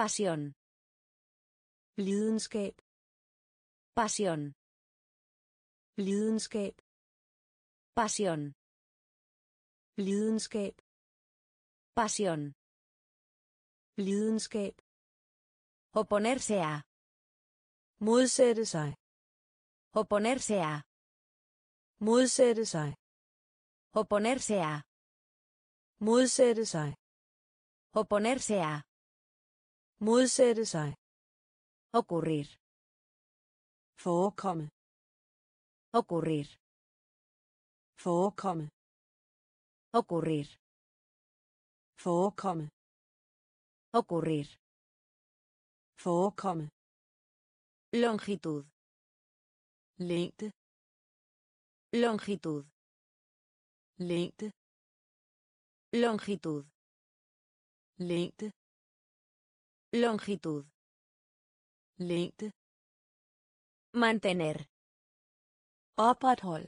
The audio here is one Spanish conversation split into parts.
Pasión. lidenskab Pasión. lidenskab Pasión. lidenskab Pasión. lidenskab Oponerse a. modsætte sig Oponerse a. modsætte sig Oponerse a. modsætte sig Oponerse a. modsætte sig Ocurrir. forekomme Ocurrir. forekomme Ocurrir. forekomme Ocurrir. forekomme Longitud. længde Longitud. længde Longitud. længde Longitud. længde Mantener. oprethold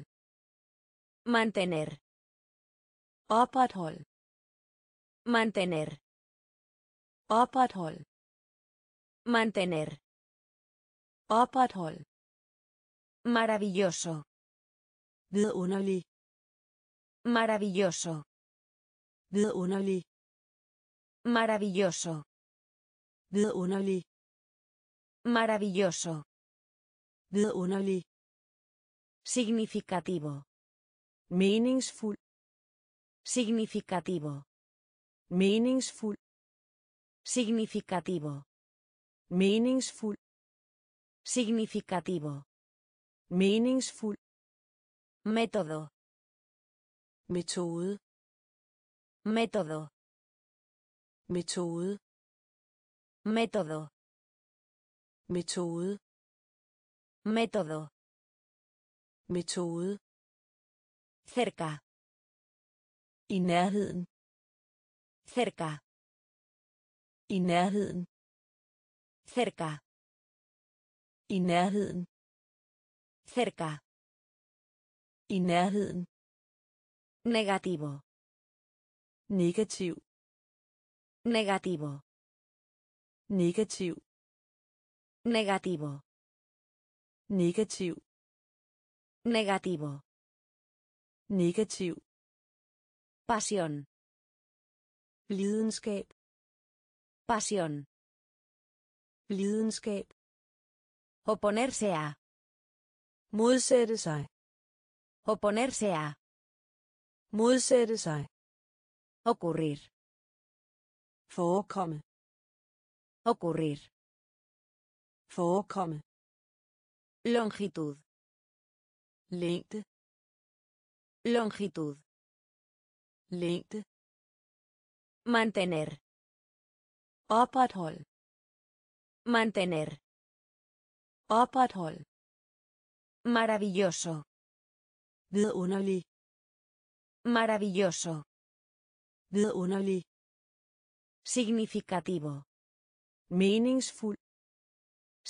Mantener. oprethold Mantener. oprethold Mantener. oprethold Maravilloso. vidunderlig Maravilloso. vidunderlig Maravilloso. Vidunderlig Maravilloso. vidunderlig Significativo. meningsfuld Significativo. meningsfuld Significativo. meningsfuld Significativo. meningsfuld Método. metode Método. metode Método. metode Método. metode Cerca. i nærheden Cerca. i nærheden Cerca. i nærheden Cerca. i nærheden Negativo. negativ Negativo. Negativ Negativo. negativ Negativo. negativ Pasión. lidenskab Pasión. lidenskab Oponerse a. modsætte sig Oponerse a. modsætte sig Ocurrir. forekomme Ocurrir. forekomme Longitud. længde Longitud. længde Mantener. oprethold Mantener. oprethold Maravilloso. vidunderlig Maravilloso. vidunderlig Significativo. Meningsfuld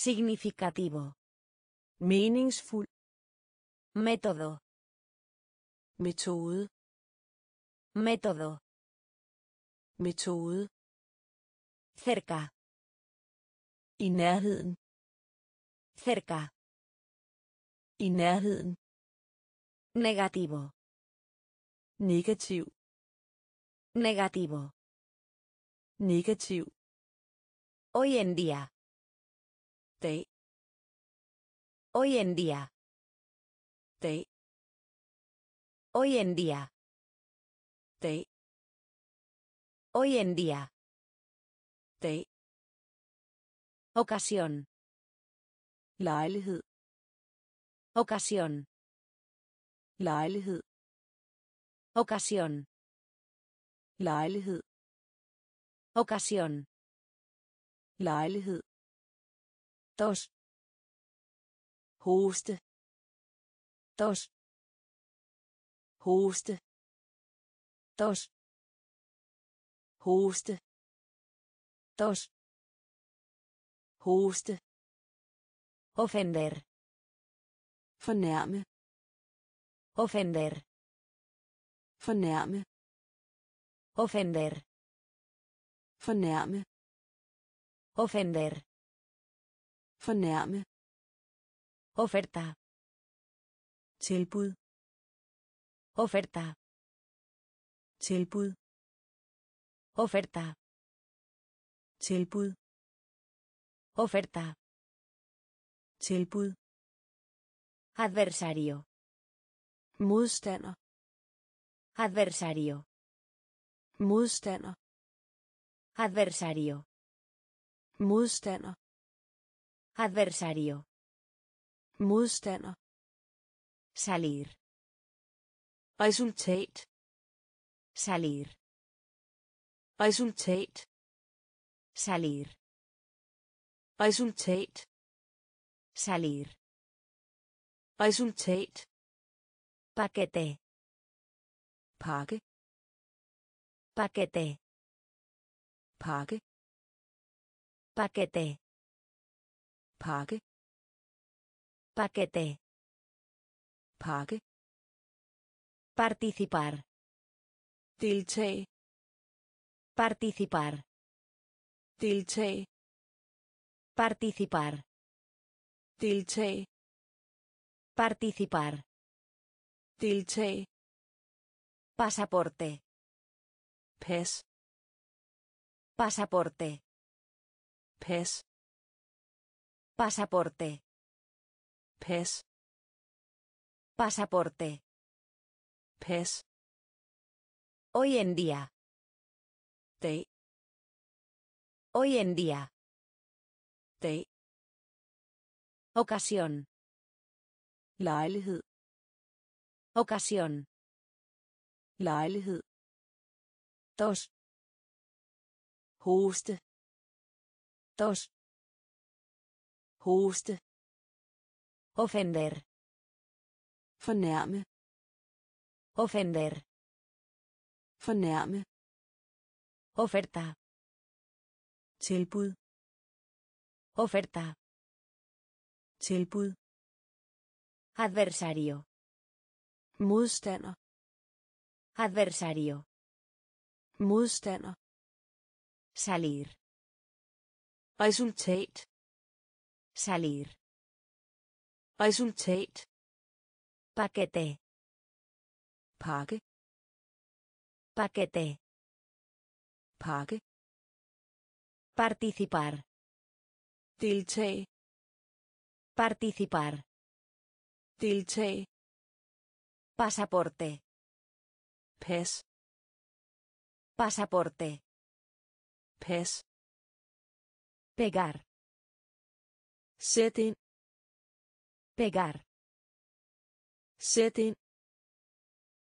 Significativo. meningsfuld Método. metode Método. metode Cerca. i nærheden Cerca. i nærheden Negativo. negativ Negativo. negativ Hoy en día. Hoy en día. Hoy en día. Hoy en día. Ocasión. lejlighed Ocasión. lejlighed Ocasión. lejlighed Ocasión. Lejlighed Tos. hoste Tos. hoste Tos. hoste Tos. hoste Ofender. fornærme Ofender. fornærme Ofender. fornærme Ofender. Fornærme. Oferta. Tilbud. Oferta. Tilbud. Oferta. Tilbud. Oferta. Tilbud. Adversario. Modstander. Adversario. Modstander. Adversario. Modstander. Adversario. Modstander. Salir. Resultat. Salir. Resultat. Salir. Resultat. Salir. Resultat. Paquete. Pakke. Paquete. Pakke. Paquete. Pakke. Paquete. Pakke. Participar. Deltag. Participar. Deltag. Participar. Deltag. Participar. Deltag. Pasaporte. Pas. Pasaporte. Pas. Pasaporte. Pas. Pasaporte. Pas. Hoy en día. Dag. Hoy en día. Dag. Ocasión. Lejlighed. Ocasión. Lejlighed. Tos. Hoste. Tos. Hoste. Ofender. Fornærme. Ofender. Fornærme. Oferta. Tilbud. Oferta. Tilbud. Adversario. Modstander. Adversario. Modstander. Salir. Resultat. Salir. Resultat. Paquete. Pakke. Paquete. Pakke. Participar. Deltag. Participar. Deltag. Pasaporte. Pas. Pasaporte. Pas. Pegar. Sæt ind. Pegar. Sæt ind.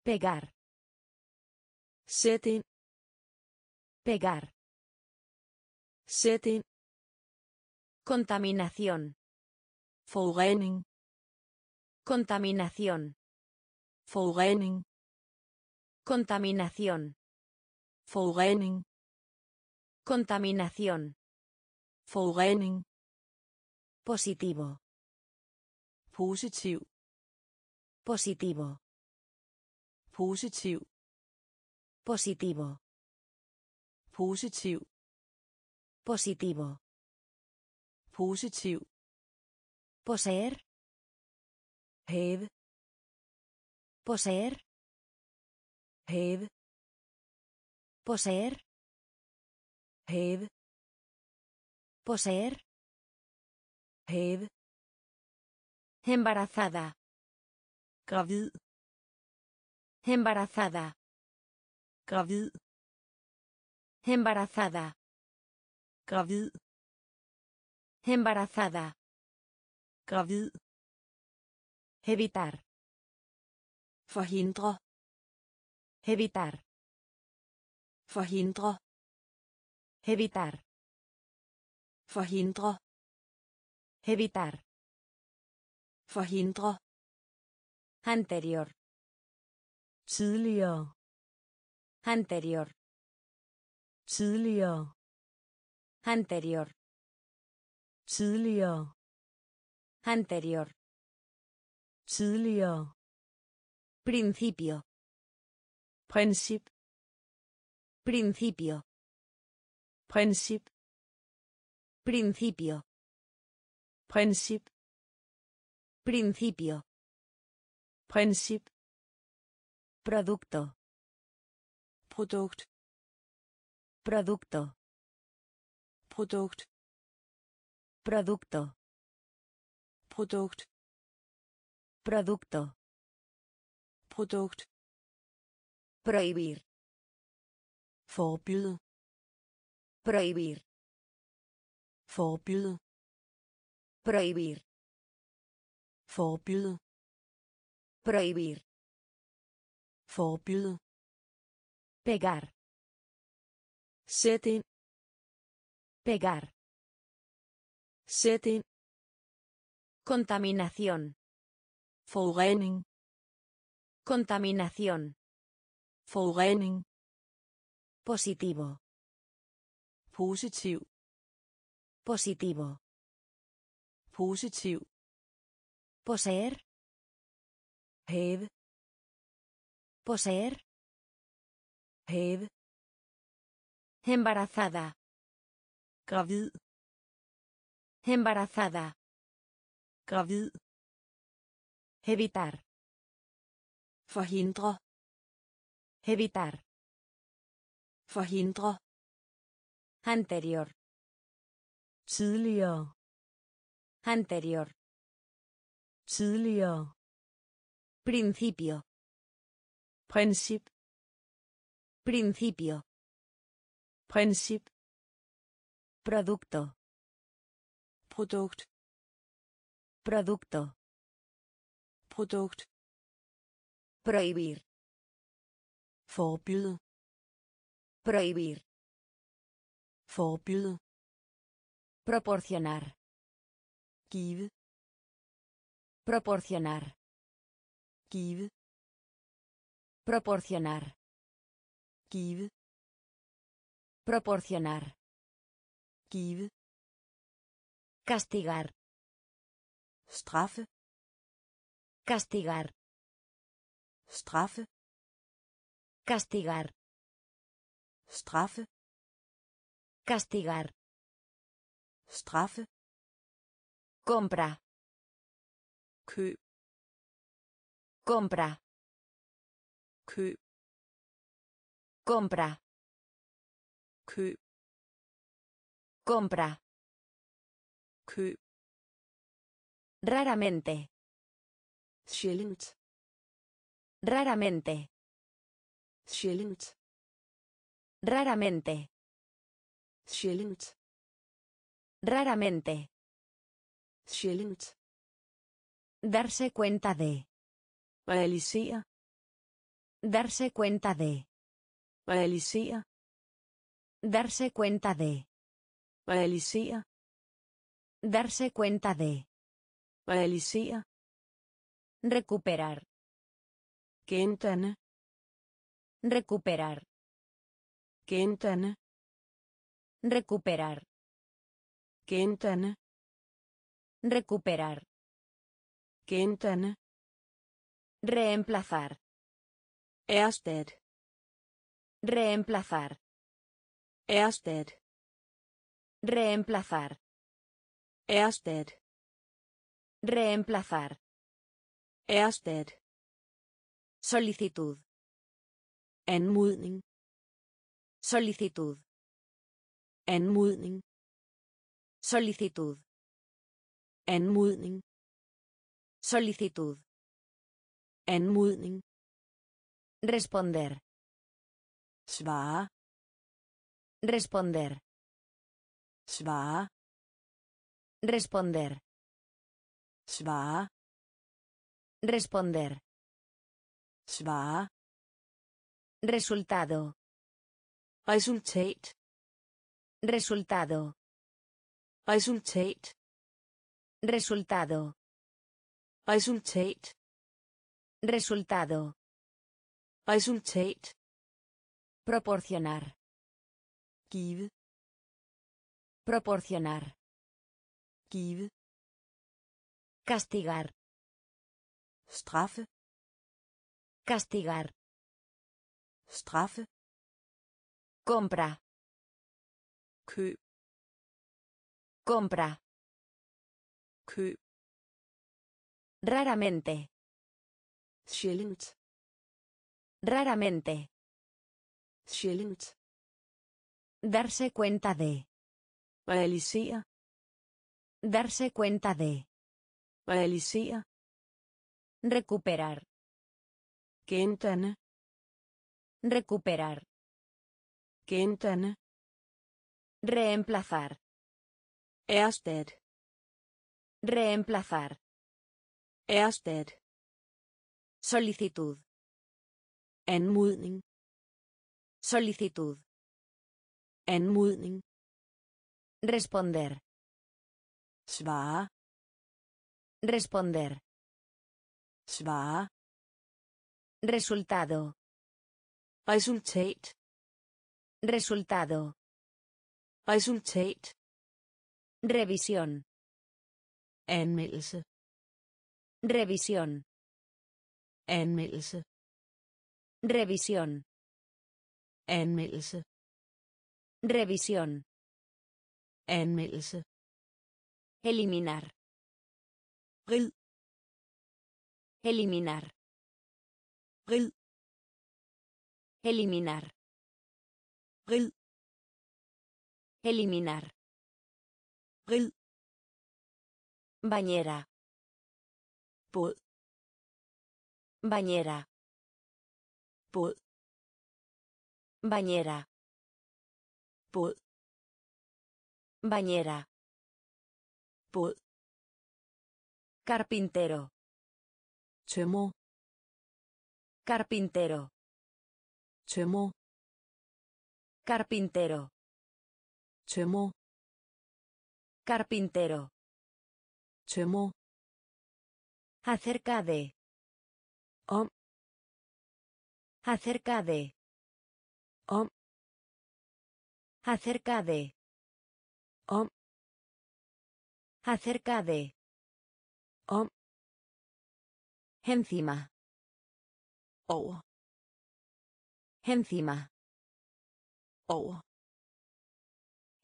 Pegar. Sæt ind. Pegar. Contaminación. Forurening. Contaminación. Forurening. Contaminación. Forurening. Contaminación. Forurening. Positivo. Positiv. Positivo. Positiv. Positivo. Positiv. Positivo. Positiv. Poseer. Have. Poseer. Have. Poseer. Have. Poseer. Have. Embarazada. Gravid. Embarazada. Gravid. Embarazada. Gravid. Embarazada. Gravid. Evitar. Forhindre. Evitar. Forhindre. Evitar. Forhindre. Evitar. Forhindre. Anterior. Tidligere. Anterior. Tidligere. Anterior. Tidligere. Anterior. Tidligere. Principio. Princip. Principio. Princip. Principio. Princip. Principio. Princip. Producto. Produkt. Producto. Produkt. Producto. Produkt. Producto. Produkt. Prohibir. Forbyde. Prohibir. Forbyde. Prohibir. Forbyde. Prohibir. Forbyde. Pegar. Sæt ind. Pegar. Sæt ind. Contaminación. Forurening. Contaminación. Forurening. Positivo. Positiv. Positivo. Positiv. Poseer. Have. Poseer. Have. Embarazada. Gravid. Embarazada. Gravid. Evitar. Forhindre. Evitar. Forhindre. Anterior. Tidligere. Anterior. Tidligere. Principio. Princip. Principio. Princip. Producto. Produkt. Producto. Produkt. Prohibir. Forbyde. Prohibir. Forbyde. Proporcionar. Give. Proporcionar. Give. Proporcionar. Give. Proporcionar. Give. Castigar. Straffe. Castigar. Straffe. Castigar. Straffe. Castigar. Straffe. Compra. Køb. Compra. Køb. Compra. Køb. Compra. Køb. Raramente. Sjældent. Raramente. Sjældent. Raramente. Sjældent. Raramente. Sjældent. Darse cuenta de. Realisere. Darse cuenta de. Realisere. Darse cuenta de. Realisere. Darse cuenta de. Realisere. Recuperar. Gendanne. Recuperar. Gendanne. Recuperar. Recuperar. Gendanne. Reemplazar. Ersted. Reemplazar. Ersted. Reemplazar. Ersted. Reemplazar. Ersted. Solicitud. Anmodning. Solicitud. Anmodning. Solicitud. Anmodning. Solicitud. Anmodning. Responder. Svare. Responder. Svare. Responder. Svare. Responder. Svare. Resultado. Resultat. Resultado. Resultat. Resultado. Resultat. Resultado. Resultat. Proporcionar. Give. Proporcionar. Give. Castigar. Straffe. Castigar. Straffe. Compra. Køb. Compra. køb Raramente. sjældent Raramente. sjældent Darse cuenta de. realisere Darse cuenta de. realisere Recuperar. gendanne Recuperar. gendanne Reemplazar. Reemplazar. erstat Solicitud. anmodning Solicitud. anmodning Responder. svare Responder. svare Resultado. resultat Resultado. resultat Revisión. anmeldelse Revisión. anmeldelse Revisión. anmeldelse Revisión. anmeldelse Eliminar. rid Eliminar. rid Eliminar. rid Eliminar. Bañera. båd Bañera. båd Bañera. båd Bañera. Carpintero. tømmer Carpintero. tømmer Carpintero. tømmer Carpintero. tømmer Acerca de. Om. Acerca de. Om. Acerca de. Om. Acerca de. Om. Encima. over Encima. over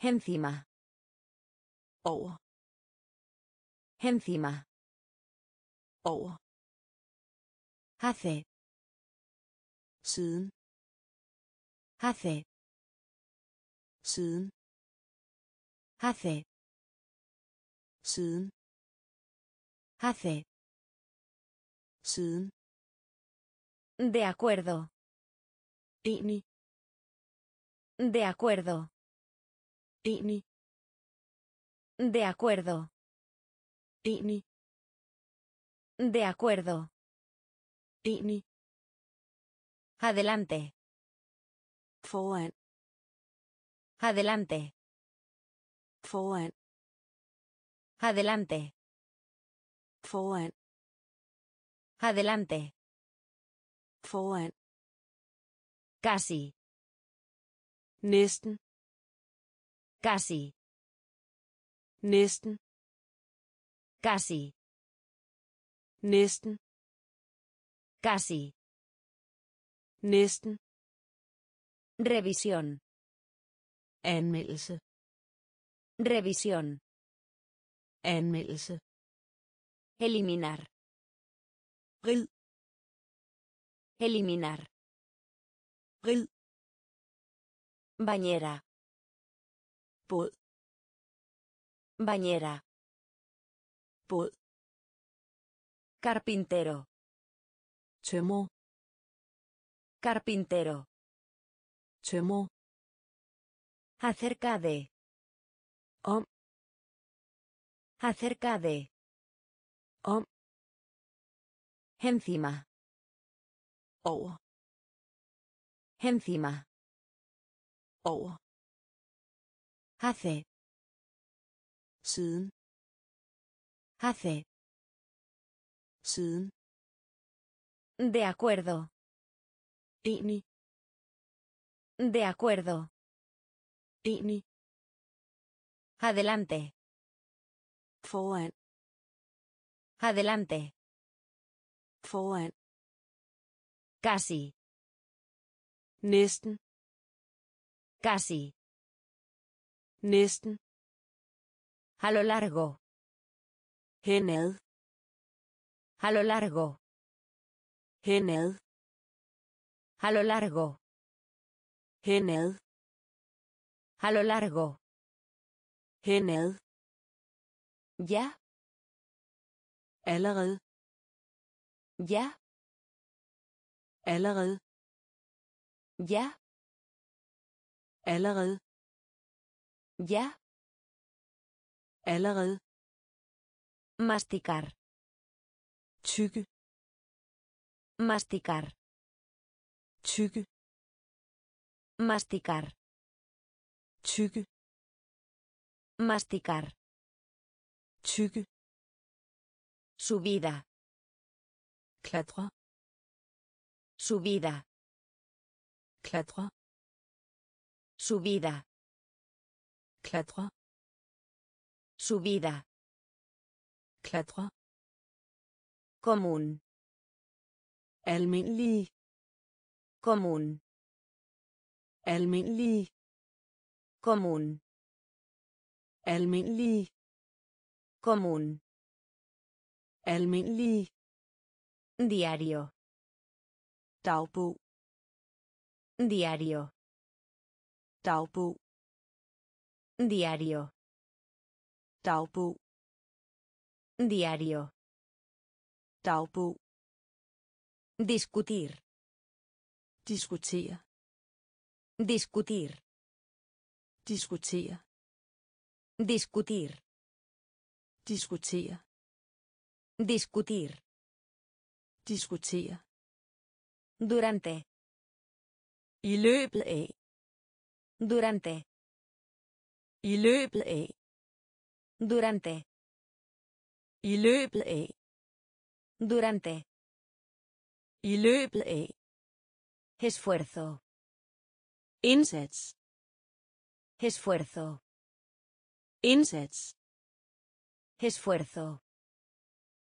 Encima. Over Encima. over Hace. siden Hace. siden Hace. siden Hace. siden De acuerdo. enig De acuerdo. De acuerdo. enig De acuerdo. enig Adelante. foran Adelante. foran Adelante. foran Adelante. foran Casi. næsten Casi. Næsten Casi. næsten Casi. næsten Revisión. anmeldelse Revisión. anmeldelse Eliminar. rid Eliminar. rid Bañera. båd Bañera. båd Carpintero. tømmer Carpintero. tømmer Acerca de. Om. Acerca de. Om. Encima. over Encima. over Hace. Siden Hace. siden De acuerdo. enig De acuerdo. enig Adelante. foran Adelante. foran Casi. næsten Casi. næsten A lo largo. henad A lo largo. henad A lo largo. henad A lo largo. henad Ya. allerede Ya. allerede Ya. allerede Ya. Allerede Masticar. tygge Masticar. tygge Masticar. tygge Masticar. tygge Subida. klatre Subida. klatre Subida. klatre Subida. klatre Común. almindelig Común. almindelig Común. almindelig Común. almindelig Diario. dagbog Diario. dagbog Diario. Dagbog Diario. dagbog Discutir. diskutere Discutir. diskutere Discutir. diskutere Discutir. diskutere Durante. i løbet af Durante. i løbet af Durante. i løbet af Durante. i løbet af Esfuerzo. indsats Esfuerzo. indsats Esfuerzo.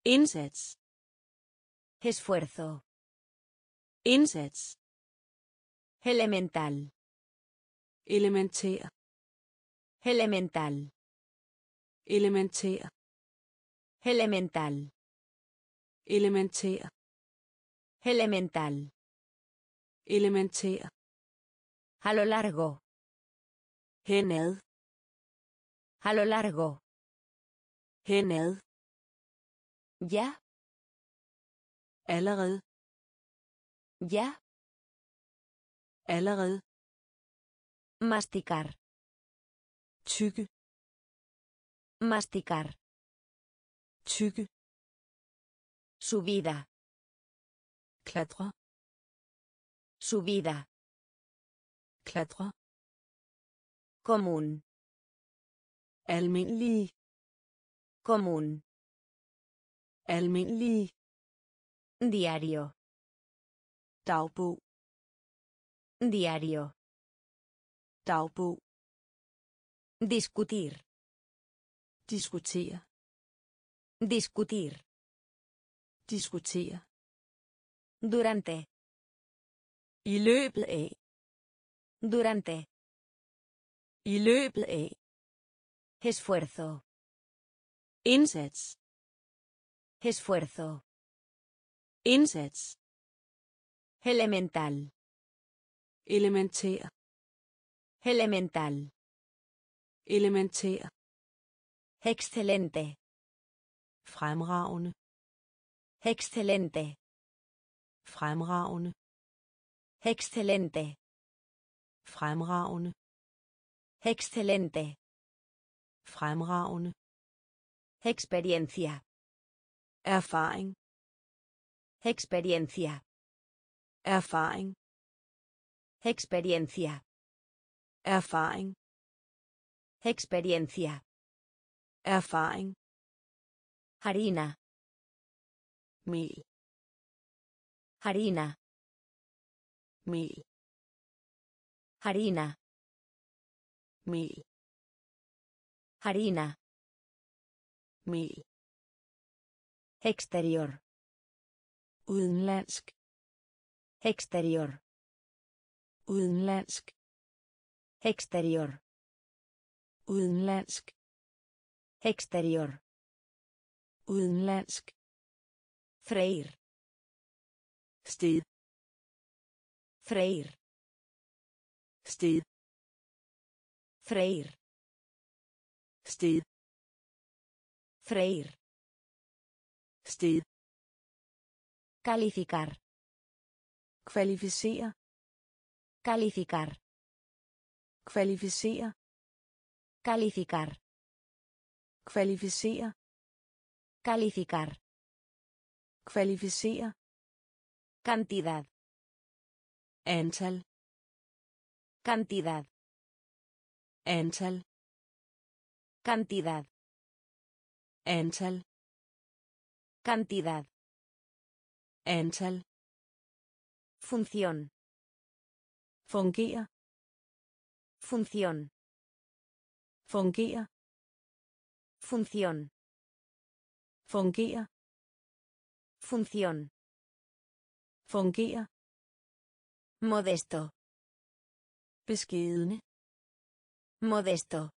indsats Esfuerzo. indsats Elemental. Elemental. Elementær Elemental. elementær Elemental. elementær A lo largo. henad A lo largo. henad Ya. allerede Ya. allerede Masticar. tygge Masticar. tygge Subida. klatre Subida. klatre Común. almindelig Común. almindelig Diario. dagbog Diario. dagbog Discutir. Diskutere Discutir. diskutere Durante. i løbet Durante. i løbet Esfuerzo. indsats Esfuerzo. indsats Elemental. elementær Elemental. elementær Excelente. fremragende Excelente. fremragende Excelente. fremragende Excelente. fremragende Experiencia. erfaring Experiencia. erfaring Experiencia. erfaring Experiencia. Erfaring Harina. mel Harina. mel Harina. mel Harina. mel Exterior. udenlandsk Exterior. udenlandsk Exterior. udenlandsk Exterior. Udenlandsk. Freír. Sted. Freír. Sted. Freír. Sted. Freír. Sted. Calificar. Kvalificere. Calificar. Kvalificere. Calificar. Kvalificere. Calificar. Kvalificere. Cantidad. Antal. Cantidad. Antal. Cantidad. Antal. Cantidad. Antal. Función. Fungere. Función. Fungere. Función. Fungere. Función. Fungere. Modesto. Beskedne. Modesto.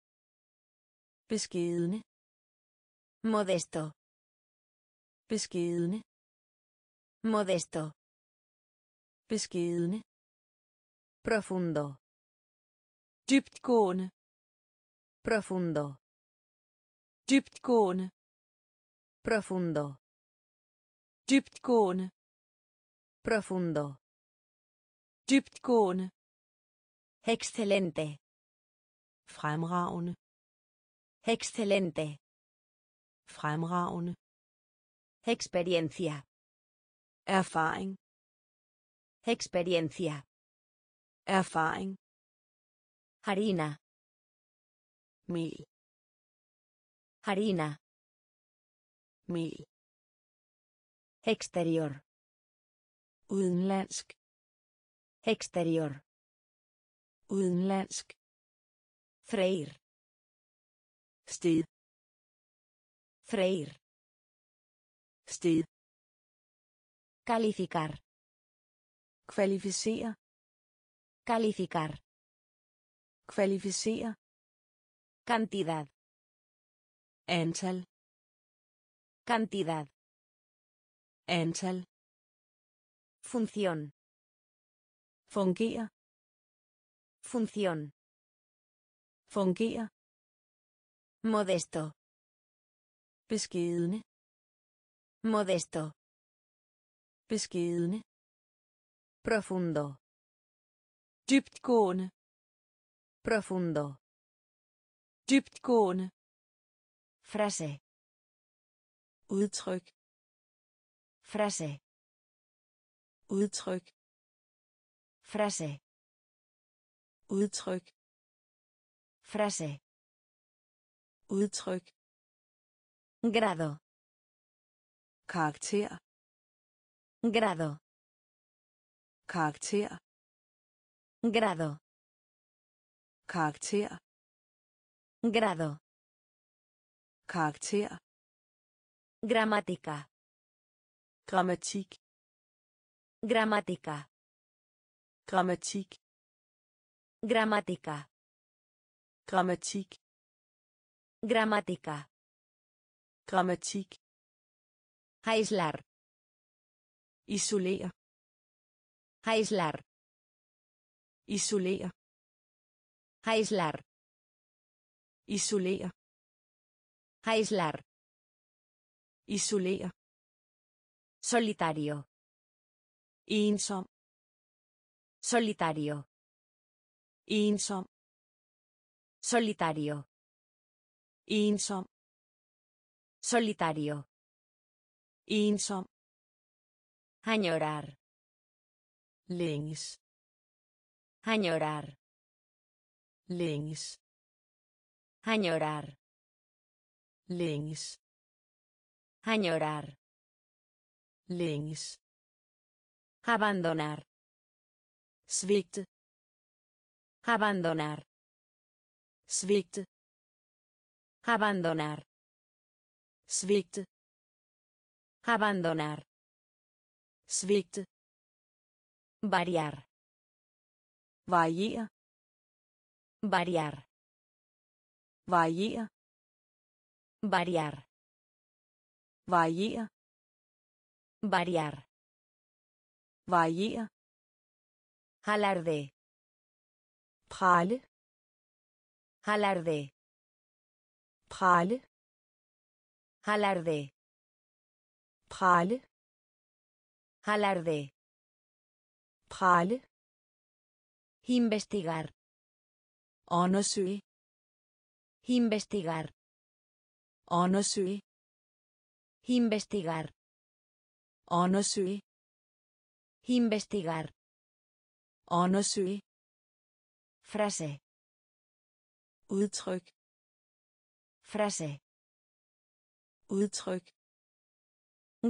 Beskedne. Modesto. Beskedne. Modesto. Beskedne. Profundo. Dybtgående. Profundo. Dybtgående. Profundo. Dybtgående. Profundo. Dybtgående. Excelente. Fremragende. Excelente. Fremragende. Experiencia. Erfaring. Experiencia. Erfaring. Harina. Mel. Harina. Mel. Exterior. Udenlandsk. Exterior. Udenlandsk. Freír. Sted. Freír. Sted. Calificar. Kvalificere. Calificar. Kvalificere. Cantidad. Antal. Cantidad. Antal. Función. Fungere. Función. Fungere. Modesto. Beskedne. Modesto. Beskedne. Profundo. Dybtgående. Profundo. Dybtgående. Frase. Udtryk. Frase. Udtryk. Frase. Udtryk. Frase. Udtryk. Grado. Karakter. Grado. Karakter. Grado. Karakter. Grado. Karakter. Gramática. Grammatik. Gramática. Grammatik. Gramática. Grammatik. Gramática. Grammatik. Aislar. Isolere. Aislar. Isolere. Aislar. Isolere. Aislar. Isolere. Solitario. Ensom. Solitario. Ensom. Solitario. Ensom. Solitario. Ensom. Añorar. Længes. Añorar. Længes. Añorar. Længes. Añorar. Længes. Abandonar. Svigte. Abandonar. Svigte. Abandonar. Svigte. Abandonar. Svigte. Variar. Variere. Variar. Variere. Variar. variere Variar. variere Alarde. prale Alarde. prale Alarde. prale Alarde. prale Investigar. undersøge Investigar. Undersøge Investigar. undersøge Investigar. undersøge Frase. udtryk Frase. udtryk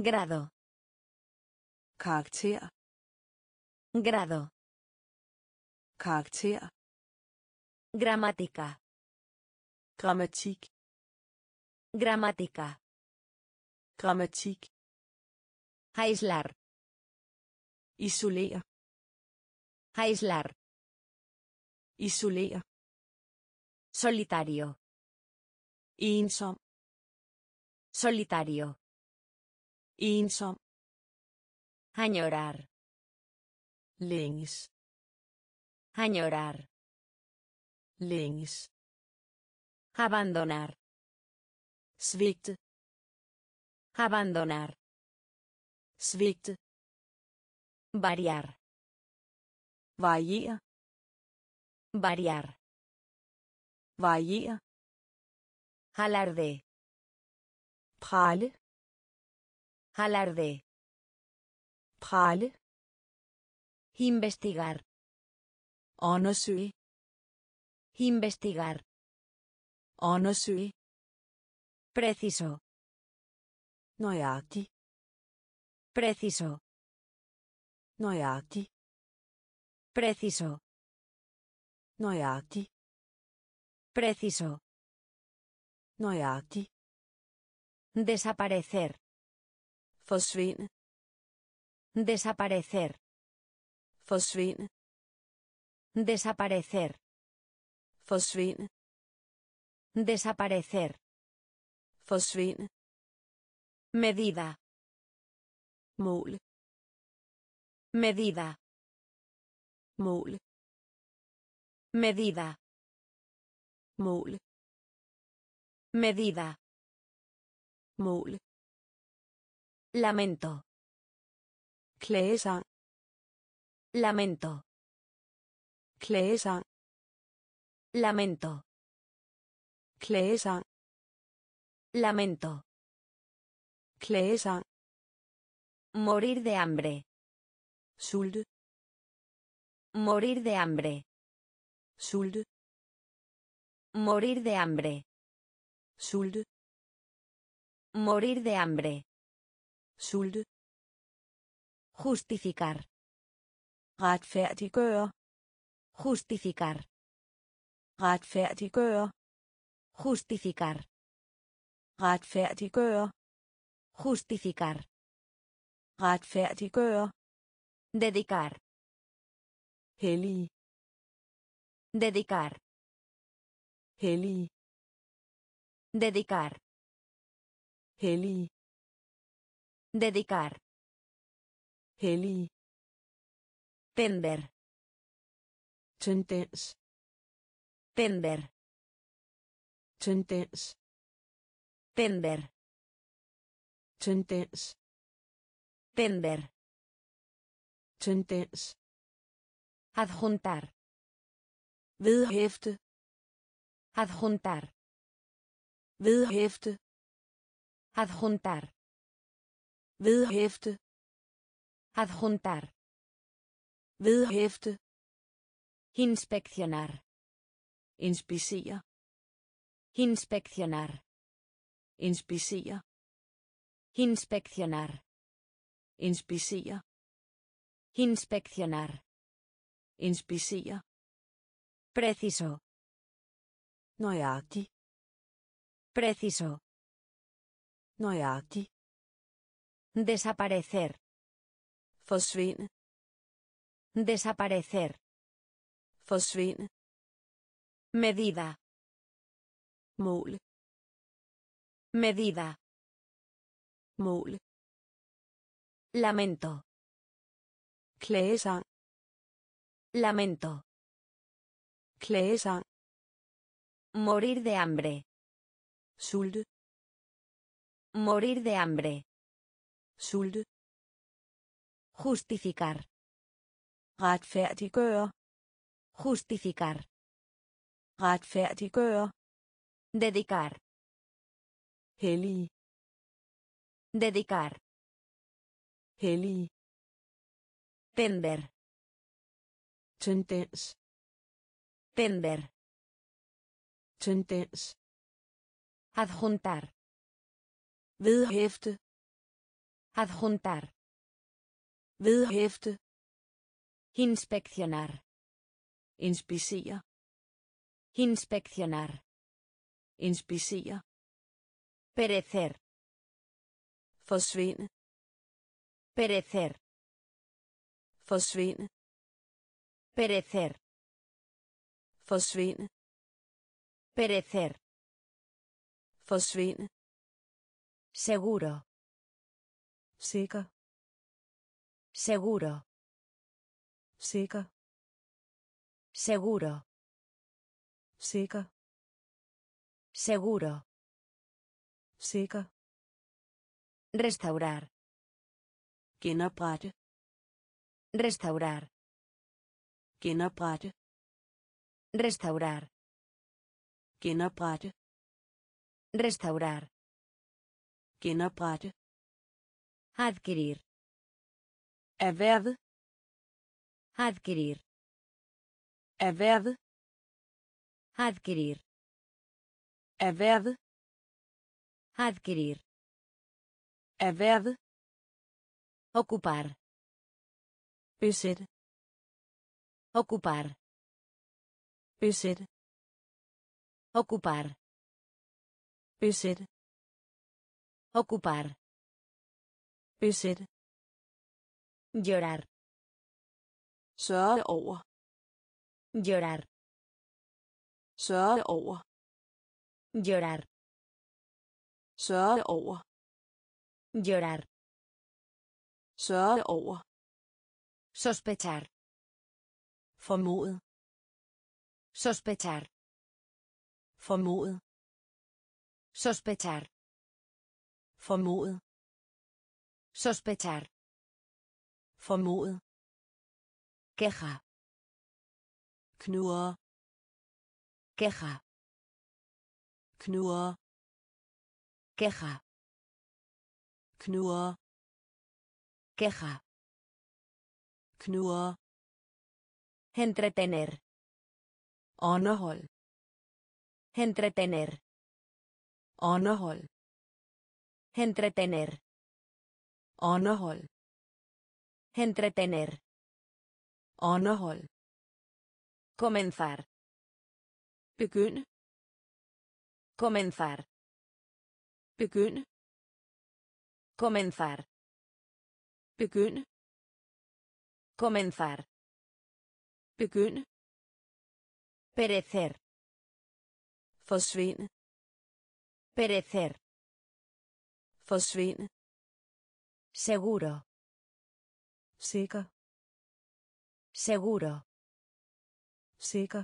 Grado. karakter Grado. karakter Gramática. grammatik Gramática. grammatik Aislar. isolere Aislar. isolere Solitario. ensom Solitario. ensom Añorar. længes Añorar. længes Abandonar. Svigte Abandonar. svigte Variar. variere Variar. variere Alarde. prale Alarde. prale Investigar. undersøge Investigar. undersøge Preciso. nøjagtig Preciso. nøjagtig Preciso. nøjagtig Preciso. nøjagtig Desaparecer. forsvinde Desaparecer. forsvinde Desaparecer. forsvinde Desaparecer. Forsvinde Medida. mål Medida. mål Medida. mål Medida. mål Lamento. klagesang Lamento. klagesang Lamento. klagesang Lamento. klagesang Morir de hambre. sulte Morir de hambre. sulte Morir de hambre. sulte Morir de hambre. sulte Justificar. retfærdiggøre Justificar. retfærdiggøre Justificar. Retfærdiggøre Justificar. retfærdiggøre Dedicar. hellige Dedicar. hellige Dedicar. hellige Dedicar. hellige Pender. tendens Pender. tendens Pender. tendens Pender. tendens Adjuntar. vedhæfte Adjuntar. vedhæfte Adjuntar. vedhæfte Adjuntar. vedhæfte Inspeccionar. inspicere Inspeccionar. Inspicere Inspeccionar. inspicere Inspeccionar. inspicere Preciso. nøjagtig Preciso. nøjagtig Desaparecer. forsvinde Desaparecer. forsvinde Medida. mål Medida. mål Lamento. klagesang Lamento. klagesang Morir de hambre. sulte Morir de hambre. sulte Justificar. retfærdiggøre Justificar. retfærdiggøre Dedicar. Hellig Dedicar. hellig Tender. tendens Tender. tendens Adjuntar. vedhæfte Adjuntar. vedhæfte Inspeccionar. inspicere Inspeccionar. inspicere Perecer. forsvinde Perecer. forsvinde Perecer. forsvinde Perecer. forsvinde Seguro. sikker Seguro. sikker Seguro. sikker Seguro. Sikker Restaurar. genoprette Restaurar. genoprette Restaurar. genoprette Restaurar. genoprette Adquirir. erhverve Adquirir. erhverve Adquirir. erhverve Adquirir. erhverve Ocupar. besætte Ocupar. besætte Ocupar. besætte Ocupar. besætte Llorar. sørge over Llorar. sørge over Llorar. Sørge over Llorar. sørge over Sospechar. formodet Sospechar. formodet Sospechar. formodet Sospechar. formodet Queja. knurre Queja. knurre Queja. knurre Queja. knurre Entretener. underhold Entretener. underhold Entretener. underhold Entretener. underhold Comenzar. begynde Comenzar. Begynde Comenzar. begynde Comenzar. begynde Perecer. forsvinde Perecer. forsvinde Seguro. sikker Seguro. sikker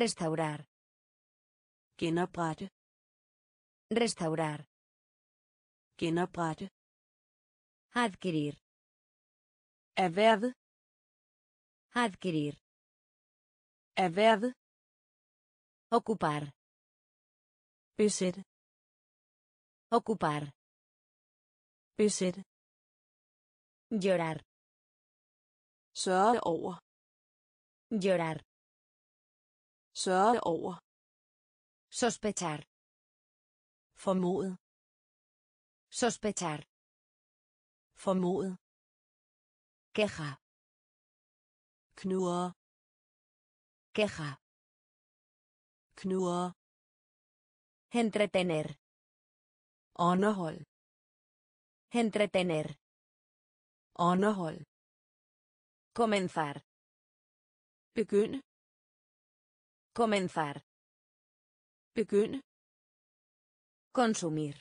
Restaurar. genoprette Restaurar. genoprette Adquirir. erhverve Adquirir. erhverve Ocupar. besætte Ocupar. besætte Llorar. sørge over Llorar. sørge over Sospechar. Formodet Sospechar. formodet Queja. knurre Queja. knurre Entretener. underhold Entretener. underhold Comenzar. begynde Comenzar. begynde Consumir.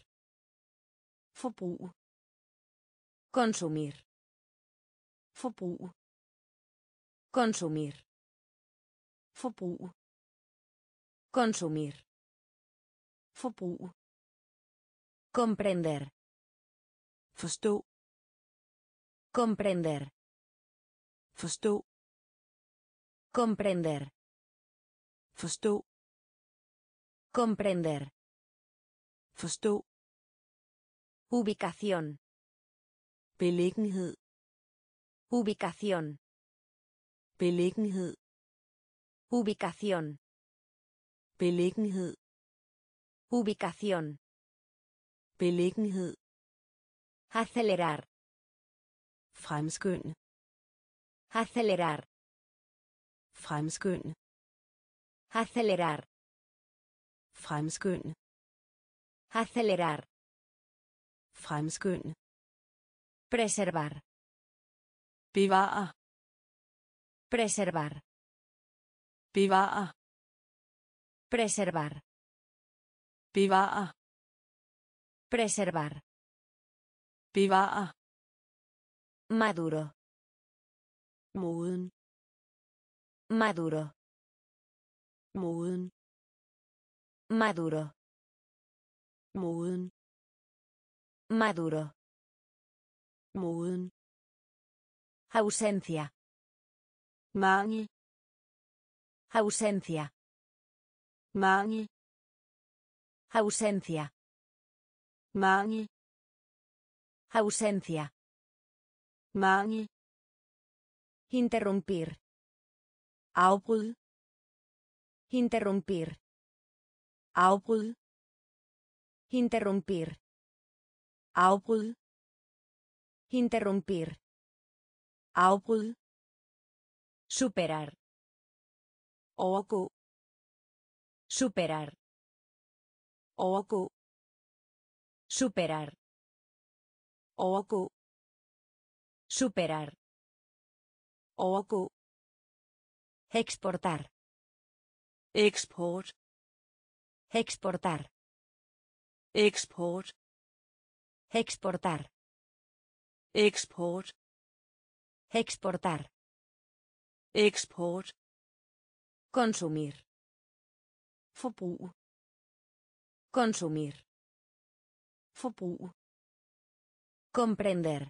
Forbrug. Consumir. Forbrug. Consumir. Forbrug. Consumir. Forbrug. Comprender. Forstå. Comprender. Forstå. Comprender. Forstå. Comprender. Forstå. Ubicación. Beliggenhed. Ubicación. Beliggenhed. Ubicación. Beliggenhed. Ubicación. Beliggenhed. Acelerar. Fremskynde. Acelerar. Fremskynde. Acelerar. Fremskynde. Acelerar. Fremskynde. Preservar. Bevare. Preservar. Bevare. Preservar. Bevare. Preservar. Bevare. Maduro. Moden. Maduro. Moden. Maduro. Moden. Maduro. Moden. Ausencia. Mangel. Ausencia. Mangel. Ausencia. Mangel. Ausencia. Mangel. Interrumpir. Afbryd. Interrumpir. Afbryd. Interrumpir. Afbryd. Interrumpir. Afbryd. Superar. Overgå. Superar. Overgå. Superar. Overgå. Superar. Overgå. Exportar. Eksport. Exportar. Eksport. Exportar. Eksport. Exportar. Eksport. Consumir. Forbrug. Consumir. Forbrug. Comprender.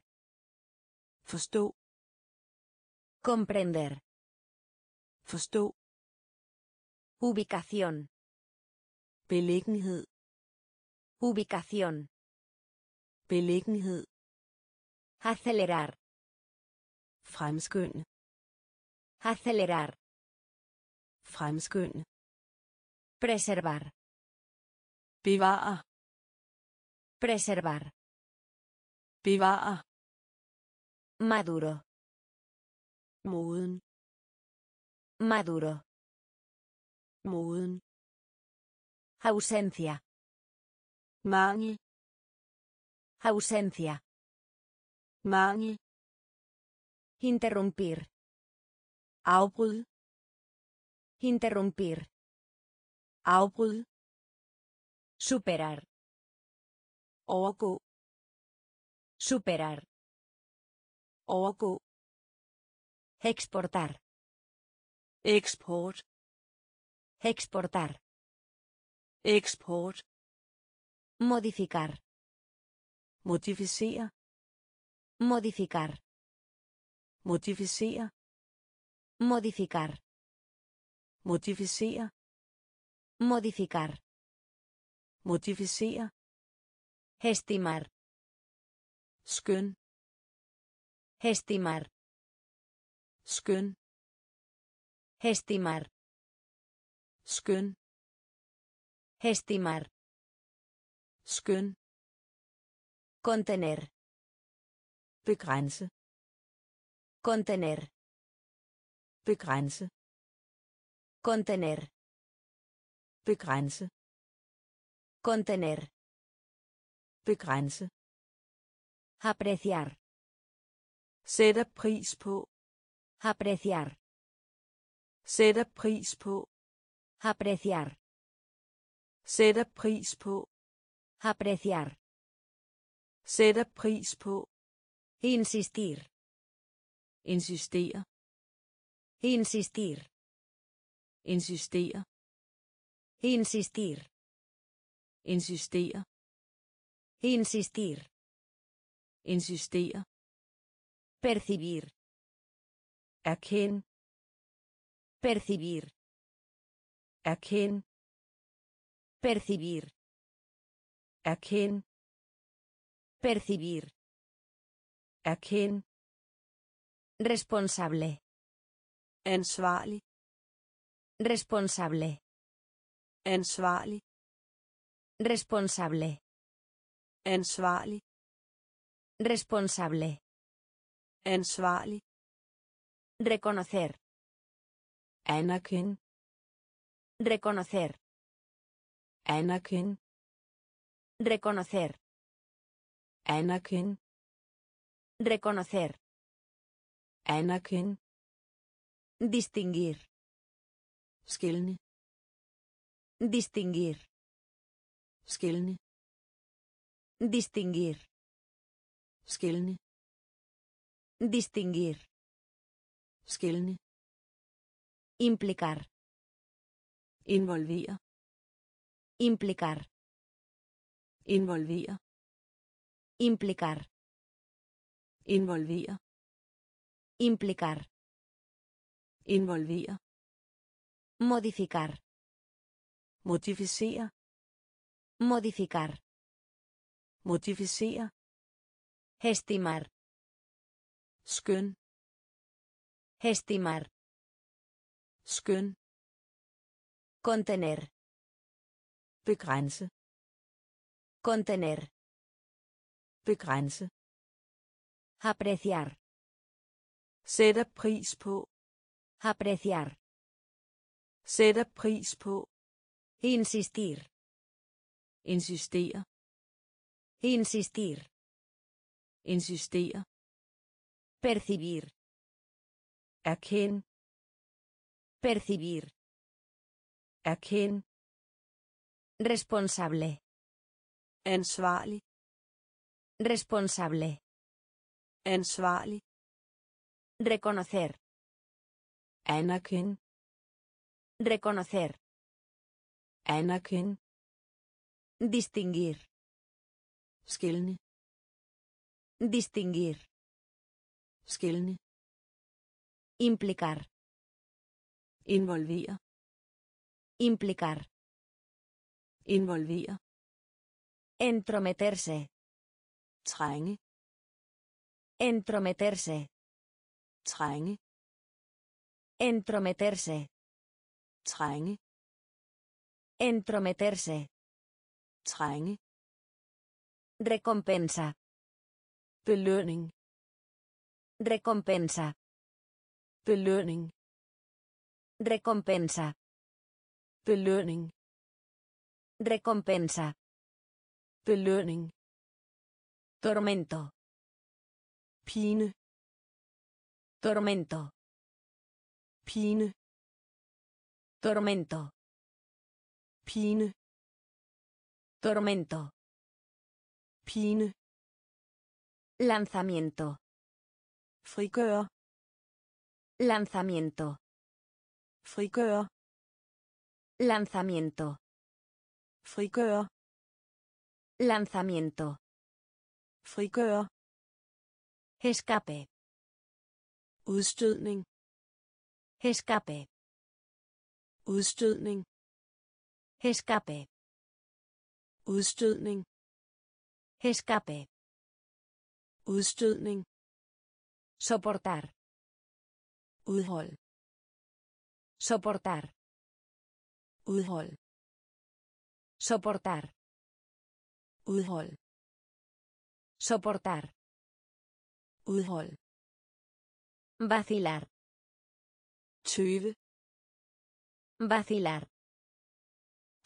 Forstå. Comprender. Forstå. Ubicación. Beliggenhed. Ubicación. Beliggenhed. Acelerar. Fremskynde. Acelerar. Fremskynde. Preservar. Bevare. Preservar. Bevare. Maduro. Moden. Maduro. Moden. Ausencia. Mangel. Ausencia. Mangel. Interrumpir. Afbryd. Interrumpir. Afbryd. Superar. Overgå. Superar. Overgå. Exportar. Eksport. Exportar. Eksport. Modificar. Modificere. Modificar. Modificere. Modificar. Modificere. Modificar. Modificere. Estimar. Skøn. Estimar. Skøn. Estimar. Skøn. Estimar. Skøn. Contener. Begrænse. Contener. Begrænse. Contener. Begrænse. Contener. Begrænse. Apreciar. Sætter pris på. Apreciar. Sætter pris på. Apreciar. Sætter pris på. Apreciar. Sætter pris på. Insistir. Insistere. Insistir. Insistere. Insistir. Insistere. Insistir. Insistere. Percibir. Erkend. Percibir. Erkend. Percibir. Erkend. Percibir. Erkend. Responsable. Ansvarlig. Responsable. Ansvarlig. Responsable. Ansvarlig. Responsable. Ansvarlig. Reconocer. Anerkend. Reconocer. Anerkend. Reconocer. Anerkend. Reconocer. Anerkend. Distinguir. Skelne. Distinguir. Skelne. Distinguir. Skelne. Distinguir. Skelne. Implicar. Involvere. Implicar. Involvere. Implicar. Involvere. Implicar. Involvere. Modificar. Modificere. Modificar. Modificere. Estimar. Skøn. Estimar. Skøn. Contener. Begrænse. Contener. Begrænse. Apreciar. Sætter pris på. Apreciar. Sætter pris på. Insistir. Insistere. Insistir. Insistere. Percibir. Erkend. Percibir. Erkend. Responsable. Ansvarlig. Responsable. Ansvarlig. Reconocer. Anerkend. Reconocer. Anerkend. Distinguir. Skelne. Distinguir. Skelne. Implicar. Involvere. Implicar. Involvere. Entrometerse. Trænge. Entrometerse. Trænge. Entrometerse. Trænge. Entrometerse. Trænge. Recompensa. Belønning. Recompensa. Belønning. Recompensa. Belønning. Recompensa. Belønning. Tormento. Pine. Tormento. Pine. Tormento. Pine. Tormento. Pine. Lanzamiento. Frigøre. Lanzamiento. Frigøre. Lanzamiento. Frigøre. Lanzamiento. Frigøre. Escape. Udstødning. Escape. Udstødning. Escape. Udstødning. Escape. Udstødning. Soportar. Udhold. Soportar. Udhold. Soportar. Udhold. Soportar. Udhold. Vacilar. Tøve. Vacilar.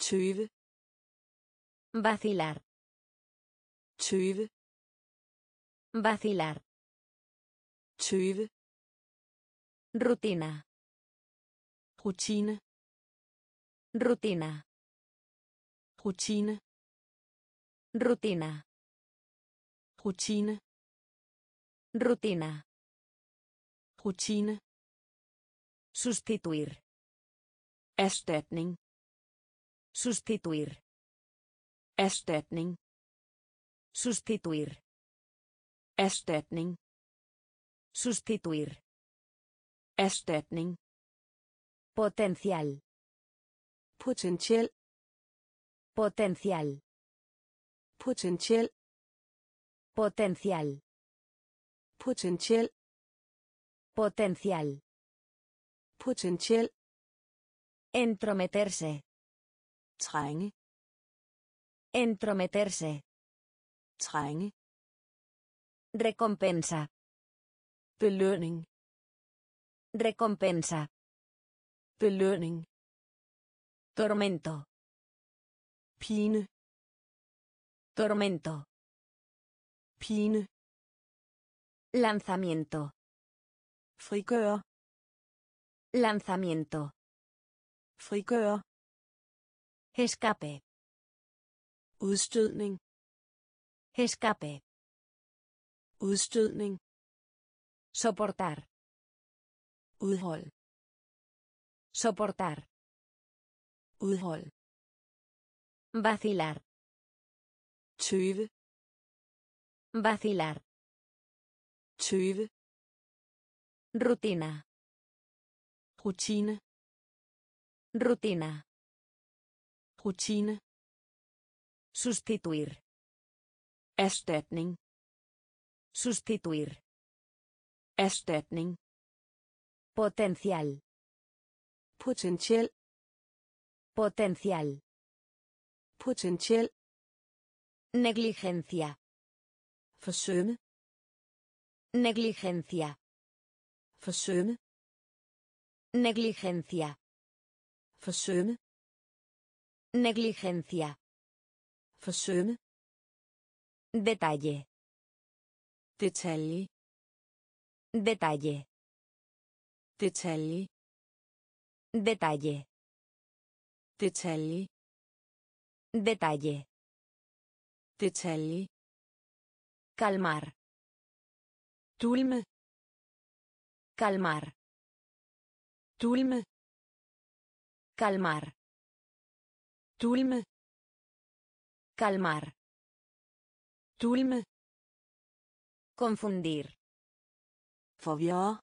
Tøve. Vacilar. Tøve. Vacilar. Tøve. Rutina. Rutine. Rutina. Rutine. Rutina. rutine Rutina. rutine Sustituir. erstatning Sustituir. erstatning Sustituir. erstatning Sustituir. erstatning Potencial. potentiel Potencial. Potentiel Potencial. potentiel Potencial. potentiel Entrometerse. trænge Entrometerse. trænge Recompensa. belønning Recompensa. belønning Tormento. pine Tormento. pine Lanzamiento. frigøre Lanzamiento. frigøre Escape. udstødning Escape. udstødning Soportar. udhold Soportar. udhold Vacilar. Tøve Vacilar. tøve Rutina. rutine Rutina. rutine Sustituir. erstatning Sustituir. erstatning Potencial. potentiel Potencial. potentiel Negligencia. forsømme Negligencia. forsømme Negligencia. forsømme Negligencia. forsømme Detalle. detalje Detalle. detalje Detalle. detalje Detalle. Detalje Calmar. dulme Calmar. dulme Calmar. dulme Calmar. dulme Confundir. forvirre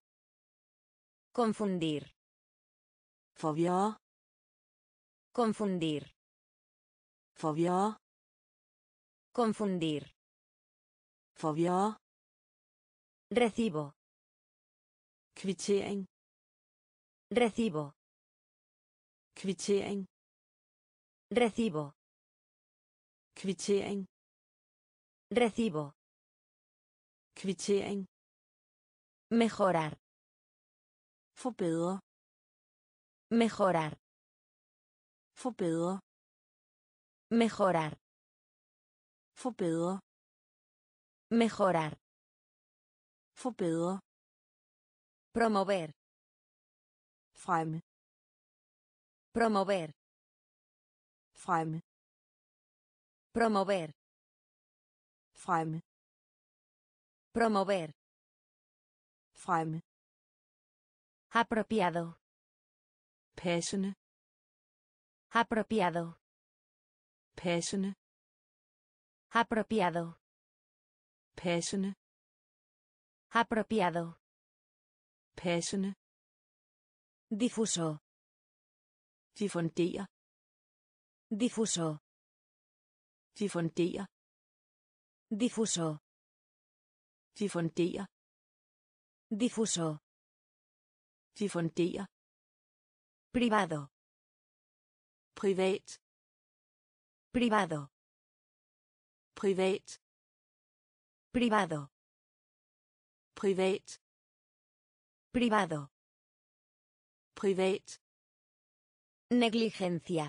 Confundir. forvirre Confundir. forvirre Confundir. forvirre Recibo. kvittering Recibo. kvittering Recibo. kvittering Recibo. kvittering Mejorar. forbedre Mejorar. forbedre Mejorar. Forbedre Mejorar. forbedre Promover. fremme Promover. fremme Promover. fremme Promover. fremme Apropiado. passende Apropiado. passende Apropiado. passende Apropiado. passende Difuso. diffundere Difuso. diffundere Difuso. diffundere Difuso. diffundere Privado. privat Privado. Privat Privado. privat Privado. privat Negligencia.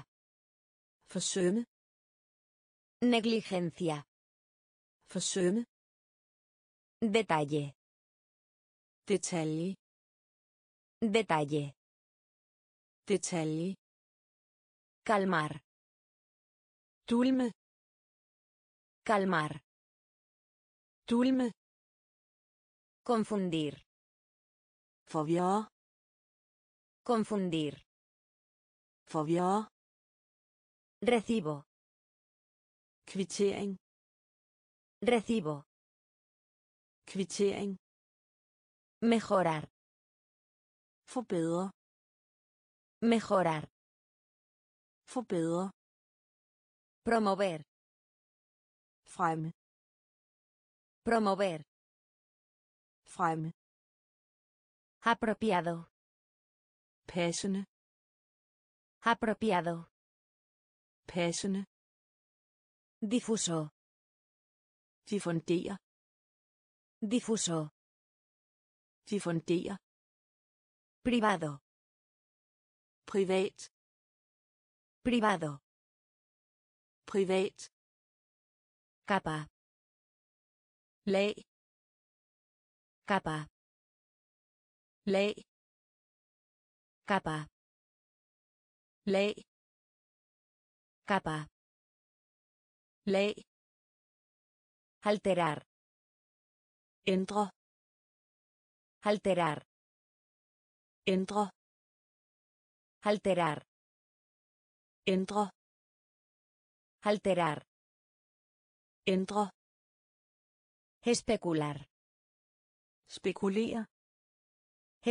forsømme Negligencia. forsømme Detalle. detalje Detalle. detalje Calmar. dulme Calmar. Dulme. Confundir. Forvirre. Confundir. Forvirre. Recibo. Kvittering. Recibo. Kvittering. Mejorar. Forbedre. Mejorar. Forbedre. Promover. Fremme. Promover. Fremme. Apropiado. Passende. Apropiado. Passende. Difuso. Diffundere. Difuso. Diffundere. Privado. Privat. Privado. Privat. Capa. Lag. Capa. Lag. Capa. Lag. Capa. Lag. Alterar. Ændre. Alterar. Ændre. Alterar. Ændre. Alterar. Ændre. Especular. Spekulere.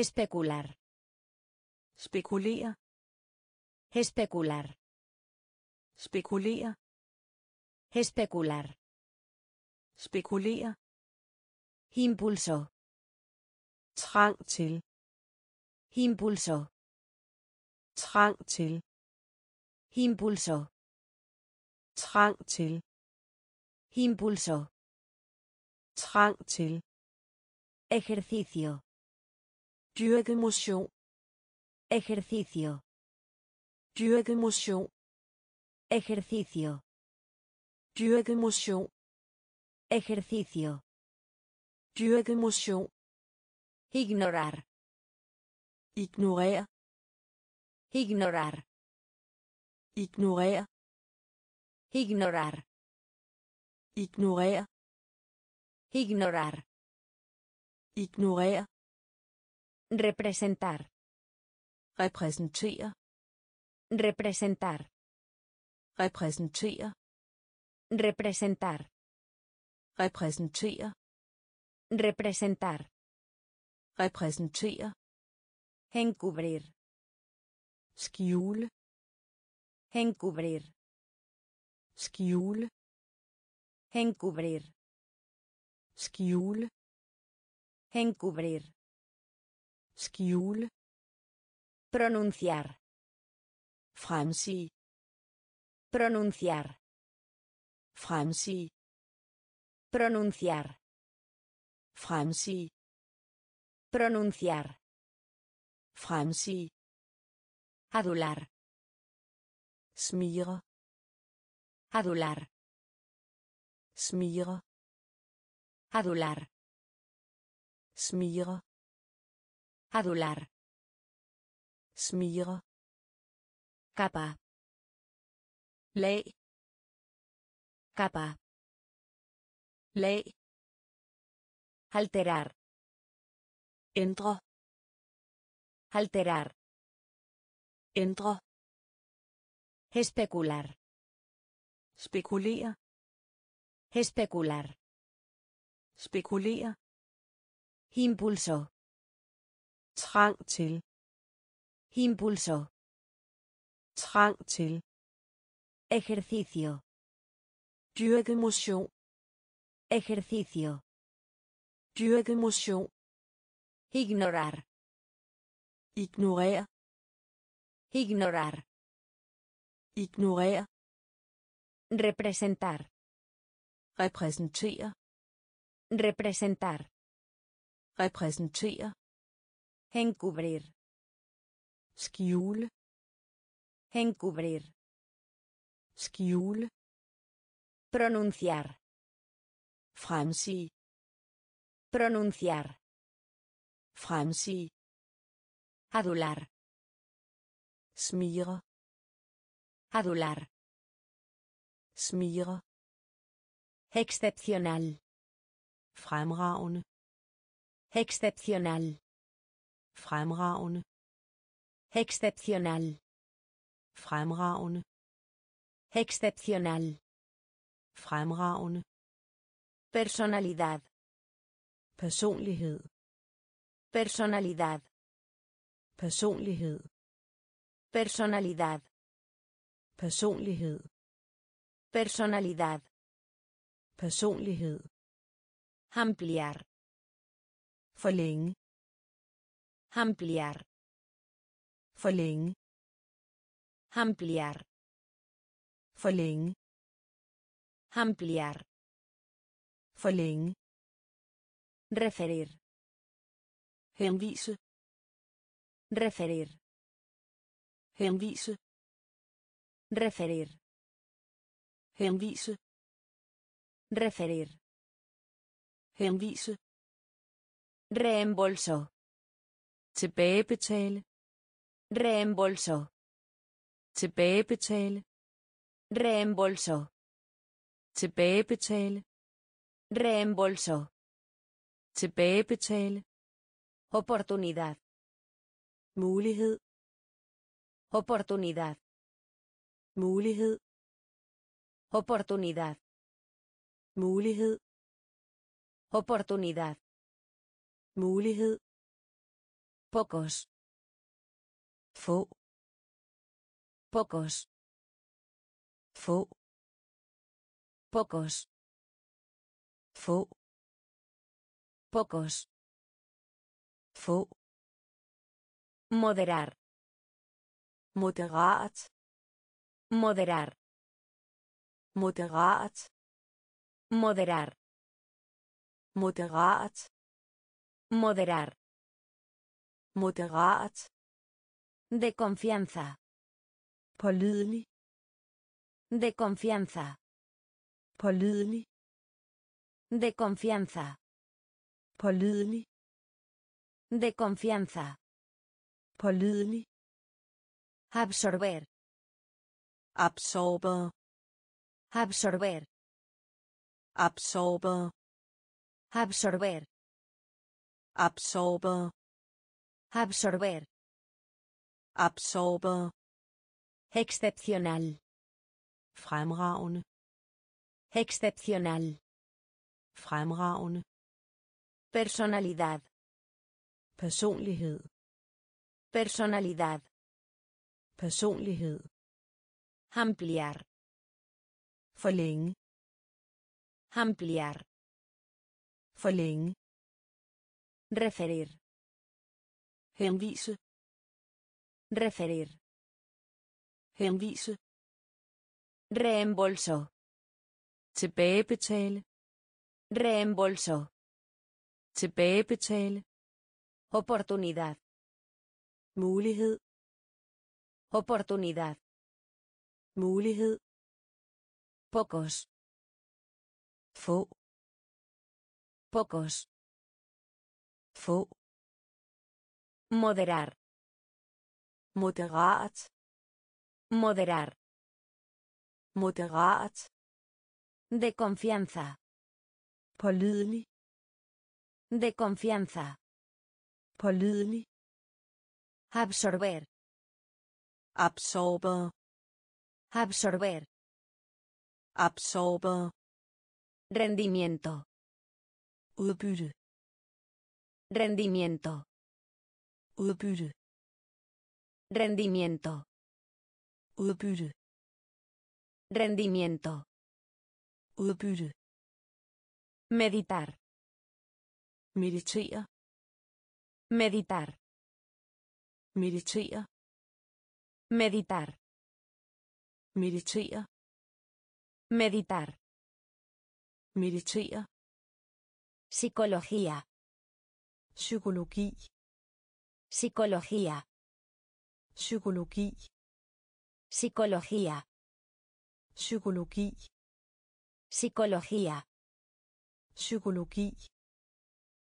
Especular. Spekulere. Especular. Spekulere. Especular. Spekulere. Impulso. Trang til. Impulso. Trang til. Impulso. Trang til. Impulso. Trang til. Ejercicio. Dyrke motion. Ejercicio. Dyrke motion. Ejercicio. Dyrke motion. Ejercicio. Dyrke motion. Ignorar. Ignorer. Ignorar. Ignorer. Ignorar. Ignorer. Ignorar. Ignorer. Representar. Repræsentere. Representar. Repræsentere. Representar. Repræsentere. Representar. Repræsentere. Encubrir. Skjule. Encubrir. Skjule. Encubrir. Skjule. Encubrir. Skjule. Pronunciar. Fremsige. Pronunciar. Fremsige. Pronunciar. Fremsige. Pronunciar. Fremsige. Adular. Smire. Adular. Smire. Adular. Smire. Adular. Smire. Capa. Lag. Capa. Lag. Alterar. Ændre. Alterar. Ændre. Especular. Spekulere. Especular. Spekulere. Impulso. Trang til. Impulso. Trang til. Ejercicio. Dyrke motion. Ejercicio. Dyrke motion. Ignorar. Ignorer. Ignorar. Ignorer. Representar. Repræsentere. Representar. Repræsentere. Encubrir. Skjule. Encubrir. Skjule. Pronunciar. Fremsige. Pronunciar. Fremsige. Adular. Smire. Adular. Smire. Excepcional. Fremragende. Excepcional. Fremragende. Excepcional. Fremragende. Excepcional. Fremragende. Personalidad. Personlighed. Personalidad. Personlighed. Personalidad. Personlighed. Personalidad. Personlighed. Ampliar. Forlænge. Ampliar. Forlænge. Ampliar. Forlænge. Ampliar. Forlænge. Referir. Henvise. Referir. Henvise. Referir. Henvise. Referir. Henvise. Reembolso. Tilbagebetale. Reembolso. Tilbagebetale. Reembolso. Tilbagebetale. Reembolso. Tilbagebetale. Oportunidad. Mulighed. Oportunidad. Mulighed. Oportunidad. Mulighed. Oportunidad. Mulighed. Pocos. Få. Pocos. Få. Pocos. Få. Pocos. Få. Moderar. Moderat. Moderar. Moderat. Moderar. Moderat. Moderar. Moderat. De confianza. Pålidelig. De confianza. Pålidelig. De confianza. Pålidelig. De confianza. Pålidelig. Absorber. Absorber. Absorber. Absorber. Absorber. Absorber. Absorber. Absorber. Excepcional. Fremragende. Excepcional. Fremragende. Personalidad. Personlighed. Personalidad. Personlighed. Ampliar. Forlænge. Ampliar. Forlænge. Referir. Henvise. Referir. Henvise. Reembolso. Tilbagebetale. Reembolso. Tilbagebetale. Oportunidad. Mulighed. Oportunidad. Mulighed. Pocos. Pocos. Få. Moderar. Moderat. Moderar. Moderat. De confianza. Pålidelig. De confianza. Pålidelig. Absorber. Absorber. Absorber. Absorber. Rendimiento. Udbytte. Rendimiento. Udbytte. Rendimiento. Udbytte. Rendimiento. Udbytte. Meditar. Meditere. Meditar. Meditere. Meditar. Meditere. Meditar. Meditere. Psicología. Psykologi. Psicología. Psykologi. Psicología. Psykologi. Psicología. Psykologi.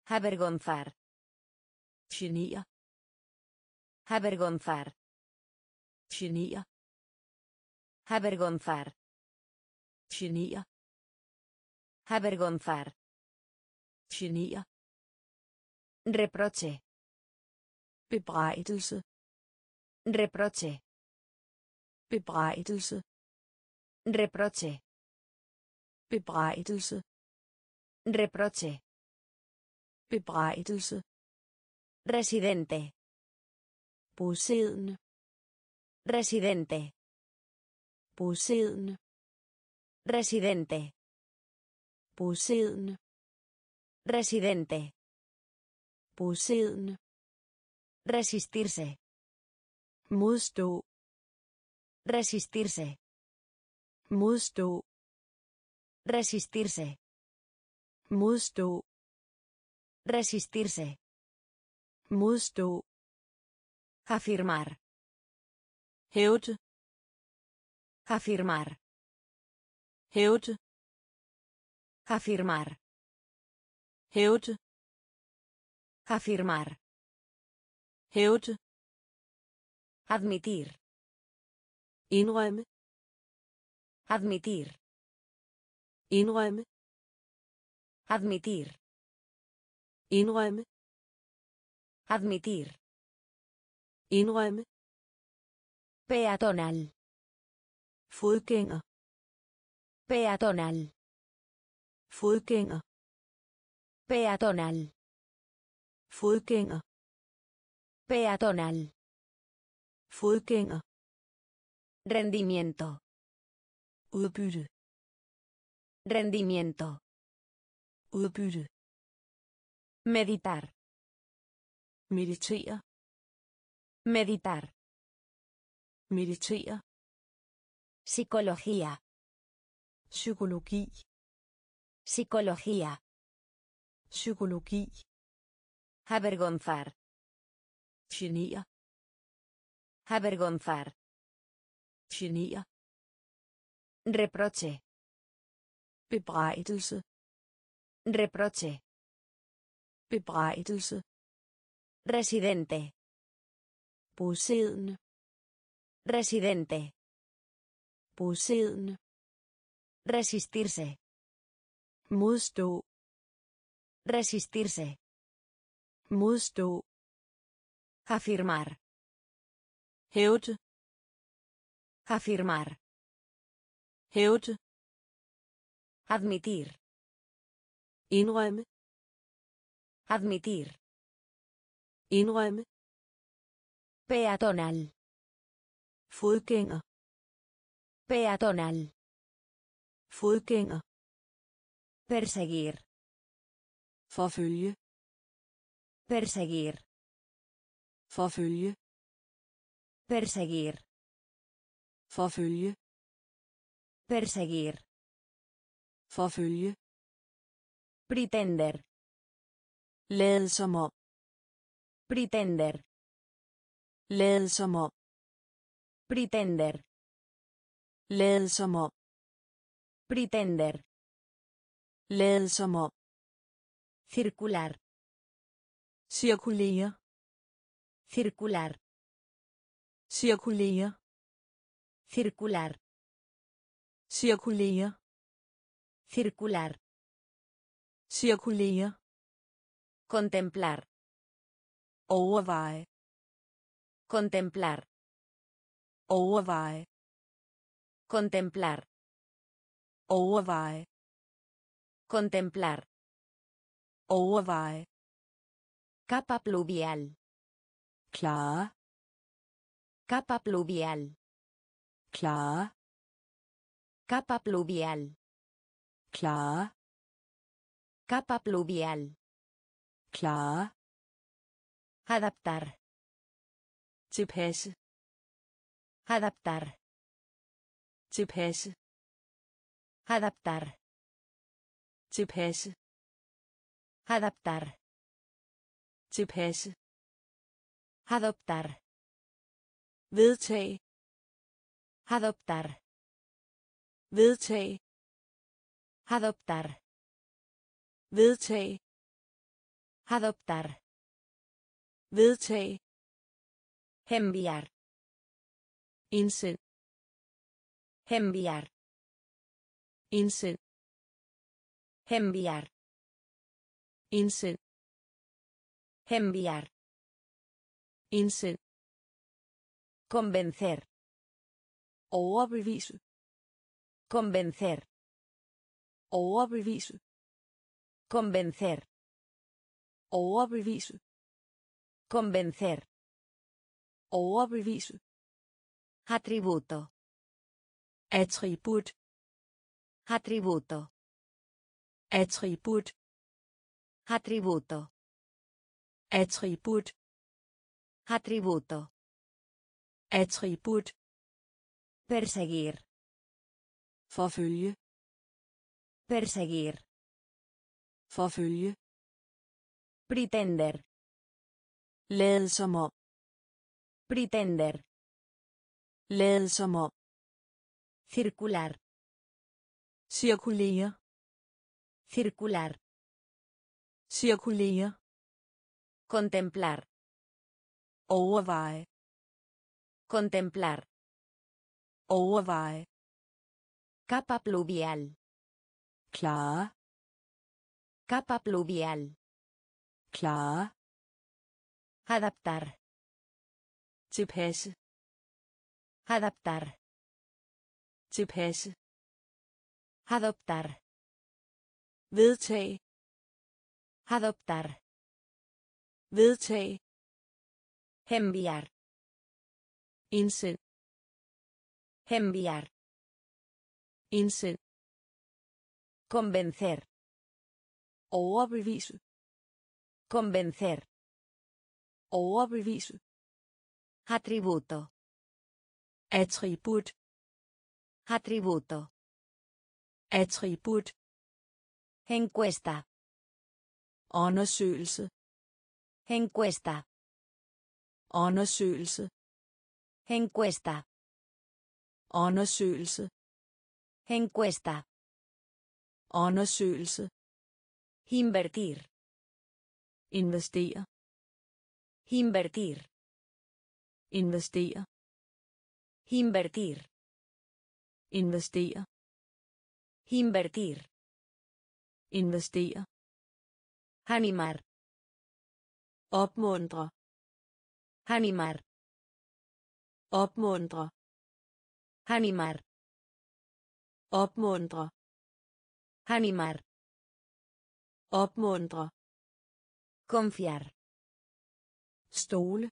Avergonzar. Genere. Avergonzar. Genere. Avergonzar. Genere. Avergonzar. genere, Reproche. bebrejdelse, Reproche. bebrejdelse, Reproche. bebrejdelse, Reproche. bebrejdelse, Residente. bosiddende, Residente. bosiddende, Residente. Bosiddende, Residente. bosiddende, Resistirse. modstå, Resistirse. modstå, Resistirse. modstå, Resistirse. modstå, Afirmar. hævde, Afirmar. hævde, Afirmar. hævde, Afirmar. hævde, Admitir. indrømme, Admitir. indrømme, Admitir. indrømme, Admitir. indrømme, Peatonal. fodgænger, Peatonal. Fodgænger, Peatonal. fodgænger, Peatonal. fodgænger, Rendimiento. udbytte, Rendimiento. udbytte, Meditar. meditere, Meditar. meditere, Psicología. psykologi, Psicología. psykologi, Avergonzar. genere, Avergonzar. genere, Reproche. bebrejdelse, Reproche. bebrejdelse, Residente. bosiddende, Residente. bosiddende, Resistirse. Modstå, Resistirse. modstå, Afirmar. hævde, Afirmar. hævde, Admitir. indrømme, Admitir. indrømme, Peatonal. fodgænger, Peatonal. fodgænger, Perseguir. forfølge, Perseguir. forfølge, Perseguir. forfølge, Perseguir. forfølge, Pretender. lade som om, Pretender. lade som om, Pretender. lade som om, Pretender. Lade som om, Circular. cirkulere, Circular. cirkulere, Circular. cirkulere, Circular. cirkulere, Contemplar. overveje, Contemplar. overveje, Contemplar. overveje, Contemplar. overveje, Capa pluvial. klare, Capa pluvial. klare, Capa pluvial. klare, Capa pluvial. klare, Adaptar. tilpasse, Adaptar. tilpasse, Adaptar. Tilpasse, Adaptar. tilpasse, Adoptar. vedtag, Adoptar. vedtag, Adoptar. vedtag, Adoptar. vedtag, Enviar. indsend, Enviar. indsend, Enviar. Indsend. Enviar. Indsend. Convencer. Overbevise. Convencer. Overbevise. Convencer. Overbevise. Convencer. Overbevise. Atributo. Attribut. Atributo. Attribut. Atributo. Attribut. Atributo. Attribut. Perseguir. Forfølge. Perseguir. Forfølge. Pretender. Lade som om. Pretender. Lade som om. Circular. Cirkulere. Circular. Cirkulere. Contemplar. Overveje. Contemplar. Overveje. Capa pluvial. Klare. Capa pluvial. Klare. Adaptar. Tilpasse. Adaptar. Tilpasse. Adoptar. Vedtag. Adoptar. Vedtag. Enviar. Indsend. Enviar. Indsend. Convencer. Overbevise. Convencer. Overbevise. Atributo. Attribut. Atributo. Attribut. Encuesta. Undersøgelse. Encuesta. Undersøgelse. Encuesta. Undersøgelse. Encuesta. Undersøgelse. Invertir. Investere. Invertir. Investere. Invertir. Investere. Invertir. Investere. Animar. Opmuntre. Animar. Opmuntre. Animar. Opmuntre. Animar. Opmuntre. Confiar. Stole.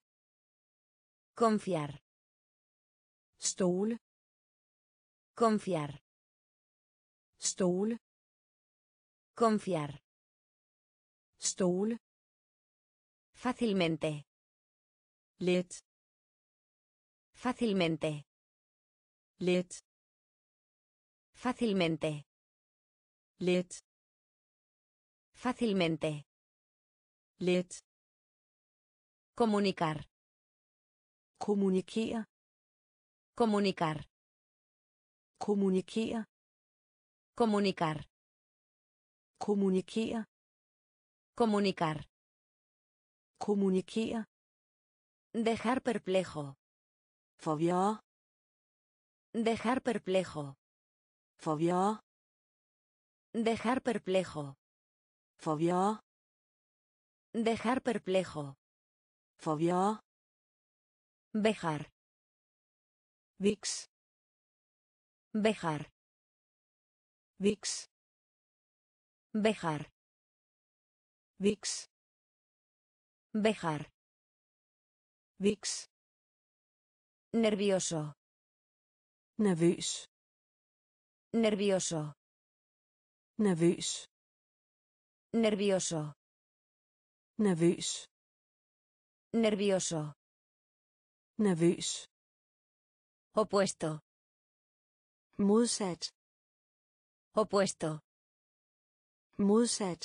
Confiar. Stole. Confiar. Stole. Confiar. Stole. Fácilmente. Let. Fácilmente. Let. Fácilmente. Let. Fácilmente. Let. Comunicar. Kommunikere. Comunicar. Kommunikere. Comunicar. Kommunikere. Comunicar. Kommunikere. Dejar perplejo. Forvirre. Dejar perplejo. Forvirre. Dejar perplejo. Forvirre. Dejar perplejo. Forvirre. Bejar. Viks. Bejar. Viks. Bejar. Viks. Bejar. Viks. Nervioso. Nervøs. Nervioso. Nervøs. Nervioso. Nervøs. Nervioso. Nervøs. Opuesto. Modsat. Opuesto. Modsat.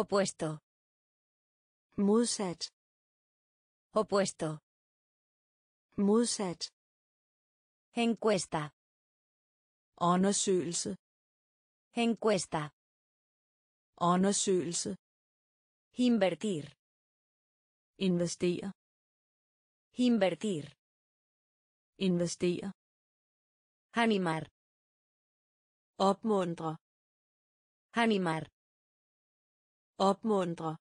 Opuesto. Modsat. Opuesto. Modsat. Encuesta. Undersøgelse. Encuesta. Undersøgelse. Invertir. Investere. Invertir. Investere. Animar. Opmuntre. Animar. Opmuntre.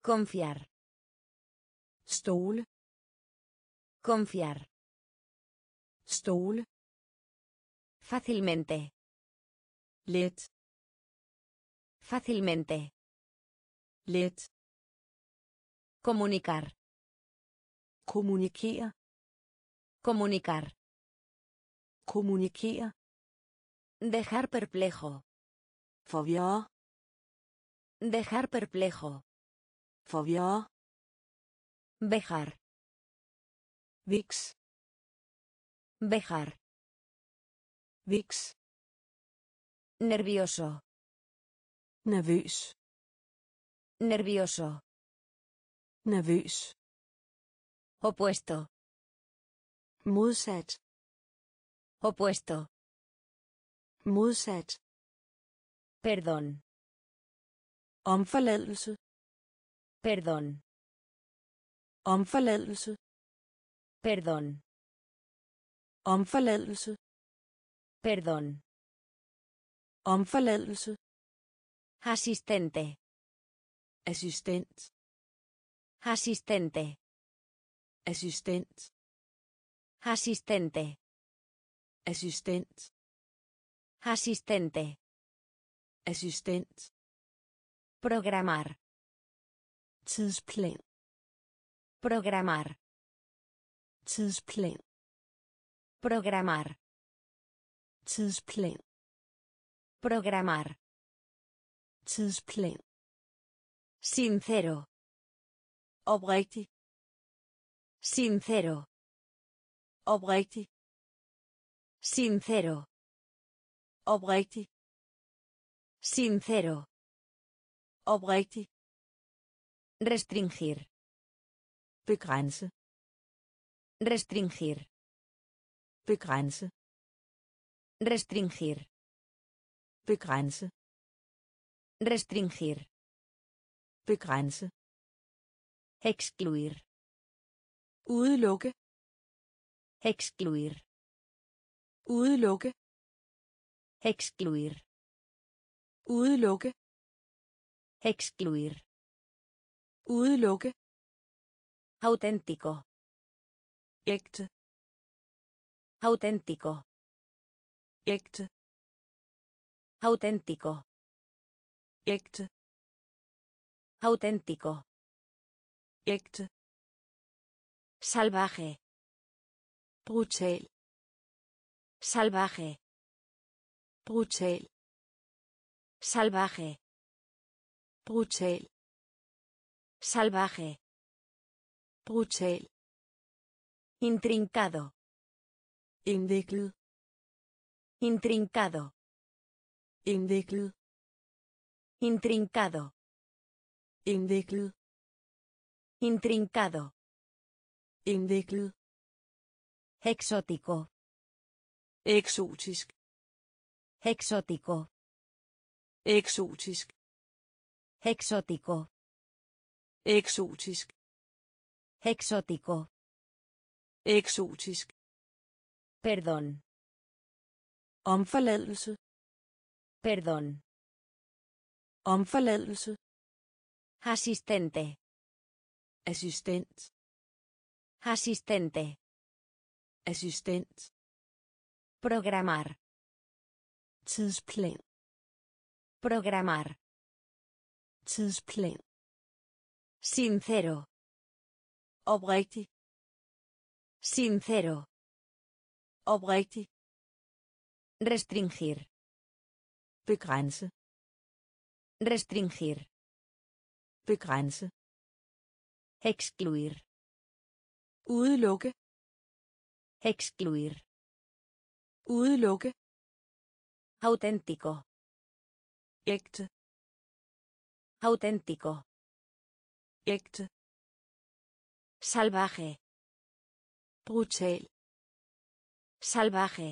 Confiar. Stole. Confiar. Stole. Fácilmente. Let. Fácilmente. Let. Comunicar. Kommunikere. Comunicar. Kommunikere. Dejar perplejo. Forvirre. Dejar perplejo. Forvirre. Vejar. Vix. Vejar. Vix. Nervioso. Nervøs. Nervioso. Nervøs. Opuesto. Modsat. Opuesto. Modsat. Perdón. Omforladelse. Perdón. Omforladelse. Perdón. Omforladelse. Perdón. Omforladelse. Asistente. Assistent. Asistente. Assistent. Asistente. Assistent. Asistente. Assistent. Programar. Tidsplan. Programar. Tidsplan. Programar. Tidsplan. Programar. Tidsplan. Sincero. Oprigtig. Sincero. Oprigtig. Sincero. Oprigtig. Sincero. Oprigtig. Restringir. Begrænse. Restringir. Begrænse. Restringir. Begrænse. Restringir. Begrænse. Excluir. Udelukke. Excluir. Udelukke. Excluir. Udelukke. Excluir. Udelukke. Auténtico. Ægte. Auténtico. Ægte. Auténtico. Ægte. Auténtico. Ægte. Salvaje. Brutal. Salvaje. Brutal. Salvaje. Brutal. Salvaje. Brutal. Intrincado. Indviklet. Intrincado. Indviklet. Intrincado. Indviklet. Intrincado. Indviklet. Exótico. Eksotisk. Exótico. Eksotisk. Exótico. Eksotisk. Exótico. Eksotisk. Perdón. Omforladelse. Perdón. Omforladelse. Asistente. Assistent. Asistente. Assistent. Programar. Tidsplan. Programar. Tidsplan. Sincero. Oprigtig. Sincero. Oprigtig. Restringir. Begrænse. Restringir. Begrænse. Excluir. Udelukke. Excluir. Udelukke. Auténtico. Ægte. Auténtico. Ægte. Salvaje. Brutal. Salvaje.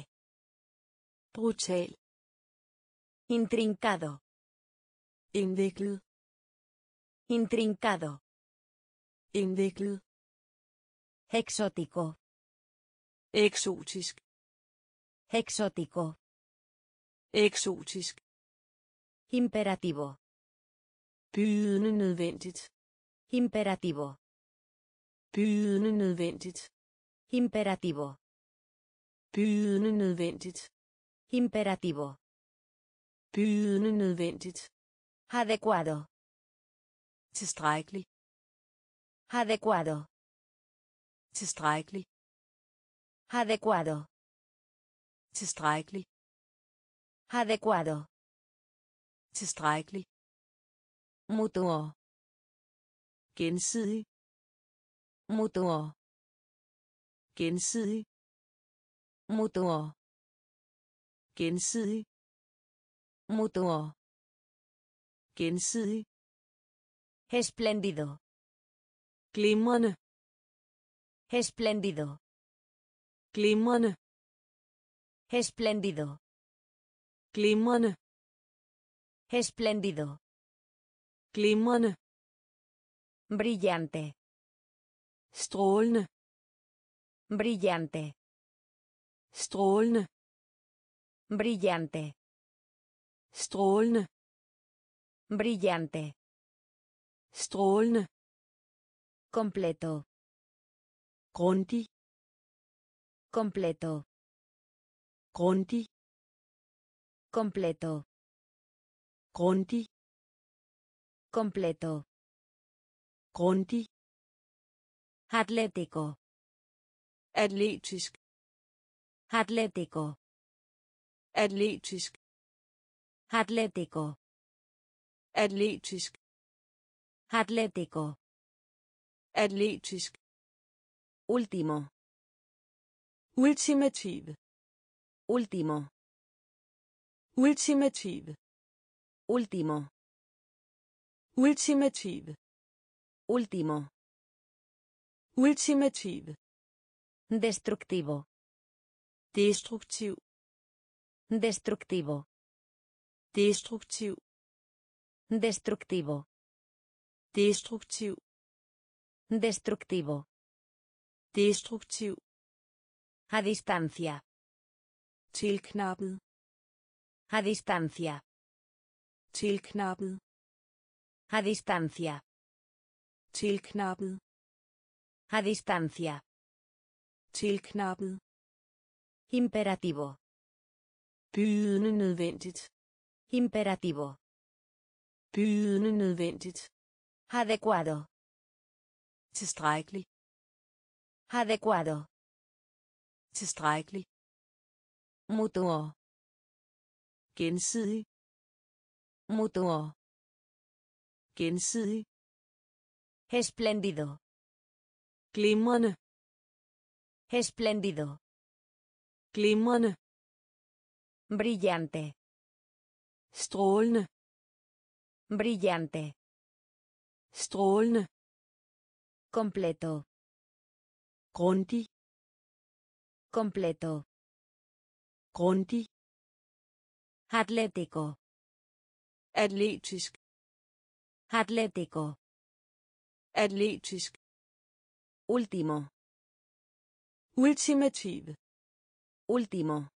Brutal. Intrincado. Indviklet. Intrincado. Indviklet. Exótico. Eksotisk. Exótico. Imperativo. Bydende nødvendigt. Imperativo. Bydende nødvendigt. Imperativo. Bydende nødvendigt. Imperativo. Bydende nødvendigt. Adecuado. Tilstrækkelig. Adecuado. Tilstrækkelig. Adecuado. Tilstrækkelig. Adecuado. Tilstrækkelig. Mutuo. Gensidig. Mutuo. Gensidig. Mutuo. Gensidig. Mutuo. Gensidig. Espléndido. Glimrende. Espléndido. Glimrende. Espléndido. Glimrende. Espléndido. Glimrende. Brillante. Strålende. Brillante. Strålende. Brillante. Strålende. Brillante. Strålende. Completo. Grundig. Completo. Grundig. Completo. Grundig. Completo. Grundig. Atlético. Atletisk. Atlético. Atletisk. Atlético. Atletisk. Atlético. Atletisk. Último. Ultimative. Último. Ultimative. Último. Ultimative. Último. Ultimative. Destructivo. Destruktiv. Destructivo. Destruktiv. Destructivo. Destruktiv. Destructivo. Destruktiv. A distancia. Tilknappet. A distancia. Tilknappet. A distancia. Tilknappet. A distancia. Tilknappet. Imperativo. Bydende nødvendigt. Imperativo. Bydende nødvendigt. Adecuado. Tilstrækkelig. Adecuado. Tilstrækkelig. Mutuo. Gensidig. Mutuo. Gensidig. Espléndido. Glimrende. Espléndido. Glimrende. Brillante. Strålende. Brillante. Strålende. Completo. Grundig. Completo. Grundig. Atlético. Atletisk. Atlético. Atletisk. Último. Ultimative. Último.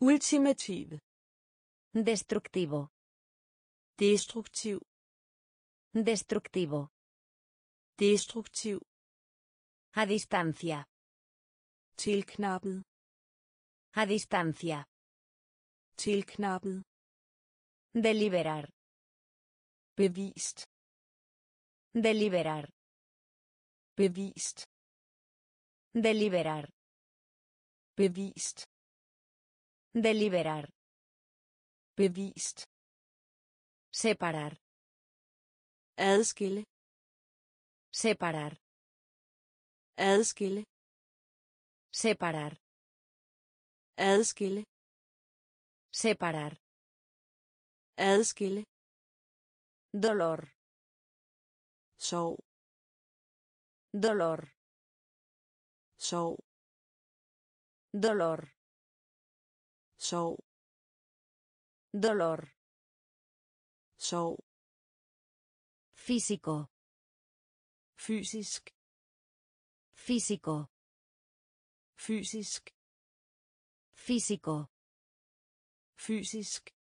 Ultimative. Destructivo. Destruktiv. Destructivo. Destruktiv. A distancia. Tilknappet. A distancia. Tilknappet. Deliberar. Bevist. Deliberar. Bevist. Deliberar. Bevist. Deliberar. Bevist. Separar. Adskille. Separar. Adskille. Separar. Adskille. Separar. Adskille. Dolor. Sorg. Dolor. Sorg. Dolor. Sorg. Dolor. Sorg. Físico. Fysisk. Físico. Físico. Fysisk.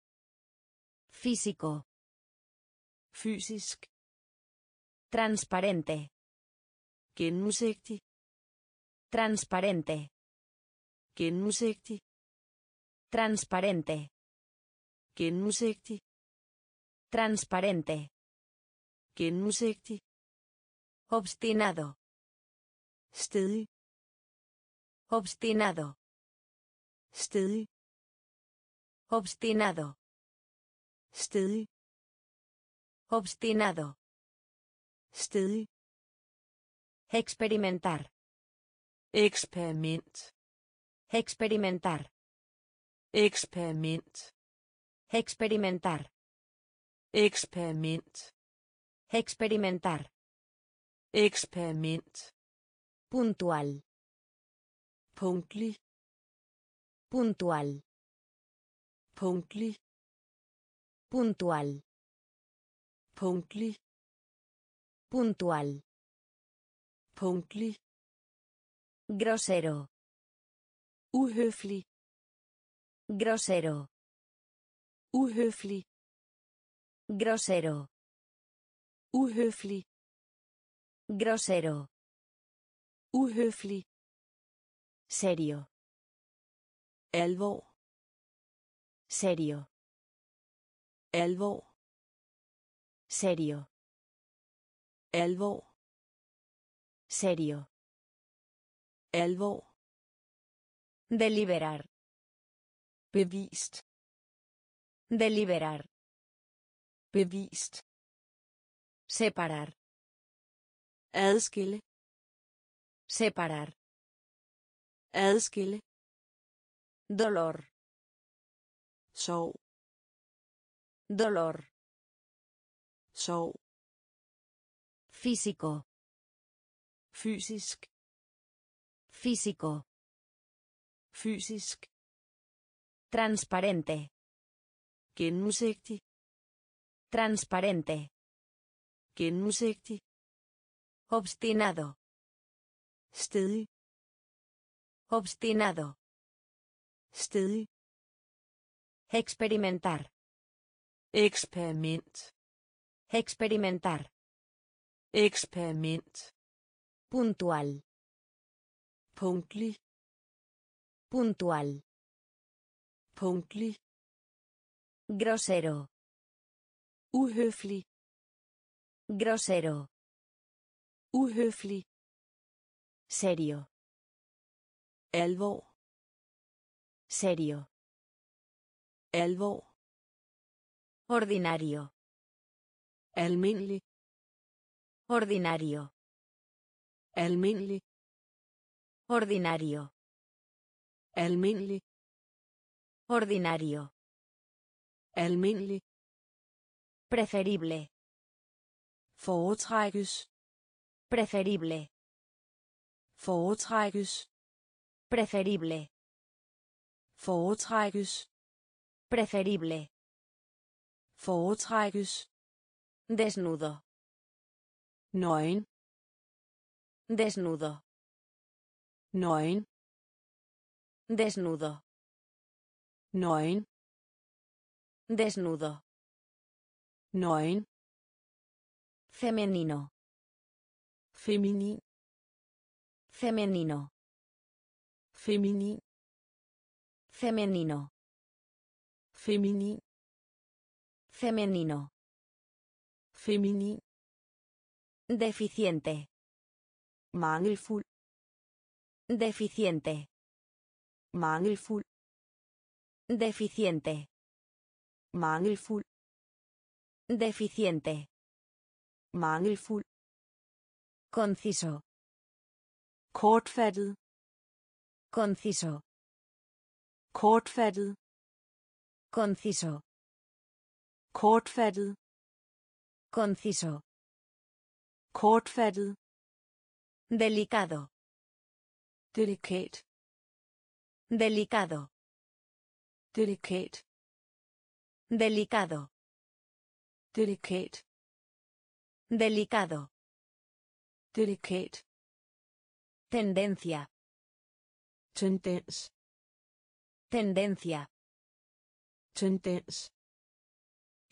Transparente. Gennemsigtig. Transparente. Gennemsigtig. Transparente. Gennemsigtig. Transparente. Gennemsigtig. Obstinado. Stedig. Obstinado. Stedig. Obstinado. Stedig. Obstinado. Stedig. Experimentar. Eksperiment. Experimentar. Eksperiment. Experimentar. Eksperiment. Experimentar. Eksperiment. Puntual. Punktlig. Puntual. Punktlig. Puntual. Punktlig. Puntual. Punktlig. Grosero. Uhøflig. Grosero. Uhøflig. Grosero. Uhøflig. Grosero. Uhøflig. Serio. Alvor. Serio. Alvor. Serio. Alvor. Serio. Alvor. Deliberar. Bevist. Deliberar. Bevist. Separar. Adskille. Separar. Adskille. Dolor. Sorg. Dolor. Sorg. Físico. Fysisk. Físico. Fysisk. Transparente. Gennemsigtig. Transparente. Gennemsigtig. Obstinado. Stedig. Obstinado. Stedig. Experimentar. Eksperiment. Experimentar. Eksperiment. Puntual. Punktlig. Puntual. Punktlig. Grosero. Uhøflig. Grosero. Uhøflig. Serio. Alvor. Serio. Alvor. Ordinario. Almindelig. Ordinario. Almindelig. Ordinario. Almindelig. Ordinario. Almindelig. Preferible. Foretrækkes. Preferible. Foretrækkes. Preferible. Foretrækkes. Preferible. Foretrækkes. Desnudo. Nøgen. Desnudo. Nøgen. Desnudo. Nøgen. Desnudo. Nøgen. Femenino. Feminin. Femenino. Feminin. Femenino. Feminin. Femenino. Feminin. Deficiente. Mangelfuld. Deficiente. Mangelfuld. Deficiente. Mangelfuld. Deficiente. Mangelfuld. Conciso. Kortfattet. Conciso. Kortfattet. Conciso. Kortfattet. Conciso. Kortfattet. Delicado. Delikat. Delicado. Delikat. Delicado. Delikat. Delicado. Delikat. Tendencia. Tendens. Tendencia. Tendens.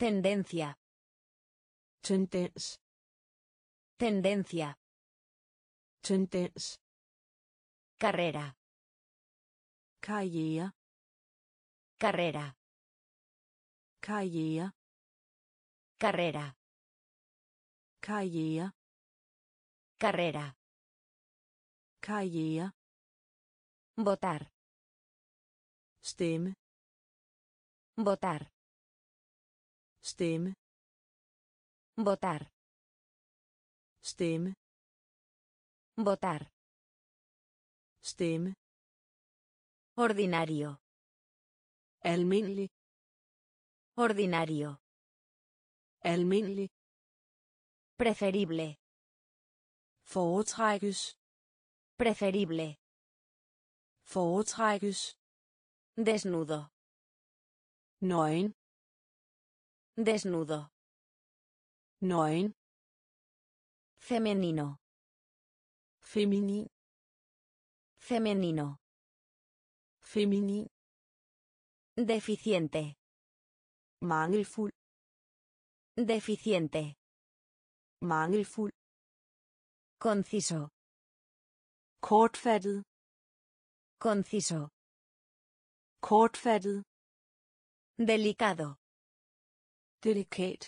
Tendencia. tendens Tendencia. tendens Carrera. karriere Carrera. karriere Carrera. karriere Carrera. karriere Votar. stemme Votar. Stemme Votar. stemme Votar. stemme Ordinario. almindelig Ordinario. almindelig Preferible. foretrækkes Preferible. foretrækkes Desnudo. nøgen Desnudo. nøgen Femenino. feminin Femenino. feminin Deficiente. mangelfuld Deficiente. mangelfuld Conciso. kortfattet Conciso. kortfattet Delicado. Delikat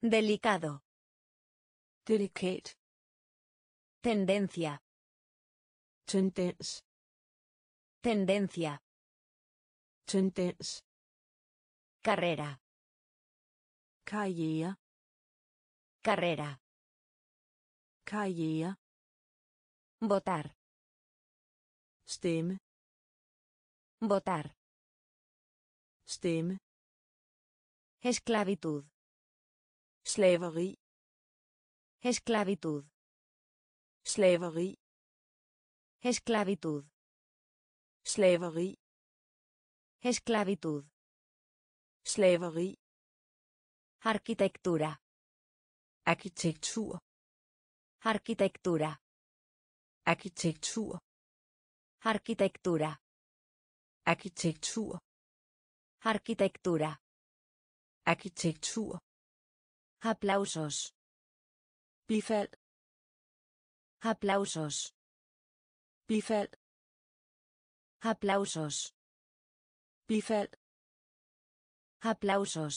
Delicado. delikat Tendencia. tendens Tendencia. tendens Carrera. karriere Carrera. karriere Votar. stemme Votar. stemme Esclavitud. slaveri Esclavitud. slaveri Esclavitud. slaveri Esclavitud. slaveri Arquitectura. arkitektur Arquitectura. arkitektur Arquitectura. arkitektur Arquitectura. Arkitektur Aplausos. bifald Aplausos. bifald Aplausos. bifald Aplausos.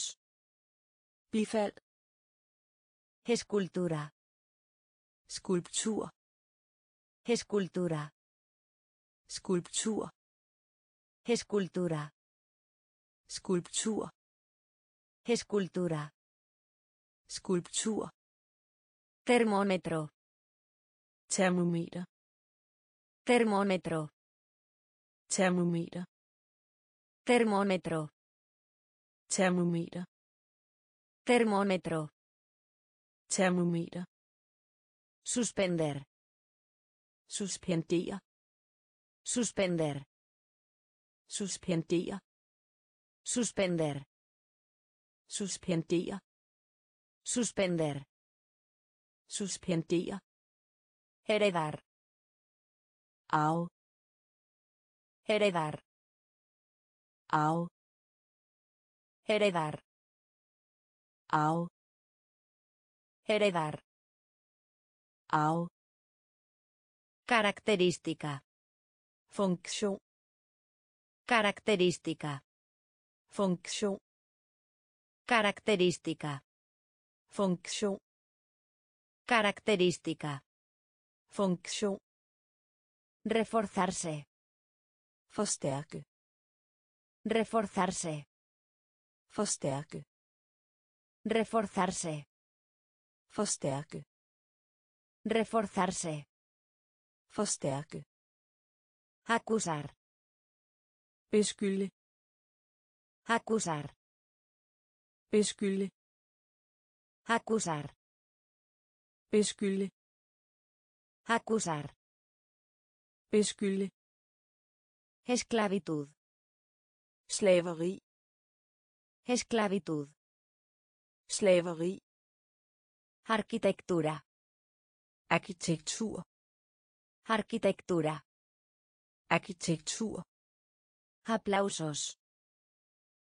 bifald Escultura. skulptur Escultura. skulptur Escultura. skulptur Escultura. skulptur Termómetro. termometer Termómetro. termometer Termómetro. termometer Termómetro. termometer Suspender. suspendere Suspender. suspendere Suspender. Suspendere Suspender. suspendere Heredar. arv Heredar. arv Heredar. arv Heredar. arv Característica. funktion Característica. funktion Característica. funktion Característica. funktion Reforzarse. forstærke Reforzarse. forstærke Reforzarse. forstærke Reforzarse. forstærke Acusar. beskylde Acusar. Beskylde Acusar. beskylde Acusar. beskylde Esclavitud. slaveri Esclavitud. slaveri Arquitectura. arkitektur Arquitectura. arkitektur Aplausos.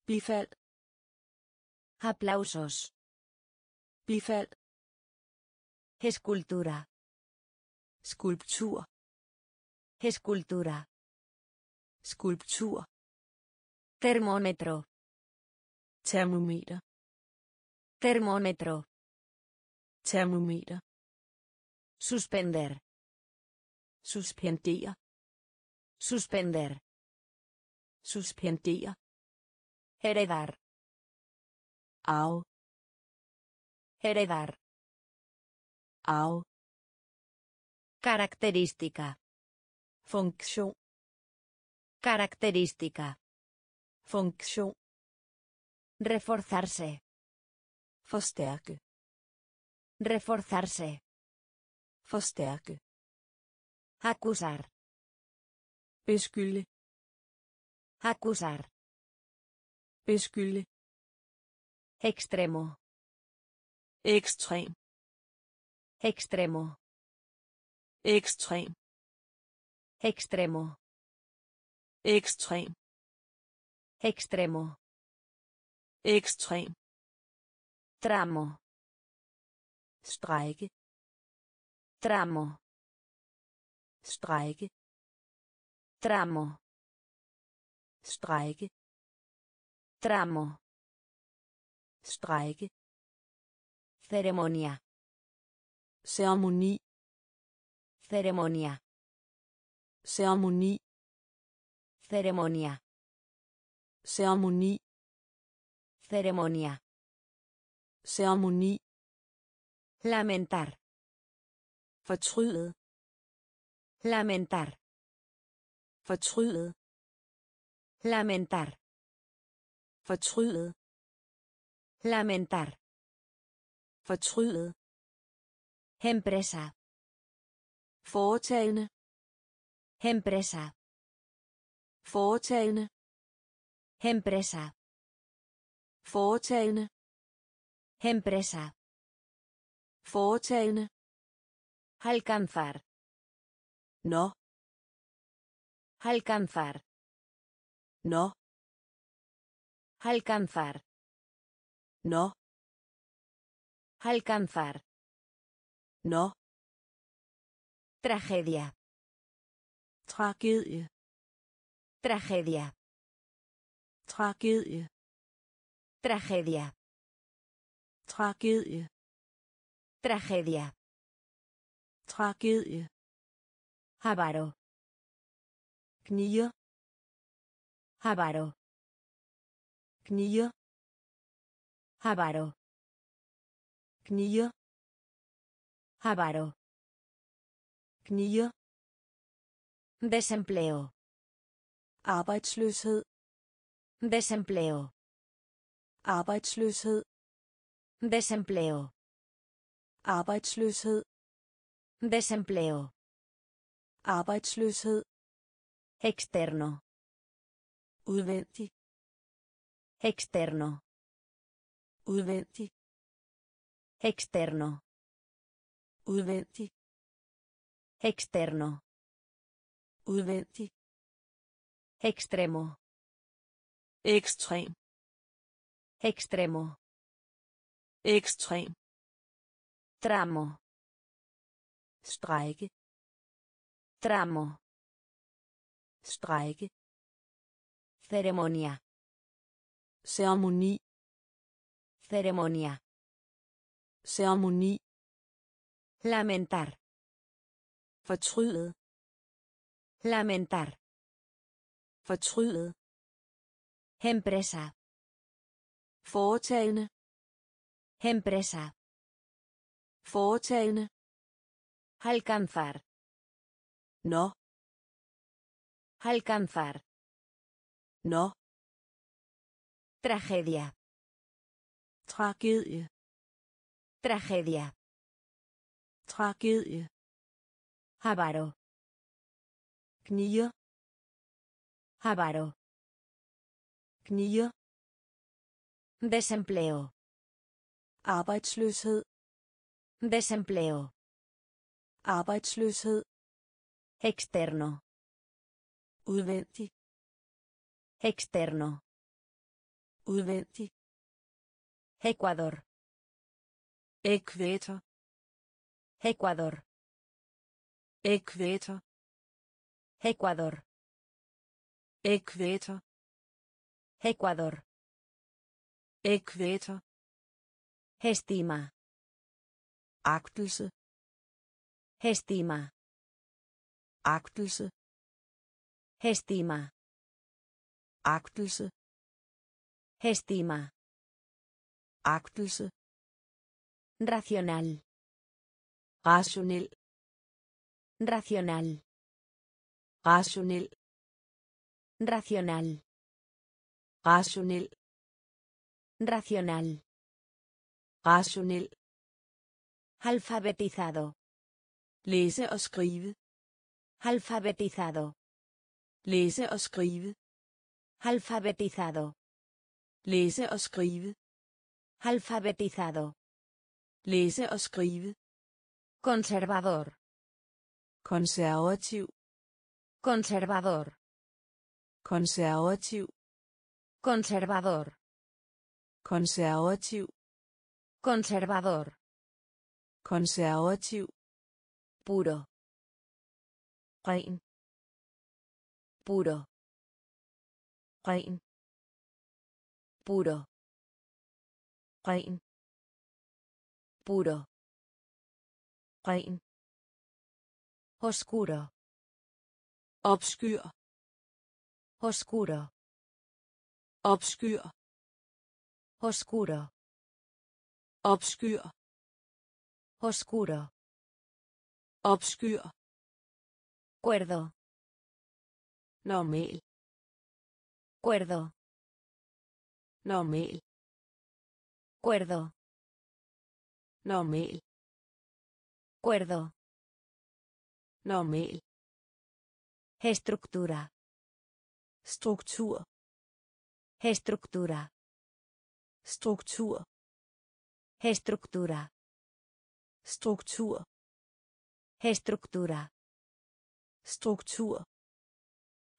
bifald Aplausos. Bifald. Escultura. Skulptur. Escultura. Skulptur. Termómetro. Termometer. Termómetro. Termometer. Suspender. Suspendere. Suspender. Suspendere. Heredar. Heredar. Arv. Característica. Funktion. Característica. Funktion. Reforzarse. Forstærke. Reforzarse. Forstærke. Acusar. Beskylde. Acusar. Beskylde. Extremo. Ekstrem. Extremo. Ekstrem. Extremo. Ekstrem. Extremo. Ekstrem. Tramo. Strække. Tramo. Strække. Tramo. Strække. Tramo. Strække. Ceremonia. Ceremoni. Ceremonia. Ceremoni. Ceremonia. Ceremoni. Ceremonia. Ceremoni. Lamentar. Fortrydet. Lamentar. Fortrydet. Lamentar. Fortrydet. Lamentar. Fortrydet. Empresa. Foretagende. Empresa. Foretagende. Empresa. Foretagende. Empresa. Foretagende. Alcanzar. Nå. Alcanzar. Nå. Alcanzar. Nå. Alcanzar. Nå. Tragedia. Tragedie. Tragedia. Tragedie. Tragedia. Tragedie. Tragedia. Tragedie. Avaro. Knier. Avaro. Knier. Avaro. Knier. Avaro. Knier. Desempleo. Arbejdsløshed. Desempleo. Arbejdsløshed. Desempleo. Arbejdsløshed. Desempleo. Arbejdsløshed. Externo. Udvendig. Externo. Udvendig. Externo. Udvendig. Externo. Udvendig. Extremo. Ekstrem. Extremo. Ekstrem. Tramo. Strække. Tramo. Strække. Ceremonia. Ceremoni. Ceremonia. Ceremoni. Lamentar. Fortrydet. Lamentar. Fortrydet. Empresa. Foretagende. Empresa. Foretagende. Alcanzar. Nå. Alcanzar. Nå. Tragedia. Tragedie. Tragedia. Tragedie. Avaro. Knier. Avaro. Knier. Desempleo. Arbejdsløshed. Desempleo. Arbejdsløshed. Externo. Udvendig. Externo. Udvendig. Ecuador. Ækvator. Ecuador. Ækvator. Ecuador. Ækvator. Ecuador. Ækvator. Estima. Agtelse. Estima. Agtelse. Estima. Agtelse. Estima. Agtelse. Racional. Rationel. Racional. Rationel. Racional. Rationel. Racional. Rationel. Alfabetizado. Læse og skrive. Alfabetizado. Læse og skrive. Alfabetizado. Læse og skrive. Alfabetizado. Læse og skrive. Conservador. Konservativ. Conservador. Konservativ. Conservador. Konservativ. Conservador. Konservativ. Puro. Ren. Puro. Ren. Puro. Ren. Puro. Ren. Oscuro. Obskyr. Oscuro. Obskyr. Oscuro. Obskyr. Oscuro. Obskyr. Cuerdo. Normal. Cuerdo. Normal. Cuerdo. Normal. Cuerdo. Normal. Estructura. Struktur. Estructura. Struktur. Estructura. Struktur. Estructura. Struktur.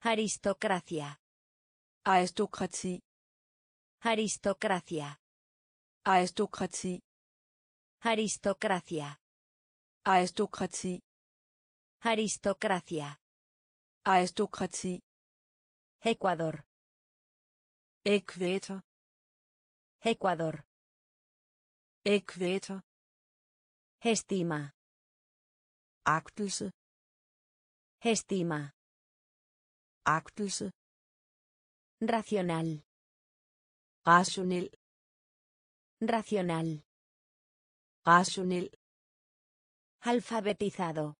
Aristocracia. Aristokrati. Aristocracia. Aristokrati. Aristocracia. Aristokrati. Aristocracia. Aristokrati. Ecuador. Ækvator. Ecuador. Ækvator. Estima. Agtelse. Estima. Agtelse. Racional. Rationel. Racional. Rationel. Alfabetizado.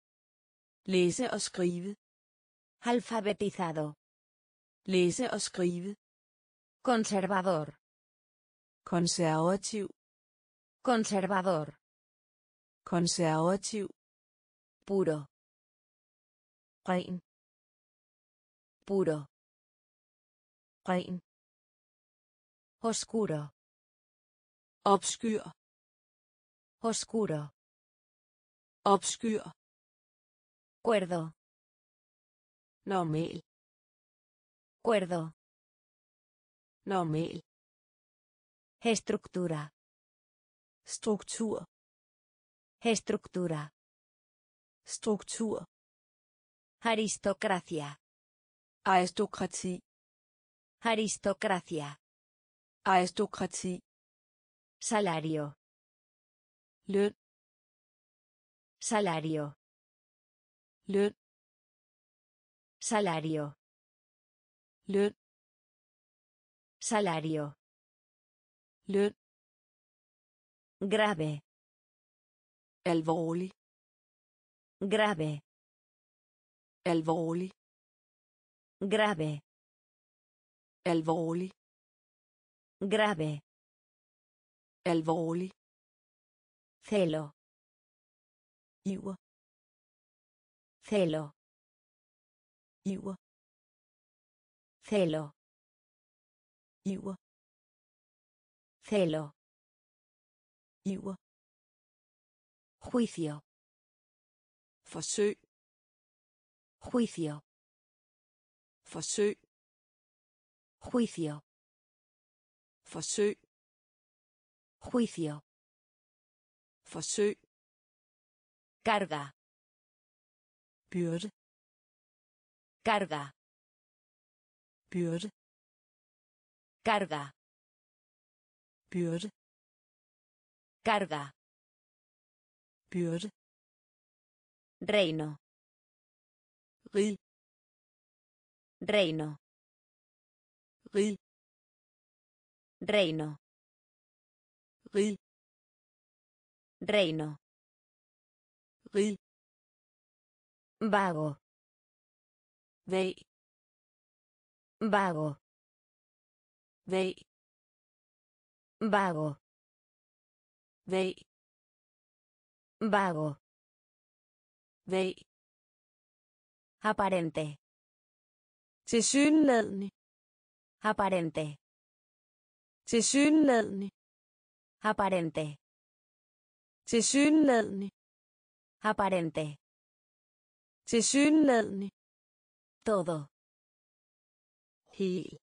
Læse og skrive. Alfabetizado. Læse og skrive. Conservador. Konservativ. Conservador. Konservativ. Puro. Ren. Puro. Ren. Oscuro. Obskyr. Oscuro. Obskyr. Cuerdo. Normal. Cuerdo. Normal. Estructura. Struktur. Estructura. Struktur. Aristocracia. Aristokrati. Aristocracia. Aristokrati. Salario. Løn. Salario. Løn. Salario. Løn. Salario. Løn. Grave. Alvorlig. Grave. Alvorlig. Grave. Alvorlig. Grave. Alvorlig. Celo. Iver. Celo. Iver. Celo. Iver. Celo. Iver. Juicio. Forsøg. Juicio. Forsøg. Juicio. Forsøg. Juicio. Forsøg. Carga. Byrde. Carga. Byrde. Carga. Byrde. Carga. Byrde. Reino. Rig. Reino. Rig. Reino. Rig. Reino. Rig. Vago. Vag. Vago. Vag. Vago. Vag. Vago. Vag. Aparente. Tilsyneladende. Aparente. Tilsyneladende. Aparente. Tilsyneladende. Aparente. Tilsyneladende. Todo. Hel.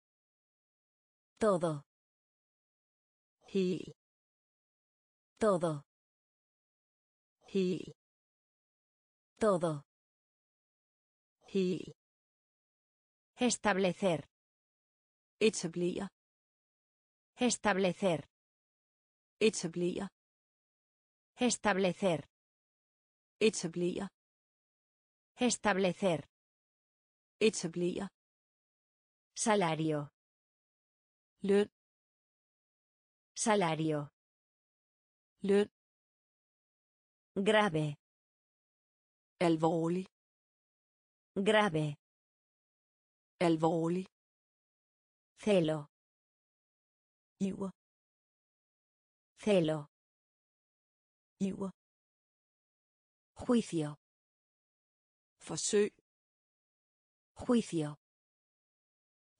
Todo. Hel. Todo. Hel. Todo. Hel. Establecer. Etablere. Establecer. Etablere. Establecer. Etablere. Establecer. Etablere. Salario. Løn. Salario. Løn. Grave. Alvorlig. Grave. Alvorlig. Celo. Iver. Celo. Iver. Juicio. Forsøg. Juicio.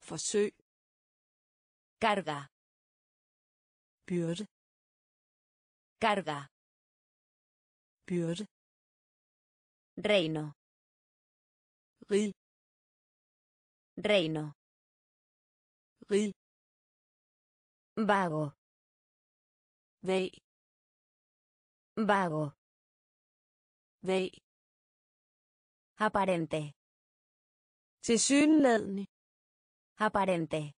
Forsøg. Carga. Byrde. Carga. Byrde. Reino. Rig. Reino. Rig. Vago. Vag. Vago. Vag. Aparente. Tilsyneladende. Aparente.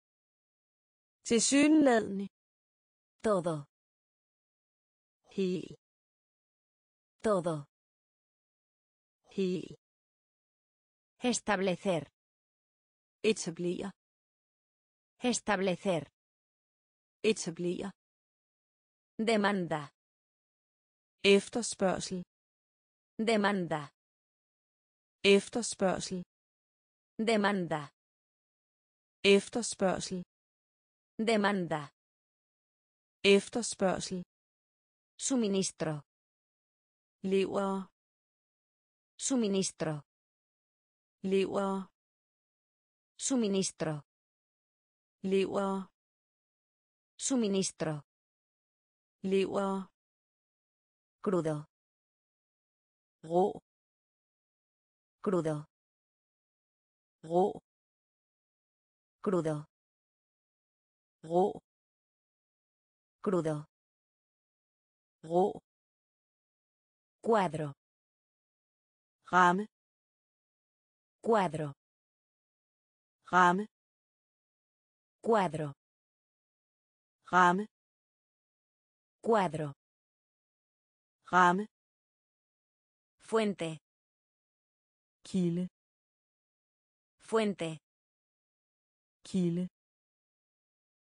Tilsyneladende. Todo. Hel. Todo. Hel. Establecer. Etablere. Establecer. Etablere. Demanda. Efterspørgsel. Demanda. Efterspørgsel. Demanda. Efterspørgsel. Demanda. Efterspørgsel. Suministro. Lever. Suministro. Lever. Suministro. Lever. Suministro. Lever. Crudo. Rå. Crudo. Rå. Crudo. Rå. Crudo. Rå. Cuadro. Ramme. Cuadro. Ramme. Cuadro. Ramme. Cuadro. Ramme. Fuente. Kilde. Fuente. Kilde.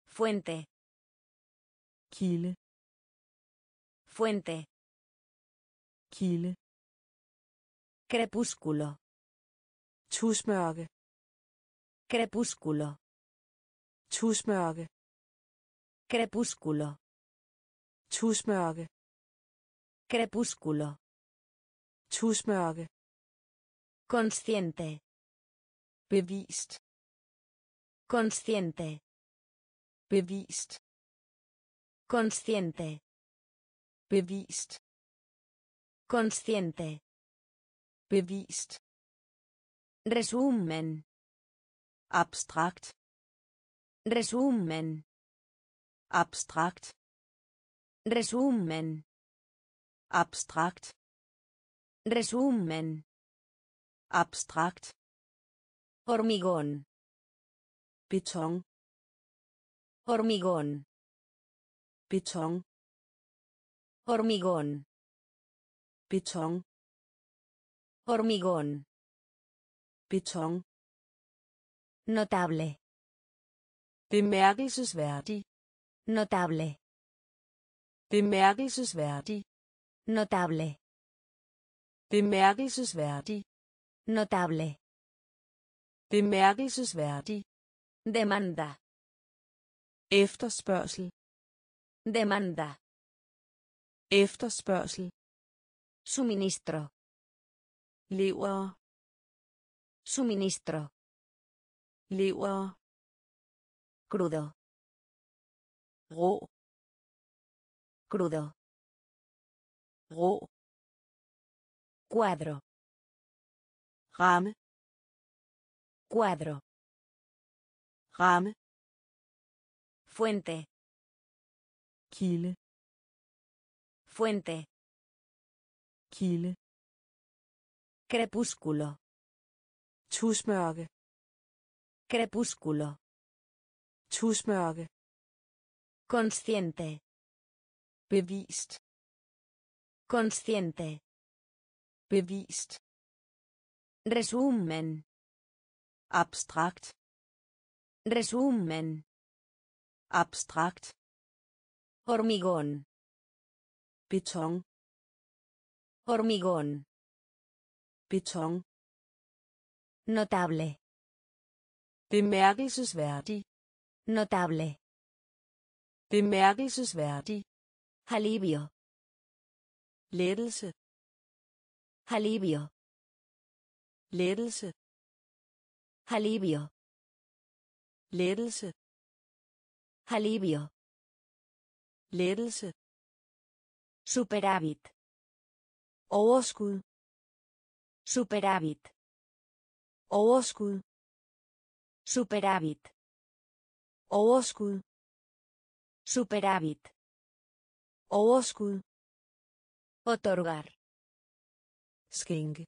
Fuente. Kilde. Fuente. Kilde. Crepúsculo. Tusmørke. Crepúsculo. Tusmørke. Crepúsculo. Tusmørke. Crepúsculo. Tusmørke. Consciente. Bevist. Consciente. Bevist. Consciente. Bevist. Consciente. Bevist. Resumen. Abstrakt. Resumen. Abstrakt. Resumen. Abstrakt. Resumen. Abstrakt. Hormigón. Beton. Hormigón. Beton. Hormigón. Beton. Hormigón. Beton. Notable. Bemærkelsesværdig. Notable. Bemærkelsesværdig. Notable. Bemærkelsesværdig. Notable. Bemærkelsesværdig. Demanda. Efterspørgsel. Demanda. Efterspørgsel. Suministro. Lever. Suministro. Lever. Crudo. Rå. Crudo. Rå. Cuadro. Ramme. Cuadro. Ramme. Fuente. Kilde. Fuente. Kilde. Crepúsculo. Tusmørke. Crepúsculo. Tusmørke. Consciente. Bevist. Consciente. Bevist. Resumen. Abstrakt. Resumen. Abstrakt. Hormigón. Beton. Hormigón. Beton. Notable. Bemærkelsesværdig. Notable. Bemærkelsesværdig. Alivio. Lettelse. Alivio. Lettelse. Alivio. Lettelse. Alivio. Lettelse. Superávit. Overskud. Superávit. Overskud. Superávit. Overskud. Superávit. Overskud. Otorgar. Skænke.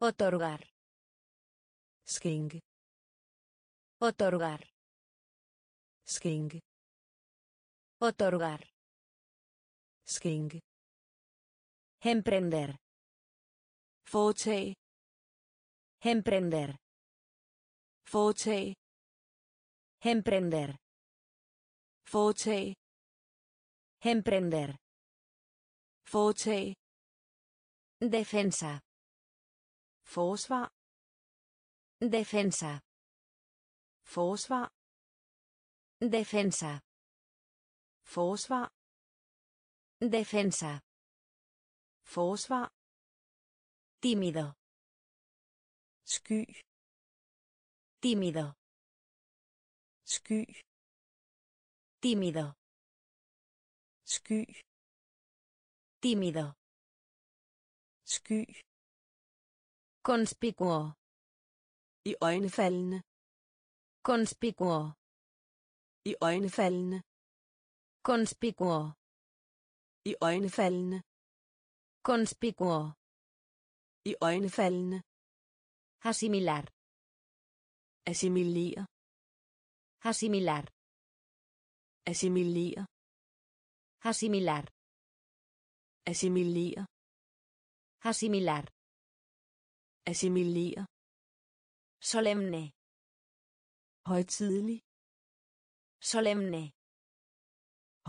Otorgar. Skænke. Otorgar. Skænke. Otorgar. Skænke. Emprender. Foretag. Emprender. Foretag. Emprender. Foretag. Emprender. Foretag. Defensa. Forsvar. Defensa. Forsvar. Defensa. Forsvar. Defensa. Forsvar. Tímido. Sky. Tímido. Sky. Tímido. Sky. Tímido. Sky. Conspicuo. I øjnefaldende. Conspicuo. I øjnefaldende. Conspicuo. I øjnefaldende. Conspicuo. I øjnefaldende. Asimilar. Assimilere. Asimilar. Assimilere. Asimilar. Assimilere. Asimilar. Assimilere. Solemne. Højtidelig. Solemne.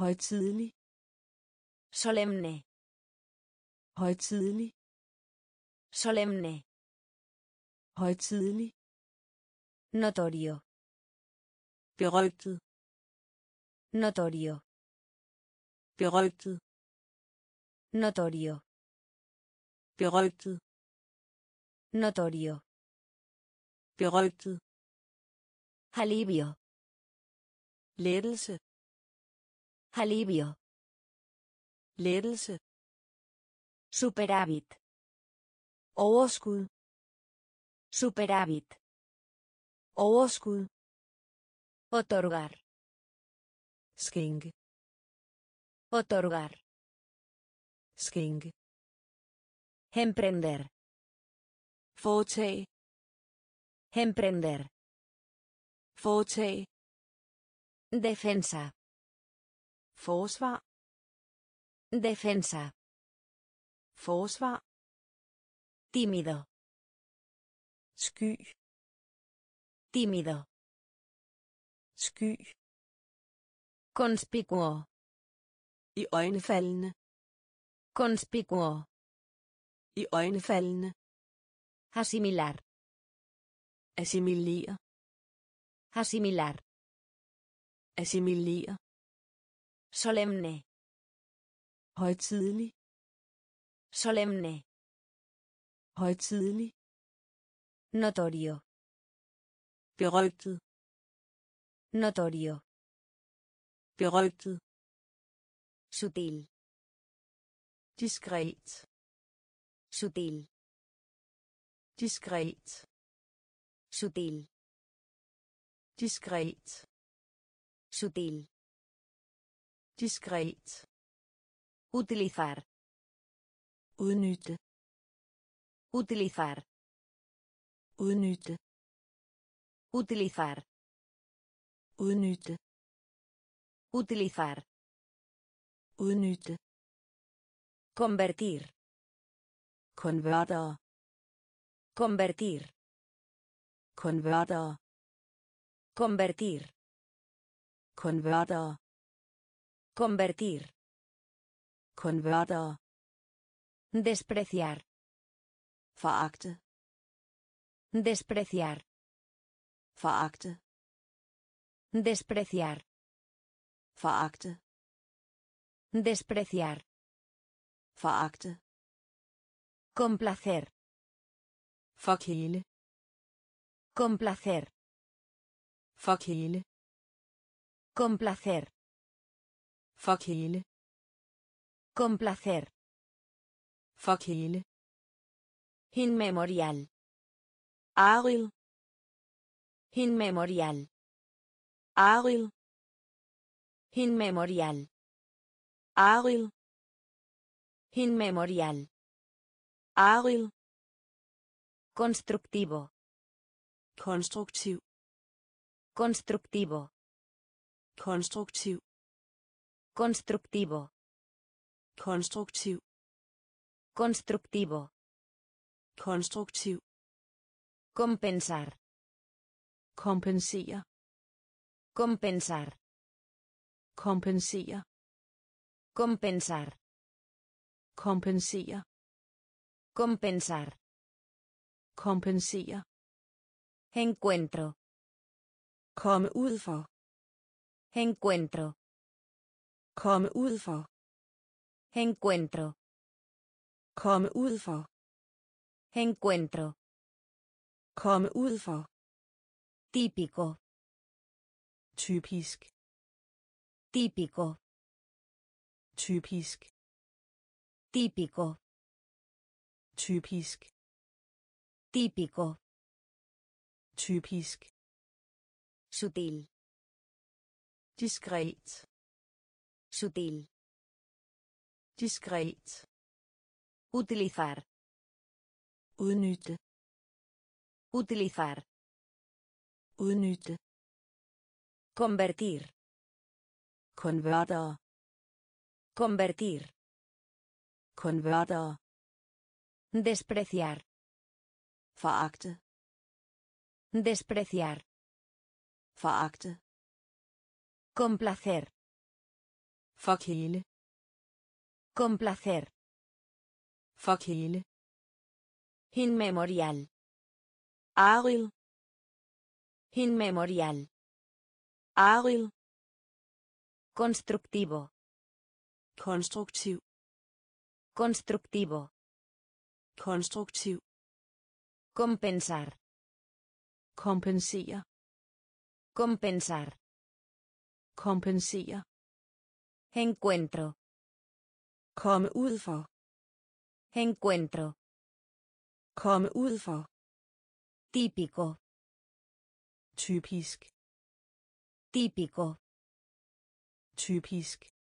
Højtidelig. Solemne. Højtidelig. Solemne. Højtidelig. Notorio. Berygtet. Notorio. Berygtet. Notorio. Berygtet. Notorio. Berygtet. Alivio. Lettelse. Alivio. Lettelse. Superávit. Overskud. Superávit. Overskud. Otorgar. Skænke. Otorgar. skænke Emprender. foretage Emprender. foretage Defensa. forsvar Defensa. forsvar Tímido. sky Tímido. sky Conspicuo. I øjnefaldende Conspicuo. i øjnefaldende Asimilar. assimilere Asimilar. assimilere Solemne. højtidelig Solemne. højtidelig Notorio. berygtet Notorio. berygtet Sutil. diskret Sutil. diskret Sutil. diskret Sutil. diskret Utilizar. udnytte Utilizar. udnytte Utilizar. udnytte Utilizar. Udnytte Convertir. konverter Convertir. konverter Convertir. konverter Convertir. konverter Despreciar. foragte Despreciar. foragte Despreciar. foragte Despreciar. foragte Complacer. forkæle Complacer. forkæle Complacer. forkæle Complacer. forkæle Inmemorial. Aril Inmemorial. Aril Inmemorial. Inmemorial. Aril Constructivo. konstruktiv Constructivo. konstruktiv Constructivo. konstruktiv Constructivo. konstruktiv Compensar. kompensere Compensar. kompensere Compensar. kompensere Compensar. kompensere Encuentro. komme ud for Encuentro. komme ud for Encuentro. komme ud for Encuentro. komme ud for Típico. typisk Típico. Typisk Típico. typisk Típico. typisk Sutil. diskret Sutil. diskret Utilizar. udnytte Utilizar. udnytte Convertir. konverter Convertir. konverter Despreciar. foragte Despreciar. foragte Complacer. forkæle Complacer. forkæle Inmemorial. Aril Inmemorial. Aril Constructivo. Konstruktiv Constructivo. konstruktiv Compensar. kompensere Compensar. kompensere Encuentro. komme ud for Encuentro. komme ud for Típico. typisk Típico. typisk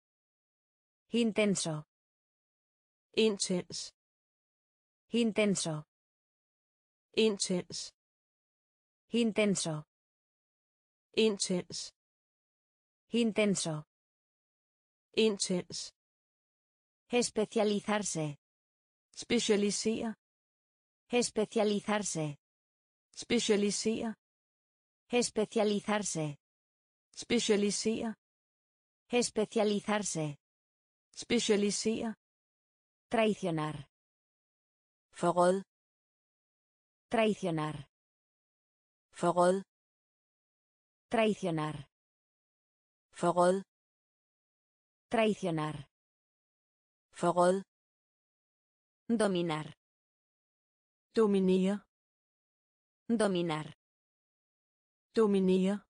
Intenso. Intens. Intenso. Intens. Intenso. Intens. Intenso. Intens. Especializarse. Specialisere. Especializarse. Specialisere. Especializarse. Specialisere. Especializarse. Specialisere. Traicionar. Forråd. Traicionar. Forråd. Traicionar. Forråd. Traicionar. Forråd. Dominar. Dominere. Dominar. Dominere.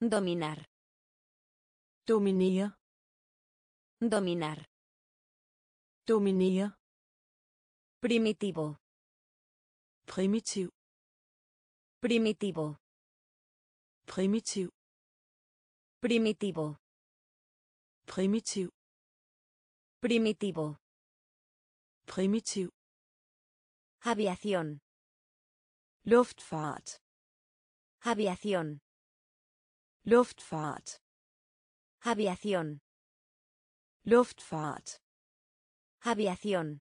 Dominar. Dominere. Dominar. Dominere. Primitivo. Primitiv. Primitivo. Primitiv. Primitivo. Primitiv. Primitivo. Primitiv. Aviación. Luftfart. Aviación. Luftfart. Aviación. Luftfahrt. Aviación.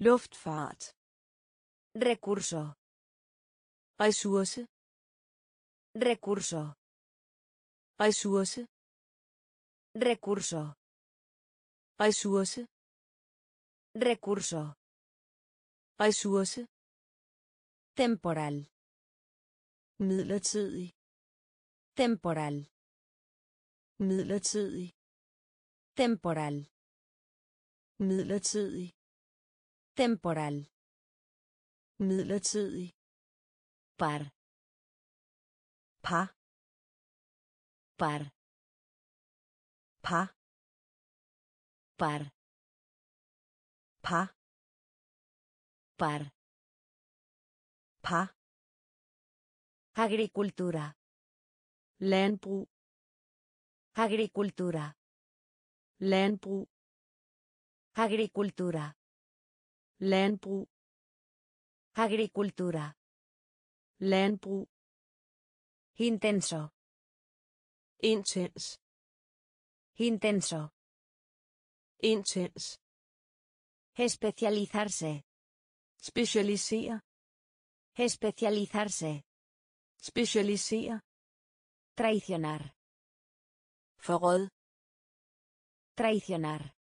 Luftfahrt. Recurso. Ressource. Recurso. Ressource. Recurso. Ressource. Recurso. Ressource. Temporal. Midlertidig. Temporal. Midlertidig. Temporal. Midlertidig. Temporal. Midlertidig. Par. Par. Par. Par. Par. Par. Par. Par. Agricultura. Landbrug. Agricultura. Landbrug. Agricultura. Landbrug. Agricultura. Landbrug. Intenso. Intens. Intenso. Intens. Especializarse. Specialisere. Especializarse. Specialisere. Traicionar. Forråd. Traicionar.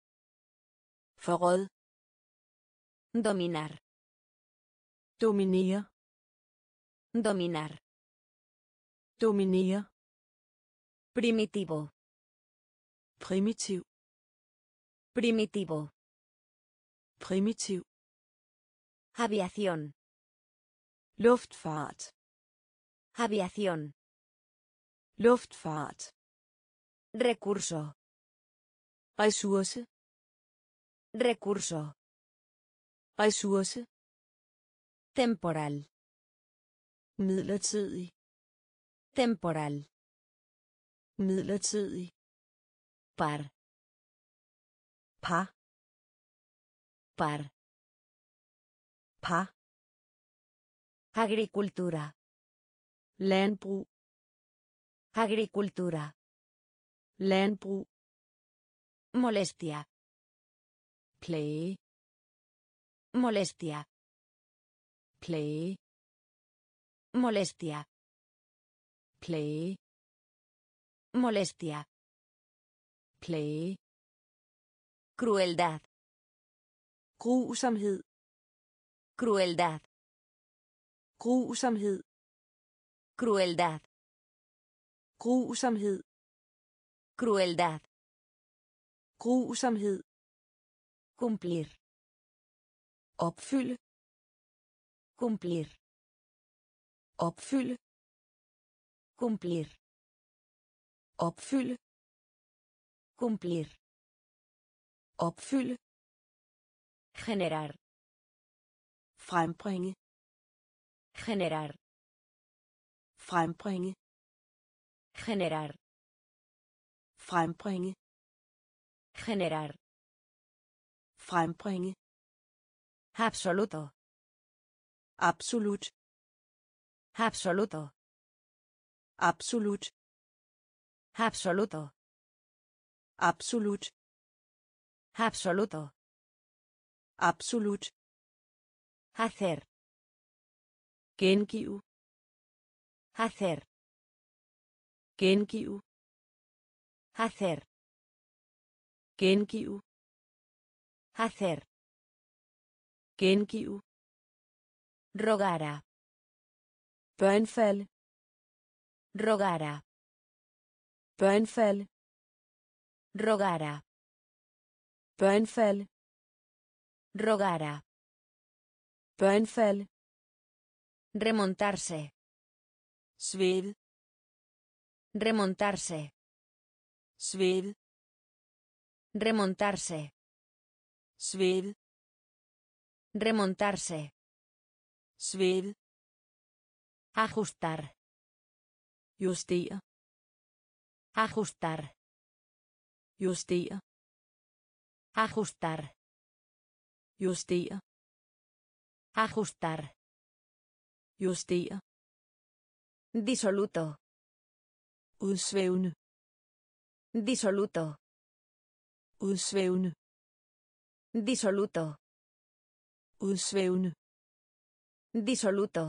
Forråd. Dominar. Dominere. Dominar. Dominere. Primitivo. Primitiv. Primitivo. Primitiv. Aviación. Luftfart. Aviación. Luftfart. Recurso. Ressource. Recurso. Ressource. Temporal. Midlertidig. Temporal. Midlertidig. Par. Par. Par. Par. Agricultura. Landbrug. Agricultura. Landbrug. Molestia. Plage. Molestia. Plage. Molestia. Plage. Molestia. Plage. Crueldad. Grusomhed. Crueldad. Grusomhed. Crueldad. Grusomhed. Crueldad. Grusomhed. Cumplir. Opfylde. Cumplir. Opfylde. Cumplir. Opfylde. Cumplir. Opfylde. Generar. Frembringe. Generar. Generar. Frembringe. Absoluto. Absolut. Absoluto. Absolut. Absoluto. Absolut. Absoluto. Absolut. Hacer. Gengive. Hacer. Gengive. Hacer. Gengive. Hacer. Gengive. Rogara. Børnefald. Rogara. Børnefald. Rogara. Børnefald. Rogara. Børnefald. Remontarse. Svæve. Remontarse. Svæve. Remontarse. Svæve. Remontarse. Svæve. Ajustar. Justere. Ajustar. Justere. Ajustar. Justere. Ajustar. Justere. Disoluto. Udsvævende. Disoluto. Udsvævende. Disoluto. Udsvævende. Disoluto.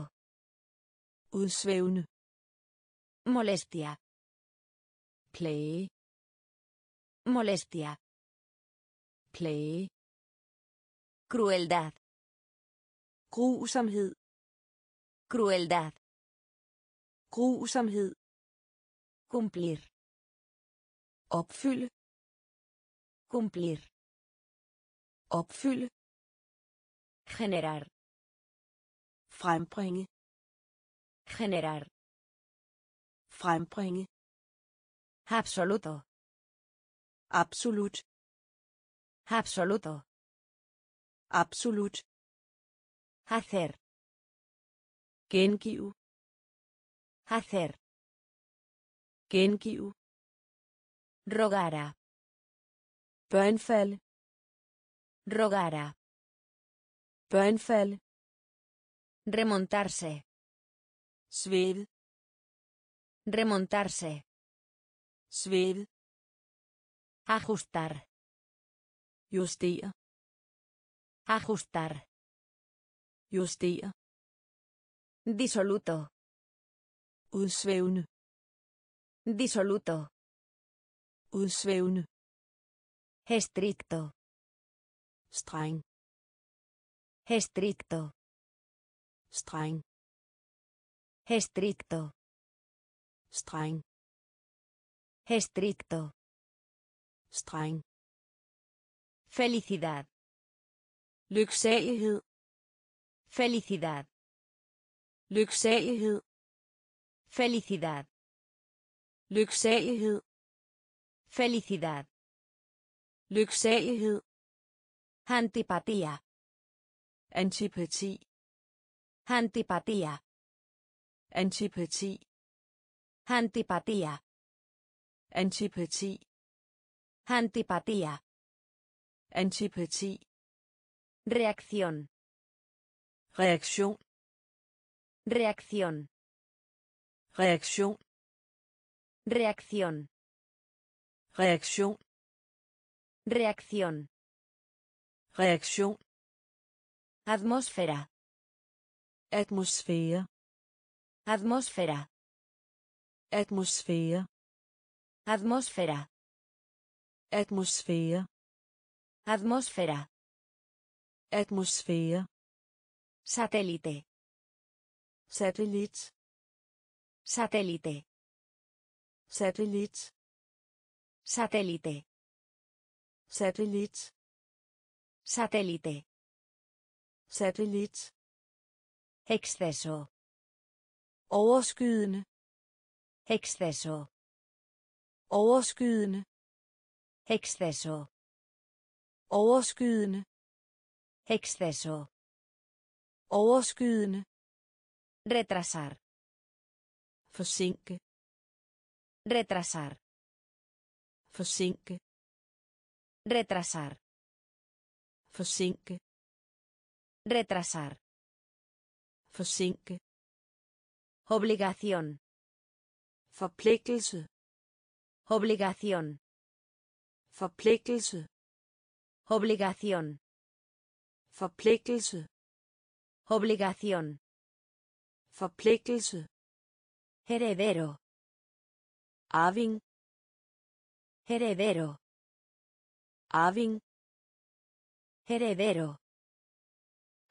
Udsvævende. Molestia. Plage. Molestia. Plage. Crueldad. Grusomhed. Crueldad. Grusomhed. Cumplir. Opfylde. Cumplir. Opfylde. Generar. Frembringe. Generar. Frembringe. Absoluto. Absolut. Absoluto. Absolut. Hacer. Gengive. Hacer. Gengive. Rogara. Børnefald. Rogara. Børnefald. Remontarse. Svæve. Remontarse. Svæve. Ajustar. Justere. Ajustar. Justere. Disoluto. Udsvævende. Disoluto. Udsvævende. Estricto. Streng. Estricto. Streng. Estricto. Streng. Estricto. Streng. Felicidad. Lyksalighed. Felicidad. Lyksalighed. Felicidad. Lyksalighed. Felicidad. Lyksalighed. Antipatía. Antipati. Antipatía. Antipati. Antipatía. Antipati. Antipatía. Antipati. Reacción. Reaktion. Reacción. Reaktion. Reacción. Reaktion. Reacción. Reaktion. Atmósfera. Atmosfære. Atmósfera. Atmosfære. Atmósfera. Atmosfære. Atmósfera. Atmosfære. Satélite. Satellit. Satélite. Satellit. Satélite. Satellit. Satélite. Satellit. Exceso. Overskydende. Exceso. Overskydende. Exceso. Overskydende. Exceso. Overskydende. Retrasar. Forsinke. Retrasar. Forsinke. Retrasar. Forsinke. Retrasar. Forsinke. Obligación. Forpligtelse. Obligación. Forpligtelse. Obligación. Forpligtelse. Obligación. Forpligtelse. Heredero. Arving. Heredero. Arving. Heredero.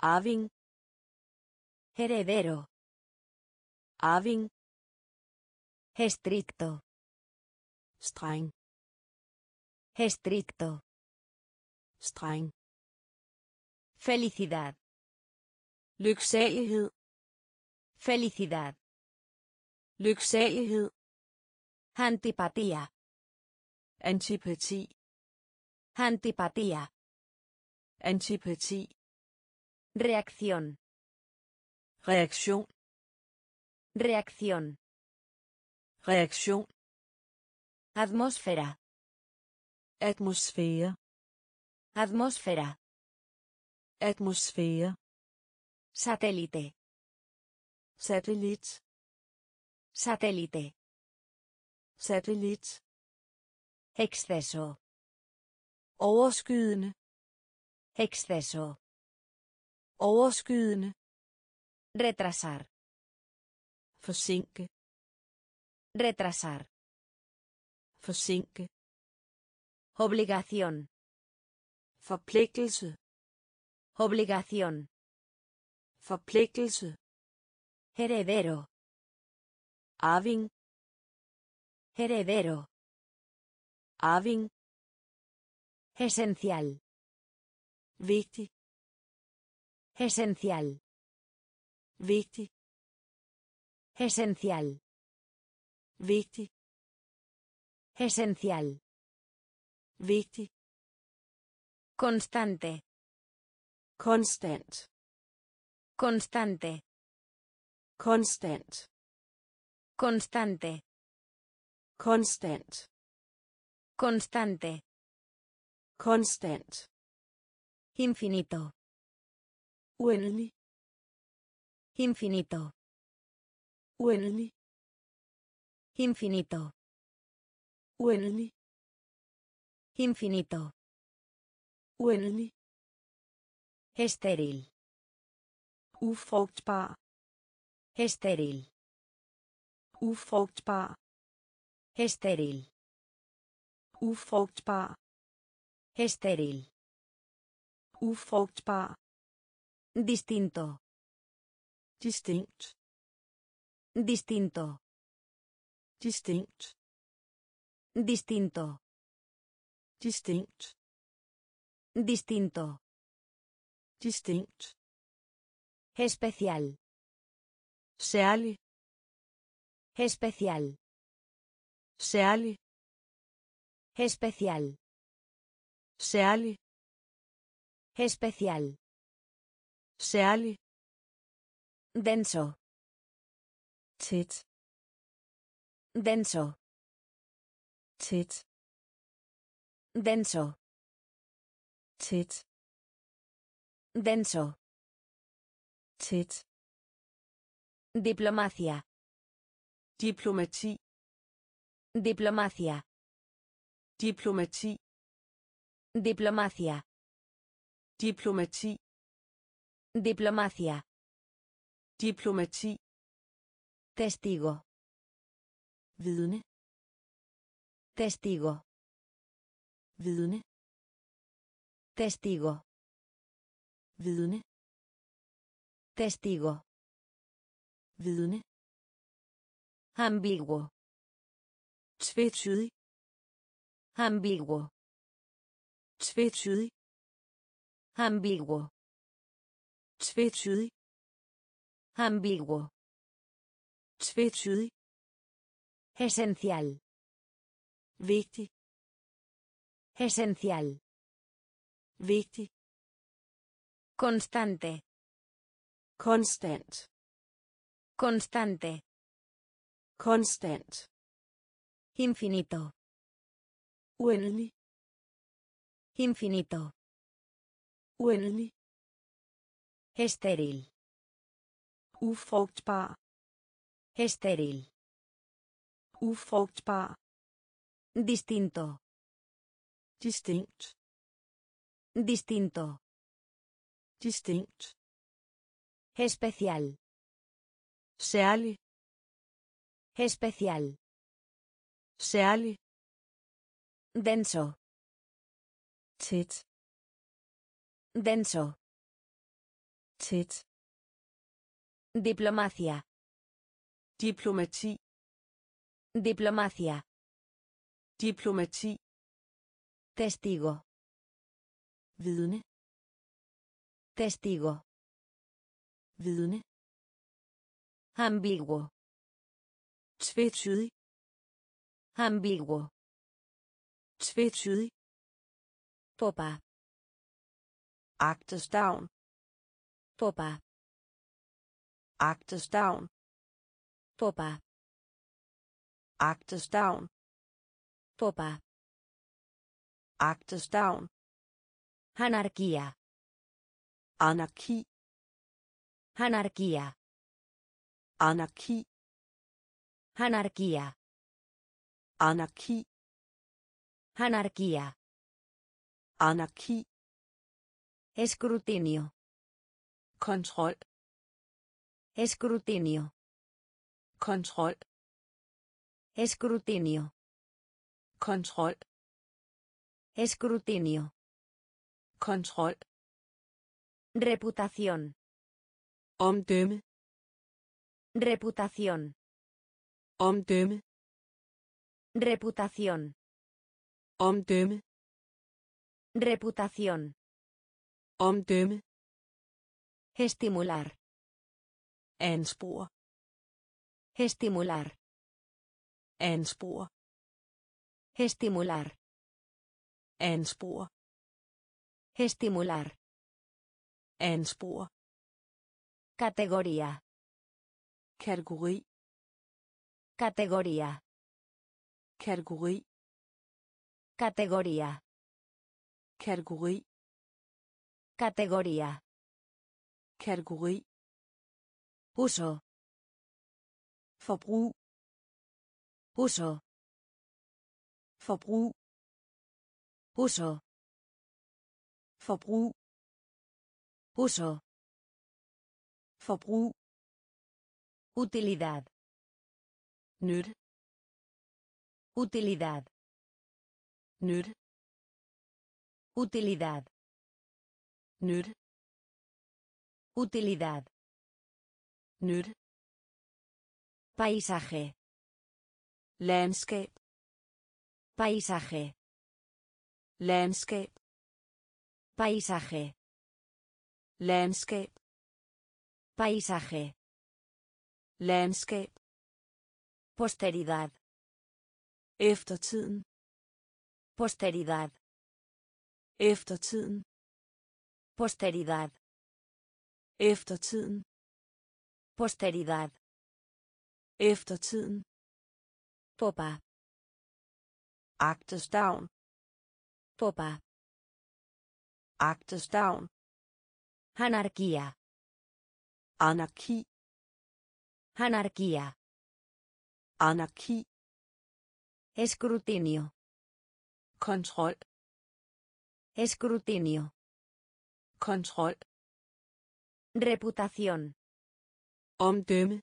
Arving. Heredero. Arving. Estricto. Streng. Estricto. Streng. Felicidad. Lyksalighed. Felicidad. Lyksalighed. Antipatía. Antipati. Antipatía. Antipati. Reacción. Reaktion. Reacción. Reaktion. Atmósfera. Atmosfære. Atmósfera. Atmosfære. Satélite. Satellit. Satélite. Satellit. Exceso. Overskydende. Exceso. Overskydende. Retrasar. Forsinke. Retrasar. Forsinke. Obligación. Forpligtelse. Obligación. Forpligtelse. Heredero. Arving. Heredero. Arving. Esencial. Vigtig. Esencial. Vigtig. Esencial. Vigtig. Esencial. Vigtig. Constante. Konstant. Constante. Konstant. Constante. Konstant. Constante. Konstant. Infinito. Uendelig. Infinito. Uendelig. Infinito. Uendelig. Infinito. Uendelig. Estéril. Ufrugtbar. Estéril. Ufrugtbar. Estéril. Ufrugtbar. Estéril. Ufrugtbar. Distinto. Distinkt. Distinto. Distinkt. Distinto. Distinkt. Distinto. Distinkt. Especial. Særlig. Especial. Særlig. Especial. Særlig. Especial. Særlig. Denso. Tæt. Denso. Tæt. Denso. Tæt. Denso. Tæt. Diplomacia. Diplomati. Diplomacia. Diplomati. Diplomacia. Diplomati. Diplomacia. Diplomati. Testigo. Vidne. Testigo. Vidne. Testigo. Vidne. Testigo. Vidne. Ambiguo. Tvetydig. Ambiguo. Tvetydig. Ambiguo. Tvetydig. Ambiguo. Tvetydig. Esencial. Vigtig. Esencial. Vigtig. Constante. Konstant. Constante. Konstant. Infinito. Uendelig. Infinito. Uendelig. Estéril. Ufrugtbar. Estéril. Ufrugtbar. Distinto. Distinkt. Distinto. Distinkt. Especial. Særlig. Especial. Særlig. Denso. Tæt. Denso. Tæt. Diplomacia. Diplomati. Diplomacia. Diplomati. Testigo. Vidne. Testigo. Vidne. Ambiguo. Tvetydig. Ambiguo. Tvetydig. Popa. Agtestavn. Popa. Agtestavn. Popa. Agtestavn. Popa. Agtestavn. Anarquía. Anarki. Anarquía. Anarki. Anarquía. Anarki. Anarquía. Anarki. Escrutinio. Kontrol. Escrutinio. Kontrol. Escrutinio. Kontrol. Escrutinio. Kontrol. Reputación. Omdømme. Reputación. Omdømme. Reputación. Omdømme. Reputación. Omdømme. Estimular. Anspor. Estimular. Anspor. Estimular. Anspor. Estimular. Anspor. Categoría. Kategori. Categoría. Kategori. Categoría. Kategori. Categoría. Kategori. Uso. Forbrug. Uso. Forbrug. Uso. Forbrug. Uso. Forbrug. Utilidad. Nyt. Utilidad. Nyt. Utilidad. Nyt. Utilidad. Nyt. Paisaje. Landskab. Paisaje. Landskab. Paisaje. Landskab. Paisaje. Landskab. Posteridad. Eftertiden. Posteridad. Eftertiden. Posteridad. Eftertiden. Posteridad. Eftertiden. Popa. Agtestavn. Popa. Agtestavn. Anarquía. Anarki. Anarquía. Anarki. Escrutinio. Kontrol. Escrutinio. Kontrol. Reputación. Omdømme.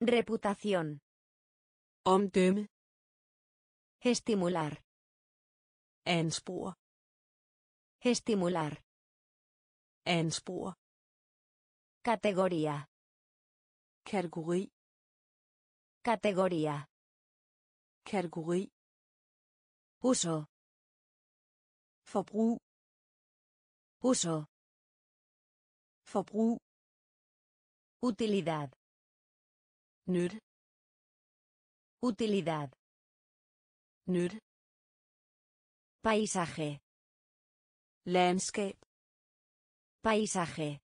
Reputación. Omdømme. Estimular. Anspor. Estimular. Anspor. Categoría. Kategori. Categoría. Kategori. Uso. Forbrug. Uso. Forbrug. Utilidad. Nyt. Utilidad. Nyt. Paisaje. Landskab. Paisaje.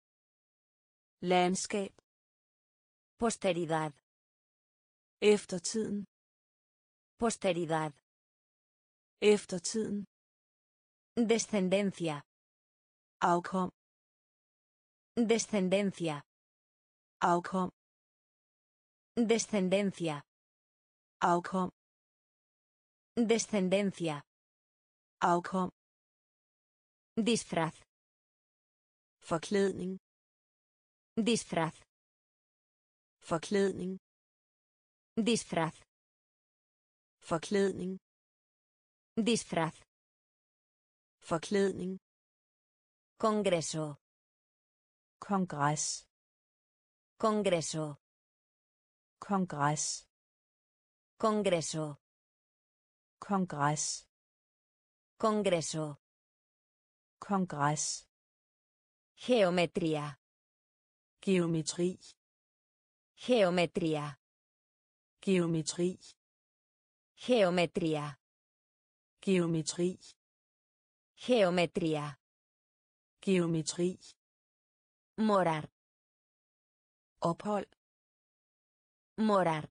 Landskab. Posteridad. Eftertiden. Posteridad. Eftertiden. Descendencia. afkom Descendencia. afkom Descendencia. afkom Descendencia. afkom Disfraz. forklædning Disfraz. forklædning Disfraz. forklædning Disfraz. Forklædning Congreso. kongres Congreso. kongres Congreso. kongres Congreso. kongres Geometría. geometri Geometría. geometri Geometría. geometri Geometría. geometri Morar. ophold Morar.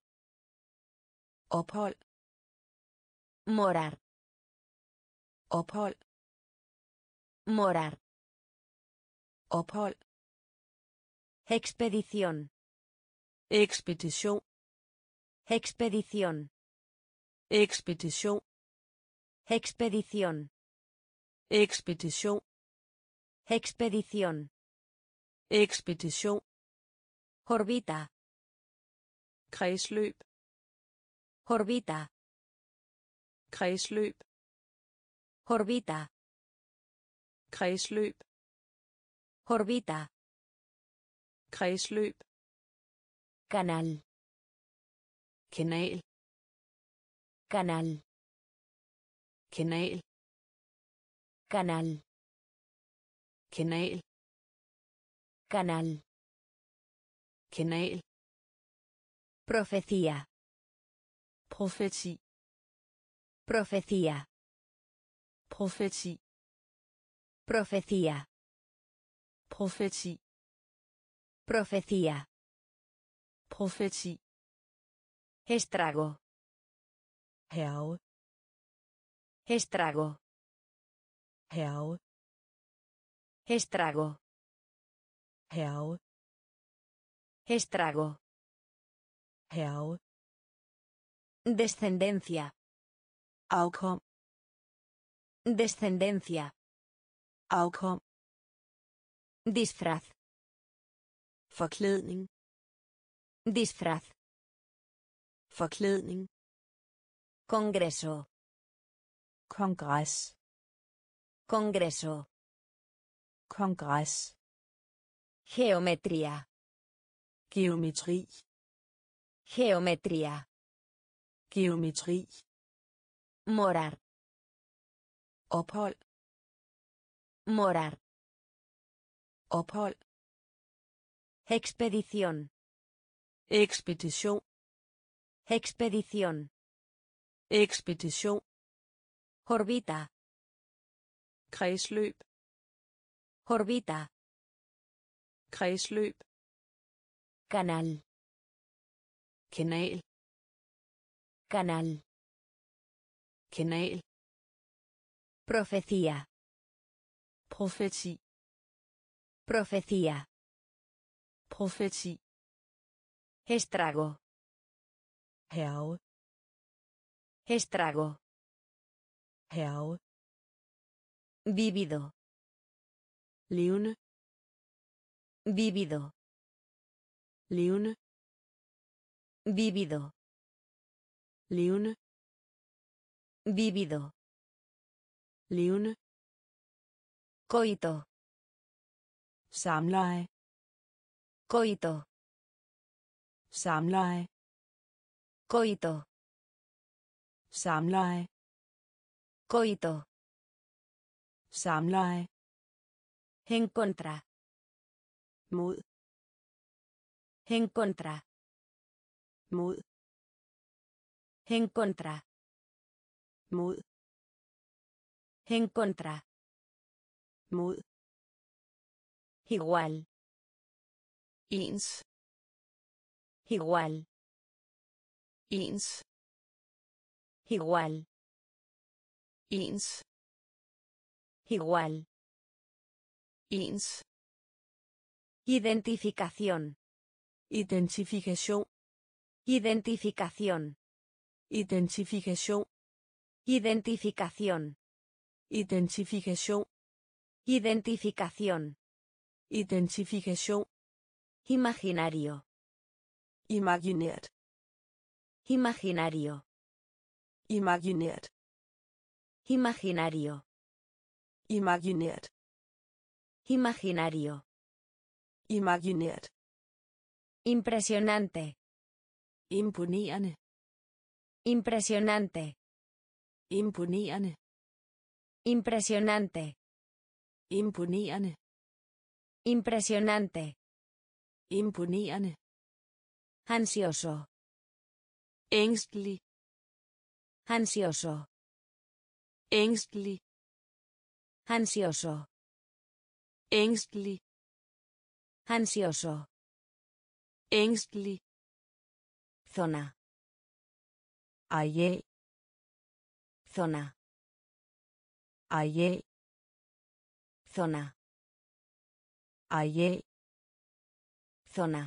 ophold Morar. ophold Morar. ophold Expedición. ekspedition Expedición. ekspedition Expedición. Ekspedition Expedición. ekspedition Orbita. kredsløb Orbita. kredsløb Orbita. kredsløb Orbita. kredsløb Canal. kanal Canal. kanal Canal. kanal Canal. kanal Profecía. profeti Profecía. profeti Profecía. profeti Profecía. profeti Estrago. hærge Estrago. Hærge Estrago. hærge Estrago. hærge Descendencia. afkom Descendencia. afkom Disfraz. forklædning Disfraz. forklædning Congreso. kongres Congreso. kongres Geometría. geometri Geometría. geometri Morar. ophold Morar. ophold Expedición. ekspedition Expedición. ekspedition Orbita. Kredsløb Orbita. kredsløb Canal. kanal Canal. kanal Profecía. profeti Profecía. profeti Estrago. hærge Estrago. hærge Vívido. levende Vívido. levende Vívido. levende Vívido. levende Coito. samleje Coito. samleje Coito. samleje Coito. Samleje En contra. mod En contra. mod En contra. mod En contra. mod Igual. ens Igual. ens Igual. ens Igual. ens Identificación. identifikation Identificación. identifikation Identificación. identifikation Identificación. identifikation Imaginario. imaginært Imaginario. imaginært Imaginario. Imaginært Imaginario. imaginært Impresionante. imponerende Impresionante. imponerende Impresionante. imponerende Impresionante. imponerende Ansioso. ængstelig Ansioso. ængstelig Ansioso. ængstelig Ansioso. ængstelig Zona. areal Zona. areal Zona. areal Zona.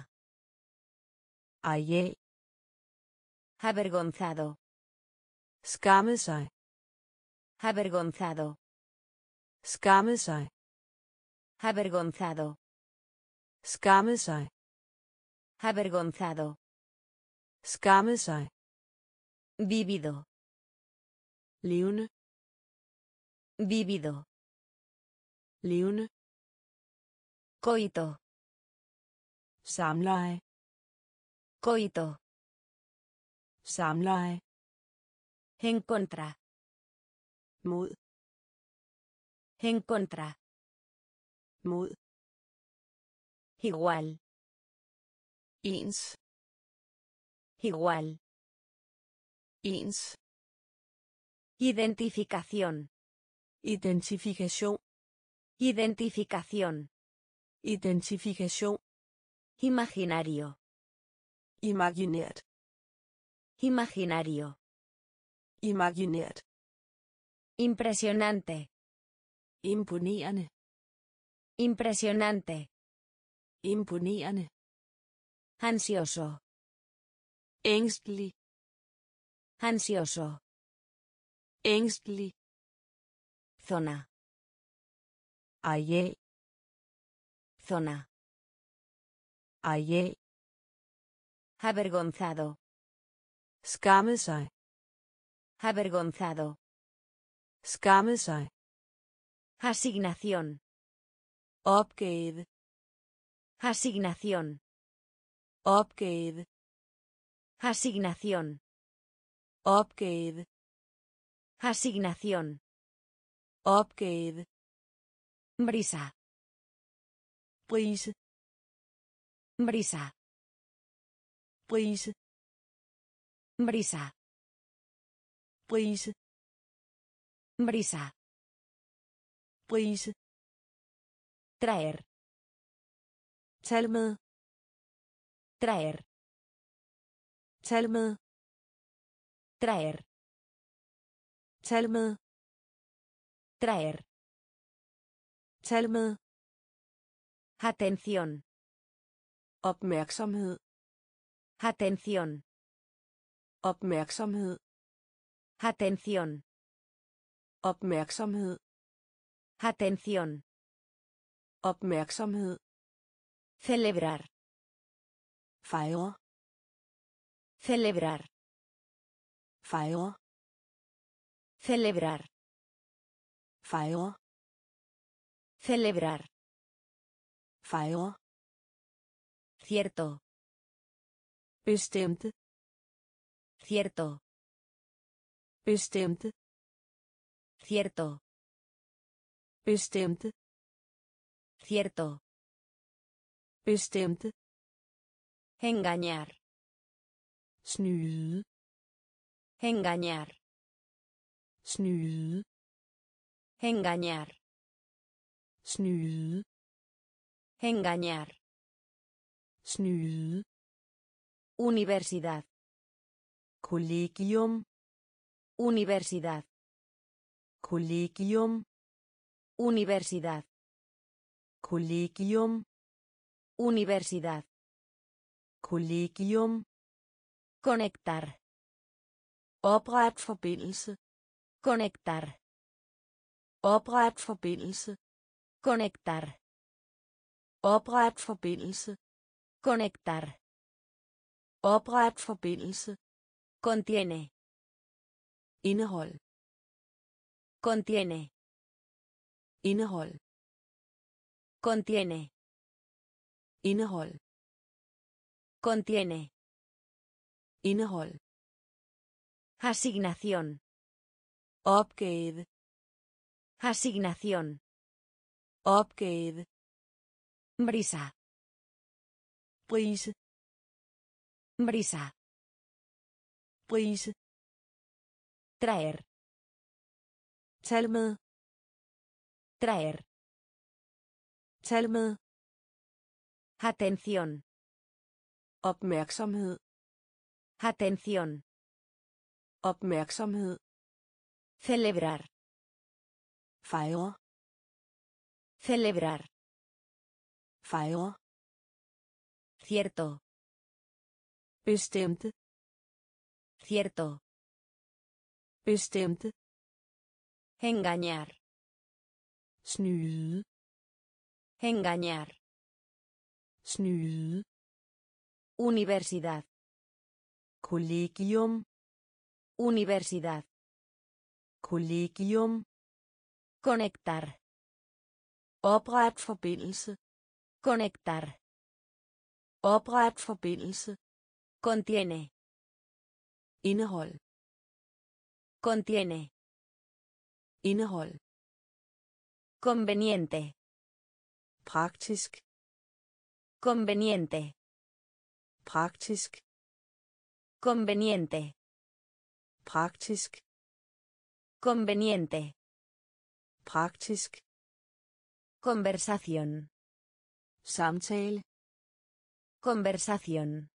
Avergonzado. skamme sig Avergonzado. Skamme sig Avergonzado. skamme sig Avergonzado. skamme sig Vívido. levende Vívido. levende Coito. samleje Coito. samleje En contra. mod En contra. mod Igual. ens Igual. ens Identificación. identifikation Identificación. identifikation Imaginario. imaginært Imaginario. imaginært Impresionante. Imponerende Impresionante. imponerende Ansioso. ængstelig Ansioso. ængstelig Zona. areal Zona. areal Avergonzado. skamme sig Avergonzado. skamme sig Asignación. opgave Asignación. opgave Asignación. opgave Asignación. opgave Brisa. brise Brisa. brise Brisa. brise Brisa. Brise Traer. tal med Traer. tal med Traer. tal med Traer. tal med Atención. opmærksomhed Atención. opmærksomhed Atención. opmærksomhed Atención. opmærksomhed Celebrar. fejre Celebrar. fejre Celebrar. fejre Celebrar. fejre Cierto. bestemte Cierto. bestemte Cierto. Cierto. bestemte Engañar. snyde Engañar. snyde Engañar. snyde Engañar. snyde Universidad. kollegium Universidad. kollegium Universidad. Kollegium. Universidad. Kollegium. Conectar. Opret forbindelse. Conectar. Opret forbindelse. Conectar. Opret forbindelse. Conectar. Opret forbindelse. Contiene. Indehold. Contiene. Indehold. Contiene. Indehold. Contiene. Indehold. Asignación. Opgave. Asignación. Opgave. Brisa. Brise. Brisa. Brise. Traer. Tal med. Traer. Tal med. Atención. Opmærksomhed. Atención. Opmærksomhed. Celebrar. Fejre. Celebrar. Fejre. Cierto. Bestemte. Cierto. Bestemte. Engañar. Snyde. Engañar. Snyde. Universidad. Kollegium. Universidad. Kollegium. Conectar. Opret forbindelse. Conectar. Opret forbindelse. Contiene. Indehold. Contiene. Indehold. Conveniente. Praktisk. Conveniente. Praktisk. Conveniente. Praktisk. Conveniente. Praktisk. Conversación. Samtale. Conversación.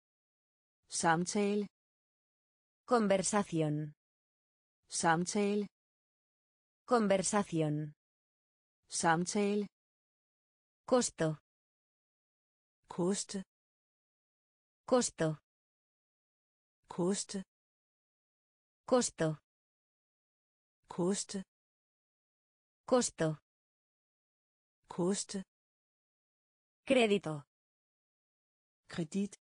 Samtale. Conversación. Samtale. Conversación. Samtale. Costo. Koste. Costo. Koste. Costo. Koste. Costo. Koste. Crédito. Kredit.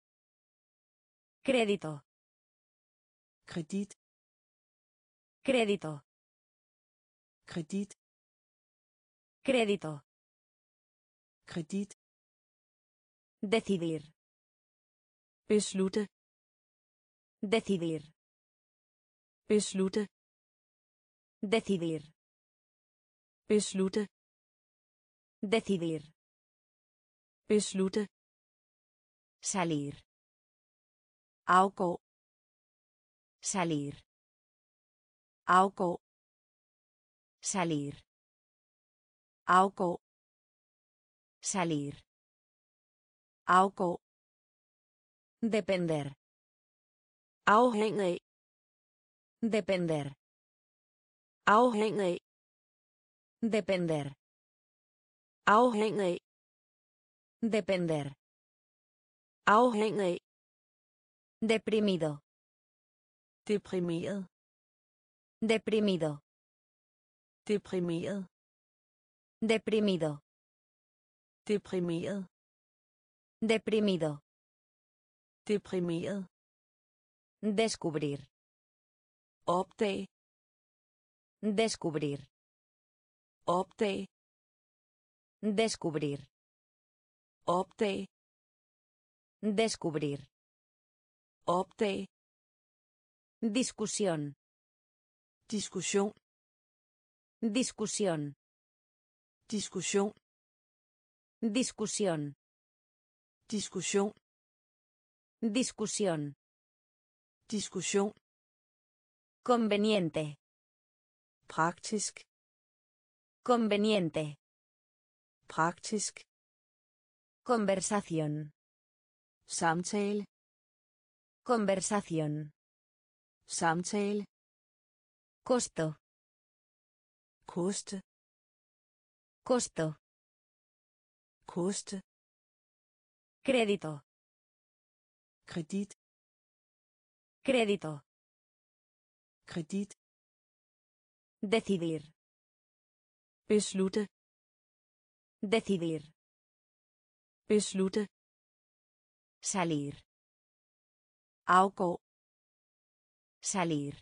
Crédito. Kredit. Crédito. Kredit. Crédito. Kredit. Decidir. Beslutte. Decidir. Beslutte. Decidir. Beslutte. Decidir. Beslutte. Salir. Afgå. Salir. Afgå. Salir. Afgå. Salir. Afgå. Depender. Afhæng af. Depender. Afhæng af. Depender. Afhæng af. Depender. Afhæng af. Deprimido. Deprimeret. Deprimido. Deprimeret. Deprimido. Deprimeret. Deprimido. Deprimeret. Descubrir. Opdag. Descubrir. Opdag. Descubrir. Opdag. Descubrir. Opdag. Discusión. Diskussion. Discusión. Diskussion. Discusión. Diskussion. Discusión. Diskussion. Conveniente. Praktisk. Conveniente. Praktisk. Conversación. Samtale. Conversación. Samtale. Costo. Koste. Costo. koste Crédito. kredit Crédito. kredit Decidir. beslutte Decidir. beslutte Salir. afgå Salir.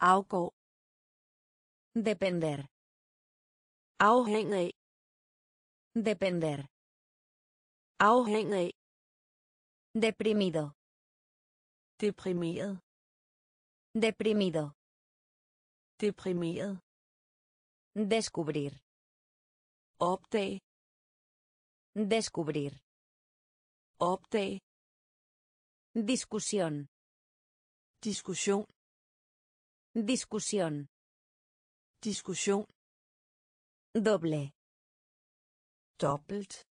afgå Depender. Afhæng af Depender. afhæng af Deprimido. deprimeret Deprimido. deprimeret Descubrir. opdag Descubrir. opdag Discusión. diskussion Discusión. diskussion Doble. dobbelt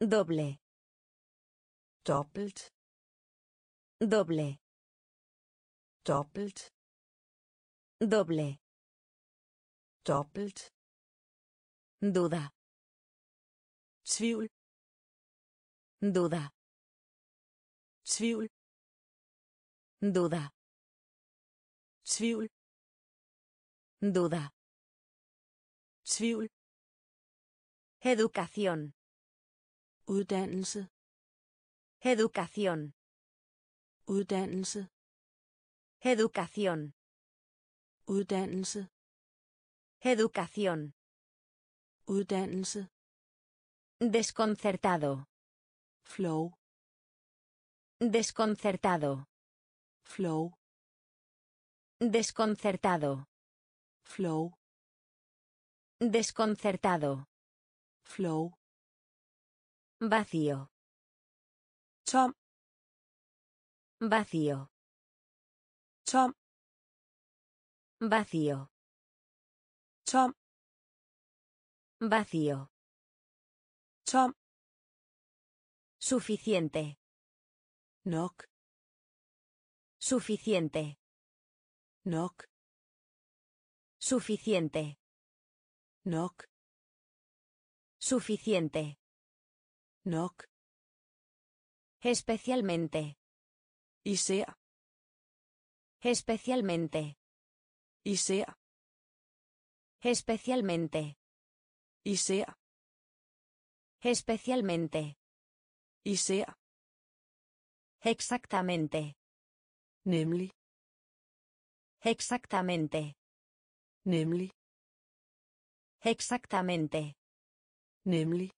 Doble. dobbelt Doble. dobbelt Doble. dobbelt Duda. tvivl Duda. tvivl Duda. tvivl Duda. Tvivl Educación. uddannelse Educación. uddannelse Educación. uddannelse Educación. uddannelse Desconcertado. flow Desconcertado. flow Desconcertado. flow Desconcertado. flow Vacío. tom Vacío. tom Vacío. tom Vacío. tom Suficiente. nok Suficiente. nok Suficiente. Nok Suficiente. nok Especialmente. især Especialmente. især Especialmente. især Especialmente. især Exactamente. nemlig Exactamente. nemlig Exactamente. nemlig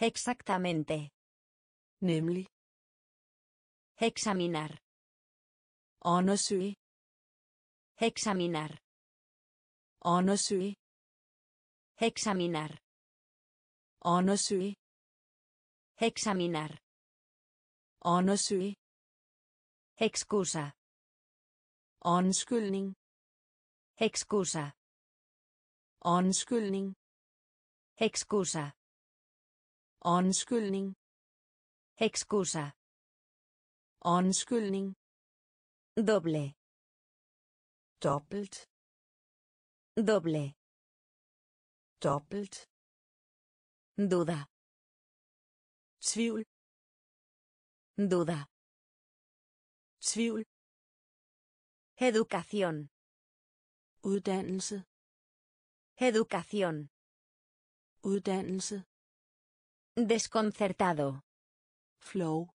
Exactamente. nemlig Examinar. undersøge Examinar. undersøge Examinar. undersøge Examinar. undersøge Excusa. undskyldning Excusa. Undskyldning Excusa. undskyldning Excusa. undskyldning Doble. dobbelt Doble. dobbelt Duda. tvivl Duda. tvivl Educación. uddannelse Educación. uddannelse Desconcertado. flow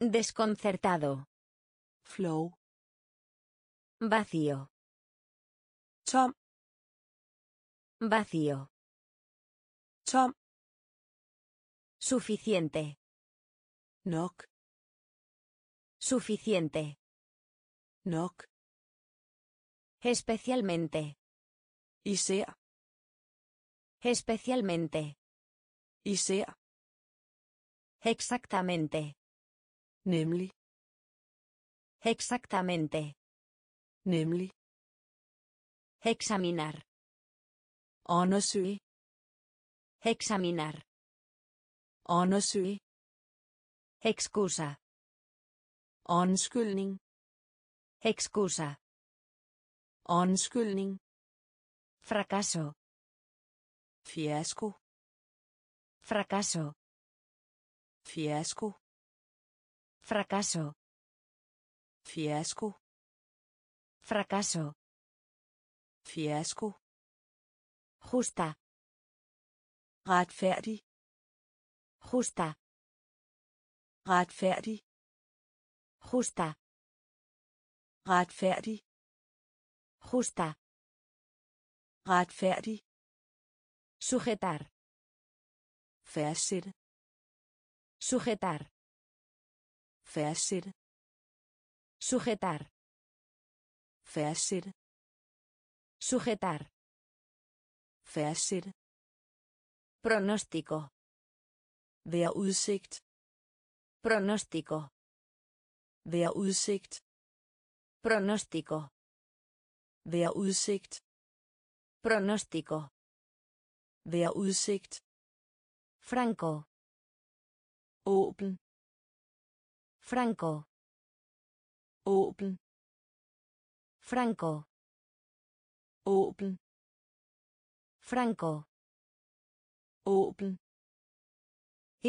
Desconcertado. flow Vacío. tom Vacío. tom Suficiente. nok Suficiente. nok Especialmente. Især Especialmente. især Exactamente. nemlig Exactamente. nemlig Examinar. undersøge Examinar. undersøge Excusa. undskyldning Excusa. undskyldning Fracaso. Fiasko. Fracaso. Fiasko. Fracaso. Fiasko. Fracaso. Fiasko. Justa. Retfærdig. Justa. Retfærdig. Justa. Retfærdig. Justa. Retfærdig. Sujetar. Fastsætte. Sujetar. Fastsætte. Sujetar. Fastsætte. Sujetar. Fastsætte. Pronóstico. Vær udsigt. Pronóstico. Vær udsigt. Pronóstico. Vær udsigt. Pronóstico. Vær udsigt. Franco. Åben. Franco. Åben. Franco. Åben. Franco. Åben.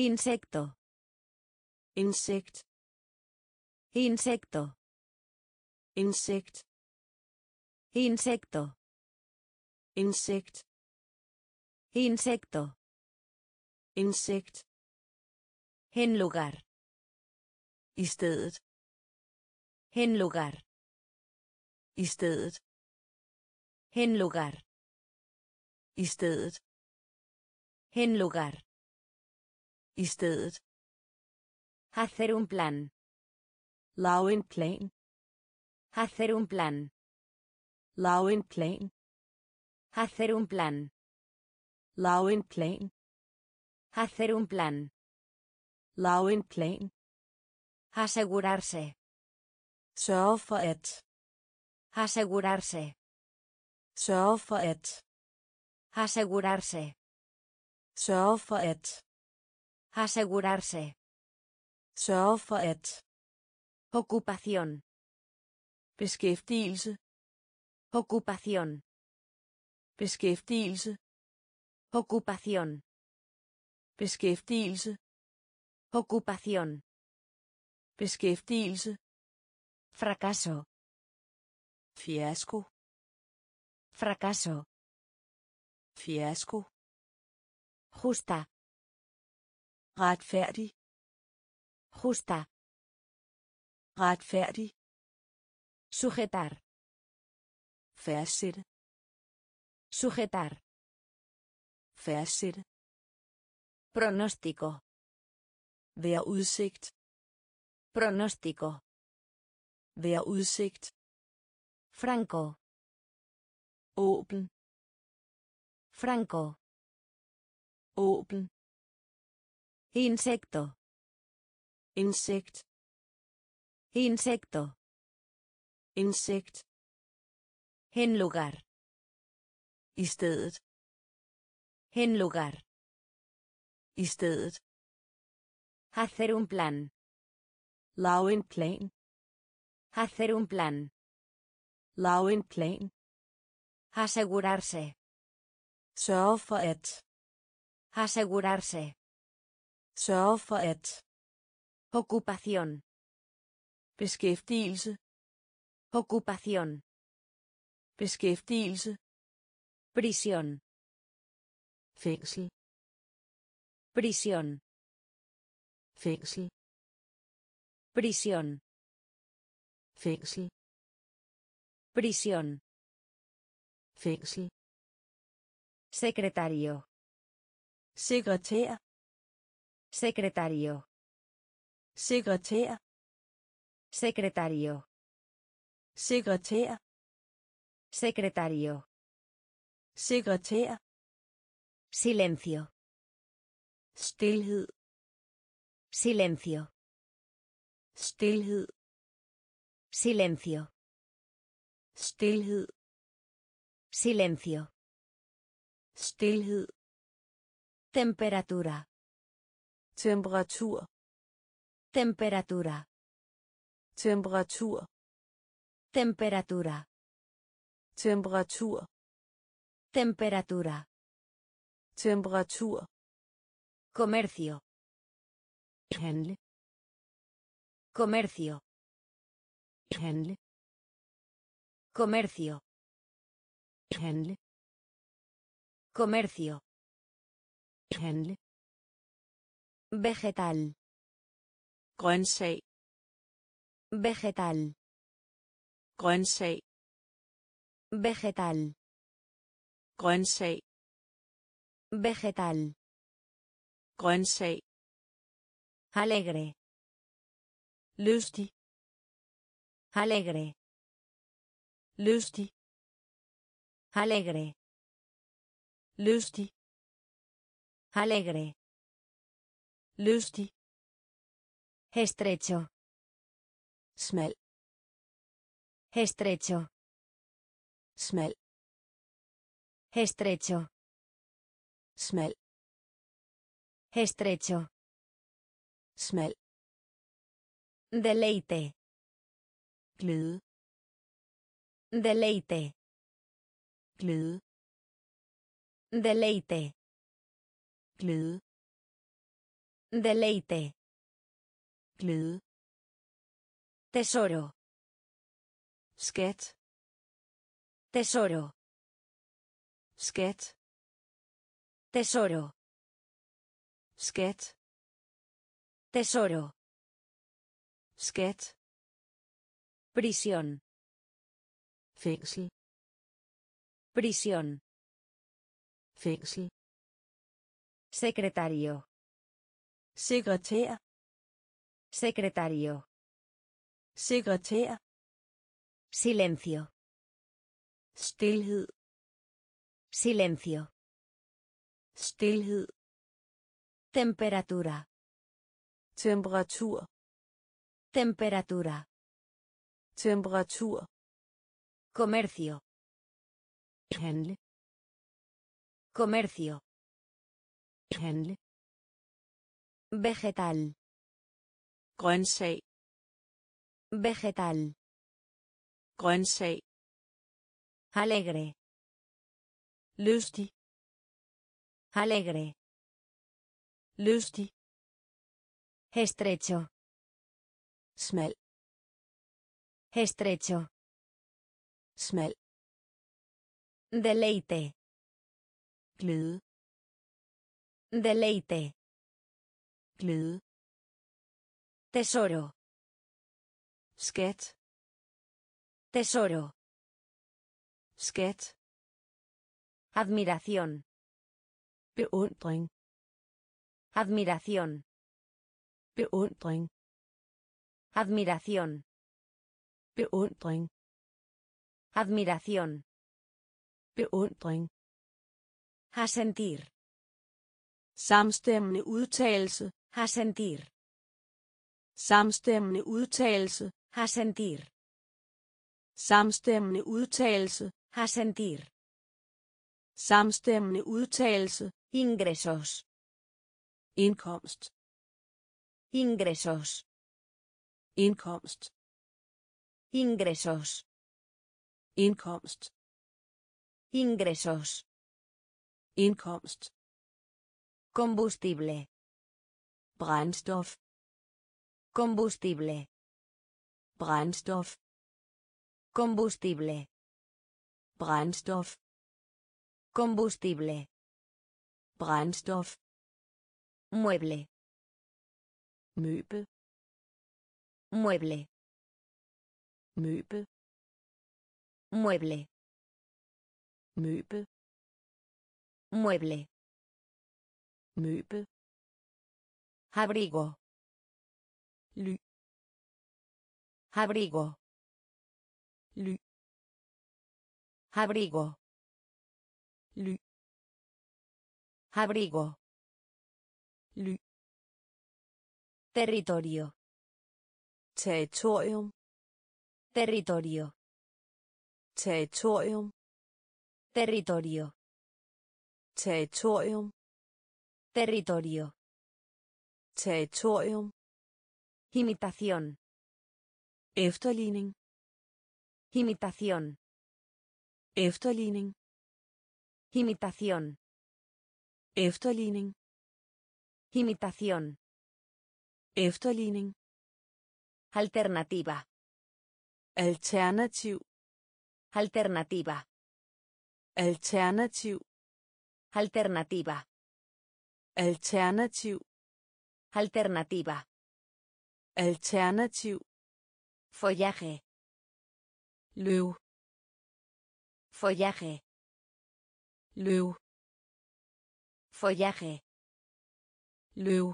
Insecto. Insekt. Insecto. Insekt. Insecto. Insekt. Insecto. Insekt. En lugar. I stedet. En lugar. I stedet. En lugar. I stedet. En lugar. I stedet. Hacer un plan. Lav en plan. Hacer un plan. Lav en plan. Hacer un plan. Lav en plan. Hacer un plan. Lav en plan. Asegurarse. Sørge for at. Asegurarse. Sørge for at. Asegurarse. Sørge for at. Asegurarse. Sørge for at. Ocupación. Beskæftigelse. Ocupación. Beskæftigelse. Ocupación. Beskæftigelse. Ocupación. Beskæftigelse. Fracaso. Fiasko. Fracaso. Fiasko. Justa. Retfærdig. Justa. Retfærdig. Sujetar. Fastsætte. Sujetar. Fastsætte. Pronóstico. Vær udsigt. Pronóstico. Vær udsigt. Franco. Åben. Franco. Åben. Insecto. Insekt. Insecto. Insekt. En lugar. I stedet. En lugar. I stedet. Hacer un plan. Lav en plan. Hacer un plan. Lav en plan. Asegurarse. Sørge for at. Asegurarse. Sørge for at. Ocupación. Beskæftigelse. Ocupación. Beskæftigelse. Prisión. Fængsel. Prisión. Fængsel. Prisión. Fængsel. Prisión. Fængsel. Secretario. Sekretær. Secretario. Sekretær. Secretario. Secretario. Sekretær. Silencio. Stilhed. Silencio. Stilhed. Silencio. Stilhed. Silencio. Stilhed. Temperatura. Temperatur. Temperatura. Temperatur. Temperatura. Temperatur. Temperatura. Temperatur. Comercio. Handle. Comercio. Handle. Comercio. Handle. Comercio. Handle. Vegetal. Grøntsag. Vegetal. Grøntsag. Vegetal. Grøntsag. Vegetal. Grøntsag. Alegre. Lystig. Alegre. Lystig. Alegre. Lystig. Alegre. Lystig. Estrecho. Smal. Estrecho. Smal. Estrecho. Smal. Estrecho. Smal. Deleite. Glæde. Deleite. Glæde. Deleite. Glæde. Deleite. Glæde. Tesoro. Skat. Tesoro. Skat. Tesoro. Skat. Tesoro. Skat. Prisión. Fængsel. Prisión. Fængsel. Secretario. Sekretær. Secretario. Sekretær. Silencio. Stilhed. Silencio. Stilhed. Temperatura. Temperatur. Temperatura. Temperatur. Comercio. Handle. Comercio. Handle. Vegetal. Grøntsag. Vegetal. Grøntsag. Alegre. Lystig. Alegre. Lystig. Estrecho. Smal. Estrecho. Smal. Deleite. Glæde. Deleite. Glæde. Tesoro. Skat. Tesoro. Skat. Admiración. Beundring. Admiración. Beundring. Admiración. Beundring. Admiración. Beundring. Asentir. Samstemmende udtalelse. Asentir. Samstemmende udtalelse. Asentir. Samstemmende udtalelse. Asentir. Samstemmende udtalelse. Ingresos. Indkomst. Ingresos. Indkomst. Ingresos. Indkomst. Ingresos. Indkomst. Combustible. Brændstof. Combustible. Brændstof. Combustible. Brændstof. Combustible. Brændstof. Mueble. Møbel. Mueble. Møbel. Mueble. Møbel. Mueble. Møbel. Abrigo. Ly. Abrigo. Ly. Abrigo. Ly. Abrigo. Ly. Territorio. Territorium. Territorio. Territorium. Territorio. Territorium. Territorio. Territorium. Imitación. Efterligning. Imitación. Efterligning. Imitación. Efterligning. Imitación. Efterligning. Alternativa. Alternativ. Alternativa. Alternativ. Alternativa. Alternativ. Alternativa. Alternativ. Follaje. Løv. Follaje. Løv. Follaje. Løv.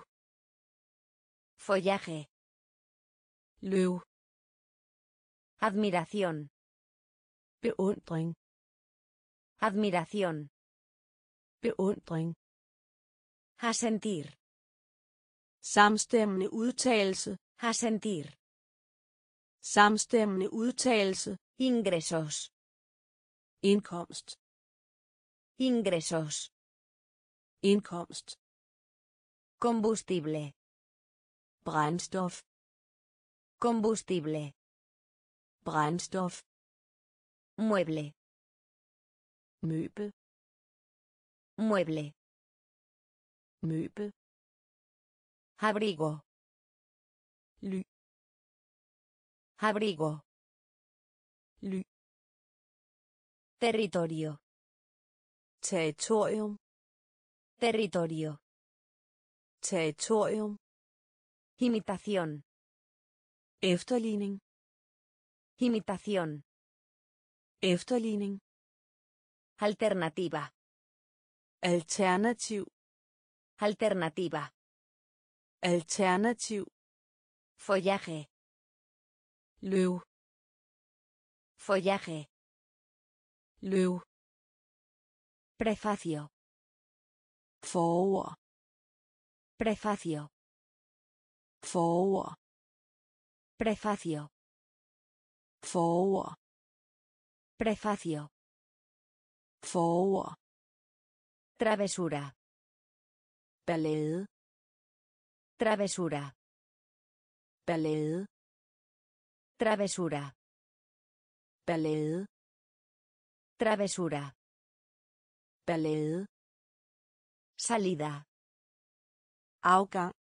Follaje. Løv. Admiración. Beundring. Admiración. Beundring. Asentir. Samstemmende udtalelse. Asentir. Samstemmende udtalelse. Ingresos. Indkomst. Ingresos. Indkomst. Combustible. Brændstof. Combustible. Brændstof. Mueble. Møbel. Mueble. Møbel. Abrigo. Ly. Abrigo. Ly. Territorio. Territorium. Territorio. Territorium. Imitación. Efterligning. Imitación. Efterligning. Alternativa. Alternativ. Alternativa. Alternativ. Follaje. Løv. Follaje. Løv. Prefacio. Forord. Prefacio. Forord. Prefacio. Forord. Prefacio. Forord. Travesura. Ballade. Travesura. Ballade. Travesura. Ballade. Travesura. Ballade. Salida. Afgang.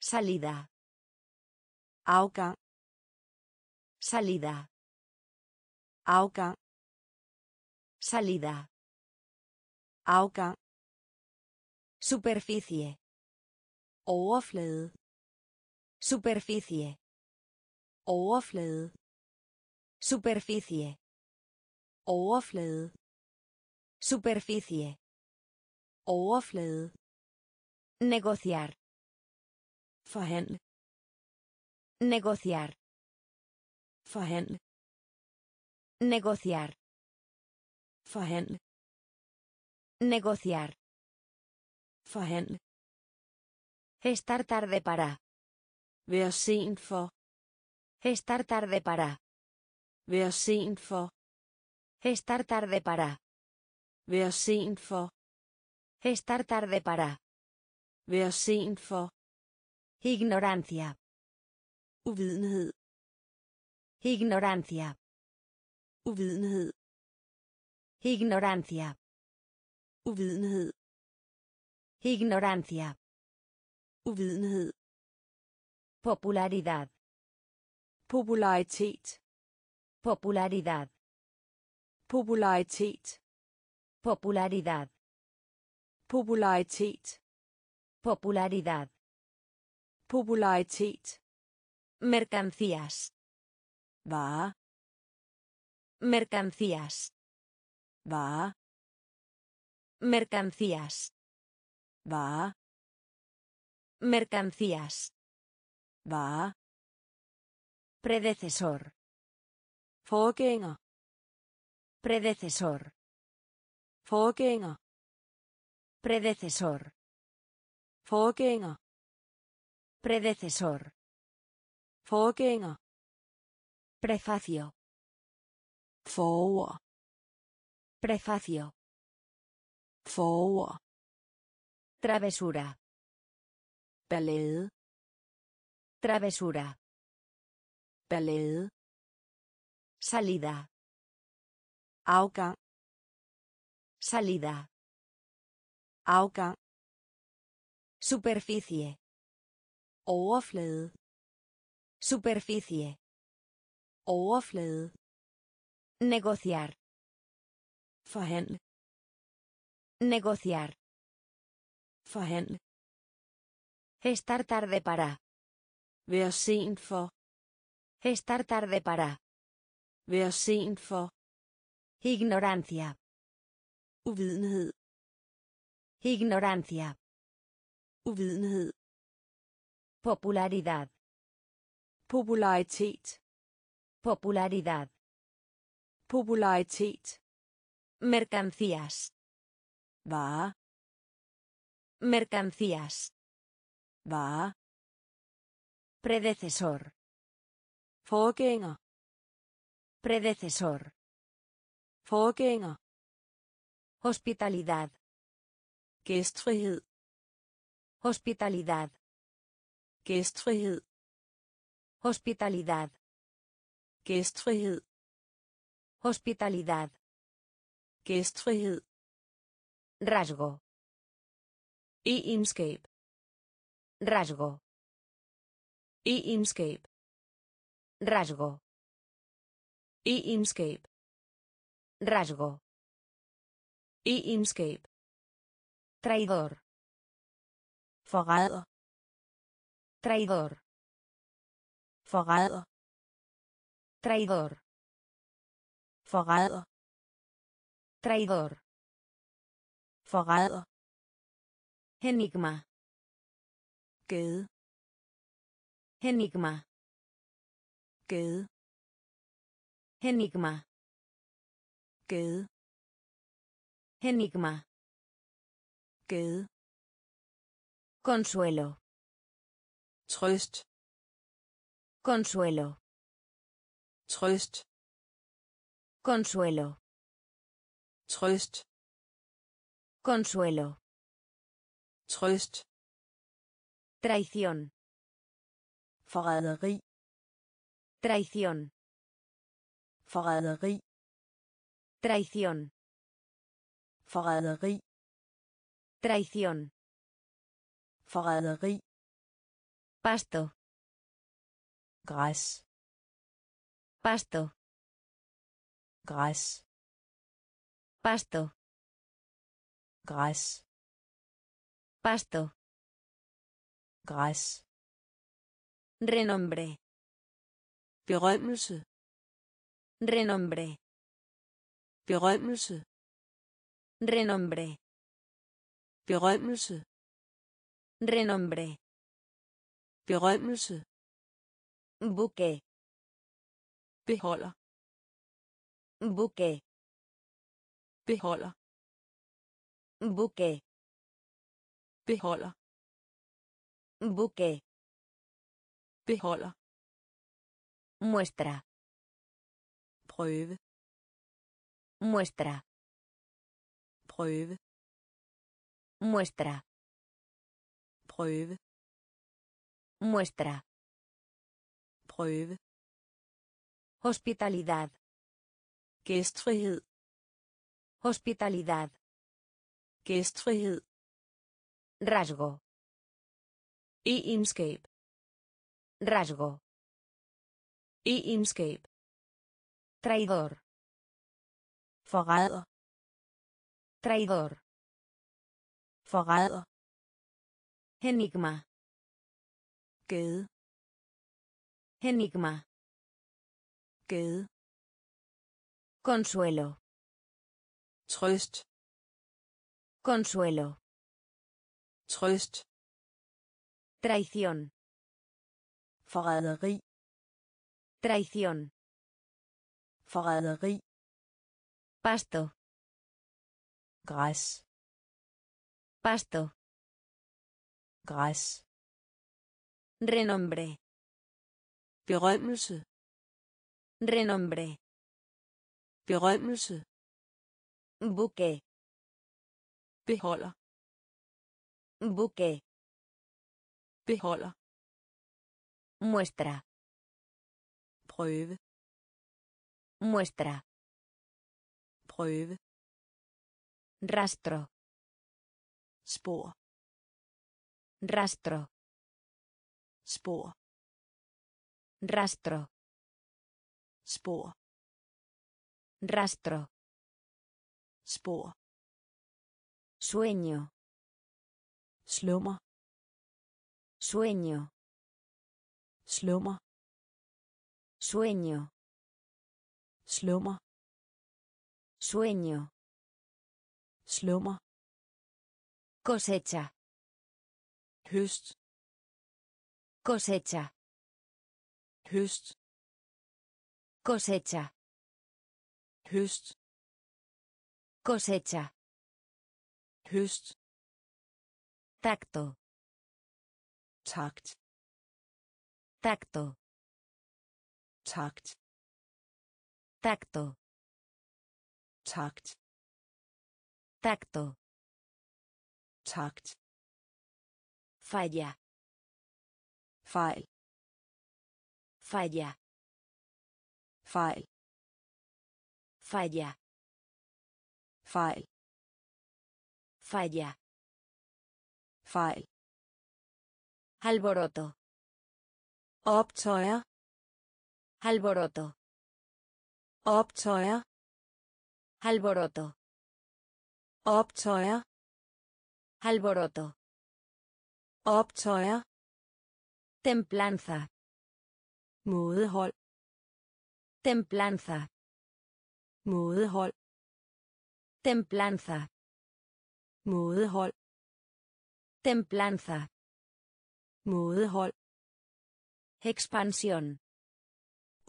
Salida. Afgang. Salida. Afgang. Salida. Afgang. Superficie. Overflade. Superficie. Overflade. Superficie. Overflade. Superficie. Overflade. Negociar. Forhandle. Negociar. Forhandle. Negociar. Forhandle. Negociar. Forhandle. Estar tarde para. Være sent for. Estar tarde para. Være sent for. Estar tarde para. Være sent for. Estar tarde para. Være sent for. Ignorancia. Uvidenhed. Ignorancia. Uvidenhed. Ignorancia. Uvidenhed. Ignorancia. Uvidenhed. Popularidad. Popularitet. Popularidad. Popularitet. Popularidad. Popularitet. Popularidad. Popularitet. Mercancías. Varer. Mercancías. Varer. Mercancías. Varer. Mercancías. Varer. Predecesor. Forgænger. Predecesor. Forgænger. Predecesor. Forgænger. Predecesor. Forgænger. Prefacio. Forord. Prefacio. Forord. Travesura. Ballade. Travesura. Ballade. Salida. Afgang. Salida. afgang Superficie. overflade Superficie. overflade Negociar. forhandle Negociar. forhandle Estar tarde para. være sent for Estar tarde para. være for Ignorancia. Uvidenhed Ignorancia. uvidenhed Popularidad. popularitet Popularidad. popularitet Mercancías. varer Mercancías. varer Predecesor. forgænger Predecesor. forgænger Hospitalidad. gæstfrihed Hospitalidad. gæstfrihed Hospitalidad. gæstfrihed Hospitalidad. gæstfrihed Rasgo. egenskab Rasgo. egenskab Rasgo. egenskab Rasgo. Egenskab Traidor. forræder Traidor. forræder Traidor. forræder Traidor. forræder Enigma. gade Enigma. gade Enigma. gade Enigma. gade Consuelo. trøst Consuelo. trøst Consuelo. trøst Consuelo. trøst Traición. forræderi Traición. forræderi Traición. Forræderi Traición. forræderi Pasto. græs Pasto. græs Pasto. græs Pasto. græs Renombre. berømmelse Renombre. berømmelse Renombre. berømmelse Renombre. berømmelse Buque. beholder Buque. beholder Buque. beholder Buque. beholder Muestra. prøve Muestra. Prøve Muestra. prøve Muestra. prøve Hospitalidad. gæstfrihed Hospitalidad. gæstfrihed Rasgo. egenskab Rasgo. egenskab Traidor. forræder Traidor. forræder Enigma. gade Enigma. gade Consuelo. trøst Consuelo. trøst Traición. forræderi Traición. forræderi Pasto. Græs Pasto. græs Renombre. berømmelse Renombre. berømmelse Buque. beholder Buque. beholder Muestra. prøve Muestra. prøve Rastro. spor Rastro. spor Rastro. spor Rastro. spor Sueño. slummer Sueño. slummer Sueño. slummer Sueño. Slummer Cosecha. høst Cosecha. høst Cosecha. høst Cosecha. høst Tacto. takt Tacto. takt Tacto. takt Tacto. takt Falla. Falla. Falla. Falla. Alboroto. optøjer Alboroto. optøjer Alboroto. Optøjer Alboroto. optøjer Templanza. mådehold Templanza. mådehold Templanza. mådehold Templanza. mådehold expansion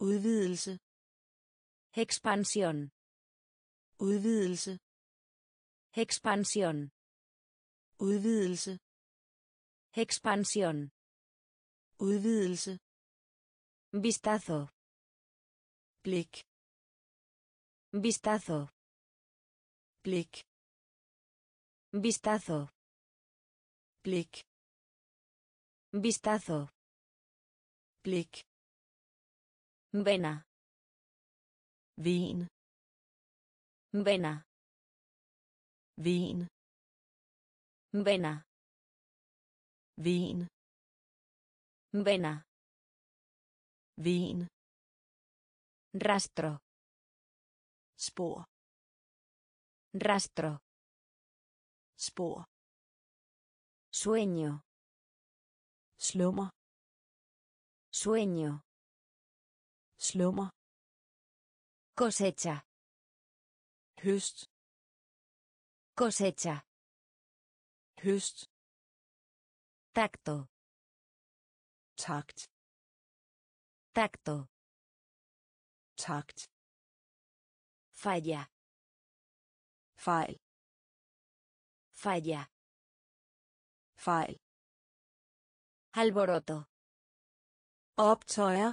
udvidelse expansion udvidelse Expansión. udvidelse Expansión. udvidelse Vistazo. blik Vistazo. blik Vistazo. blik Vistazo. blik Vena. vin Vena. Vin Vena. vin Vena. vin Rastro. spor Rastro. spor Sueño. slummer Sueño. slummer Cosecha. høst Cosecha. høst Tacto. takt Tacto. takt Falla. fejl Falla. fejl Alboroto. optøjer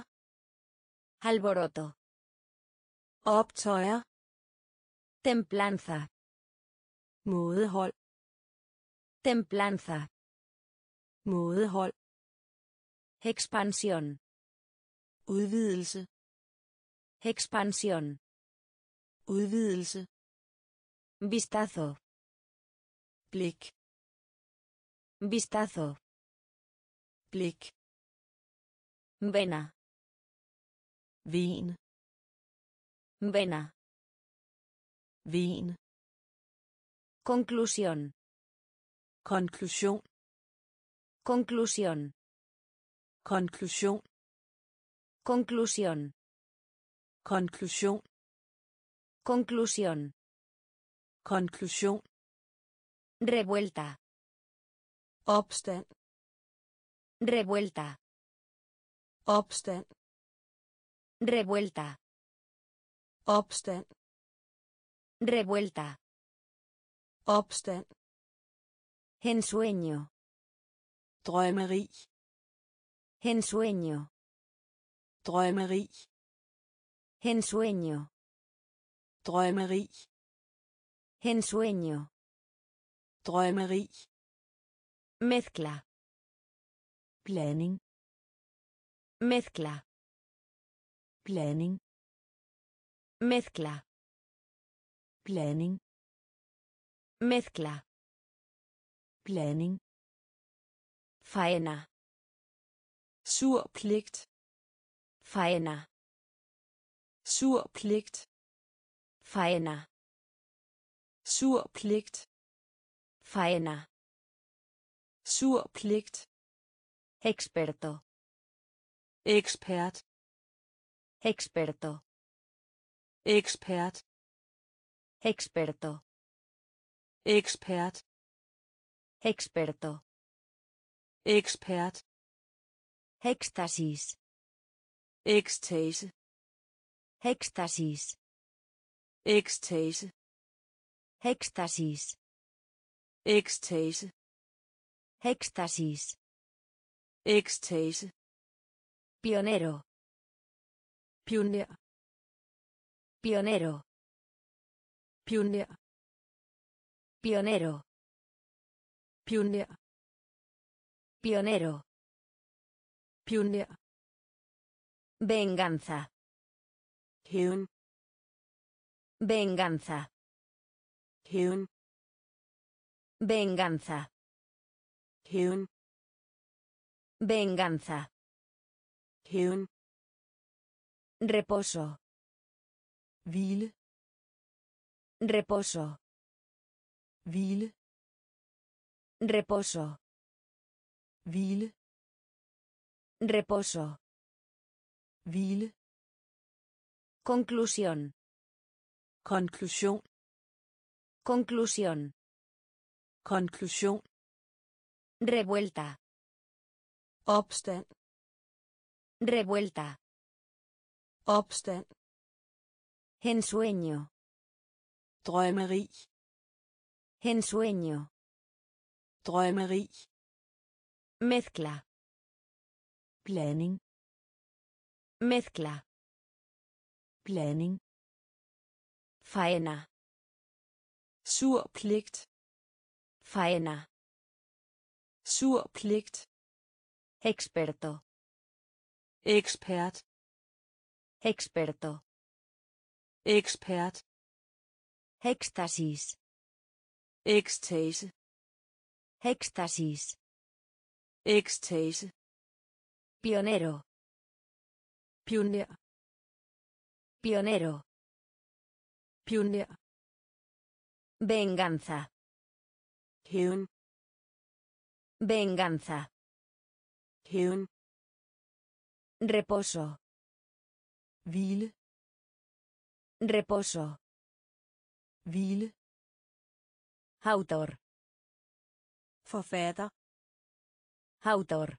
Alboroto. optøjer Templanza. Mådehold Templanza. mådehold Expansión. udvidelse Expansión. udvidelse Vistazo. blik Vistazo. blik Vena. vin Vena. vin Conclusión. Conclusión. konklusion Conclusión. konklusion Conclusión. konklusion Revuelta. opstand Revuelta. opstand Revuelta. opstand Revuelta. Opstand Ensueño. drømmeri Ensueño. drømmeri Ensueño. drømmeri Ensueño. drømmeri Mezcla. blanding Mezcla. blanding Mezcla. blanding Mezcla. blanding Faena. sur pligt Faena. sur pligt Faena. sur pligt Faena. sur pligt Experto. ekspert Experto. ekspert Experto. Ekspert Experto. ekspert Éxtasis. ekstase Éxtasis. ekstase Éxtasis. ekstase Éxtasis. ekstase Pionero. pioner Pionero. pioner Pionero. pioner Pionero. pioner Venganza. hævn Venganza. hævn Venganza. hævn Venganza. hævn Reposo. hvile Reposo. Hvile Reposo. hvile Reposo. hvile Conclusión. konklusion Conclusión. konklusion Revuelta. opstand Revuelta. opstand Ensueño. drømmeri Ensueño. drømmeri Mezcla. blanding Mezcla. blanding Faena. sur pligt Faena. sur pligt Experto. ekspert Experto. ekspert Éxtasis. Ekstase Éxtasis. ekstase Pionero. pioner Pionero. pioner Venganza. hævn Venganza. hævn Reposo. hvile Reposo. hvile Autor. forfatter Autor.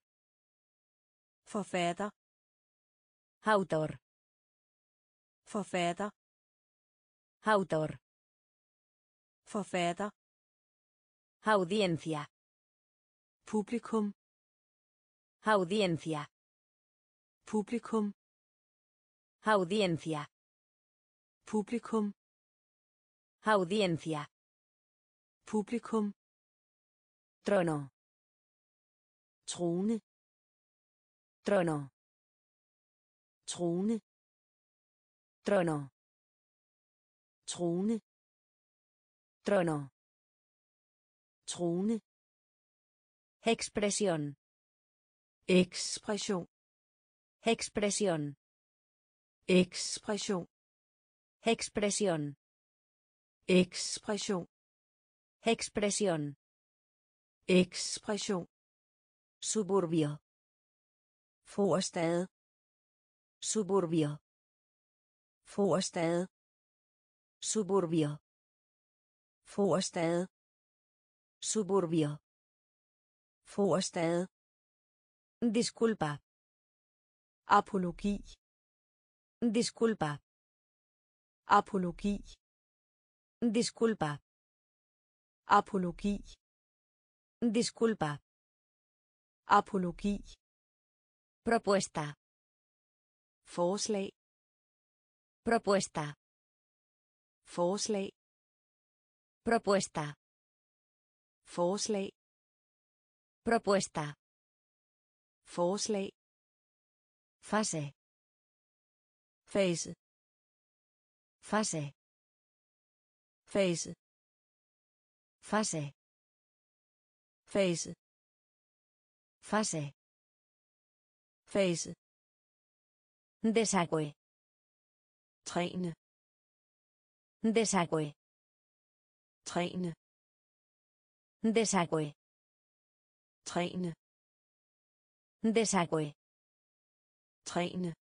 forfatter Autor. forfatter Autor. forfatter Audiencia. publikum Audiencia. publikum Audiencia. publikum Audiencia. Publikum Trono. trone Trono. trone Trono. trone Trono. trone Expresión. ekspression Expresión. ekspression Expresión. ekspression Expresión. ekspression Suburbio. forstad Suburbio. forstad Suburbio. forstad Suburbio. forstad Disculpa. apologi Disculpa. apologi Disculpa. Apologi Disculpa. apologi Propuesta. forslag Propuesta. forslag Propuesta. forslag Propuesta. forslag Fase. fase Fase. fase Fase. fase Fase. fase Desagüe. træne Desagüe. træne Desagüe. træne Desagüe. træne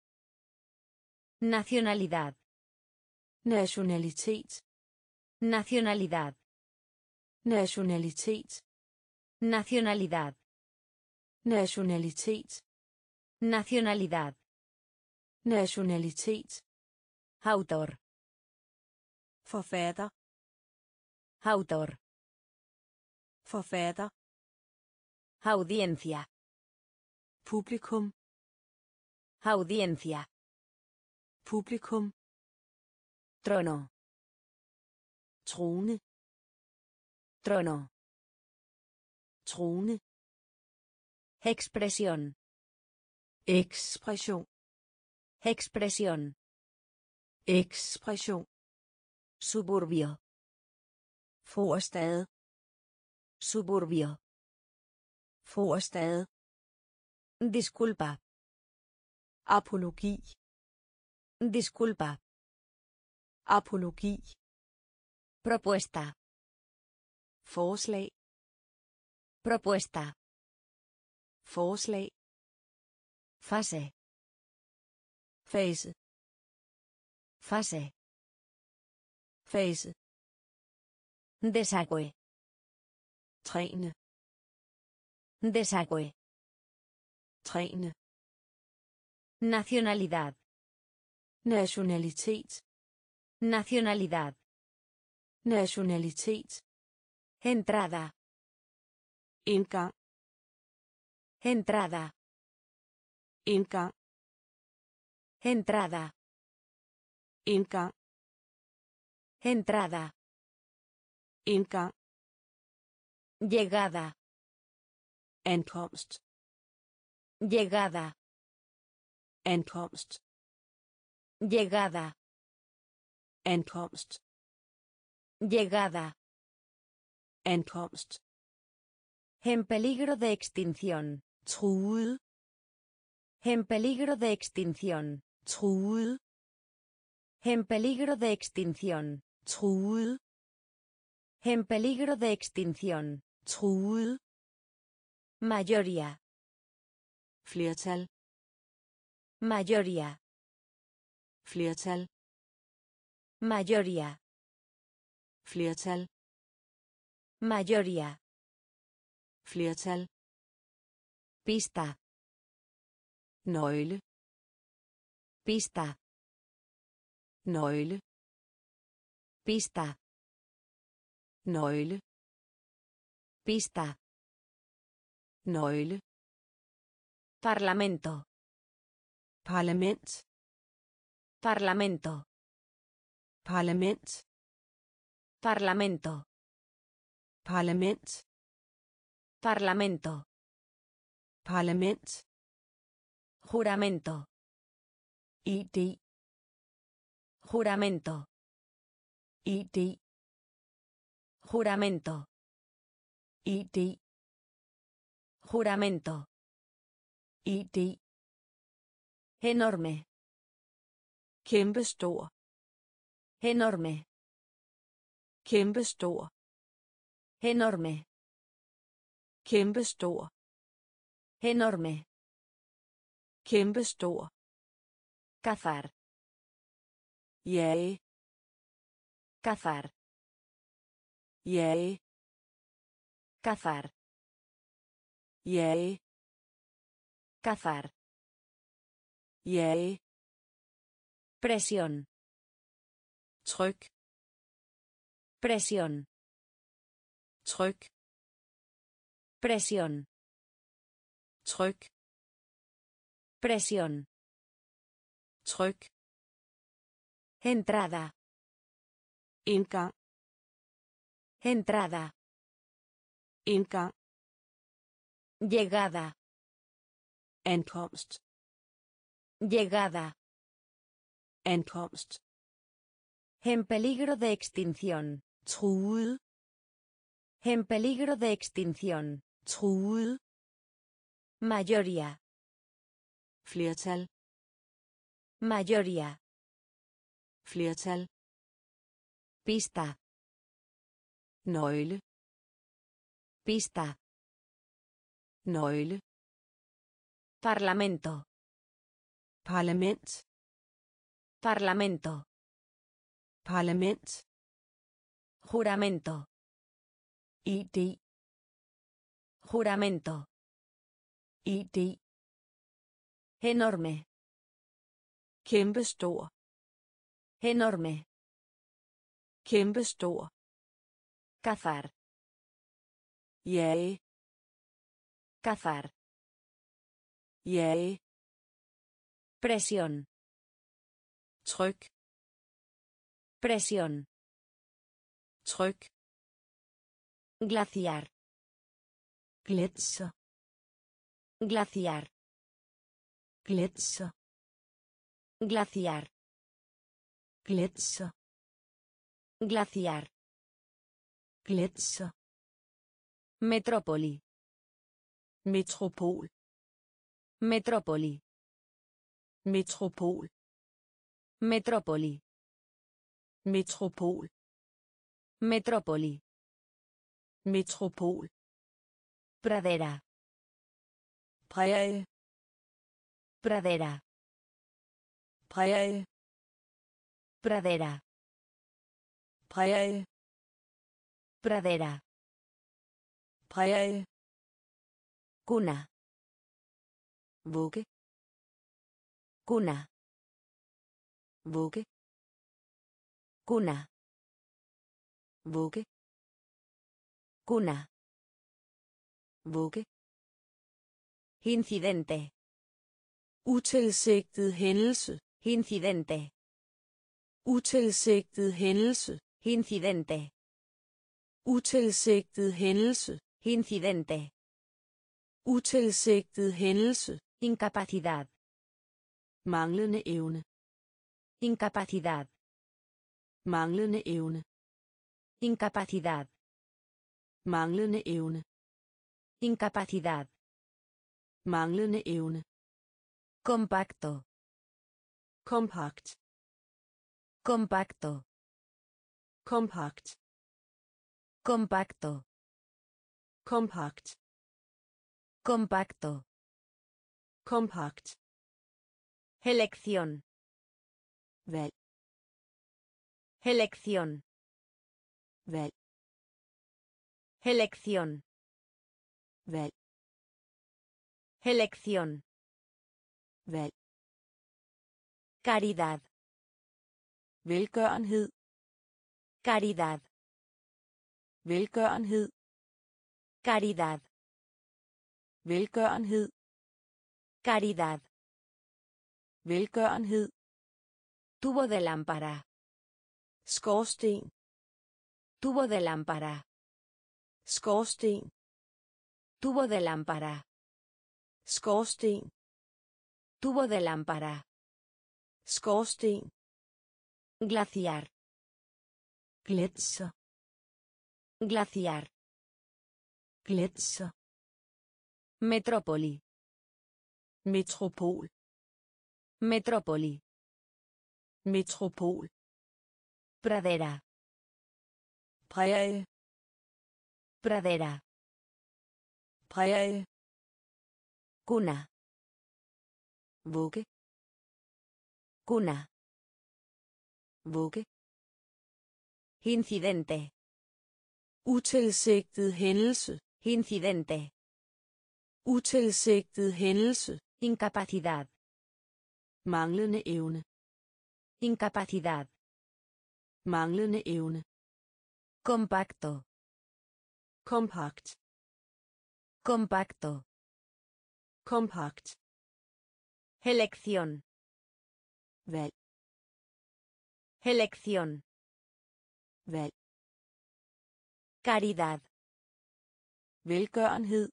Nacionalidad. nationalitet Nacionalidad. Nationalitet Nacionalidad. nationalitet Nacionalidad. nationalitet Autor. forfatter Autor. forfatter Audiencia. publikum Audiencia. publikum Trono. trone Trono. trone Expresión. ekspression Expresión. ekspression Suburbio. forstad Suburbio. forstad Disculpa. apologi Disculpa. apologi Propuesta. Forslag Propuesta. forslag Fase. fase Fase. fase Desagüe. træne Desagüe. træne Nacionalidad. nationalitet Nacionalidad. nationalitet Entrada. indgang Entrada. indgang Entrada. indgang Entrada. indgang Llegada. ankomst Llegada. ankomst Llegada. ankomst Llegada. Ankomst En peligro de extinción. truet En peligro de extinción. truet En peligro de extinción. truet En peligro de extinción. truet Mayoría. flertal Mayoría. flertal Mayoría. flertal Mayoría. flertal Pista. nøgle Pista. nøgle Pista. nøgle Pista. nøgle Parlamento. parlament Parlamento. parlament Parlamento. Parlament Parlamento. parlament Juramento. id Juramento. id Juramento. id Juramento. id Enorme. kæmpestor Enorme. kæmpestor Enorme. kæmpestor Enorme. kæmpestor Cazar. jage Cazar. jage Cazar. jage Cazar. jage Presión. tryk Presión. Tryk Presión. tryk Presión. tryk Entrada. indgang Entrada. indgang Llegada. ankomst Llegada. ankomst En peligro de extinción. En peligro de extinción. Truet. Mayoría. Flertal. Mayoría. Flertal. Pista. Nøgle. Pista. Nøgle. Parlamento. Parlament. Parlamento. Parlament. Juramento. Juramento. ID. Enorme. Kæmpestor. Enorme. Kæmpestor. Cazar. Jage. Cazar. Jage. Presión. Tryk. Presión. Tryk. Glaciar. Gletsjer. Glaciar. Gletsjer. Glaciar. Gletsjer. Glaciar. Gletsjer. Metrópoli. Metropol. Metrópoli. Metropol. Metrópoli. Metropol. Metrópoli. Metropol. Pradera. Præge. Pradera. Præge. Pradera. Præge. Pradera. Præge. Cuna. Vugge. Cuna. Vugge. Cuna. Vugge. Cuna. Vugge. Incidente. Utilsigtet hændelse. Incidente. Utilsigtet hændelse. Incidente. Utilsigtet hændelse. Incidente. Utilsigtet hændelse. Incapacidad. Manglende evne. Incapacidad. Manglende evne. Incapacidad. Manglende evne. Incapacidad. Manglende evne. Compacto. Kompakt. Compacto. Kompakt. Compacto. Kompakt. Compacto. Kompakt. Elección. Valg. Elección. Valg. Elección. Valg. Elección. Valg. Caridad. Velgørenhed. Caridad. Velgørenhed. Caridad. Velgørenhed. Caridad. Velgørenhed. Tubo de lámpara. Skorsten. Tubo de lámpara. Skorsten. Tubo de lámpara. Skorsten. Tubo de lámpara. Skorsten. Glaciar. Gletsjer. Glaciar. Gletsjer. Metrópoli. Metropol. Metrópoli. Metropol. Pradera. Præge. Pradera. Cuna. Vugge. Cuna. Vugge. Incidente. Utilsigtet hændelse. Incidente. Utilsigtet hændelse. Incapacidad. Manglende evne. Incapacidad. Manglende evne. Compacto. Kompakt. Compacto. Kompakt. Elección. Valg. Elección. Valg. Caridad. Velgørenhed.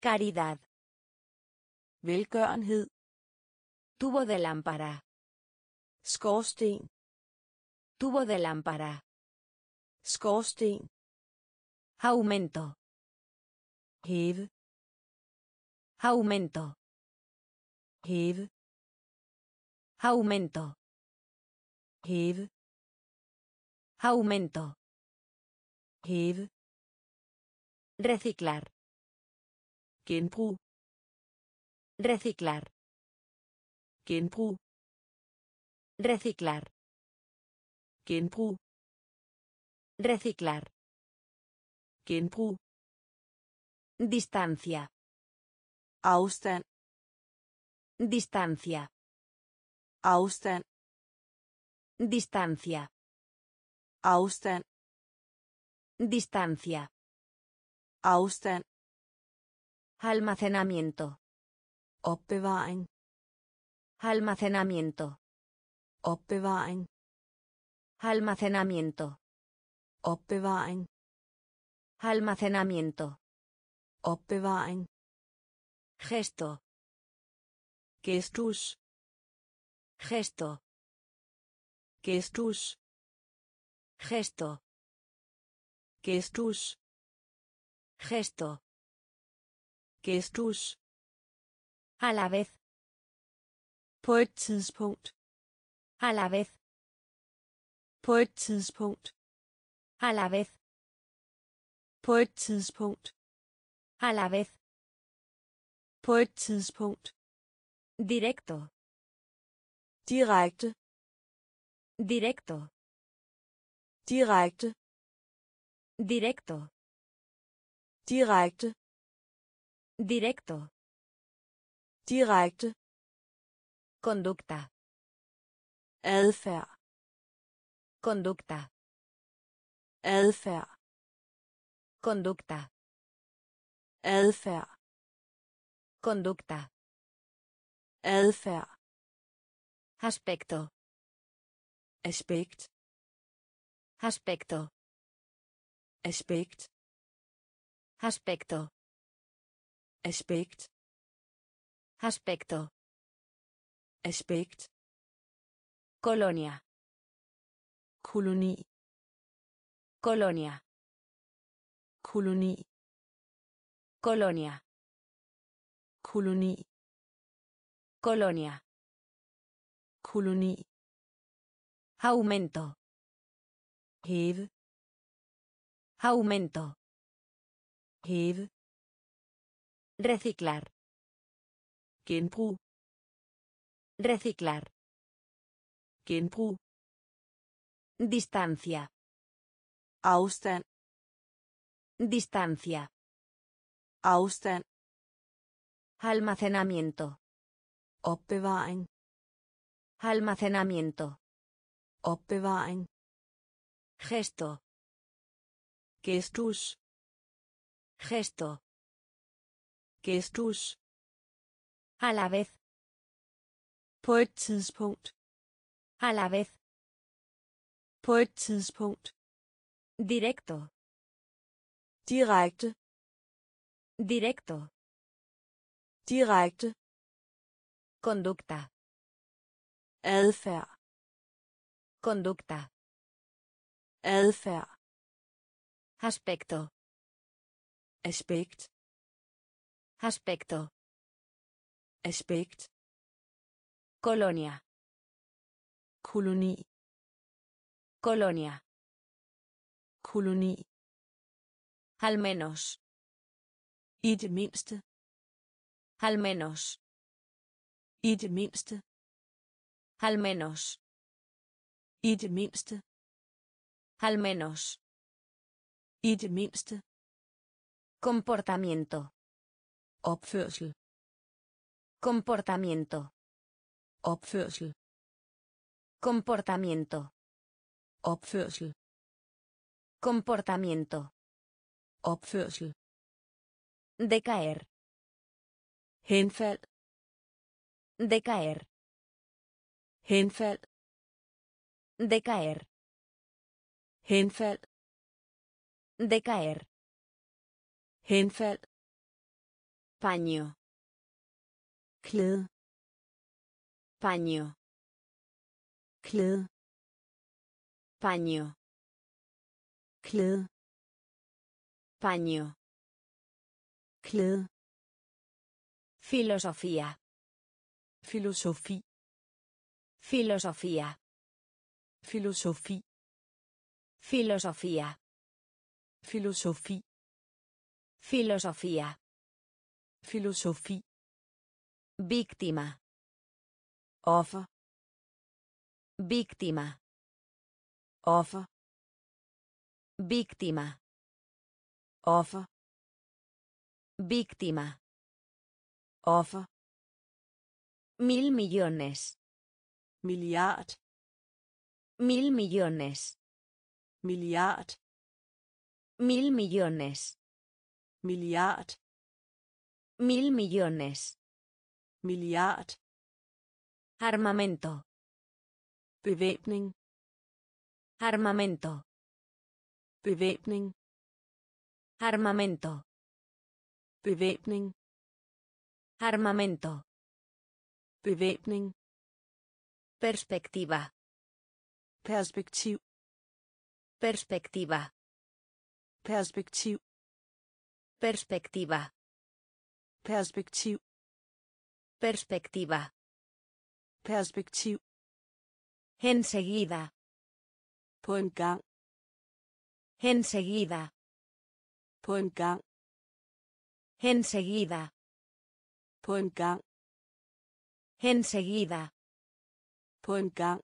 Caridad. Velgørenhed. Tubo de lámpara. Skorsten. Tubo de lámpara. Skorsten. Aumento. hæve Aumento. hæve Aumento. hæve Aumento. hæve Reciclar. genbrug Reciclar. genbrug Reciclar. genbrug Reciclar. Genbrug Distancia. afstand Distancia. afstand Distancia. afstand Distancia. afstand Almacenamiento. opbevaring Almacenamiento. opbevaring Almacenamiento. opbevaring Almacenamiento. opbevaring Gesto. gestus Gesto. gestus Gesto. gestus Gesto. gestus A la vez. på et tidspunkt A la vez. på et tidspunkt A la vez. På et tidspunkt A la vez. på et tidspunkt Directo. direkte Directo. direkte Directo. direkte Directo. direkte Conducta. adfærd Conducta. adfærd Conducta. adfærd Conducta. adfærd Aspecto. aspekt Aspecto. aspekt Aspecto. aspekt Aspecto. aspekt Colonia. koloni Colonia. Koloni Colonia. koloni Colonia. koloni Aumento. hæve Aumento. hæve Reciclar. genbrug Reciclar. genbrug Distancia. afstand Distancia. afstand Almacenamiento. opbevaring Almacenamiento. opbevaring Gesto. gestus Gesto. gestus A la vez. på et tidspunkt A la vez. på et tidspunkt Directo. Direkte Directo. direkte Conducta. adfærd Conducta. adfærd Aspecto. aspekt Aspecto. aspekt Colonia. koloni Colonia. koloni Al menos. i det mindste Al menos. i det mindste Al menos. i det mindste Al menos. i det mindste Comportamiento. opførsel Comportamiento. opførsel Comportamiento. opførsel Comportamiento. Opførsel Decaer. henfald Decaer. henfald Decaer. henfald Decaer. henfald Paño. klæde Paño. klæde Paño. klæde Paño. klæde Filosofía. filosofi Filosofía. filosofi Filosofía. filosofi Filosofía. filosofi Víctima. offer Víctima. offer Víctima. Offer Víctima. offer Mil millones. milliard Mil millones. milliard Mil millones. milliard Mil millones. milliard Armamento. bevæbning Armamento. bevæbning Armamento. bevæbning Armamento. bevæbning Perspectiva. perspektiv Perspectiva. perspektiv Perspectiva. perspektiv Perspectiva. perspektiv Enseguida. på en gang Enseguida. På en gang Enseguida. på en gang Enseguida. på en gang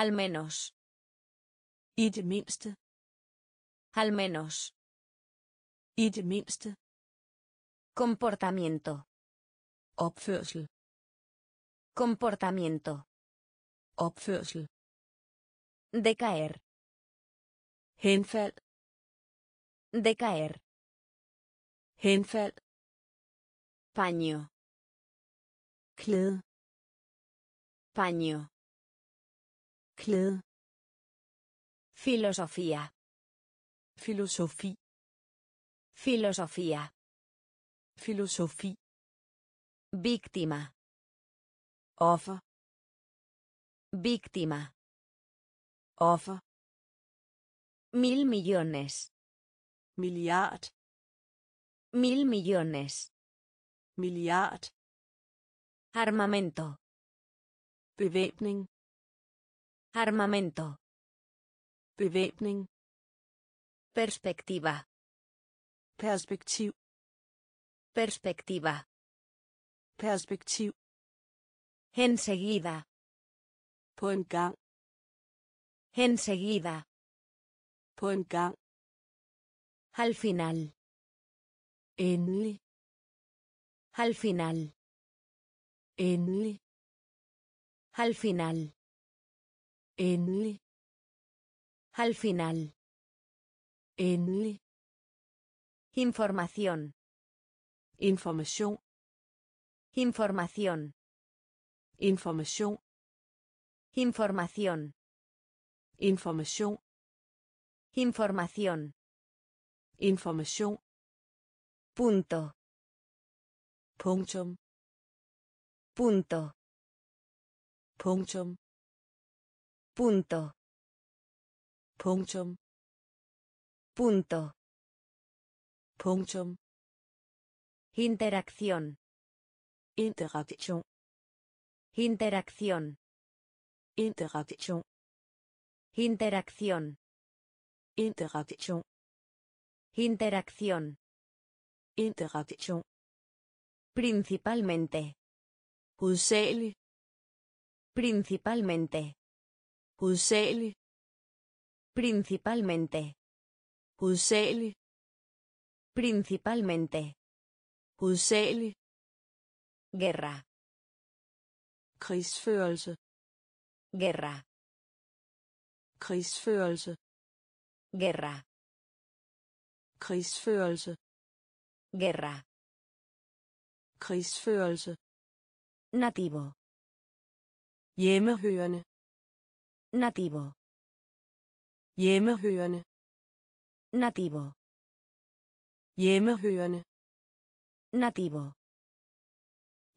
Al menos. i det mindste Al menos. i det mindste Comportamiento. opførsel Comportamiento. opførsel Decaer. henfald Decaer. henfald Paño. klæde Paño. klæde Filosofía. filosofi Filosofía. filosofi Víctima. offer Víctima. offer Mil millones. Milliard Mil millones. milliard Armamento. bevæbning Armamento. bevæbning Perspectiva. perspektiv Perspectiva. perspektiv Enseguida. på en gang Enseguida. på en gang Al final. endelig Al final. endelig Al final. endelig Al final. endelig Información. information Información. information Información. information Información. Information Punto. punktum Punto. punktum Punto. punktum Punto. punktum Interacción. interaktion Interacción. interaktion Interacción. interaktion Interacción. interaktion Principalmente. hovedsagelig Principalmente. hovedsagelig Principalmente. hovedsagelig Principalmente. hovedsagelig Guerra. krigsførelse Guerra. krigsførelse Guerra. Krigsførelse Guerra. krigsførelse Nativo. hjemmehørende Nativo. hjemmehørende Nativo. hjemmehørende Nativo.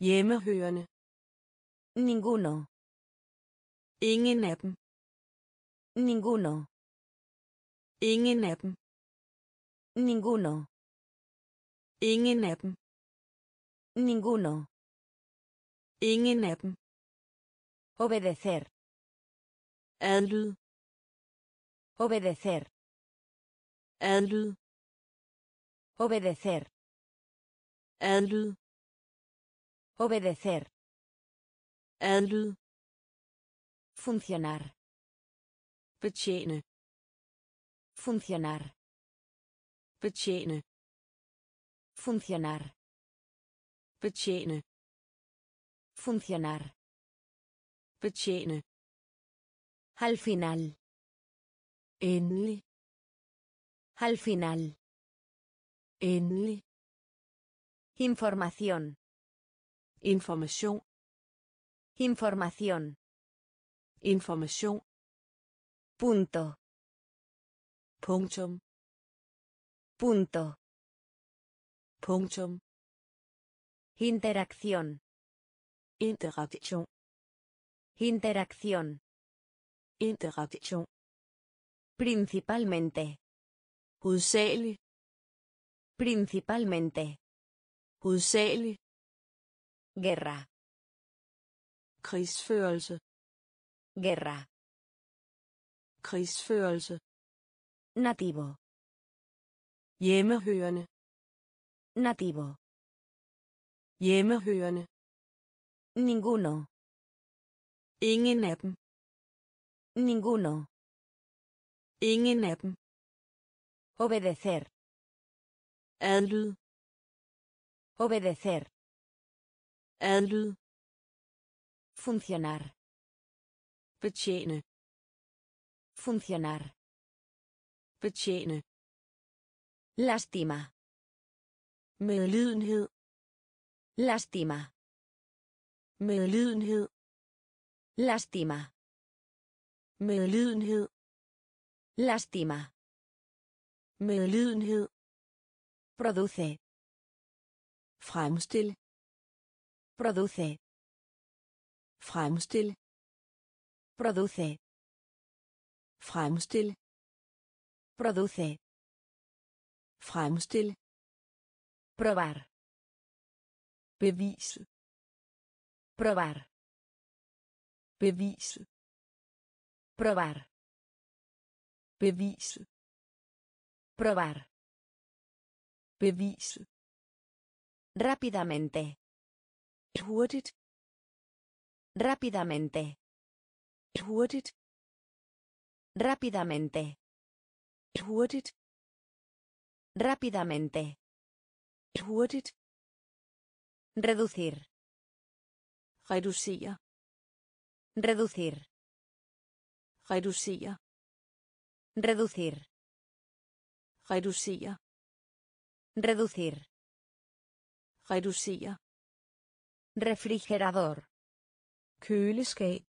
hjemmehørende Ninguno. ingen af dem Ninguno. ingen af dem Ninguno. Ingen af dem. Ninguno. Ingen af dem. Obedecer. Adlyd. Obedecer. Adlyd. Obedecer. Adlyd. Obedecer. Adlyd. Funcionar. Betjene. Funcionar. Betjene. Funcionar. Betjene. Funcionar. Betjene. Al final. Endelig. Al final. Endelig. Información. Information. Información. Information. Punto. Punktum. Punto. Punktum. Interacción. Interaktion. Interacción. Interaktion. Principalmente. Hovedsagelig. Principalmente. Hovedsagelig. Guerra. Krigsførelse. Guerra. Krigsførelse. Nativo. Hjemmehørende. Nativo. Hjemmehørende. Ninguno. Ingen af dem. Ninguno. Ingen af dem. Obedecer. Adlyd. Obedecer. Adlyd. Funcionar. Betjene. Funcionar. Betjene. Lástima. Medlidenhed. Lástima. Medlidenhed. Lástima. Medlidenhed. Lástima. Medlidenhed. Produce. Fremstil. Produce. Fremstil. Produce. Fremstil. Produce. Fremstil. Probar. Bevis. Probar. Bevis. Probar. Bevis. Probar. Bevis. Rápidamente. Hurtigt. Rápidamente. Hurtigt. Rápidamente. Hurtigt. Rápidamente. Hurtigt. Reducir. Reducir. Reducere. Reducir. Reducere. Reducir. Reducere. Refrigerador. Køleskab.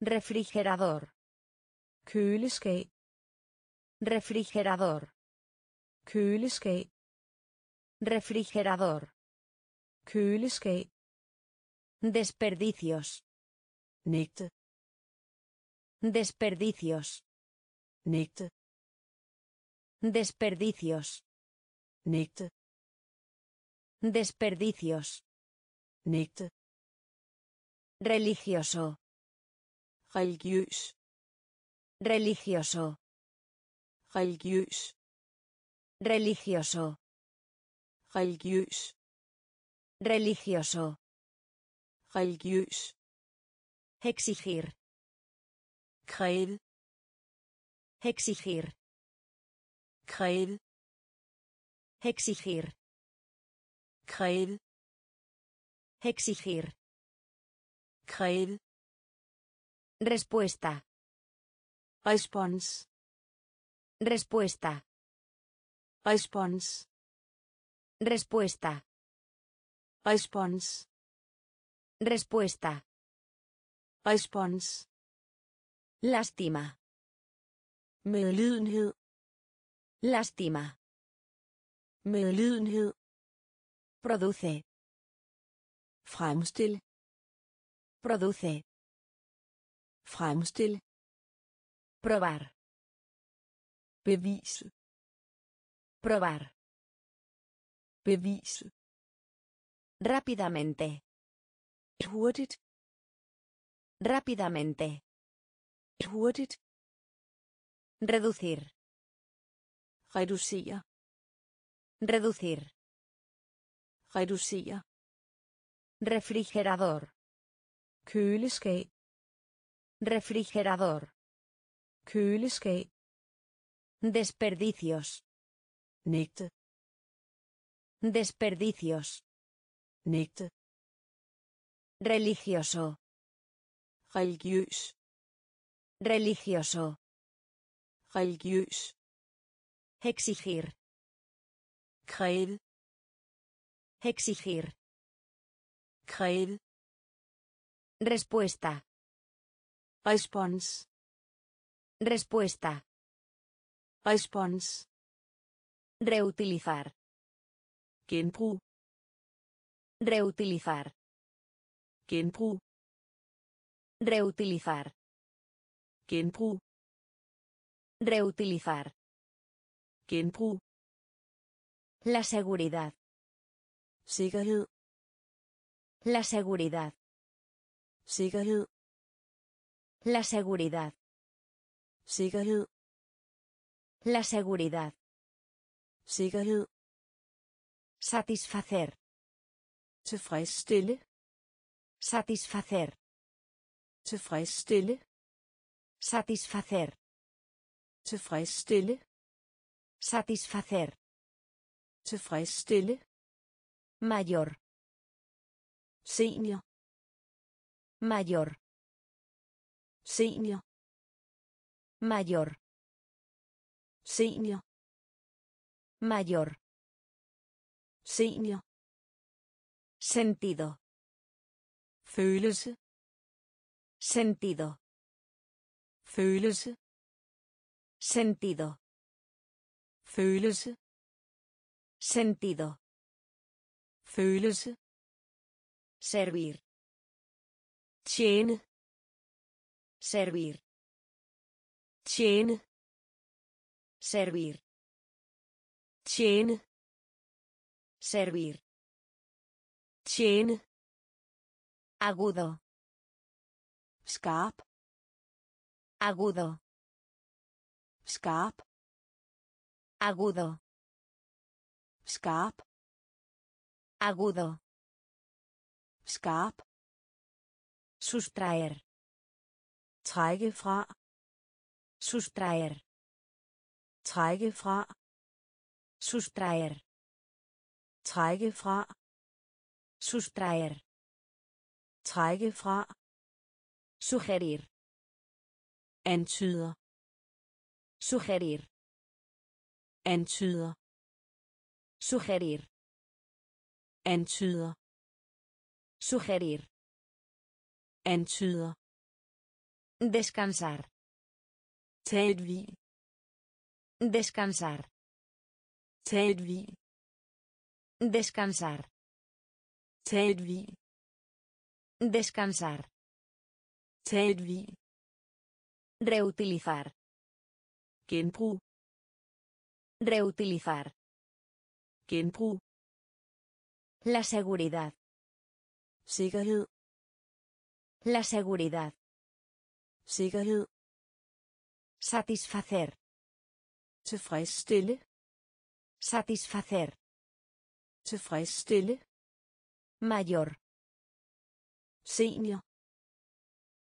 Refrigerador. Køleskab. Refrigerador. Køleskab. Refrigerador. Køleskab. Desperdicios. Nægte. Desperdicios. Nægte. Desperdicios. Nægte. Desperdicios. Nægte. Religioso. Religiøs. Religioso. Religiøs. Religioso. Religiøs. Religioso. Religiøs. Exigir. Kræve. Exigir. Kræve. Exigir. Kræve. Exigir. Kræve. Respuesta. Respons. Respuesta. Respons. Respuesta. Respons. Respuesta. Respons. Lástima. Medlidenhed. Lástima. Medlidenhed. Produce. Fremstil. Produce. Fremstil. Probar. Bevis. Probar. Bevis. Rápidamente. Hurtigt. Rápidamente. Hurtigt. Reducir. Reducere. Reducir. Reducere. Refrigerador. Køleskab. Refrigerador. Køleskab. Desperdicios. Nægte. Desperdicios. Nægte. Religioso. Religiøs. Religioso. Religiøs. Exigir. Kræve. Exigir. Kræve. Respuesta. Respons. Respuesta. Respons. Reutilizar. Genbrug. Reutilizar. Genbrug. Reutilizar. Genbrug. Reutilizar. Genbrug. La seguridad. Sikkerhed. La seguridad. Sikkerhed. La seguridad. Sikkerhed. La seguridad. Sikkerhed. Satisfacer. Tilfredsstille. Satisfacer. Tilfredsstille. Satisfacer. Tilfredsstille. Satisfacer. Tilfredsstille. Mayor. Senior. Mayor. Senior. Mayor. Senior. Mayor. Senior. Sentido. Følelse. Sentido. Følelse. Sentido. Følelse. Sentido. Følelse. Servir. Tjene. Servir. Tjene. Servir. Tjene. Servir. Tjene. Agudo. Skarp. Agudo. Skarp. Agudo. Skarp. Agudo. Skarp. Sustraer. Trække fra. Sustraer. Trække fra. Sustraer. Trække fra. Sustraer. Trække fra. Sugerir. Antyder. Sugerir. Antyder. Sugerir. Antyder. Sugerir. Antyder. Descansar. Tag et hvil. Descansar. Descansar. Hvil. Descansar. Hvil. Reutilizar. Genbrug. Reutilizar. Genbrug. La seguridad. Sikkerhed. La seguridad. Sikkerhed. Satisfacer. Tilfredsstille. Satisfacer. Tilfredsstille. Mayor. Senior.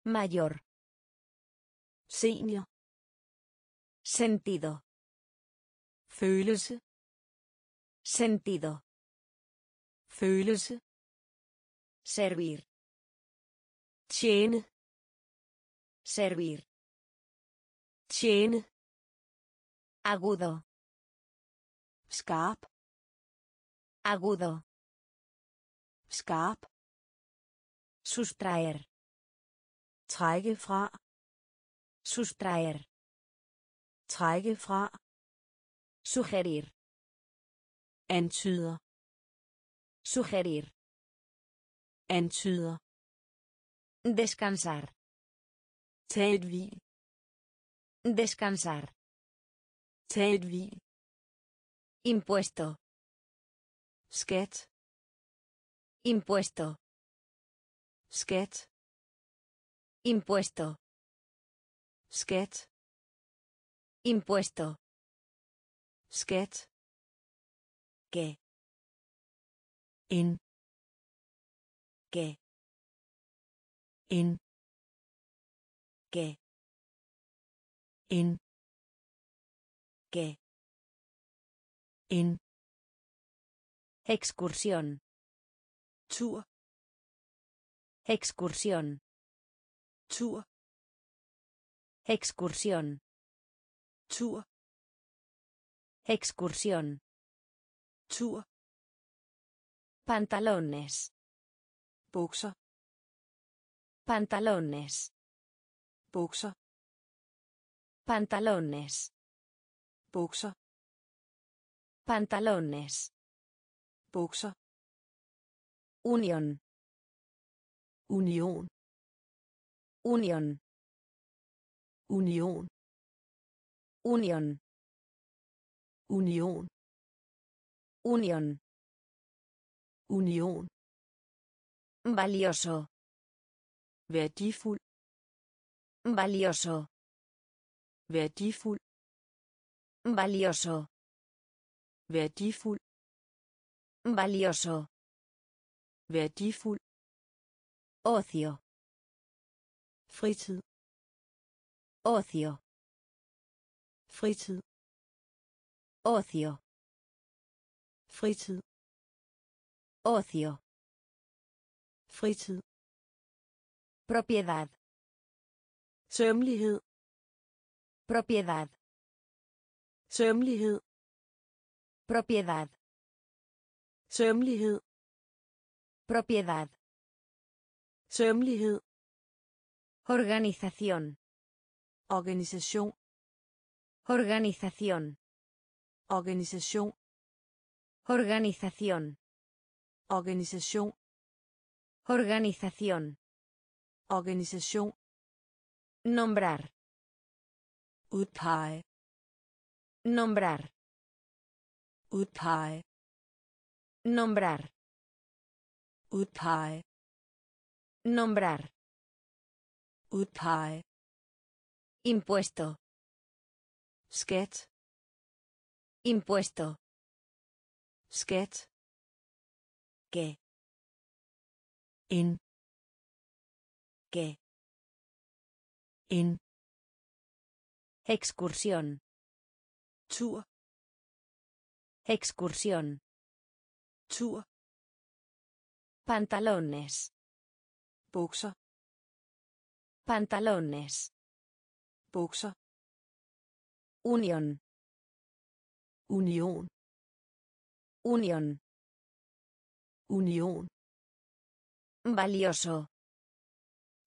Mayor. Senior. Sentido. Følelse. Sentido. Følelse. Servir. Tjene. Servir. Tjene. Agudo. Skarp. Agudo. Skarp. Sustraer. Trække fra. Sustraer. Trække fra. Sugerir. Antyder. Sugerir. Antyder. Descansar. Tag et hvil. Descansar. Tag et hvil. Impuesto. skat Impuesto. skat Impuesto. skat Impuesto. skat ¿Qué? en ¿Qué? en ¿Qué? en ¿Qué? En Excursión. tur Excursión. tur Excursión. tur Excursión. tur Pantalones. bukser Pantalones. bukser Pantalones. bukser Pantalones. bukser Unión. union Unión. union Unión. union Unión. union Valioso. værdifuld Valioso. værdifuld Valioso. Værdifuld Valioso. værdifuld Ocio. fritid Ocio. fritid Ocio. fritid Ocio. fritid Propiedad. sømmelighed Propiedad. sømmelighed Propiedad. sømmelighed Propiedad. sømmelighed Organización. organisation Organización. organisation Organización. organisation Organización. organisation Nombrar. udpege Nombrar. Udpege Nombrar. udpege Nombrar. udpege Impuesto. skat Impuesto. skat ¿Qué? en ¿Qué? en Excursión. tur Excursión. tur Pantalones. bukser Pantalones. bukser Unión. union Unión. union Valioso.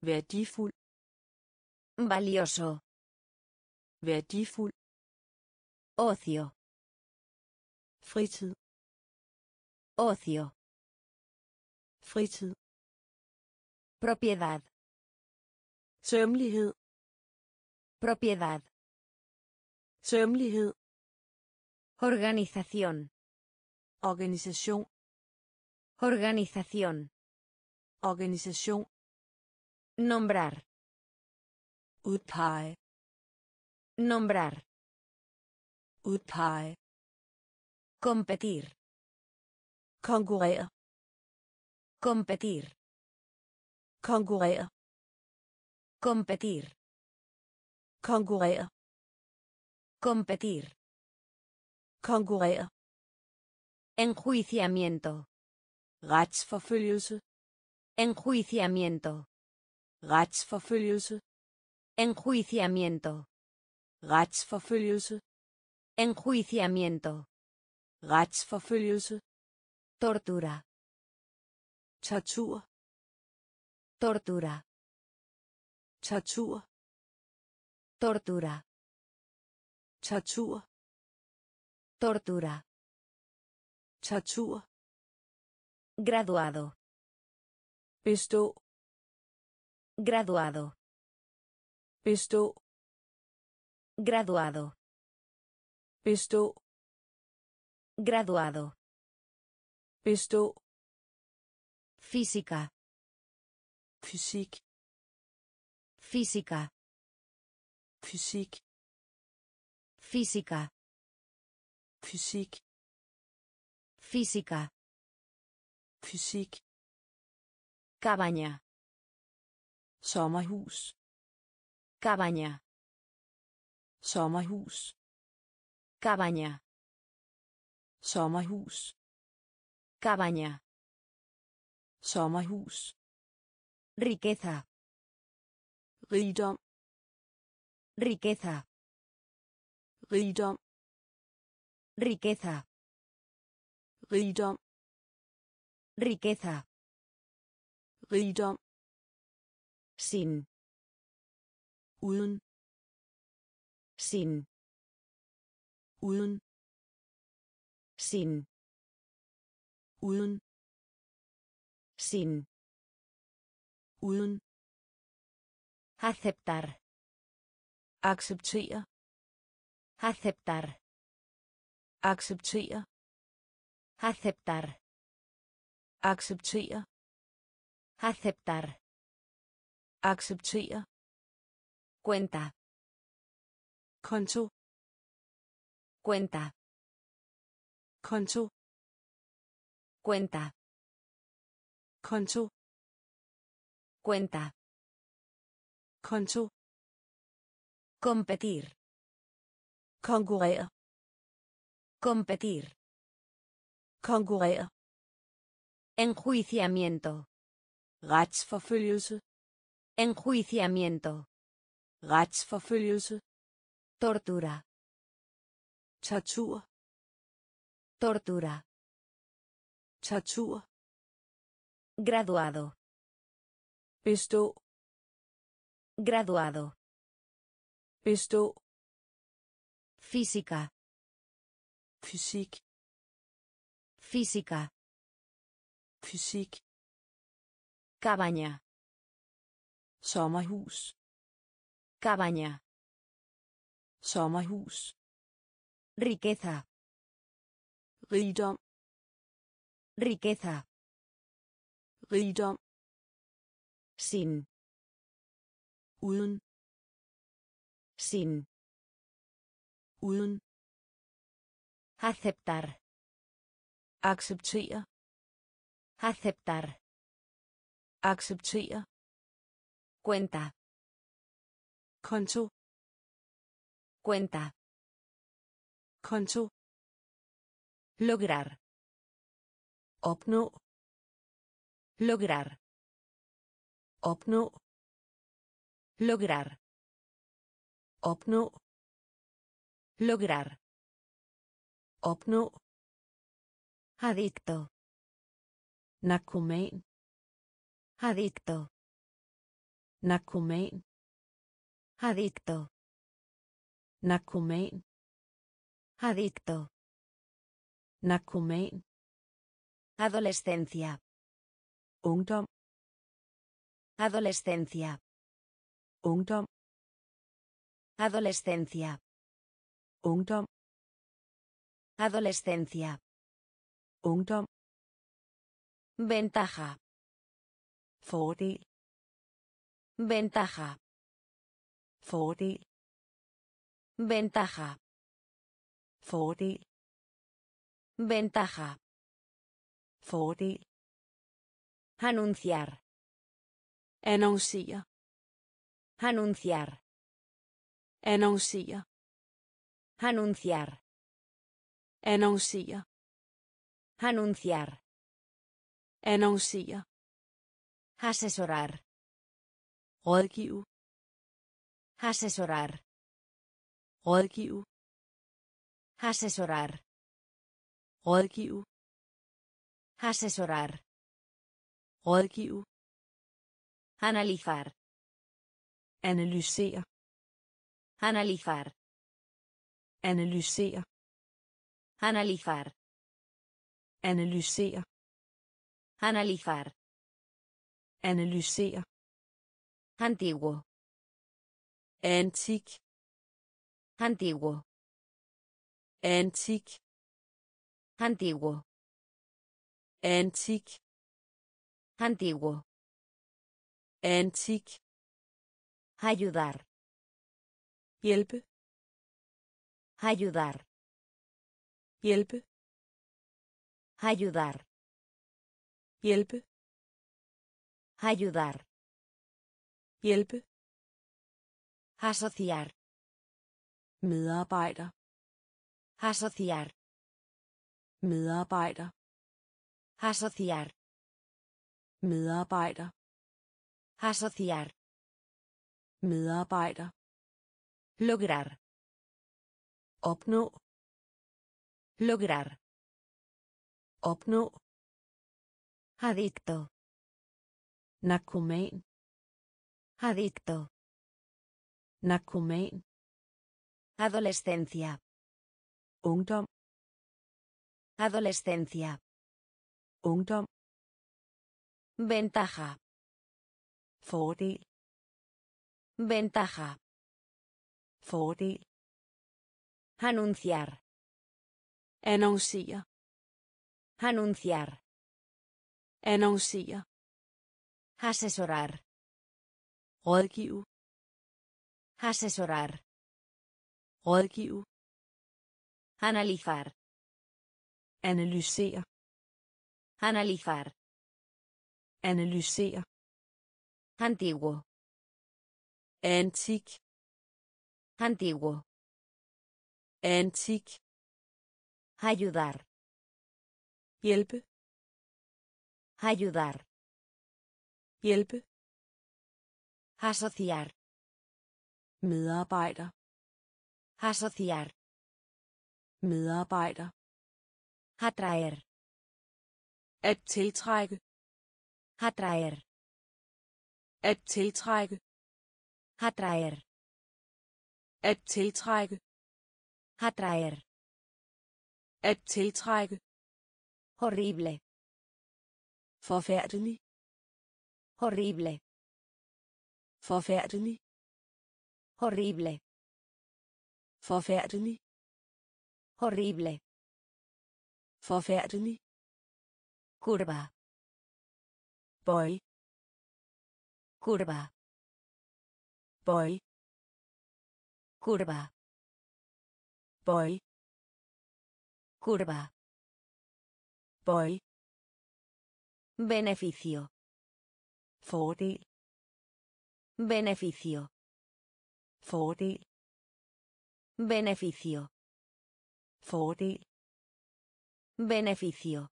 værdifuld Valioso. værdifuld Ocio. Fritid Ocio. fritid Propiedad. sømmelighed Propiedad. sømmelighed Organización. organisation Organización. organisation Nombrar. udpege Nombrar. udpege Competir. konkurrere Competir. konkurrere Competir. konkurrere Competir. konkurrere Enjuiciamiento. retsforfølgelse Enjuiciamiento. retsforfølgelse Enjuiciamiento. retsforfølgelse Enjuiciamiento. Retsforfølgelse Tortura. tortur Tortura. tortur Tortura. tortur Tortura. tortur Graduado. bestå Graduado. bestå Graduado. bestå Graduado. bestå, Física. fysik, Física. fysik, Física. fysik, Física. fysik, Cabaña. sommerhus, Cabaña. sommerhus, Cabaña. Sommerhus, Cabaña. sommerhus, Riqueza. rigdom, Riqueza. rigdom, Riqueza. rigdom, Riqueza. rigdom, Sin. uden, Sin. uden, Sin. uden, Sin. uden, Aceptar. acceptere, Aceptar. acceptere, Aceptar. acceptere, Aceptar. acceptere, Cuenta. konto, Cuenta. Konto, Cuenta. konto, Cuenta. konto, Competir. konkurrere, Competir. konkurrere, Enjuiciamiento. retsforfølgelse, Enjuiciamiento. retsforfølgelse, Tortura. tortur, Tortura. tortur, Graduado. bestå, Graduado. bestå, Física. fysik, Física. fysik, Cabaña. sommerhus, Cabaña. sommerhus, Riqueza. Rigdom, Riqueza. rigdom, Sin. uden, Sin. uden, Aceptar. acceptere, Aceptar. acceptere, Cuenta. konto, Cuenta. konto, Lograr. opnå, Lograr. opnå, Lograr. opnå, Lograr. opnå, Adicto. narkoman, Adicto. narkoman, Adicto. narkoman, Adicto. Narkoman, Adolescencia. ungdom, Adolescencia. ungdom, Adolescencia. ungdom, Adolescencia. ungdom, Ventaja. fordel, Ventaja. fordel, Ventaja. fordel, Ventaja. fordel, Anunciar. annoncere, Anunciar. annoncere, Anunciar. annoncere, Anunciar. annoncere, Asesorar. rådgive, Asesorar. rådgive, Asesorar. Rådgive, Asesorar. rådgive, Analizar. analysere, Analizar. analysere, Analizar. analysere, Analizar. analysere, Antiguo. antik, Antiguo. antik, Antiguo. Antik. Antiguo. Antik. Ayudar. Hjælpe. Ayudar. Hjælpe. Ayudar. Hjælpe. Ayudar. Hjælpe. Asociar. Medarbejder. Asociar. Medarbejder. Asociar. Medarbejder. Asociar. Medarbejder. Lograr. Opnå. Lograr. Opnå. Adicto. Narkoman. Adicto. Narkoman. Adolescencia. Ungdom. Adolescencia. Ungdom. Ventaja. Fordel. Ventaja. Fordel. Anunciar. Annoncere. Anunciar. Annoncere. Asesorar. Rådgive. Asesorar. Rådgive. Analizar. Analysere. Analizar. Analysere. Antiguo. Antik. Antiguo. Antik. Ayudar. Hjælpe. Ayudar. Hjælpe. Asociar. Medarbejder. Asociar. Medarbejder. Atraer. At tiltrække. Atraer. At tiltrække. Atraer. At tiltrække. Atraer. At tiltrække. Horrible. Forfærdelig. Horrible. Forfærdelig. Horrible. Forfærdelig. Horrible. Forfærdelig. Curva. Bøj. Curva. Bøj. Curva. Bøj. Curva. Bøj. Beneficio. Fordel. Beneficio. Fordel. Beneficio. Fordel. Beneficio.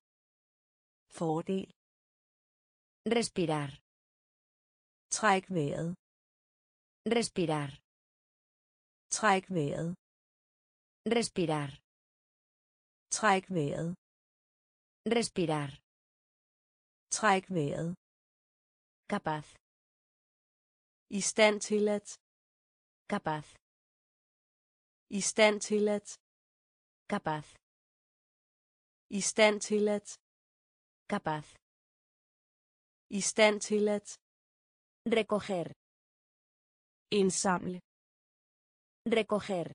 Fordel. Respirar. Træk vejret. Respirar. Træk vejret. Respirar. Træk vejret. Respirar. Træk vejret. Capaz. I stand til at. Capaz. I stand til at. Capaz. I stand til at. Capaz. I stand til at. Recoger. Indsamle. Recoger.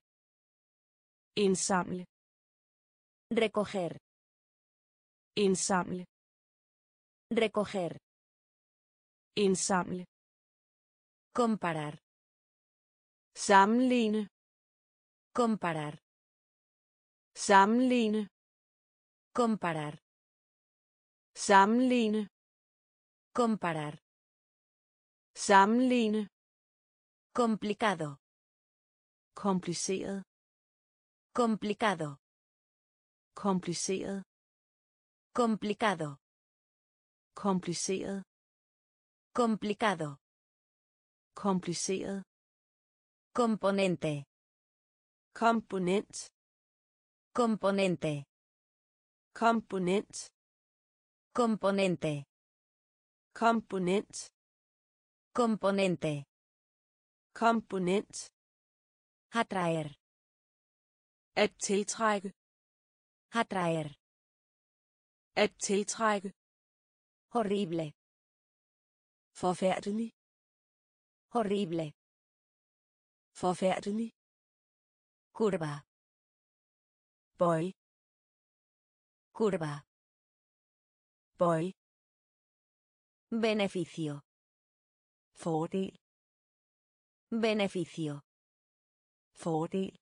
Indsamle. Recoger. Indsamle. Recoger. Indsamle. Comparar. Sammenligne. Comparar. Sammenligne. Comparar. Sammenligne. Comparar. Sammenligne. Complicado. Kompliceret. Complicado. Kompliceret. Complicado. Kompliceret. Complicado. Kompliceret. Componente. Komponent. Componente. Komponent. Componente. Komponent. Componente. Komponent. Atraer. At tiltrække. Atraer. At tiltrække. Horrible. Forfærdelig. Horrible. Forfærdelig. Curva. Bøj. Curva. bøj Beneficio. fordel Beneficio. fordel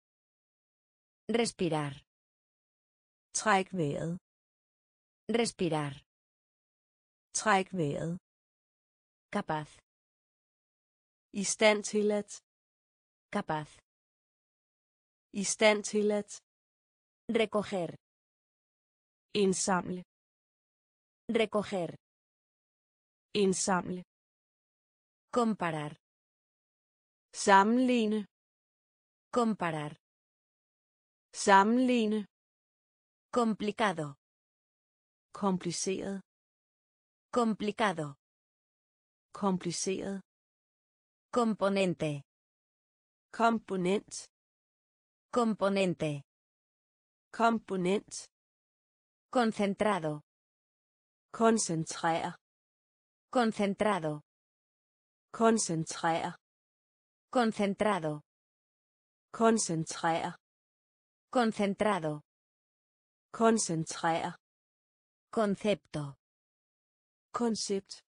Respirar. træk vejret Respirar. træk vejret Capaz. i stand til at Capaz. i stand til at Recoger. Indsamle Recoger. indsamle Comparar. sammenligne Comparar. sammenligne Complicado. kompliceret Complicado. kompliceret Componente. komponent Componente. komponent Concentrado. koncentrere Concentrado. koncentrere Concentrado. koncentrere Concentrado. koncentrere Concepto. koncept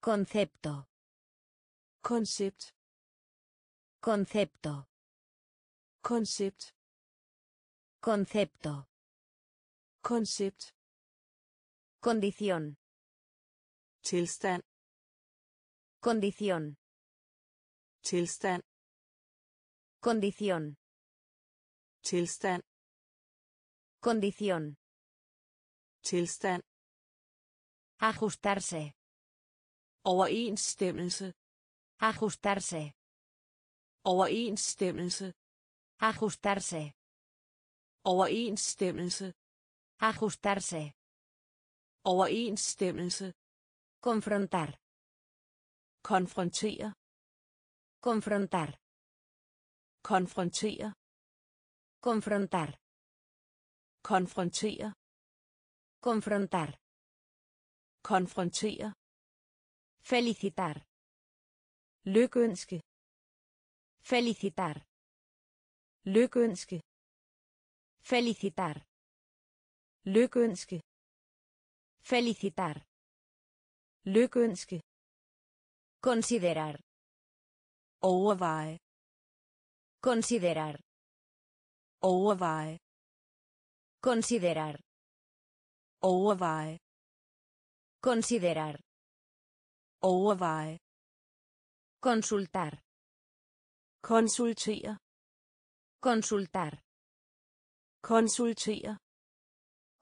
Concepto. koncept Concepto. koncept Concepto. Koncept Condición. tilstand Condición. tilstand Condición. tilstand Condición. tilstand Ajustarse. overensstemmelse Ajustarse. overensstemmelse Ajustarse. overensstemmelse Ajustarse. overensstemmelse Confrontar. konfrontere Confrontar. konfrontere Confrontar. konfrontere Confrontar. konfrontere Felicitar. lykønske Felicitar. lykønske Felicitar. Lykønske. Felicitar. Lykønske. Considerar. Overveje. Considerar. Overveje. Considerar. Overveje. Considerar. Overveje. Consultar. Konsultere. Consultar. Konsultere.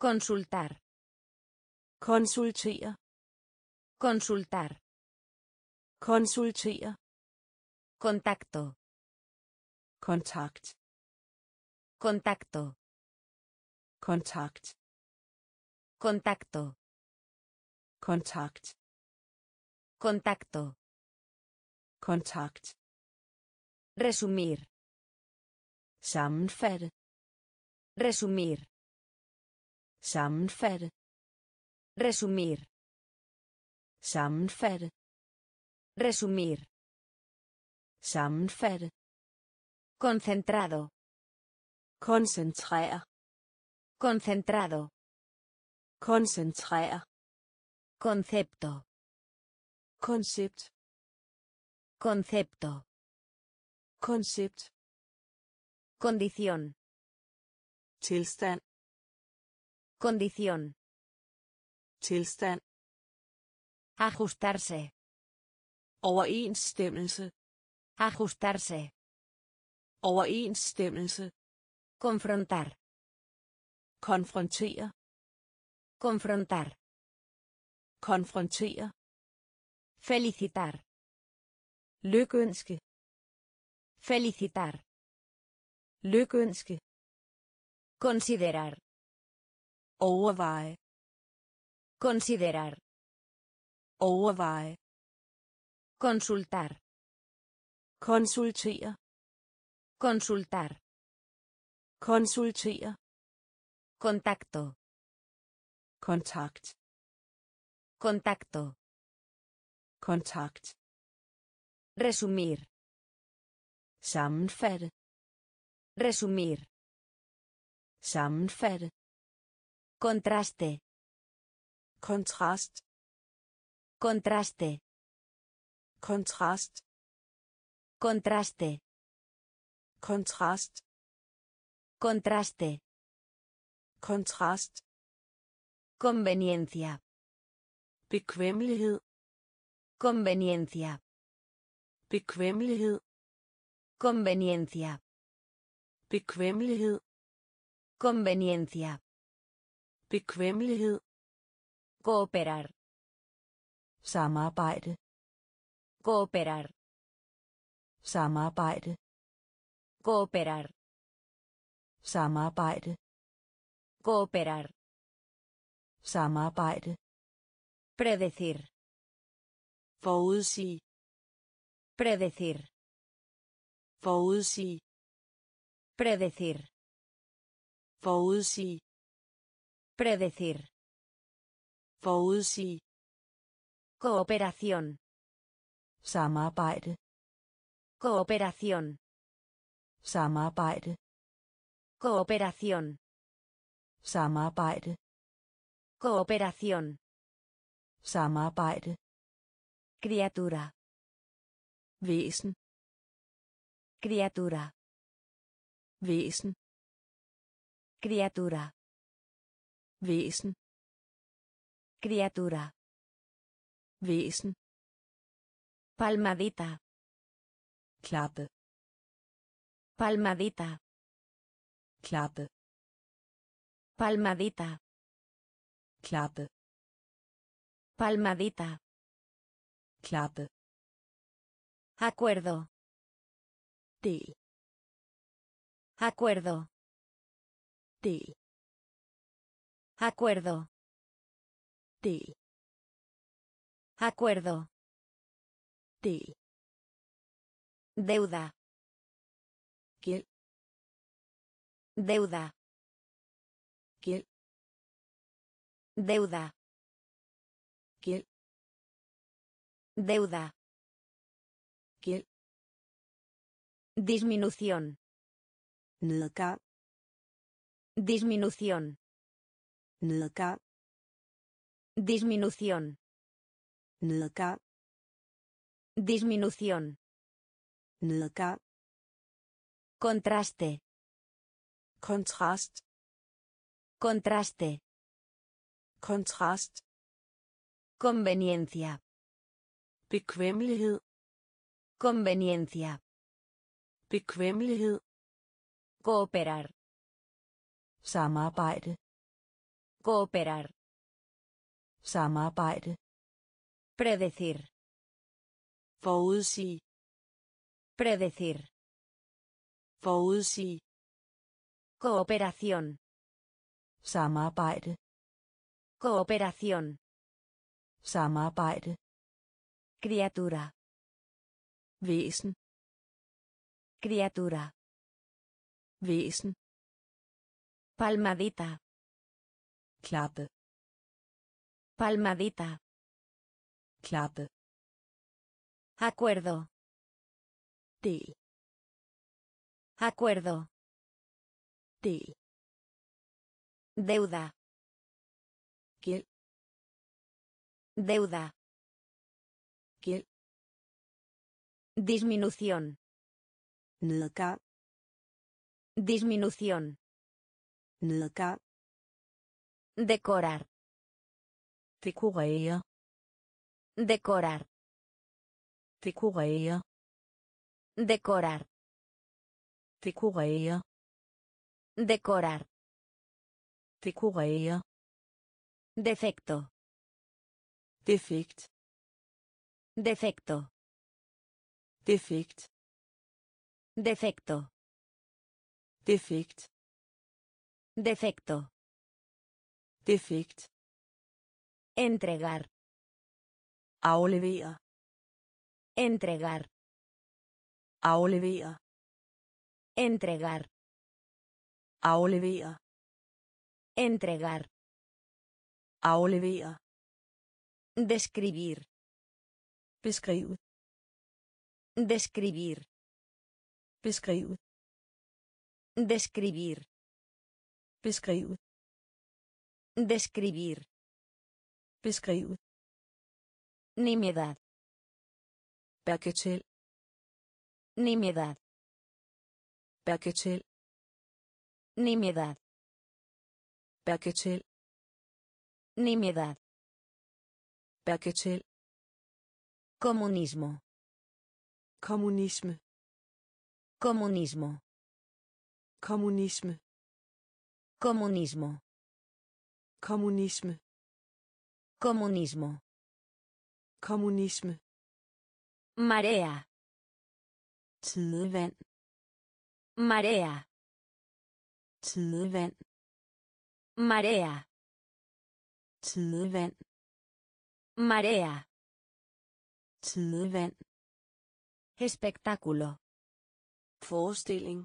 Consultar. konsultere Consultar. konsultere Contacto. kontakt Contacto. kontakt Contacto. kontakt Contacto. kontakt Resumir. sammenfatte Resumir. Sammenfatte Resumir. sammenfatte Resumir. sammenfatte Concentrado. koncentrere Concentrado. koncentrere Concepto. koncept Concepto. koncept Condición. tilstand Condición. tilstand Ajustarse. overensstemmelse Ajustarse. overensstemmelse Confrontar. konfrontere Confrontar. konfrontere Felicitar. lykønske Felicitar. lykønske Considerar. Overveje Considerar. overveje Consultar. konsultere Consultar. konsultere Contacto. kontakt Contacto. kontakt Resumir. sammenfatte Resumir. sammenfatte Contraste. kontrast Contraste. kontrast Contraste. kontrast Contraste. kontrast Conveniencia. bekvemmelighed Conveniencia. bekvemmelighed Conveniencia. bekvemmelighed Conveniencia. Bekvemmelighed Cooperar. samarbejde Cooperar. samarbejde Cooperar. samarbejde Cooperar. samarbejde Predecir. forudsige Predecir. forudsige Predecir. forudsige Predecir. forudsige Cooperación. samarbejde Cooperación. samarbejde Cooperación. samarbejde Cooperación. samarbejde Criatura. væsen Criatura. væsen Criatura. Væsen Criatura. væsen Palmadita. klappe Palmadita. klappe Palmadita. klappe Palmadita. klappe Acuerdo. del Acuerdo. del Acuerdo. del Acuerdo. del Deuda. gæld Deuda. gæld Deuda. gæld Deuda. gæld Disminución. nedgang Disminución. Nedgang Disminución. nedgang Disminución. nedgang Contraste. kontrast Contraste. kontrast Conveniencia. bekvemmelighed Conveniencia. bekvemmelighed Cooperar. samarbejde Cooperar. samarbejde Predecir. forudsige Predecir. forudsige Cooperación. samarbejde Cooperación. samarbejde Criatura. væsen Criatura. væsen Palmadita. Klappe Palmadita. klappe Acuerdo. del Acuerdo. del Deuda. gæld Deuda. gæld Disminución. nedgang Disminución. nedgang Decorar. dekorere Decorar. dekorere Decorar. dekorere Decorar. dekorere Defecto. defekt Defecto. defekt Defecto. defekt Defecto. Defekt Entregar. aflevere Entregar. aflevere Entregar. aflevere Entregar. aflevere Describir. beskrive Describir. beskrive Describir. beskrive Describir. Beskrive. Nimiedad. Bagatel. Nimiedad. Bagatel. Nimiedad. Bagatel. Nimiedad. Bagatel. Comunismo. Kommunisme. Comunismo. Kommunisme. Comunismo. Kommunisme. Comunismo. Kommunisme. Marea. Tidevand. Marea. Tidevand. Marea. Tidevand. Marea. Tidevand. Espectáculo. Forestilling.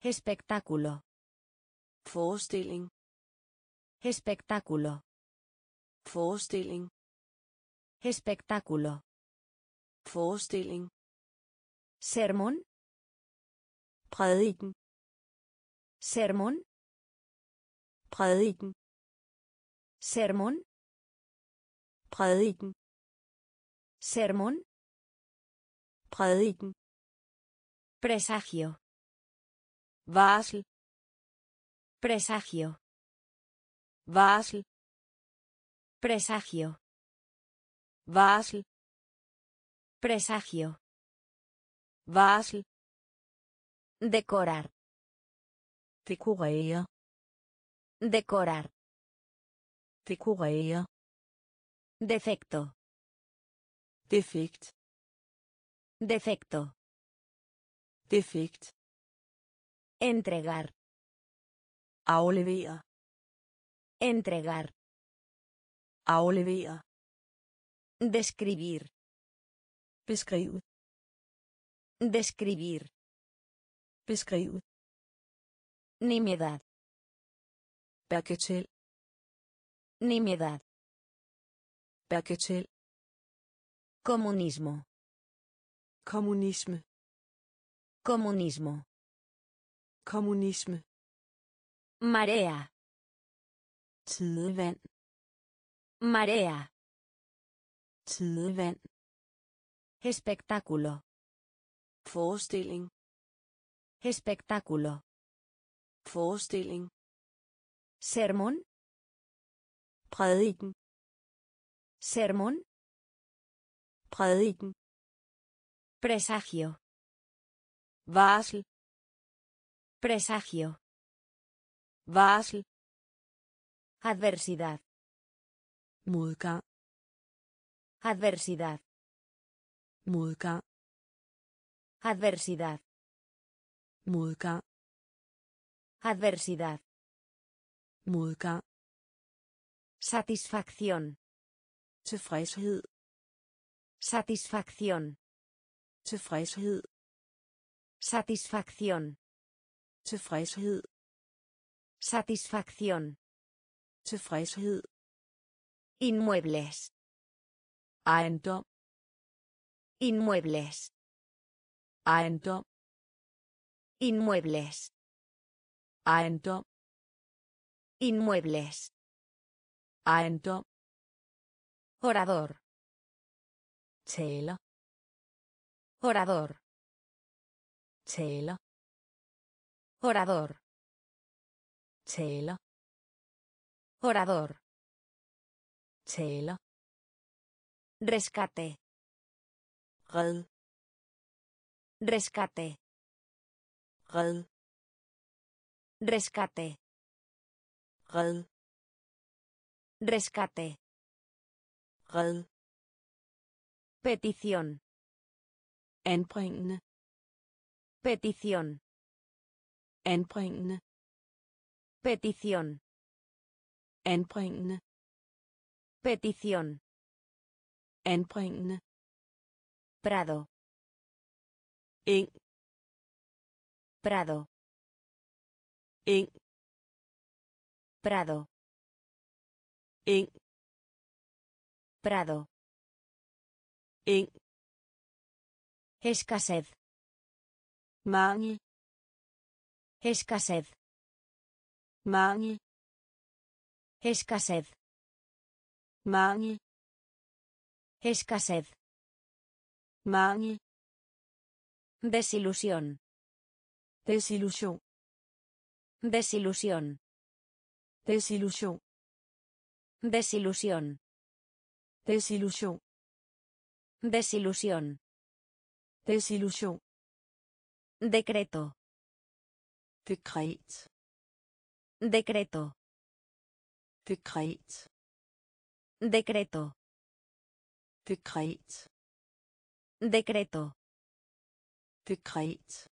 Espectáculo. Forestilling. Espectáculo. Forestilling. Espectáculo. Forestilling. Sermón. Prædiken. Sermón. Prædiken. Sermón. Prædiken. Sermón. Prædiken. Presagio. Varsel. Presagio. Varsel. Presagio. Varsel. Presagio. Varsel. Decorar. Dekorere. Decorar. Dekorere. Defecto. Defekt. Defecto. Defekt. Entregar. Aflevere. Entregar. Aflevere. Describir. Beskrive. Describir. Beskrive. Nimiedad. Bagatel. Nimiedad. Bagatel. Comunismo. Kommunisme. Comunismo. Kommunisme. Marea. Tidevand. Marea. Tidevand. Espectáculo. Forestilling. Espectáculo. Forestilling. Sermón. Prædiken. Sermón. Prædiken. Presagio. Varsel. Presagio. Varsel. Adversidad. Modgang. Adversidad. Modgang. Adversidad. Modgang. Adversidad. Modgang. Satisfacción. Tilfredshed. Satisfacción. Tilfredshed. Satisfacción. Tilfredshed. Satisfacción. Tilfredshed. Inmuebles. Ejendom. Inmuebles. Ejendom. Inmuebles. Ejendom. Inmuebles. Ejendom. Orador. Taler. Orador. Taler. Orador. Taler. Orador. Taler. Rescate. Red. Rescate. Red. Rescate. Red. Rescate. Red. Petición. Anbringende. Petición. Anbringende. Petición. Anbringende. Petición. Anbringende. Prado. Eng. Prado. Eng. Prado. Eng. Prado. Eng. Escasez. Mangel. Escasez. Mangel. Escasez. mangel Escasez. mangel Desilusión. desillusion Desilusión. desillusion Desilusión. desillusion Desilusión. desillusion Decreto. Decreto. Dekret Decreto. dekret Decreto. dekret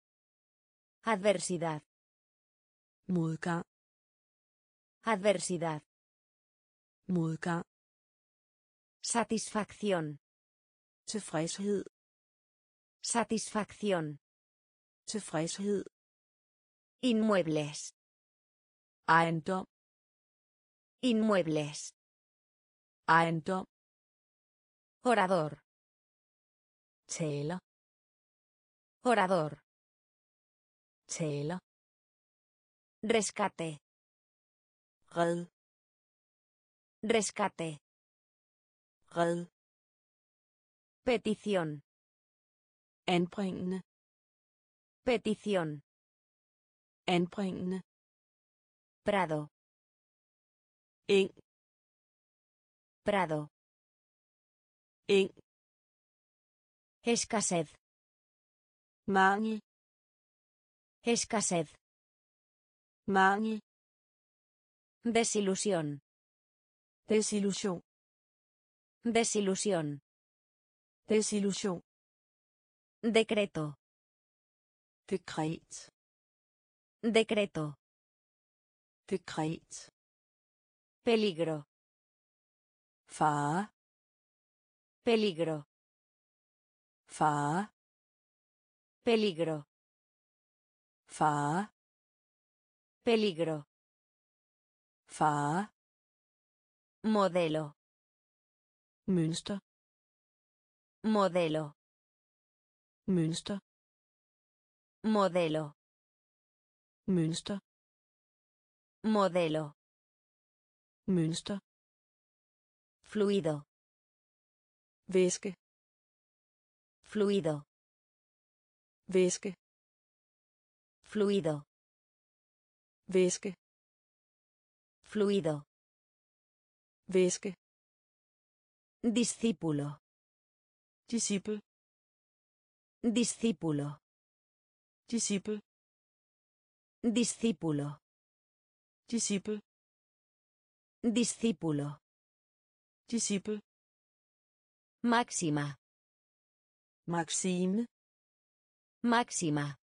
Adversidad. modgang Adversidad. modgang Satisfacción. tilfredshed Satisfacción. tilfredshed Inmuebles. ejendom Inmuebles. ejendom Orador. taler Orador. taler Rescate. red Rescate. red Petición. anbringende Petición. anbringende Prado. Eng Prado. eng Escasez. mangel Escasez. mangel Desilusión. desillusion Desilusión. desillusion Decreto. dekret Decreto. Peligro. fare Peligro. fare Peligro. fare Peligro. fare Modelo. mønster Modelo. mønster Modelo. mønster Modelo. Mønster Fluido. væske Fluido. væske Fluido. væske Fluido. væske Discípulo. disciple Discípulo. disciple Discípulo. disciple Discípulo. disciple Máxima. maxime Máxima.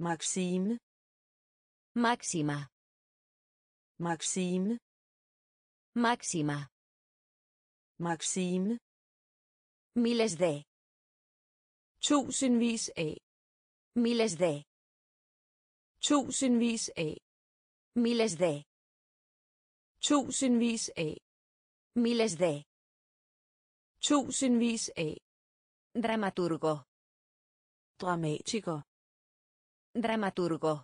maxime Máxima. maxime Máxima. maxime Miles de. tusindvis af Miles de. tusindvis af Miles de. Tusindvis af Miles de. tusindvis af Dramaturgo. dramatiker Dramaturgo.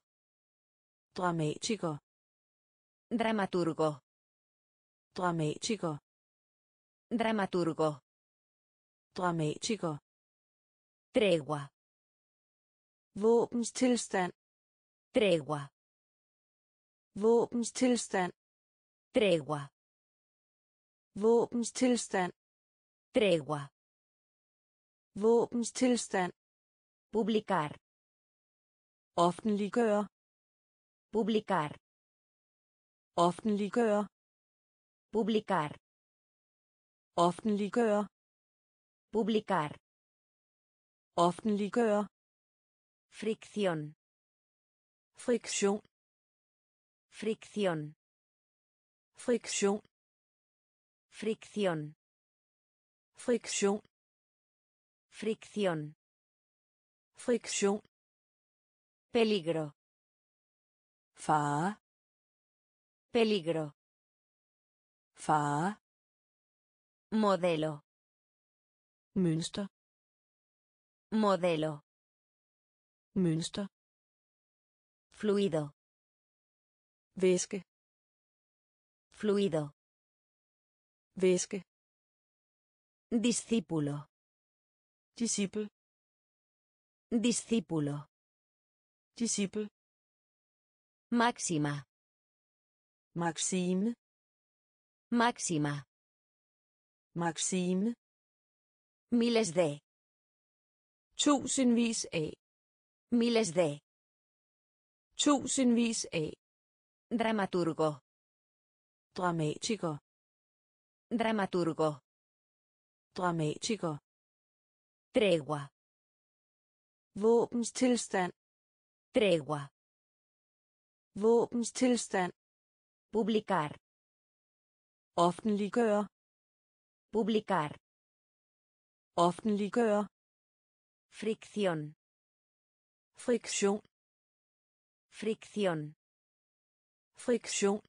dramatiker Dramaturgo. dramatiker Dramaturgo. dramatiker Tregua. våbenstilstand Tregua. våbenstilstand Tregua. våbenstilstand Tregua. våbenstilstand Publicar. offentliggøre Publicar. offentliggøre Publicar. offentliggøre Publicar. offentliggøre Fricción. friktion Fricción. Friktion Fricción. friktion Fricción. friktion Peligro. fare Peligro. fare Modelo. mønster Modelo. mønster Fluido. væske Fluido. væske Discípulo. disciple Discípulo. disciple Máxima. maxime Máxima. maxime Miles de. tusindvis af Miles de. tusindvis af Dramaturgo. Dramatiker Dramaturgo. dramatiker Tregua. våbenstilstand Tregua. våbenstilstand Publicar. offentliggøre Publicar. offentliggøre Fricción. friktion Fricción. friktion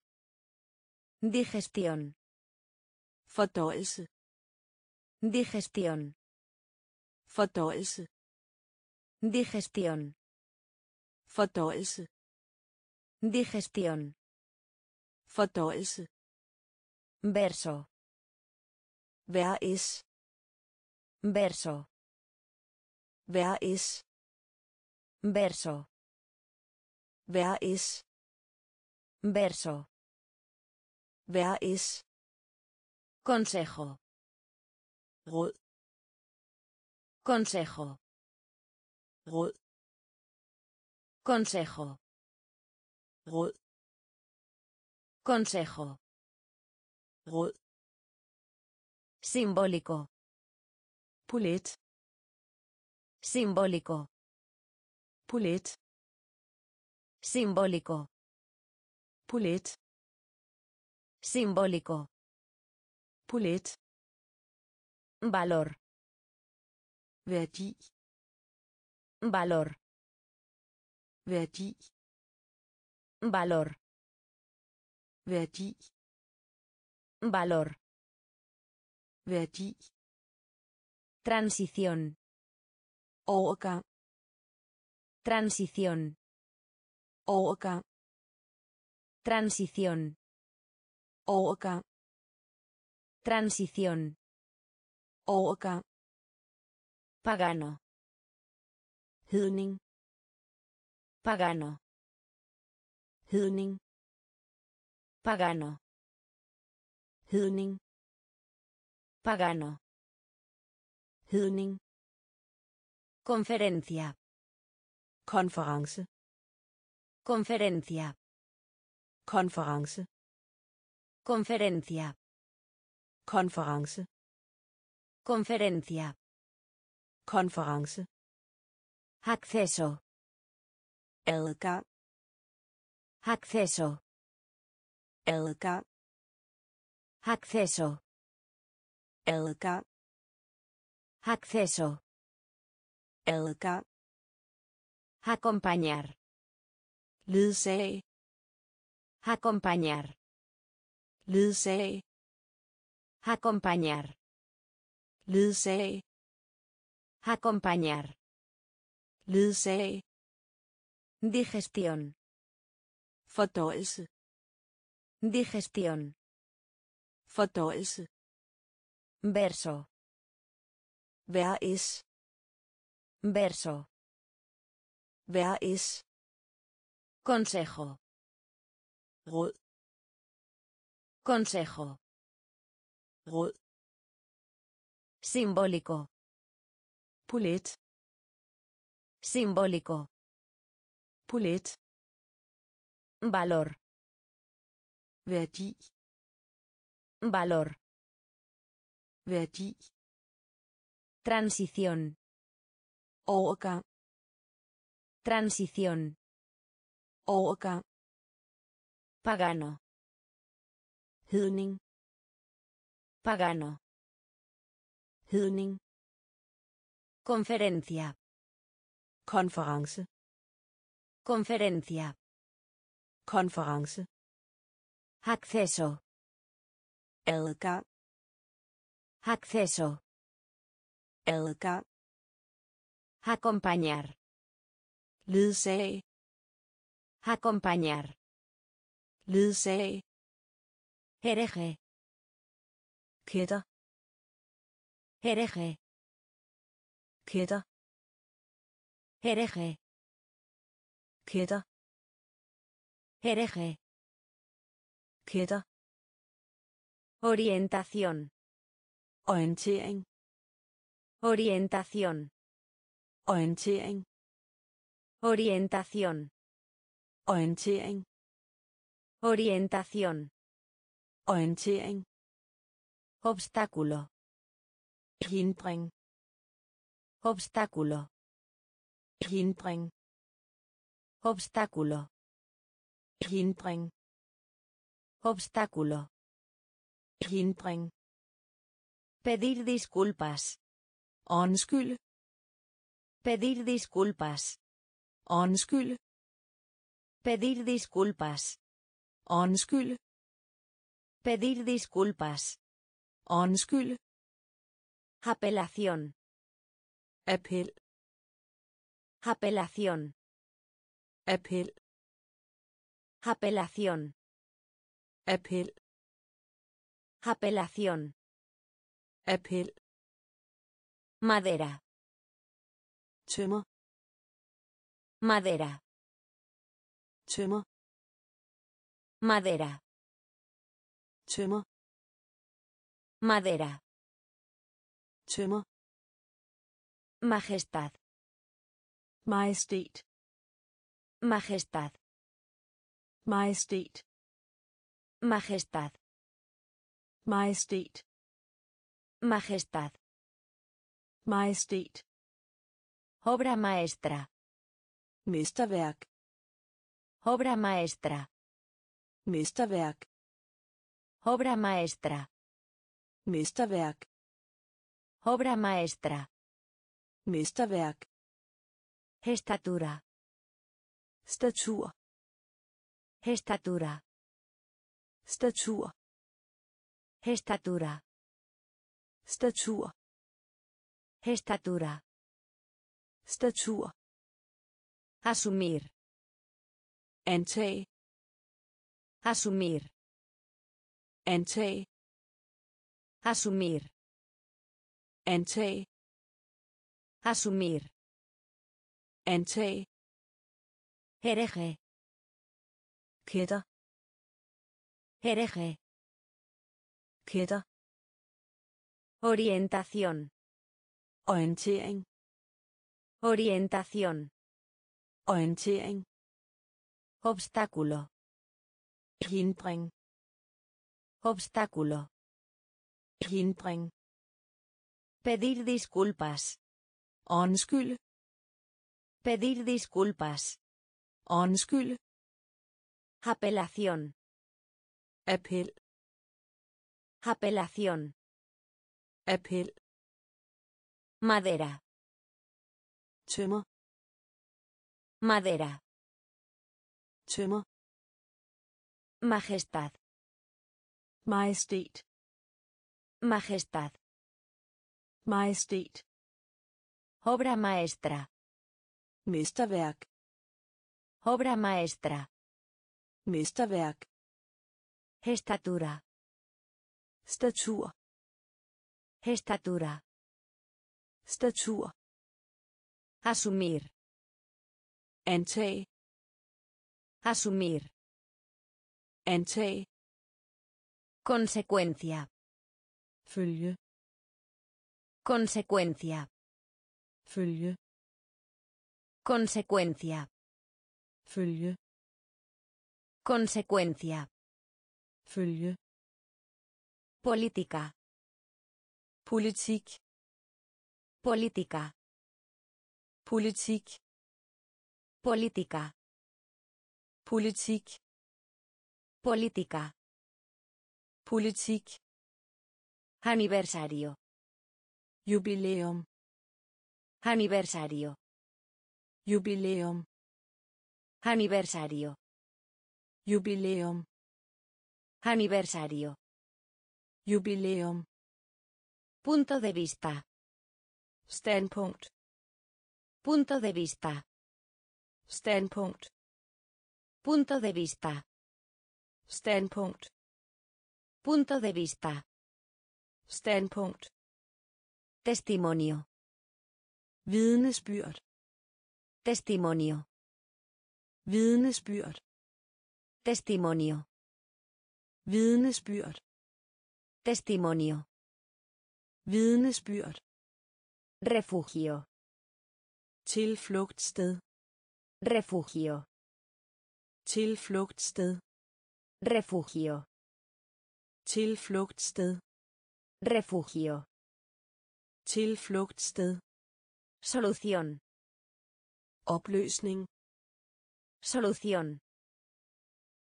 Digestión. fordøjelse Digestión. fordøjelse Digestión. fordøjelse Digestión. fordøjelse Verso. vær is Verso. vær is Verso. vær is Verso. Vær is Consejo. råd Consejo. råd Consejo. råd Consejo. Simbólico. polet Simbólico. polet Simbólico. polet Simbólico. polet Valor. værdi Valor. værdi Valor. værdi Valor. værdi Transición. overgang Transición. overgang Transición. Overgang Transición. overgang Pagano. hedning Pagano. hedning Pagano. hedning Pagano. hedning Conferencia. konference Conferencia. konference Conferencia. konference Conferencia. konference Acceso. adgang Acceso. adgang Acceso. adgang Acceso. adgang Acompañar. ledsag Acompañar. Ledsag Acompañar. ledsag Acompañar. ledsag Digestión. fordøjelse Digestión. fordøjelse Verso. vær Verso. vær Consejo. Consejo. råd Simbólico. polet Simbólico. polet Valor. værdi Valor. værdi Transición. overgang Transición. overgang Pagano. Hedning Pagano. hedning Conferencia. konference Conferencia. konference Acceso. adgang Acceso. adgang Acompañar. ledsag Acompañar. ledsag Hereje. Kætter. Hereje. Kætter. Hereje. Kætter. Hereje. Kætter. Orientación. Orientering. Orientación. Orientering. Orientación. Orientering. Orientación. Orientering. Obstáculo. Hindring. Obstáculo. Hindring. Obstáculo. Hindring. Obstáculo. Hindring. Pedir disculpas. Undskyld. Pedir disculpas. Undskyld. Pedir disculpas. Undskyld. Pedir disculpas. Undskyld. Apelación. Appel. Apelación. Appel. Apelación. Appel. Apelación. Appel. Madera. Tømmer. Madera. Tømmer. Madera. Tømmer. Madera. Tømmer. Majestad. Majestæt. Majestad. Majestæt. Majestad. Majestæt. Majestad. Majestæt. Obra maestra. Mesterværk. Obra maestra. Mesterværk. Obra maestra. Mesterværk. Obra maestra. Mesterværk. Estatura. Statur. Estatura. Statur. Estatura. Statur. Estatura. Statur. Asumir. Antag. Asumir. Antag. Asumir. Antag. Asumir. Antag. Hereje. Kætter. Hereje. Kætter. Orientación. Orientering. Orientación. Orientering. Obstáculo. Hindring. Obstáculo. Hindring. Pedir disculpas. Undskyld. Pedir disculpas. Undskyld. Apelación. Appel. Apelación. Appel. Madera. Tømmer. Madera. Tømmer. Majestad. Majestad. Majestæt. Obra maestra. Mesterværk. Obra maestra. Mesterværk. Estatura. Statur. Estatura. Statur. Asumir. Antag. Asumir. Antag. Consecuencia. Følge. Consecuencia. Følge. Consecuencia. Følge. Consecuencia. Følge. Política. Politik. Política. Politik. Política. Politik. Política. Politik. Aniversario. Jubilæum. Aniversario. Jubilæum. Aniversario. Jubilæum. Aniversario. Jubilæum. Punto de vista. Standpunkt. Punto de vista. Standpunkt. Punto de vista. Standpunkt. Punto de vista. Standpunkt. Testimonio. Vidnesbyrd. Testimonio. Vidnesbyrd. Testimonio. Vidnesbyrd. Testimonio. Vidnesbyrd. Refugio. Tilflugtssted. Refugio. Tilflugtssted. Refugio. Tilflugtssted. Refugio. Tilflugtssted. Solución. Opløsning. Solución.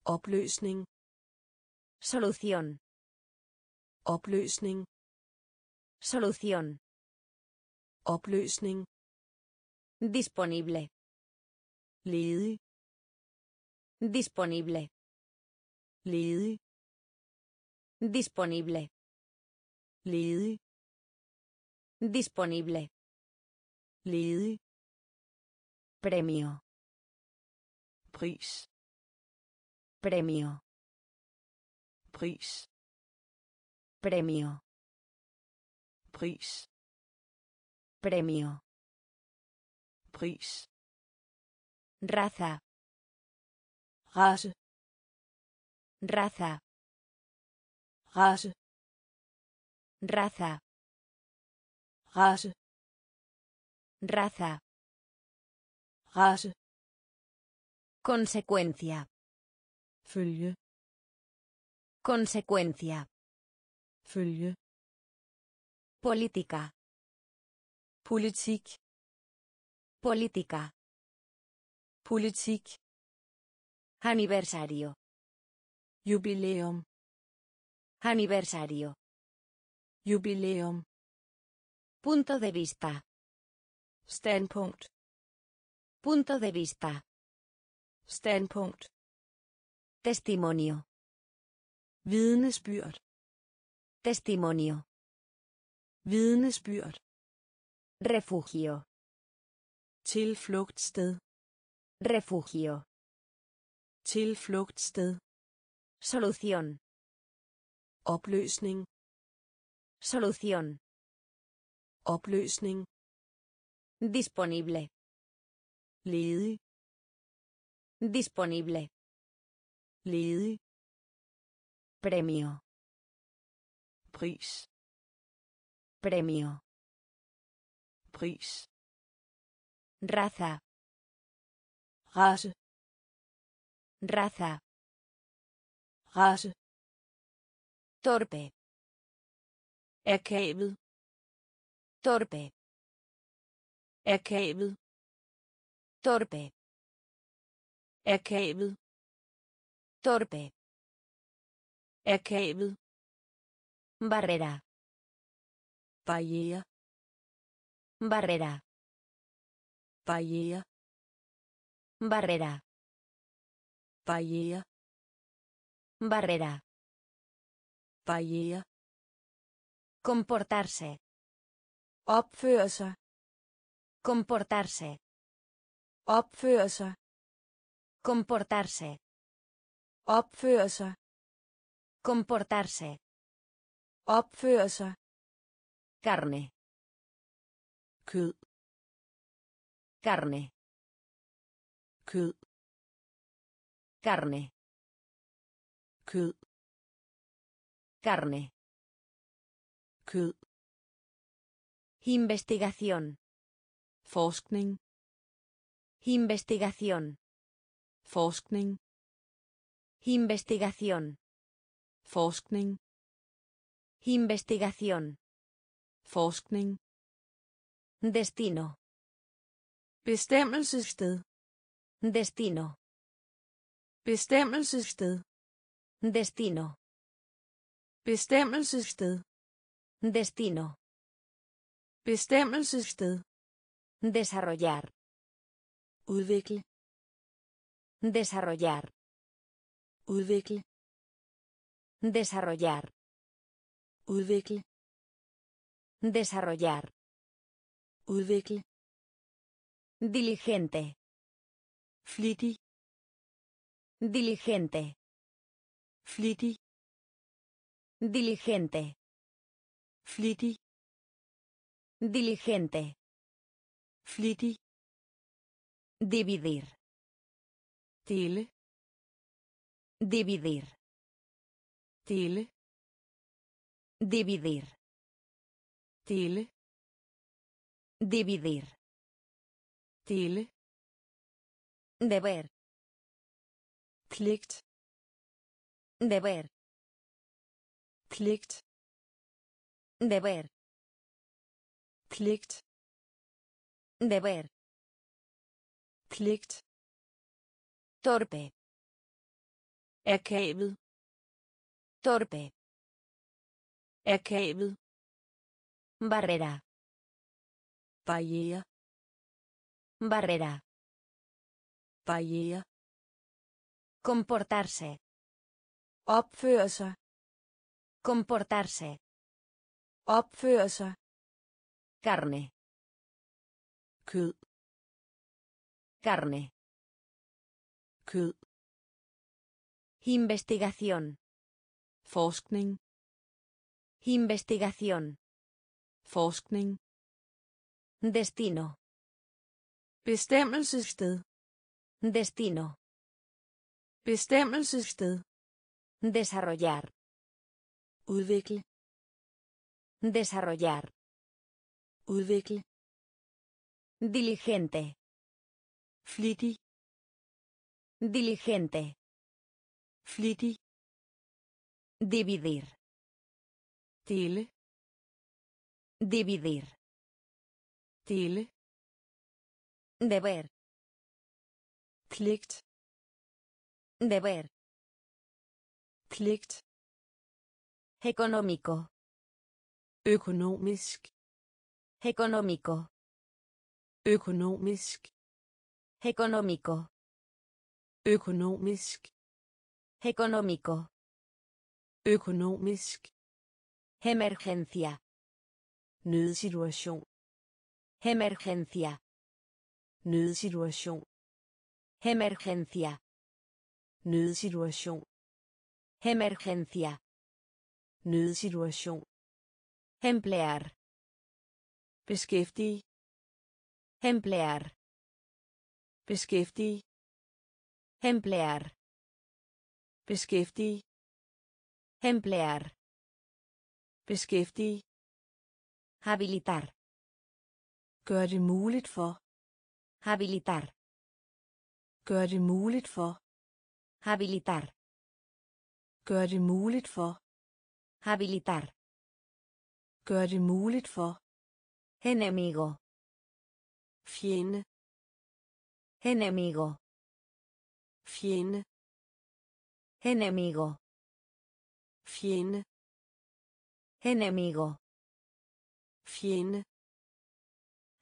Opløsning. Solución. Opløsning. Solución. Opløsning. Disponible. Ledig. Disponible. Ledig. Disponible. Ledig. Disponible. Ledig. Premio. Pris. Premio. Pris. Premio. Pris. Premio. Pris. Raza. Race. Raza. Race. Raza. Race. Raza. Race. Consecuencia. Følge. Consecuencia. Følge. Política. Politik. Política. Politik. Aniversario. Jubilæum. Aniversario. Jubilæum. Punto de vista. Standpunkt. Punto de vista. Standpunkt. Testimonio. Vidnesbyrd. Testimonio. Vidnesbyrd. Refugio. Tilflugtssted. Refugio. Tilflugtssted. Solución. Opløsning. Solución. Opløsning. Disponible. Ledig. Disponible. Ledig. Premio. Pris. Premio. Pris. Raza. Race. Raza. Race. Torpe. Akavet. Torpe. Akavet. Torpe. Akavet. Torpe. Akavet. Barrera. Barriere. Barrera. Barriere. Barrera. Barriere. Barrera. Barriere. Comportarse. Opføre sig. Comportarse. Opføre sig. Comportarse. Opføre sig. Comportarse. Opføre sig. Carne. Kød. Carne. Kød. Carne. Kød. Carne. Kød. Investigación. Forskning. Investigación. Forskning. Investigación. Forskning. Investigación. Forskning. Destino. Bestemmelsessted. Destino. Bestemmelsessted. Destino. Bestemmelsessted. Destino. Bestemmelsessted. Desarrollar. Udvikle. Desarrollar. Udvikle. Desarrollar. Udvikle. Desarrollar. Udvikle. Diligente. Flittig. Diligente. Flittig. Diligente. flittig Diligente. flittig Dividir. dele Dividir. dele Dividir. dele Dividir. dele Deber. pligt Deber. Pligt Deber. pligt Deber. pligt Torpe. akavet Torpe. akavet Barrera. barriere Barrera. barriere Comportarse. opføre sig Comportarse. opføre sig Carne. kød Carne. kød Investigación. forskning Investigación. forskning Destino. bestemmelsessted Destino. bestemmelsessted Desarrollar. Udvikle Desarrollar. udvikle Diligente. flittig Diligente. flittig Dividir. dele Dividir. dele Deber. pligt Deber. pligt Económico. økonomisk Económico. økonomisk Económico. økonomisk Económico. økonomisk Emergencia. nødsituation Emergencia. nødsituation Emergencia. nødsituation Emergencia. Nødsituation Emplear. beskæftige Emplear. beskæftige Emplear. beskæftige Emplear. beskæftige Habilitar. gør det muligt for Habilitar. gør det muligt for Habilitar. gør det muligt for Habilitar. gør det muligt for Enemigo. fjende Enemigo. fjende Enemigo. fjende Enemigo. fjende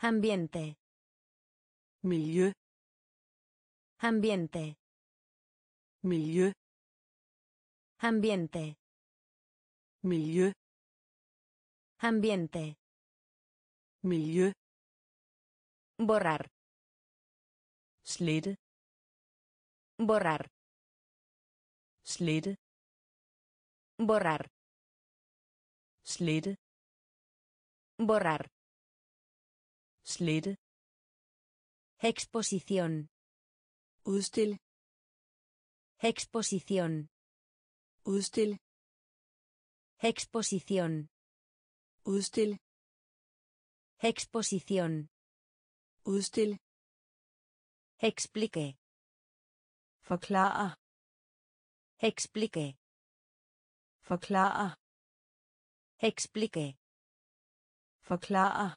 Ambiente. miljø Ambiente. miljø Ambiente. Miljø Ambiente. miljø Borrar. slette Borrar. slette Borrar. slette Borrar. slette Exposición. udstil Exposición. udstil Exposición. udstil Exposición. udstil Explique. forklare Explique. forklare Explique. forklare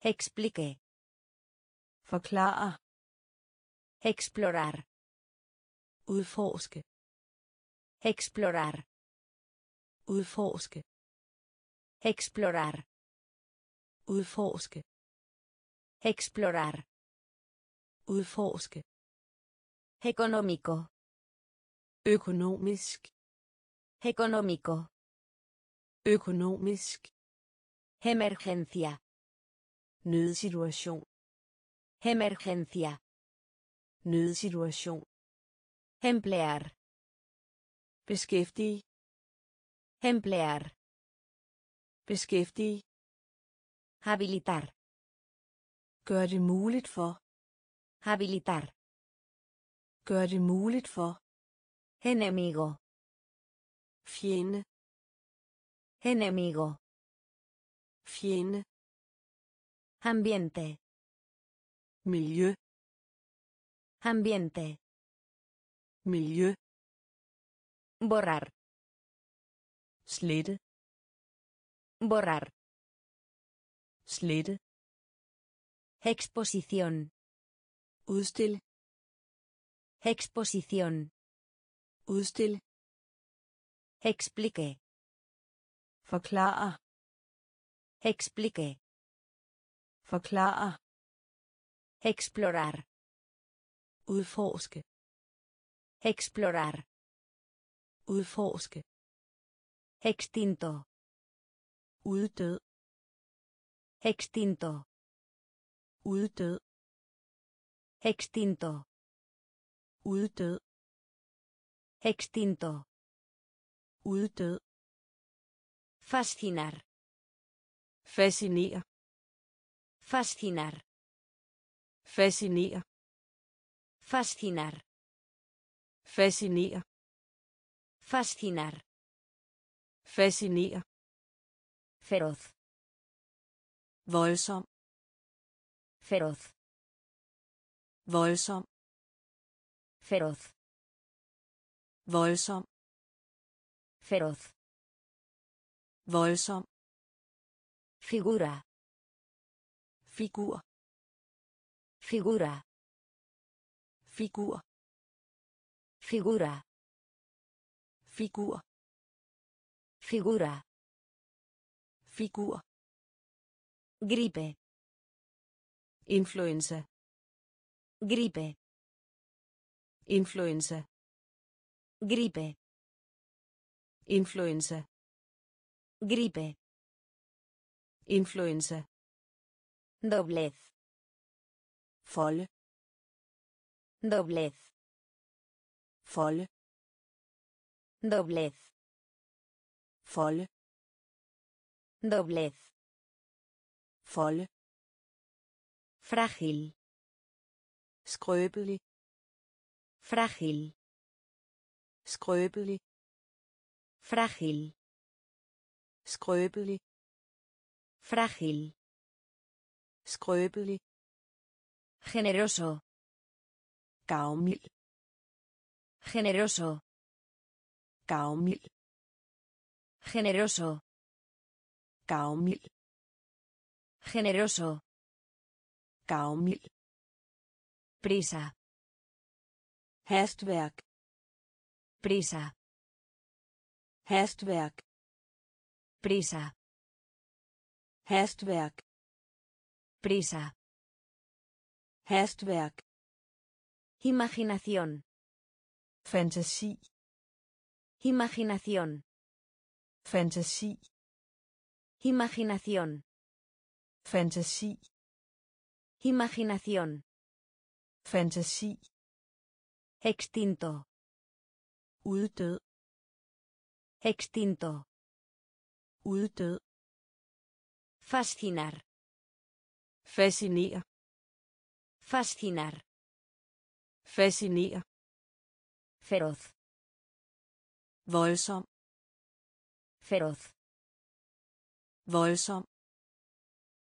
Explique. forklare Explorar. udforske Explorar. Udforske Explorar. udforske Explorar. udforske Económico. økonomisk Económico. økonomisk Emergencia. nødsituation Emergencia. nødsituation Emplear. beskæftige Emplear. Beskæftige. Habilitar. Gør det muligt for. Habilitar. Gør det muligt for. Enemigo. Fjende. Enemigo. Fjende. Ambiente. Miljø. Ambiente. Miljø. Borrar. Slette. Borrar. Slette. Exposición. Udstil. Exposición. Udstil. Explique. Forklare. Explique. Forklare. Explorar. Udforske. Explorar. Udforske. Extinto. Uddød. Extinto. Uddød. Extinto. Uddød. Extinto. Uddød. Fascinar. Fascinere. Fascinar. Fascinere. Fascinar. Fascinere. Fascinar. Fascinere. Feroz. Voldsom. Feroz. Voldsom. Feroz. Voldsom. Feroz. Voldsom. Figura. Figur. Figura. Figur. Figura. Figur. Figura. Figur. Gripe. Influenza. Gripe. Influenza. Gripe. Influenza. Gripe. Influenza. Doblez. Folde. Doblez. Folde. Doblez. Folde. Doblez. Folde. Frágil. Skrøbelig. Frágil. Skrøbelig. Frágil. Skrøbelig. Frágil. Skrøbelig. Generoso. Gavmild. Generoso. Gavmild. Generoso. Gavmild. Generoso. Gavmild. Prisa. Hastværk. Prisa. Hastværk. Prisa. Hastværk. Prisa. Hastværk. Imaginación. Fantasi. Imaginación. Fantasi. Imaginación. Fantasi. Imaginación. Fantasi. Extinto. Uddød. Extinto. Uddød. Fascinar. Fascinere. Fascinar. Fascinere. Feroz. Voldsom. Feroz. Voldsom.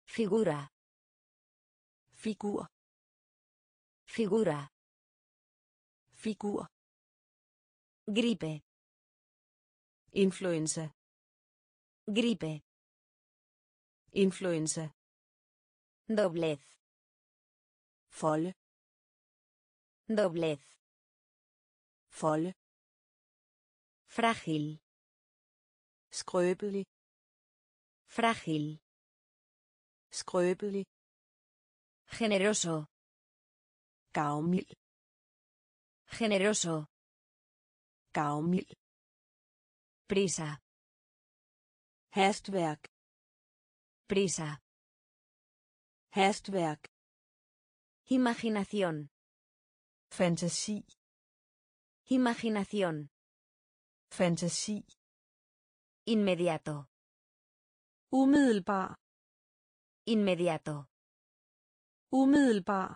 Figura. Figur. Figura. Figur. Gripe. Influenza. Gripe. Influenza. Doblez. Folde. Doblez. Folde. Frágil. Skrøbelig. Frágil. Skrøbelig. Generoso. Gavmild. Generoso. Gavmild. Prisa. Hastværk. Prisa. Hastværk. Imaginación. Fantasi. Imaginación. Fantasi. Inmediato. Umiddelbar. Inmediato. Umiddelbar.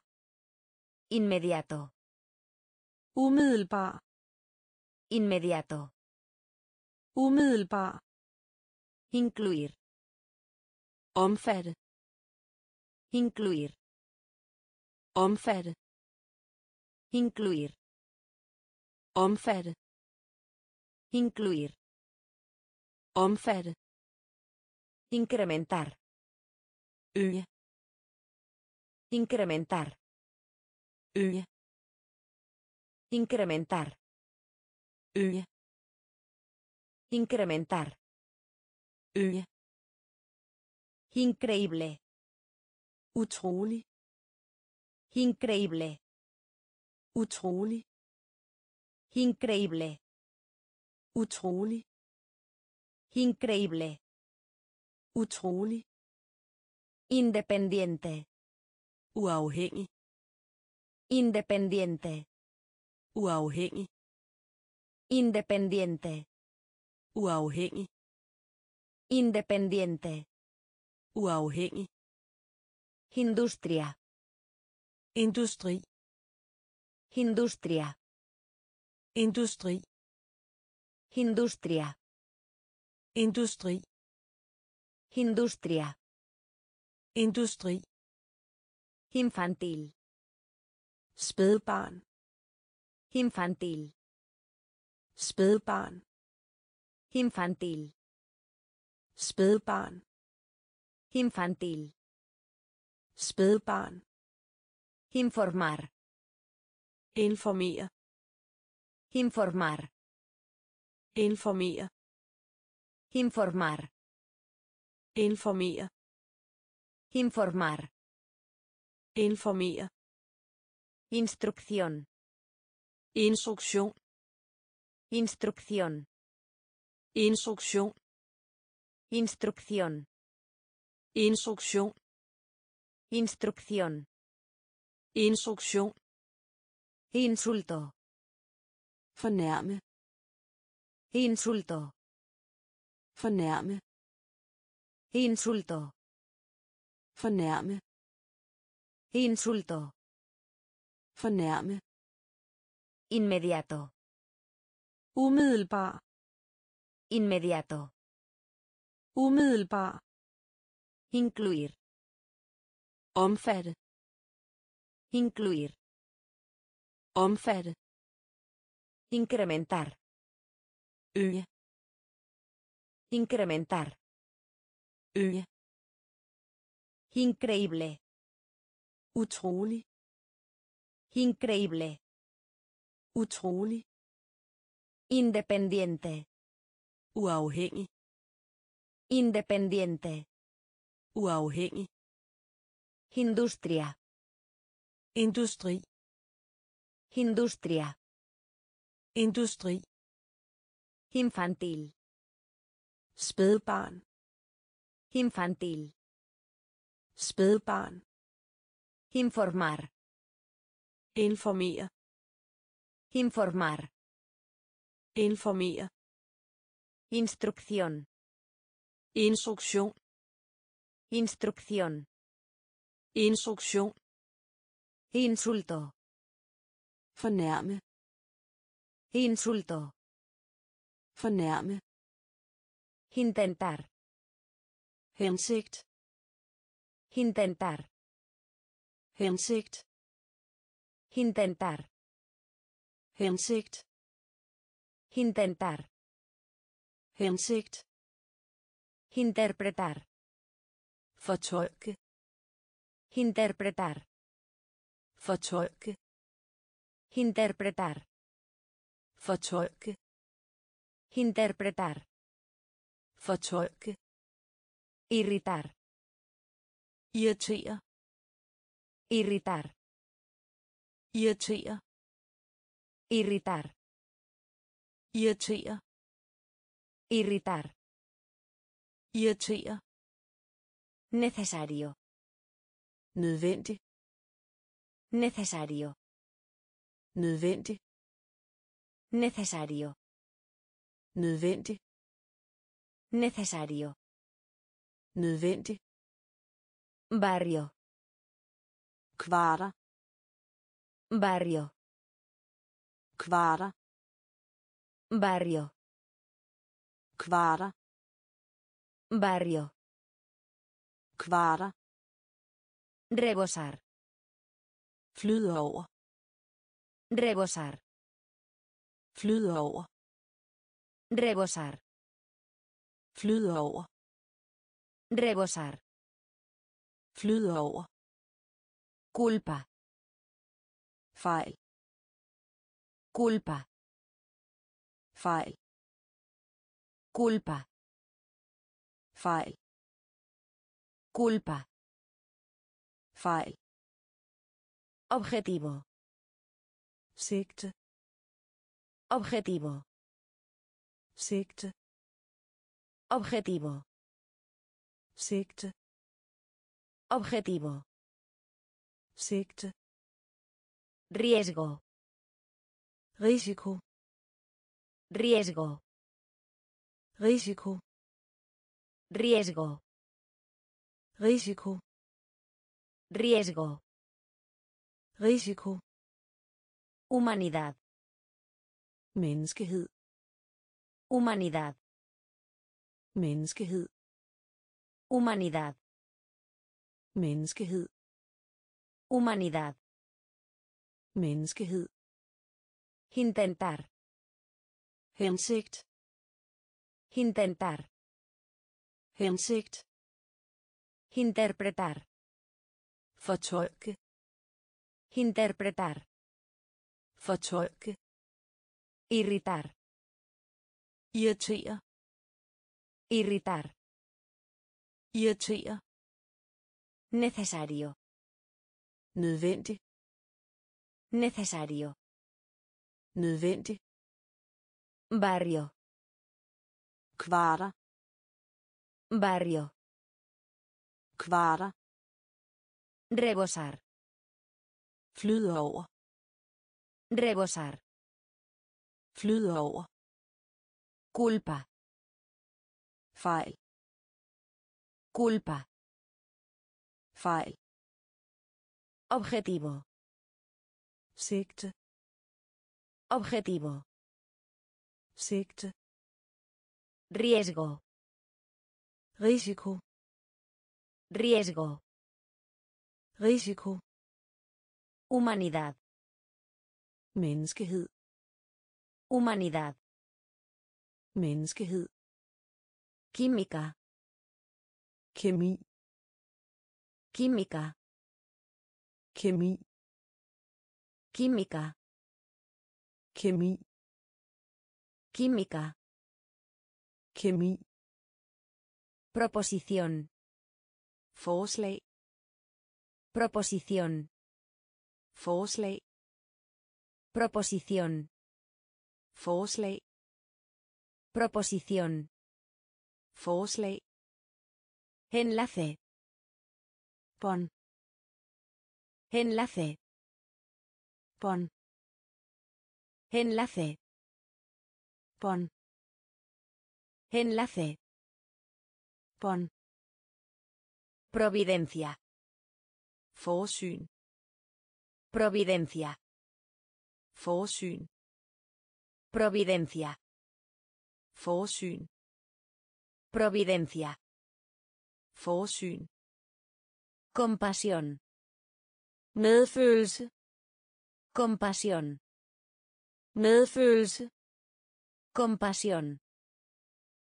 Inmediato. Umiddelbar. Inmediato. Umiddelbar. Incluir. Omfatte. Incluir. Omfatte. Incluir. Omfatte. Incluir. Omfatte. Incrementar. Øge. Incrementar. Øge. Incrementar. Øge. Incrementar. Øge. Increíble. Utrolig. Increíble. Utrolig. Increíble. Utrolig. Increíble. Utrolig. Independiente. Uafhængig. Independiente. Uafhængig. Independiente. Uafhængig. Independiente. Uafhængig. Industria. Industri. Industria. Industri. Industria. Industri. Industria. Industri. Infantil. Spædbarn. Infantil. Spædbarn. Infantil. Spædbarn. Infantil. Spædbarn. Informar. Informere. Informar. Informere. Informar. Informere. Informar. Informere. Instrucción. Instruktion. Instrucción. Instruktion. Instrucción. Instruktion. Instrucción. Instruktion. Insulto. Fornærme. Insulto. Fornærme. Insulto. Fornærme. Insulto. Fornærme. Inmediato. Umiddelbar. Inmediato. Umiddelbar. Incluir. Omfatte. Incluir. Omfatte. Incrementar. Øge. Incrementar. Øge. Increíble. Utrolig. Increíble. Utrolig. Independiente. Uafhængig. Independiente. Uafhængig. Industria. Industri. Industria. Industri. Infantil. Spædbarn. Infantil. Spædbarn. Informar. Informere. Informar. Informere. Instrucción. Instruktion. Instrucción. Instruktion. Insulto. Fornærme. Insulto. Fornærme. Intentar. Hensigt. Intentar. Hensigt. Intentar. Hensigt. Intentar. Hensigt. Interpretar. Fortolke. Interpretar. Fortolke. Interpretar. Fortolke. Interpretar. Fortolke. Irritar. Irritere. Irritar. Irritere. Irritar. Irritere. Irritar. Irritere. Necesario. Nødvendig. Necesario. Nødvendig. Necesario. Nødvendig. Necesario. Nødvendig. Barrio. Kvarter. Barrio. Kvarter. Barrio. Kvarter. Barrio. Kvarter. Rebosar. Flyde over. Rebosar. Flyde over. Rebosar. Flyde over. Rebosar. Flyde over. Culpa. Fejl. Culpa. Fejl. Culpa. Fejl. Culpa. Fejl. Objetivo. Sigte. Objetivo. Sigte. Objetivo. Sigte. Objetivo. Sigte. Riesgo. Risiko. Riesgo. Risiko. Riesgo. Risiko. Riesgo. Risiko. Humanidad. Menneskehed. Humanidad. Menneskehed. Humanidad. Menneskehed. Humanidad. Menneskehed. Intentar. Hensigt. Intentar. Hensigt. Interpretar. Fortolke. Interpretar. Fortolke. Irritar. Irritere. Irritar. Irritere. Necesario. Nødvendig. Necesario. Nødvendig. Barrio. Kvarter. Barrio. Kvarter. Rebosar. Flyde over. Rebosar. Flyde over. Culpa. Fejl. Culpa. Fejl. Objetivo. Sigte. Objetivo. Sigte. Riesgo. Risiko. Riesgo. Risiko. Humanidad. Menneskehed. Humanidad. Menneskehed. Química. Kemi. Química. Kemi. Química. Kemi. Química. Kemi. Proposición. Forslag. Proposición. Forslag. Proposición. Forslag. Proposición. Forslag. Enlace. Bånd. Enlace. Bånd. Enlace. Bånd. Enlace. Bånd. Providencia. Forsyn. Providencia. Forsyn. Providencia. Forsyn. Providencia. Forsyn. Compasión. Medfølelse. Compasión. Medfølelse. Compasión.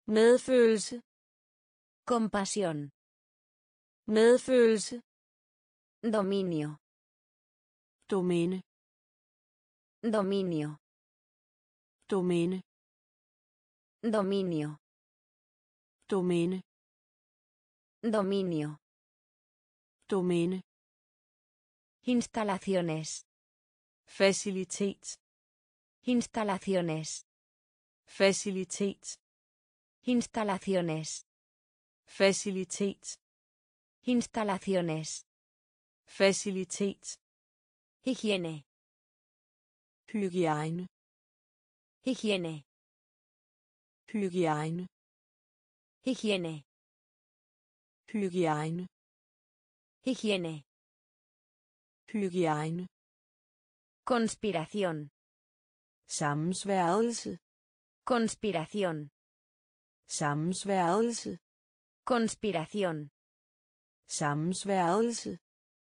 Medfølelse. Compasión. Medfølelse. Dominio. Domæne. Dominio. Domæne. Dominio. Domæne. Dominio. Domæne. Instalaciones. Facilitet. Instalaciones. Facilitet. Instalaciones. Facilitet. Instalaciones. Facilitet. Higiene. Hygiejne. Higiene. Hygiejne. Higiene. hygiejne Higiene. hygiejne Conspiración. sammensværgelse Conspiración. sammensværgelse Conspiración. sammensværgelse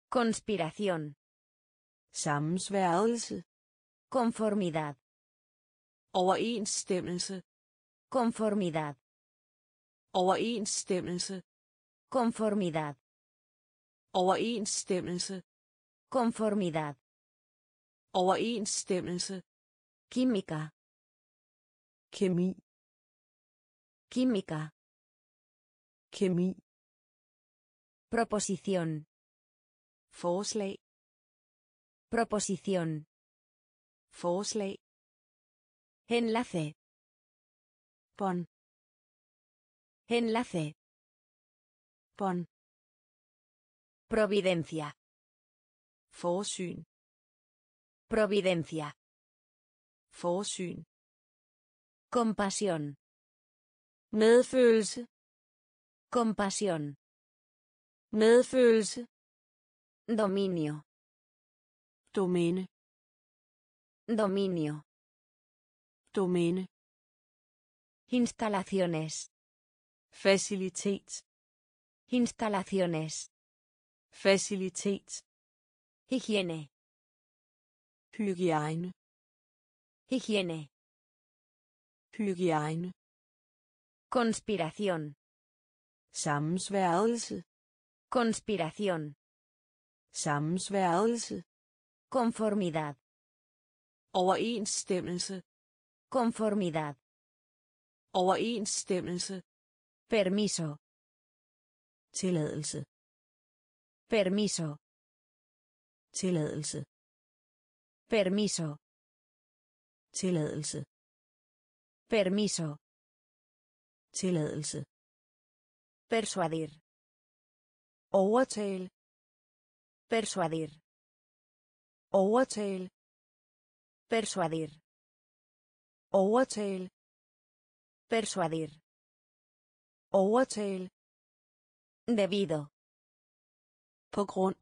Conspiración. sammensværgelse Conformidad. overensstemmelse Conformidad. Overensstemmelse Conformidad. overensstemmelse Conformidad. overensstemmelse Química. kemi Química. kemi Proposición. forslag Proposición. forslag Enlace. bånd Enlace. bånd Providencia. forsyn Providencia. forsyn Compasión. medfølelse Compasión. medfølelse Dominio. domæne Dominio. domæne Instalaciones. Facilitet Instalaciones. facilitet Higiene. hygiejne Higiene. hygiejne Conspiración. sammensværgelse Conspiración. sammensværgelse Conformidad. overensstemmelse Conformidad. overensstemmelse Permiso. tilladelse Permiso. tilladelse Permiso. tilladelse Permiso. tilladelse Persuadir. overtale Persuadir. overtale Persuadir. overtale Persuadir. Overtale Debido. på grund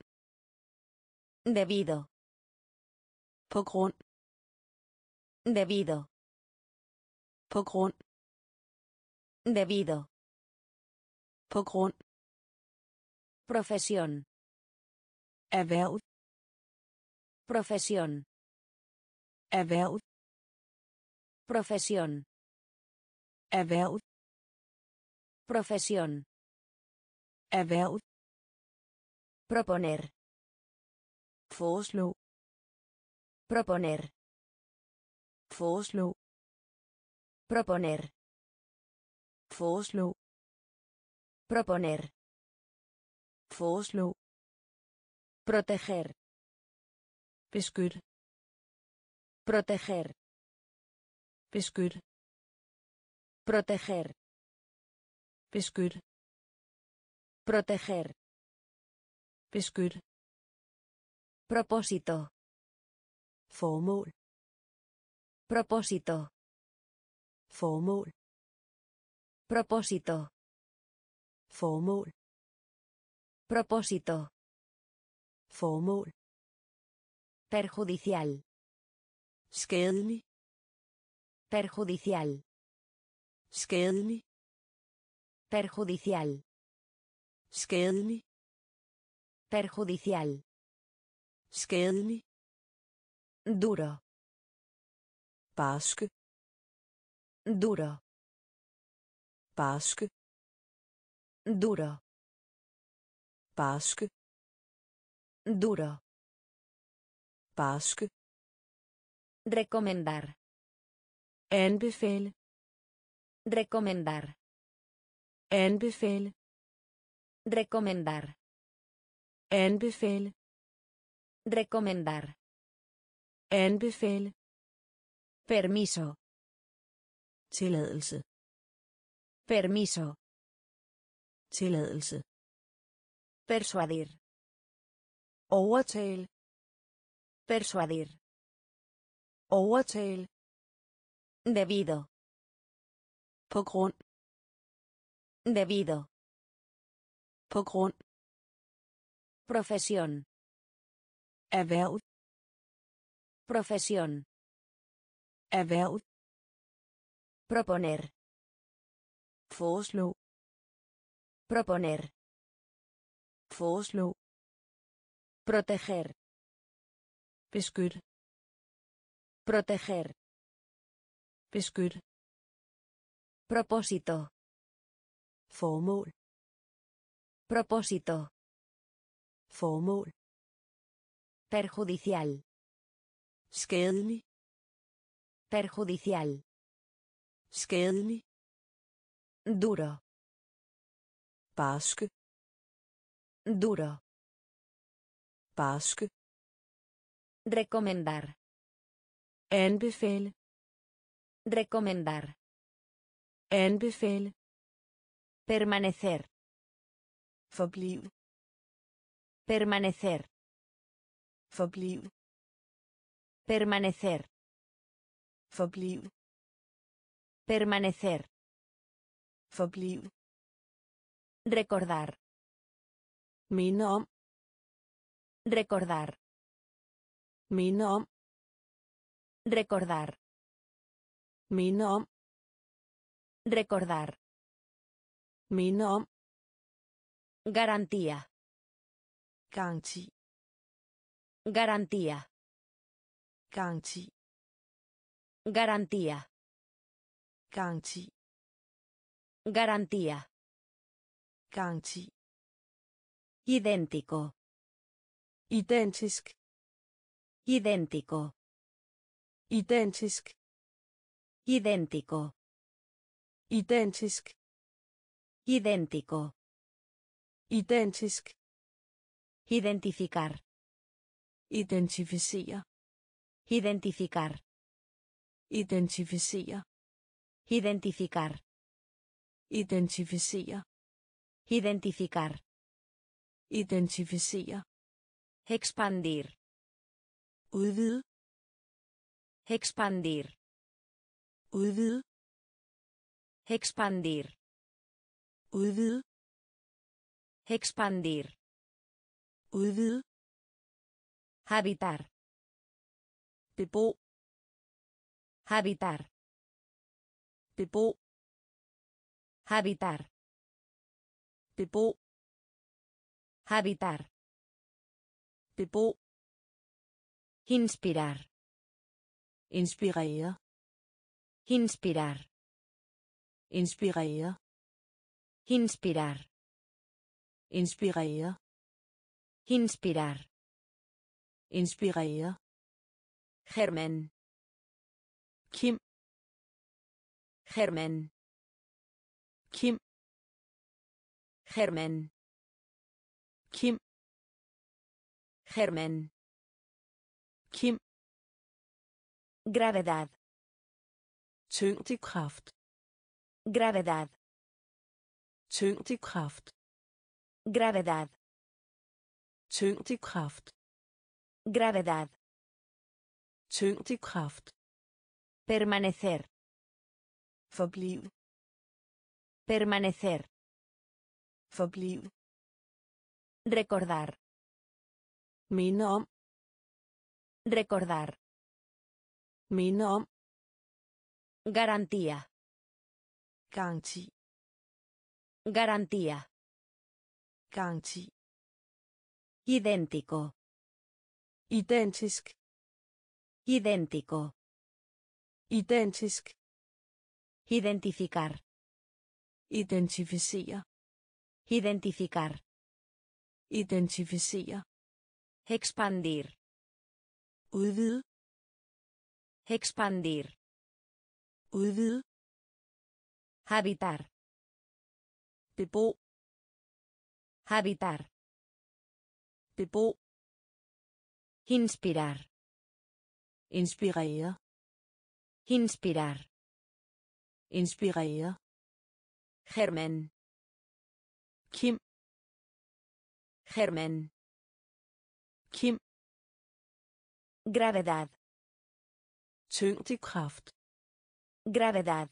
Debido. på grund Debido. på grund Debido. på grund Profesión. erhverv Profesión. erhverv Profesión. erhverv Profesión. erhverv Proponer. foreslå Proponer. foreslå Proponer. foreslå Proponer. foreslå Proteger. beskyt Proteger. beskyt Proteger. Beskyt Proteger. beskyt Propósito. formål Propósito. formål Propósito. formål Propósito. formål Perjudicial. skadelig Perjudicial. skadelig Perjudicial. skadelig Perjudicial. skadelig Duro. barske Duro. barske Duro. barske Duro. barske Recomendar. anbefale Recomendar. Anbefale Recomendar. anbefale Recomendar. anbefale Permiso. tilladelse Permiso. tilladelse Persuadir. overtale Persuadir. overtale Debido. på grund Debido. På. Profesión. Erhverv. Profesión. Erhverv. Proponer. Foreslå. Proponer. Foreslå. Proteger. Beskyt. Proteger. Beskyt. Propósito. Formål. Propósito. Formål. Perjudicial. Skadelig. Perjudicial. Skadelig. Duro. Barske. Duro. Barske. Recomendar. Anbefale. Recomendar. Anbefale. Permanecer. Forbliv. Permanecer. Forbliv. Permanecer. Forbliv. Permanecer. Forbliv. Recordar. Minde om. Recordar. Minde om. Recordar. Minde om. Recordar. Minde om. Garantía. Garanti. Garantía. Garanti. Garantía. Garanti. Garantía. Garanti. Idéntico. Identisk. Idéntico. Identisk. Idéntico. Identisk. Idéntico. Identisk. Identificar. Identificere. Identificar. Identificere. Identificar. Identificere. Identificar. Identificere. Expandir. Udvide. Expandir. Udvide. Expandir. Udvide. Expandir. Udvide. Habitar. Bebo. Habitar. Bebo. Habitar. Bebo. Habitar. Bebo. Inspirar. Inspirere. Inspirar. Inspirere. Inspirar. Inspirere. Inspirar. Inspirere. Germen. Kim. Germen. Kim. Germen. Kim. Germen. Kim. Gravedad. Tyngdekraft. Gravedad. Tyngdekraft. Gravedad. Tyngdekraft. Gravedad. Tyngdekraft. Permanecer. Forbliv. Permanecer. Forbliv. Recordar. Minde om. Recordar. Minde om. Garantía. Garanti. Garantía. Garanti. Idéntico. Identisk. Idéntico. Identisk. Identificar. Identificere. Identificar. Identificere. Expandir. Udvide. Expandir. Udvide. Habitar. Bebo. Habitar. Bebo. Inspirar. Inspirere. Inspirar. Inspirere. Germen. Kim. Germen. Kim. Gravedad. Tyngdekraft. Gravedad.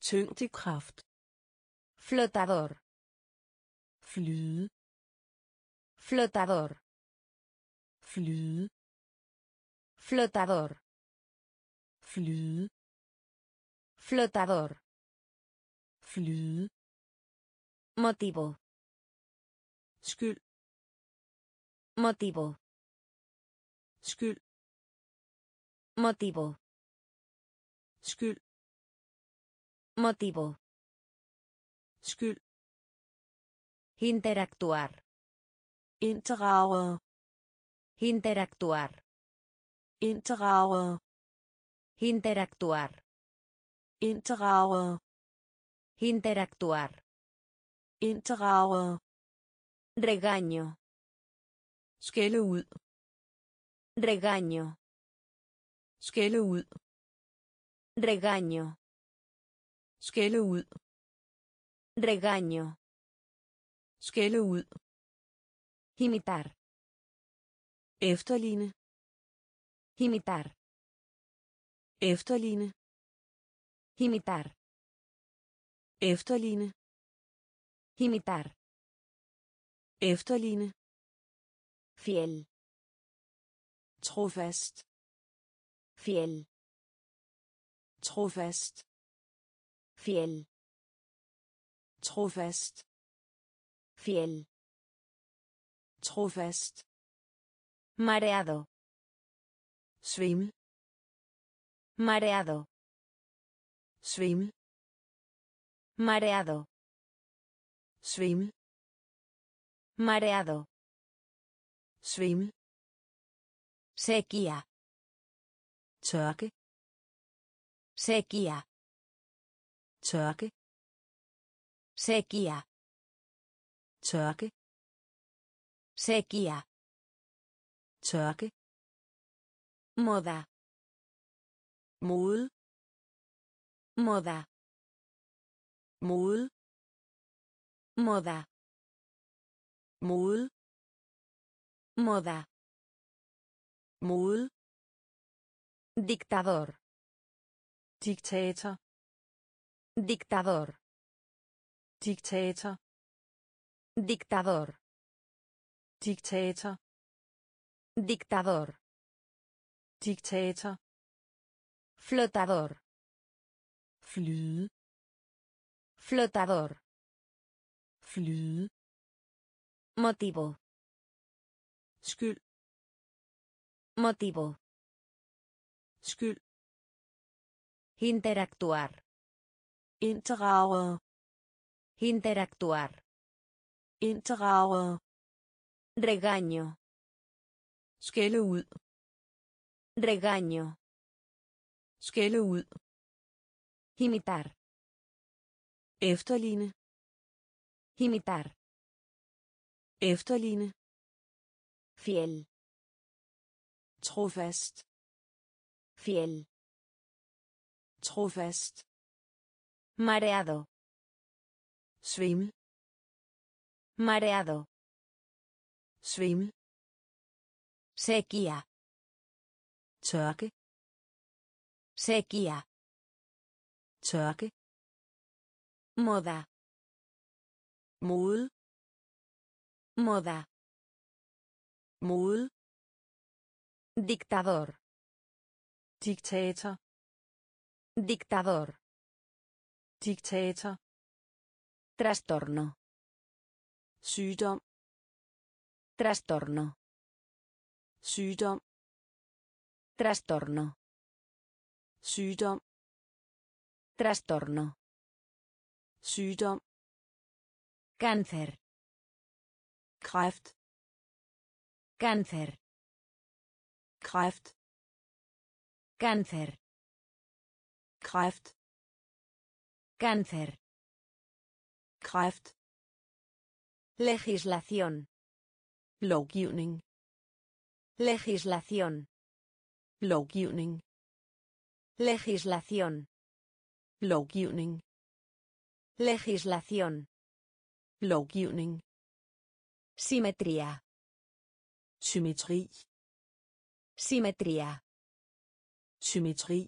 Tyngdekraft. Flotador. flyde Flotador. flyde Flotador. flyde Flotador. flyde Motivo. skyld Motivo. skyld Motivo. skyld Motivo. Skyld Interactuar. inddrage Interactuar. inddrage Interactuar. inddrage Interactuar. inddrage Regaño. skælde ud Regaño. skælde ud Regaño. skælde ud Regaño. skælde ud Imitar. efterligne Imitar. efterligne Imitar. efterligne Imitar. efterligne Fiel. trofast Fiel. trofast Fiel. Trofast Fiel. trofast Mareado. svimmel Mareado. svimmel Mareado. svimmel Mareado. svimmel Sequía. tørke Sequía. tørke Sequía. tørke Sequía. tørke Moda. mode Moda. mode Moda. mode Moda. mode Dictador. diktator Dictador. Diktator Dictador. diktator Dictador. diktator Flotador. flyde Flotador. flyde Motivo. skyld Motivo. skyld Interactuar. inddrage Interactuar. inddrage Regaño. skælde ud Regaño. skælde ud Imitar. efterligne Imitar. efterligne Fiel. trofast Fiel. trofast Mareado. Svimmel Mareado. svimmel Sequía. tørke Sequía. tørke Moda. mode Moda. mode Dictador. diktator Dictador. diktator Trastorno. sygdom Trastorno. sygdom Trastorno. sygdom Trastorno. sygdom Cáncer. kræft Cáncer. kræft Cáncer. kræft Cáncer. Kræft Legislación. lovgivning Legislación. lovgivning Legislación. lovgivning Legislación. lovgivning Simetría. symmetri Simetría. symmetri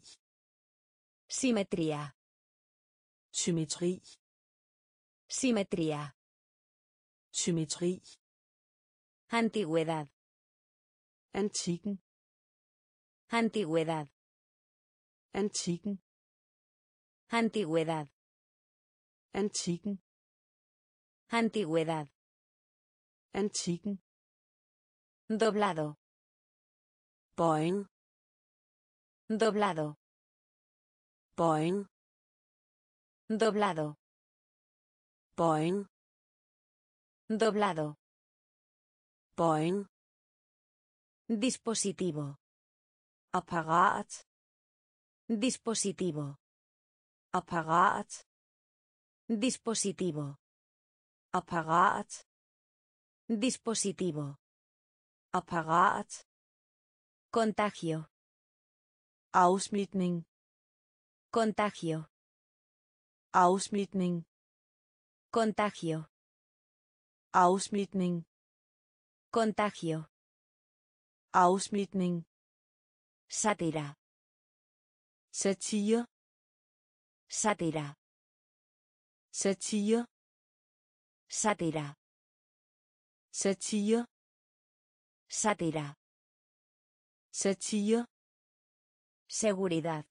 Simetría. symmetri Simetría. Symmetri. Antigüedad. Antikken. Antigüedad. Antikken. Antigüedad. Antikken. Antigüedad. Antikken. Doblado. Bøjen. Doblado. Bøjen. Doblado. Bøjen. Doblado. Bøjen. Dispositivo. Apparat. Dispositivo. Apparat. Dispositivo. Apparat. Dispositivo. Apparat. Contagio. Afsmitning. Contagio. Afsmitning. Contagio. Afsmitning. Contagio. Afsmitning. Sátira. Satire. Sátira. Satire. Sátira. Satire. Sátira. Satire. Seguridad.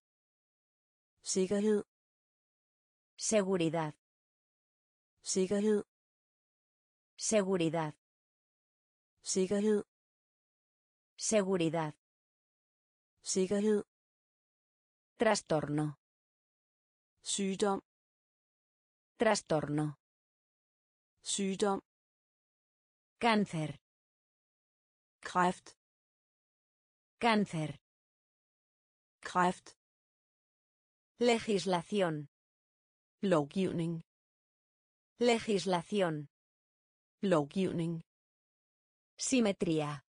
Sikkerhed. Seguridad. Sikkerhed. Seguridad. Sikkerhed. Seguridad. Sikkerhed. Trastorno. Sygdom. Trastorno. Sygdom. Cáncer. Kræft. Cáncer. Kræft. Legislación. Lovgivning. Legislación. Lovgivning. Simetría.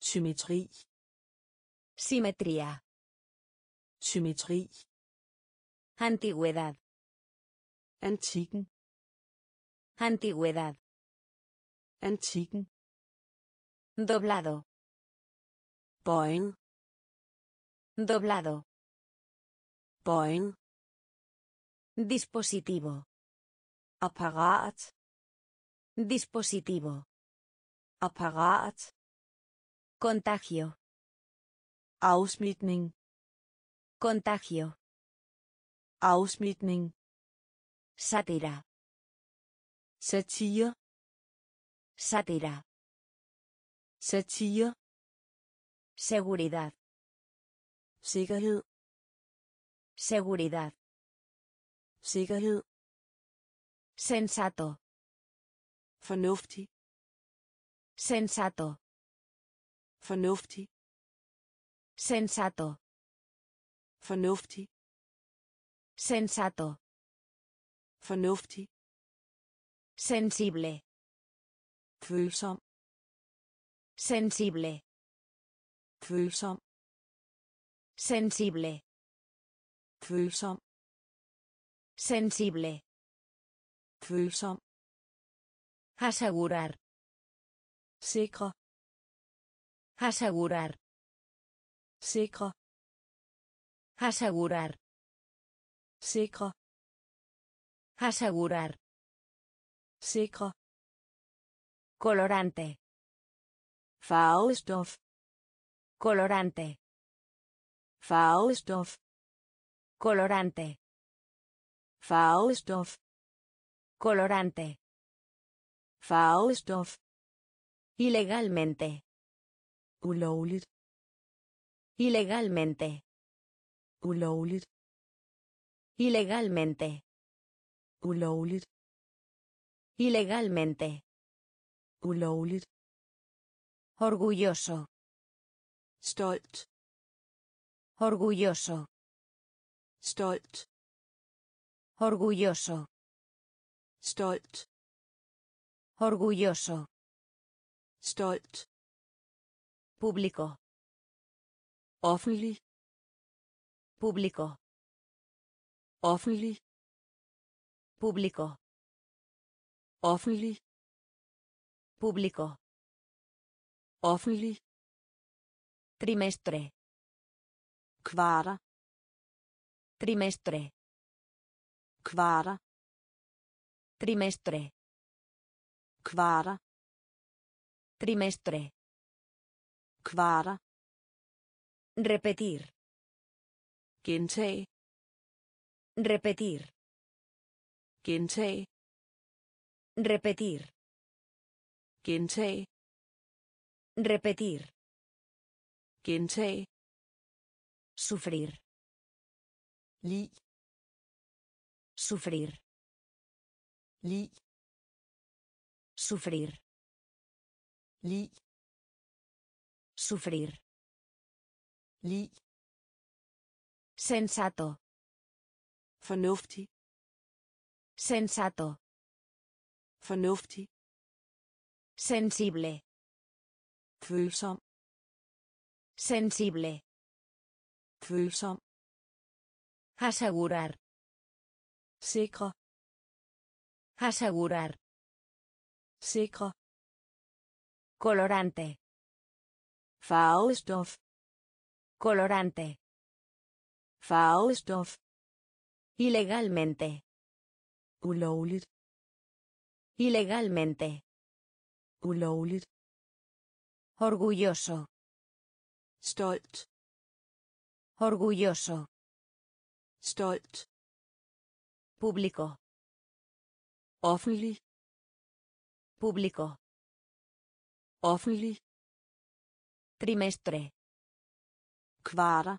Symmetri. Simetría. Symmetri. Antigüedad. Antikken. Antigüedad. Antikken. Doblado. Bøjen. Doblado. Bøjen. Dispositivo. Apparat. Dispositivo. Apparat. Contagio. Afsmitning. Contagio. Afsmitning. Sátira. Satire. Sátira. Satire. Seguridad. Sikkerhed. Seguridad. Sikkerhed. Sensato. Fornuftig. Sensato. Fornuftig. Sensato. Fornuftig. Sensato. Fornuftig. Sensible. Følsom. Sensible. Følsom. Sensible. Følsom. Sensible. Følsom. Asegurar. Sikre. Asegurar. Sikre. Asegurar. Sikre. Asegurar. Sikre. Colorante. Farvestof. Colorante. Farvestof. Colorante. Farvestof. Colorante. Farvestof. Ilegalmente. Ulovligt. Ilegalmente. Ulovligt. Ilegalmente. Ulovligt. Ilegalmente. Ulovligt. Orgulloso. Stolt. Orgulloso. Stolt. Orgulloso. Stolt. Orgulloso. Stolt. Público. Offentlig. Público. Offentlig. Público. Offentlig. Público. Offentlig. Trimestre. Kvarter. Trimestre. Kvarter. Trimestre. kvarter Trimestre. kvarter Repetir. gentag Repetir. gentag Repetir. gentag Repetir. gentag Sufrir. lig Sufrir. Lig Sufrir. lig Sufrir. lig Sensato. fornuftig Sensato. fornuftig Sensible. følsom Sensible. følsom Asegurar. sikre Asegurar. sikre Colorante. farvestof Colorante. farvestof Ilegalmente. ulovligt Ilegalmente. ulovligt Orgulloso. stolt Orgulloso. stolt Público. Offentlig Público. offentlig Trimestre. kvarter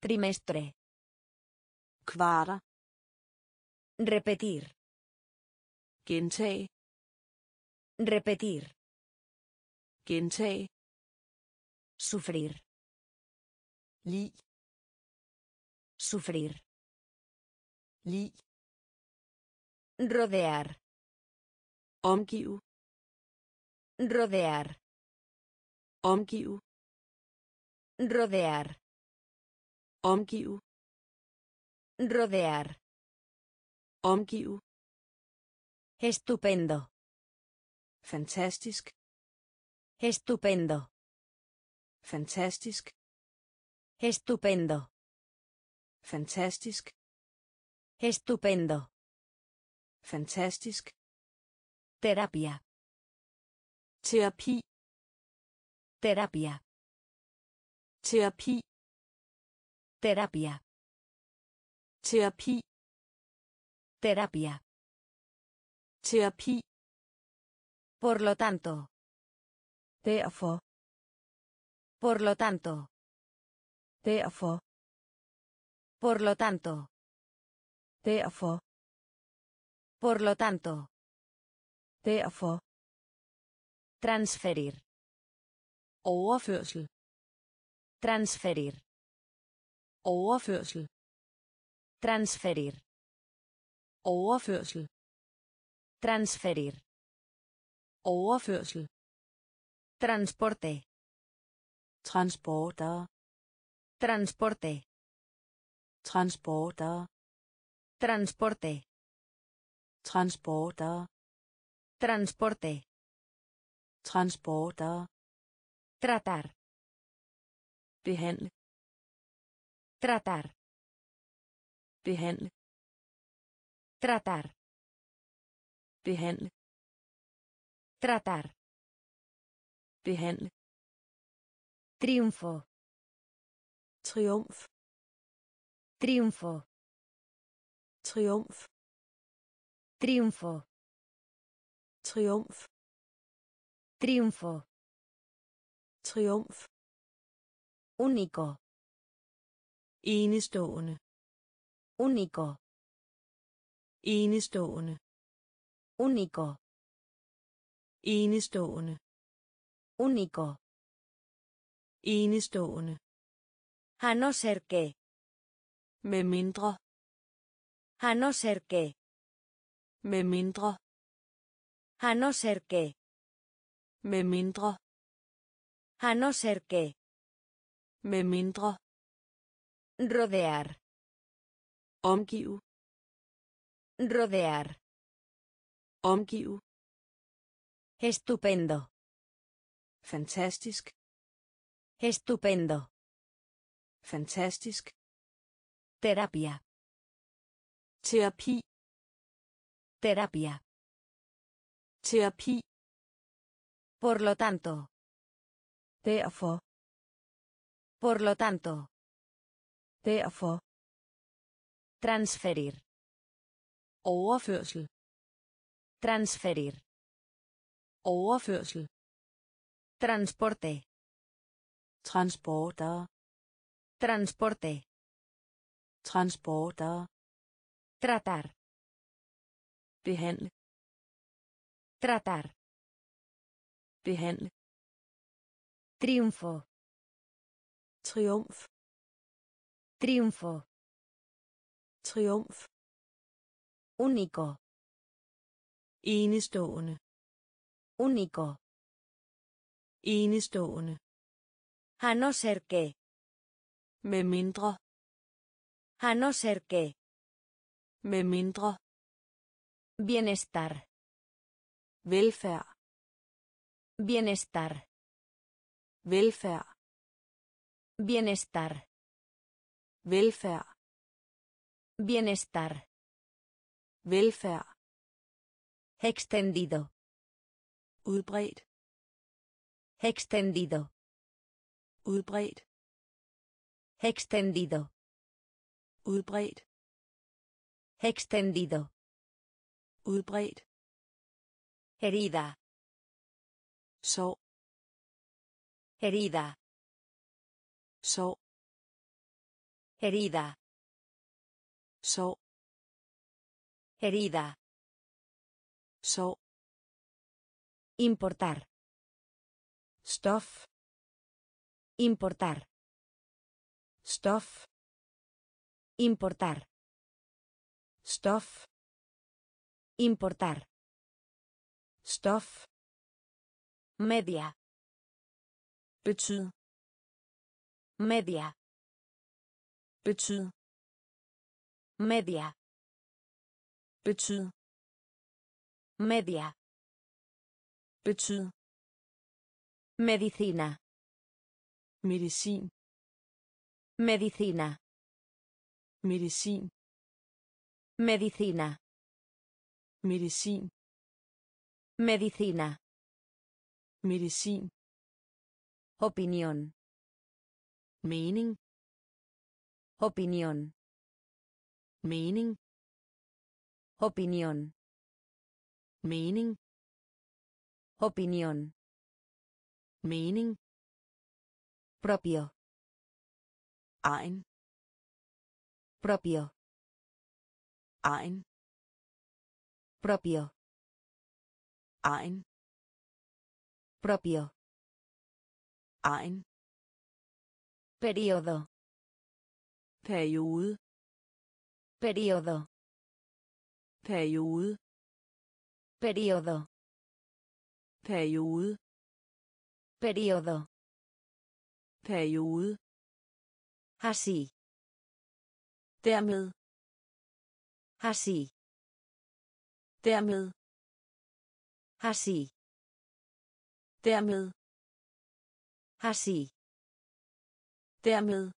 Trimestre. kvarter Repetir. gentag Repetir. gentag Sufrir. lig Sufrir. lig Rodear. omgive Rodear. omgive Rodear. omgive Rodear. omgive Estupendo. fantastisk Estupendo. fantastisk Estupendo. fantastisk Estupendo. Fantastisk Terapia. terapi Terapia. terapi Terapia. terapi Terapia. terapi Por lo tanto. derfor Por lo tanto. derfor Por lo tanto. derfor Por lo tanto. derfor Transferir. overførsel Transferir. overførsel Transferir. overførsel Transferir. overførsel Transporte. transporter Transporte. transporter Transporte. Transporter Transporte. transporter Tratar. behandle Tratar. behandle Tratar. behandle Tratar. behandle Triunfo. triumf Triunfo. triumf Triunfo. triumf Triunfo. triumf Único. enestående Único. enestående Único. enestående Único. enestående A no ser que. med mindre A no ser que. Med mindre A no ser que. med mindre A no ser que. med mindre Rodear. omgive Rodear. omgive Estupendo. fantastisk Estupendo. fantastisk Terapia. terapi Terapia. Terapi. Por lo tanto. Derfor. Por lo tanto. Derfor. Transferir. Overførsel. Transferir. Overførsel. Transporte. Transporter. Transporte. Transporter. Tratar. Behandle. Tratar. Behandle. Triunfo. Triumf. Triunfo. Triumf. Único. Enestående. Único. Enestående. A no ser que. Med mindre. A no ser que. Med mindre. Bienestar. Velfærd. Bienestar. Velfærd. Bienestar. Velfærd. Bienestar. Velfærd. Extendido. Udbredt. Extendido. Udbredt. Extendido. Udbredt. Extendido. Udbredt. Herida. Sov. Herida. Sov. Herida. Sov. Herida. Sov. Importar. Stof. Importar. Stof. Importar. Stof. Importar. Stof. Media. Betyd. Media. Betyd. Media. Betyd. Media. Betyd. Medicina. Medicin. Medicina. Medicin. Medicina. Medicin. Medicina. Medicin. Opinión. Mening. Opinión. Mening. Opinión. Mening. Opinión. Mening. Propio. Egen. Propio. Egen. Propio. Egen. Propio. Egen. Periodo. Periode. Periodo. Periode. Periodo. Periode. Periodo. Periode. Así. Dermed. Así. Dermed. Así. Dermed. Así. Dermed.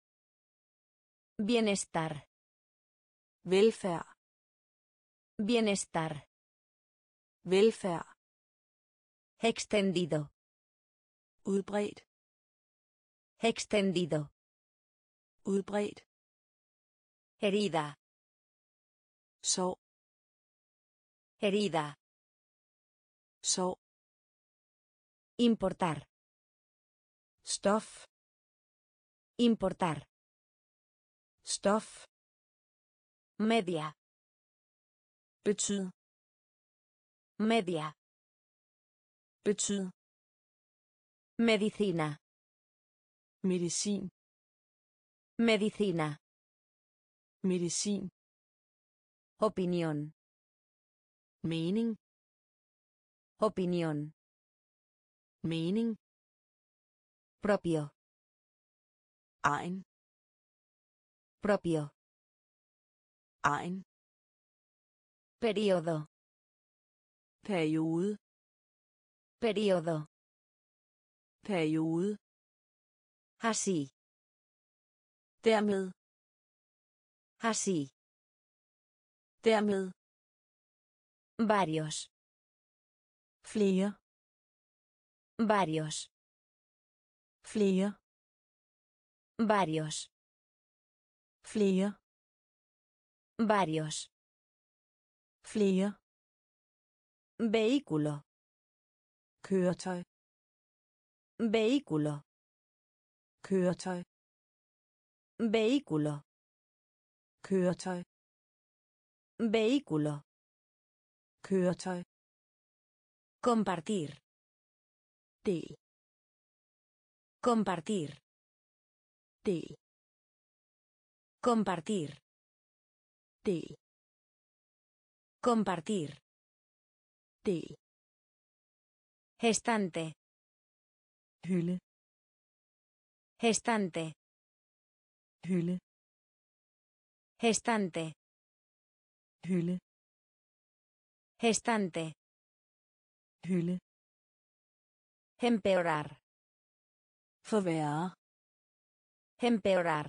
Bienestar. Velfærd. Bienestar. Velfærd. Extendido. Udbredt. Extendido. Udbredt. Herida. Sov. Herida. Sov. Importar. Stof. Importar. Stof. Media. Betyd. Media. Betyd. Medicina. Medicin. Medicina. Medicin. Opinión. Mening. Opinión. Mening. Propio. Egen. Propio. Egen. Periodo. Periode. Periodo. Periode. Así. Dermed. Así. Dermed. Varios. flere Varios. flere Varios. flere Varios. flere Vehículo. køretøj Vehículo. køretøj Vehículo. køretøj Vehículo. Køretøj Compartir. del Compartir. del Compartir. del Compartir. del Gestante. hylde Gestante. hylde Gestante. hylde Gestante. hylde Empeorar. forværre Empeorar.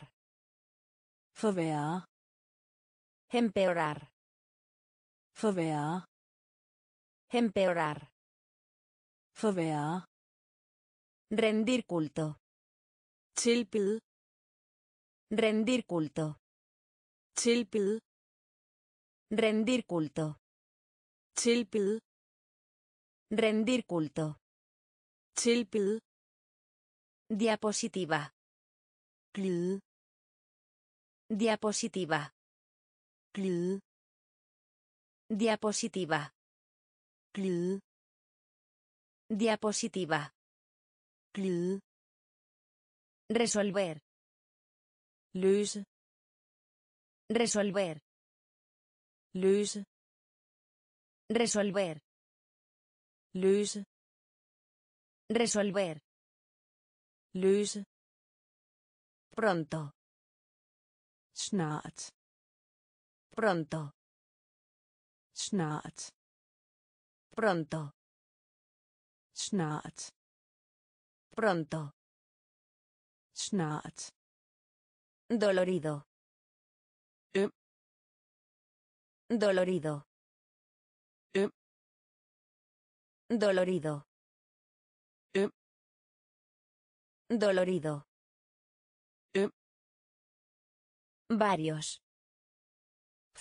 forværre Empeorar. forværre Empeorar. forværre Rendir culto. tilbede Rendir culto. tilbede Rendir culto. Rendir culto. tilbede Diapositiva. glide Diapositiva. glide Diapositiva. glide Diapositiva. glide Resolver. løse Resolver. løse Resolver. løse Resolver. løse Pronto. snart Pronto. snart Pronto. snart Pronto. snart Dolorido. Dolorido. Øm. Dolorido. Øm. Dolorido. Øm. Varios.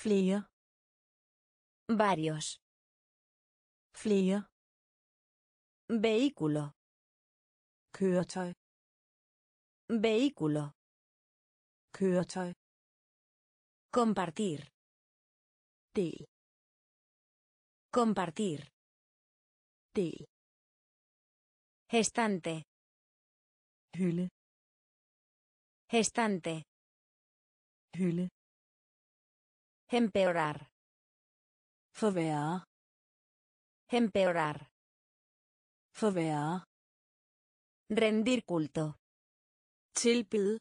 flere Varios. flere Vehículo. køretøj Vehículo. køretøj Compartir. del Compartir. del Gestante. hylde Gestante. hylde Empeorar. forværre Empeorar. forværre Rendir culto. tilbede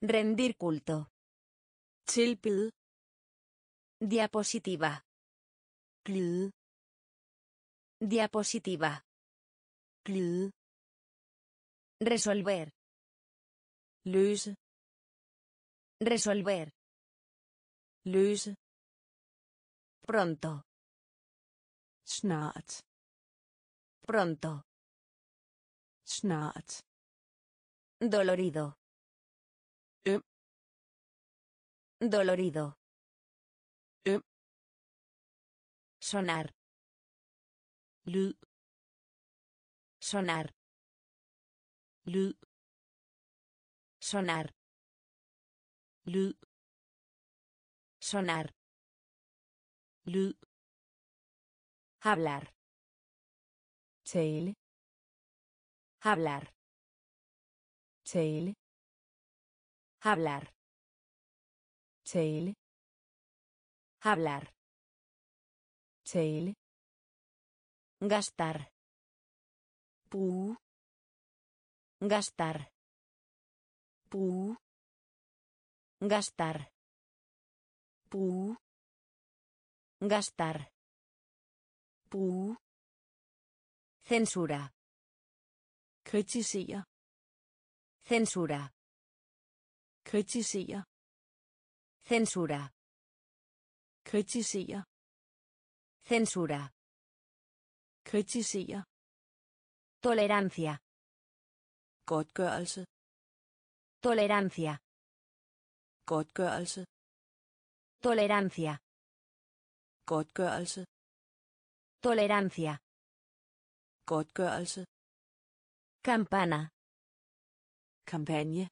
Rendir culto. tilbede Diapositiva. Glide Diapositiva. glide Resolver. løse Resolver. løse Pronto. snart Pronto. snart Dolorido. Øm. Dolorido. Øm. Sonar. lyd Sonar. lyd Sonar. lyd Sonar. lyd Hablar. tale Hablar. tale Hablar. tale Hablar. Tale Gastar. bruge Gastar. bruge Gastar. bruge Gastar. bruge Censura. kritisere Censura. kritisere Censura. kritisere Censura. kritisere Tolerancia. godtgørelse Tolerancia. godtgørelse Tolerancia. godtgørelse Tolerancia. godtgørelse Campana. kampagne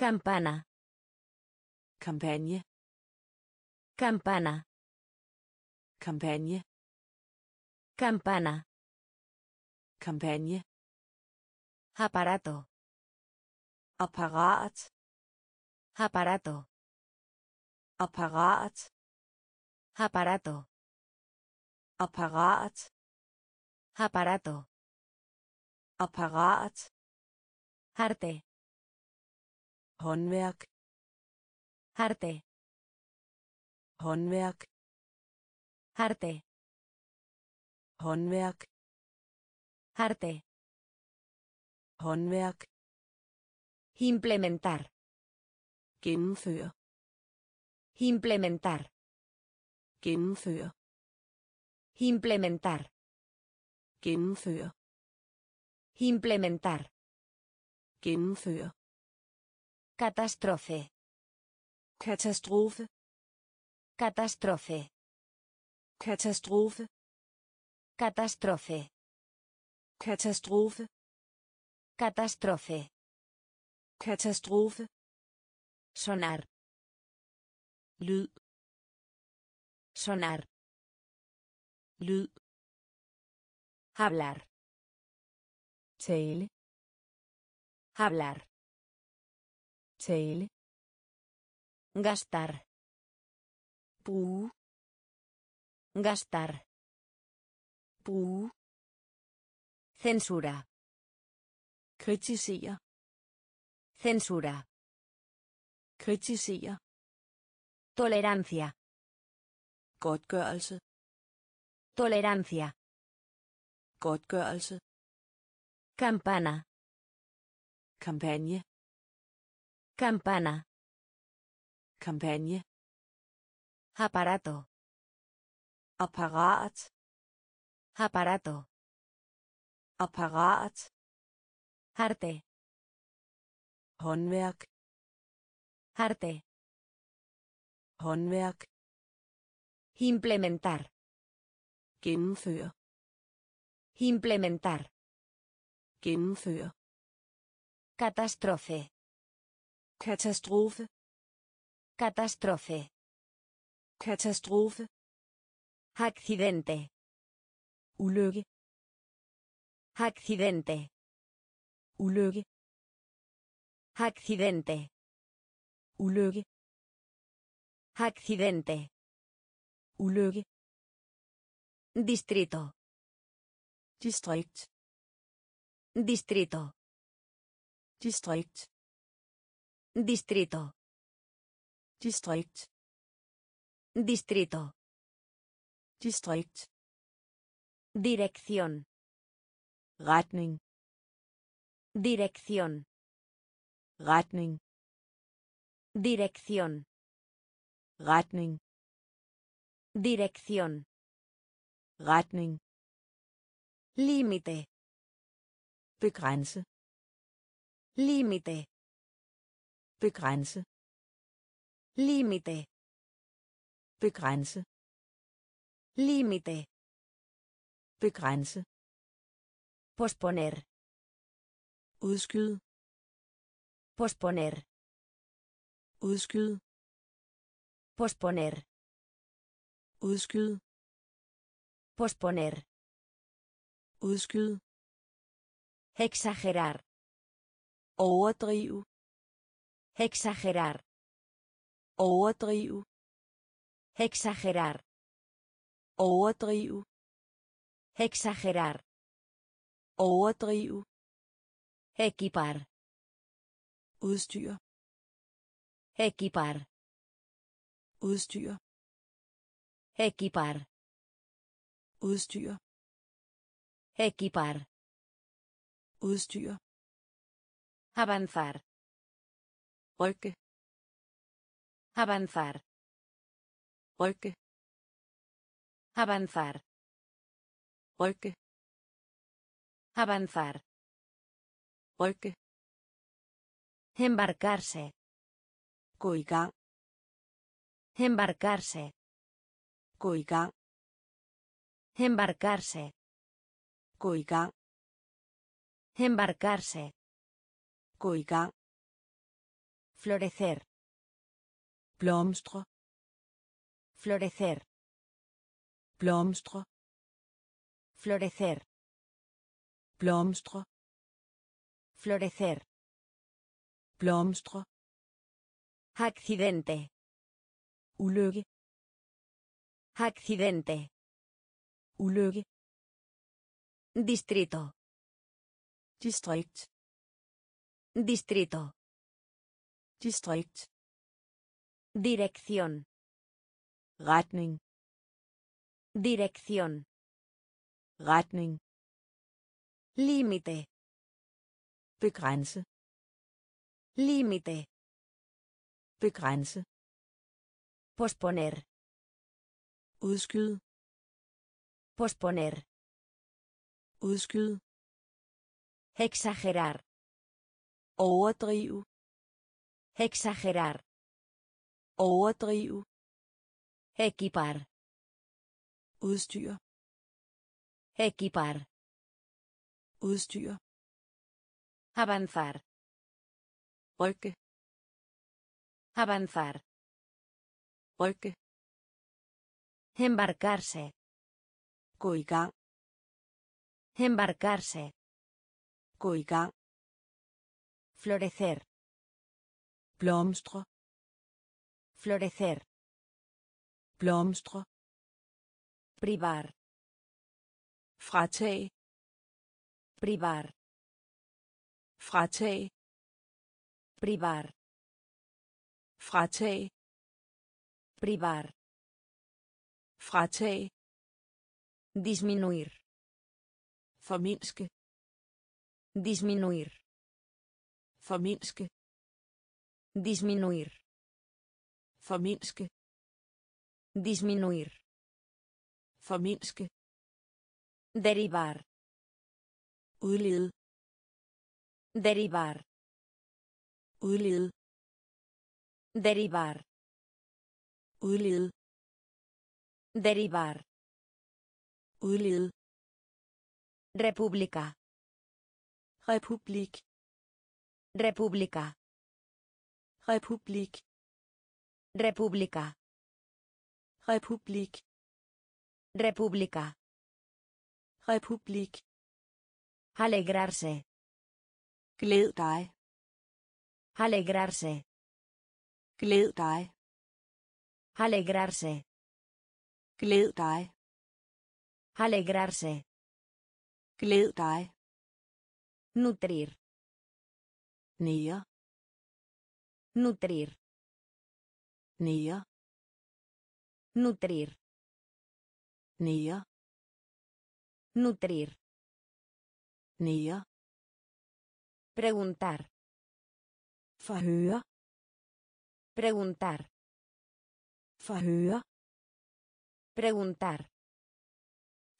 Campana. kampagne Campana. Kampagne Campana. kampagne Aparato. apparat Aparato. apparat Aparato. apparat Aparato. apparat Arte. håndværk Arte. håndværk Arte. håndværk Arte. håndværk Implementar. gennemføre Implementar. gennemføre Implementar. gennemføre Implementar. gennemføre Catástrofe. katastrofe Catástrofe. Katastrofe Catástrofe. katastrofe Catástrofe. katastrofe Sonar. lyd Sonar. lyd Hablar. tale Hablar. tale Gastar. Gastar. bruge Censura. kritisere Censura. kritisere Tolerancia. godtgørelse Tolerancia. godtgørelse Campana. kampagne Campana. kampagne Aparato. Apparat Aparato. apparat Arte. håndværk Arte. håndværk Implementar. gennemføre Implementar. gennemføre Catástrofe. katastrofe Catástrofe. Accidente. ulykke Accidente. ulykke Accidente. ulykke Accidente. ulykke Distrito. distrikt Distrito. distrikt Distrito. distrikt Distrito. Distrikt Dirección. retning Dirección. retning Dirección. retning Dirección. retning Límite. begrænse Límite. begrænse Límite. begrænse Límite. begrænse Posponer. udskyde Posponer. udskyde Posponer. udskyde Posponer. udskyde Exagerar. overdrive Exagerar. overdrive Exagerar. Overdrive Exagerar. overdrive Equipar. udstyr Equipar. udstyr Equipar. udstyr Equipar. udstyr Avanzar. rykke Avanzar. rykke Avanzar. rykke Avanzar. rykke Embarcarse. gang Embarcarse. gang Embarcarse. gang Embarcarse. gang Florecer. blomstre Florecer. Blomstre Florecer. blomstre Florecer. blomstre Accidente. ulykke Accidente. ulykke Distrito. distrikt Distrito. distrikt Dirección. retning Dirección. retning Límite. begrænse Límite. begrænse Posponer. udskyde Posponer. udskyde Exagerar. overdrive Exagerar. overdrive Equipar. Udstyr Equipar. udstyr Avanzar. rykke Avanzar. rykke Embarcarse. gå i gang Embarcarse. gå i gang Florecer. blomstre Florecer. blomstre Privar. fratag Privar. fratag Privar. fratag Privar. fratag Disminuir. forminske Disminuir. forminske Disminuir. forminske Disminuir. Forminske Derivar. udlede Derivar. udlede Derivar. udlede Derivar. udlede República. republik República. republik República. republik República. republik Alegrarse. glæd dig Alegrarse. glæd dig Alegrarse. glæd dig Alegrarse. glæd dig Nutrir. nære Nutrir. nære Nutrir. Nære Nutrir. nære Preguntar. forhøre Preguntar. forhøre Preguntar.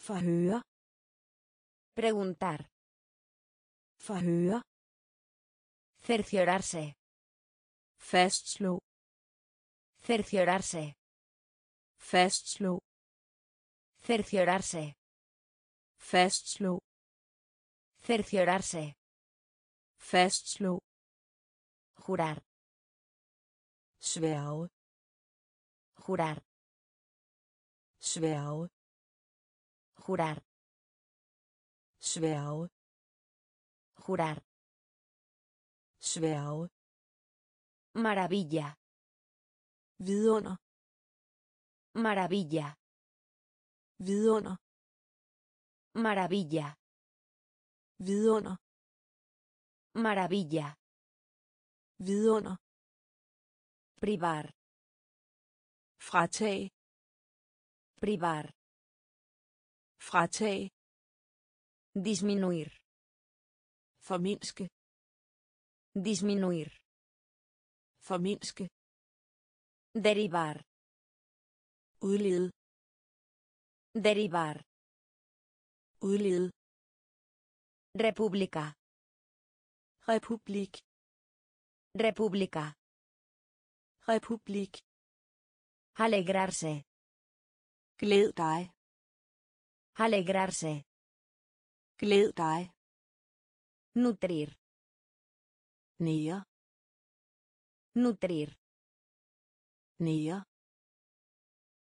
forhøre Preguntar. forhøre Cerciorarse. fastslå Cerciorarse. fastslå Cerciorarse. fastslå Cerciorarse. fastslå Jurar. sværge Jurar. sværge Jurar. sværge Jurar. sværge Maravilla. vidunder Maravilla. Vidunder Maravilla. vidunder Maravilla. vidunder Privar. fratag Privar. fratag Disminuir. forminske Disminuir. forminske Derivar. udlede Derivar. Udlede. República. Republik. República. Republik. Alegrarse. Glæd dig. Alegrarse. Glæd dig. Nutrir. Nære. Nutrir. Nære.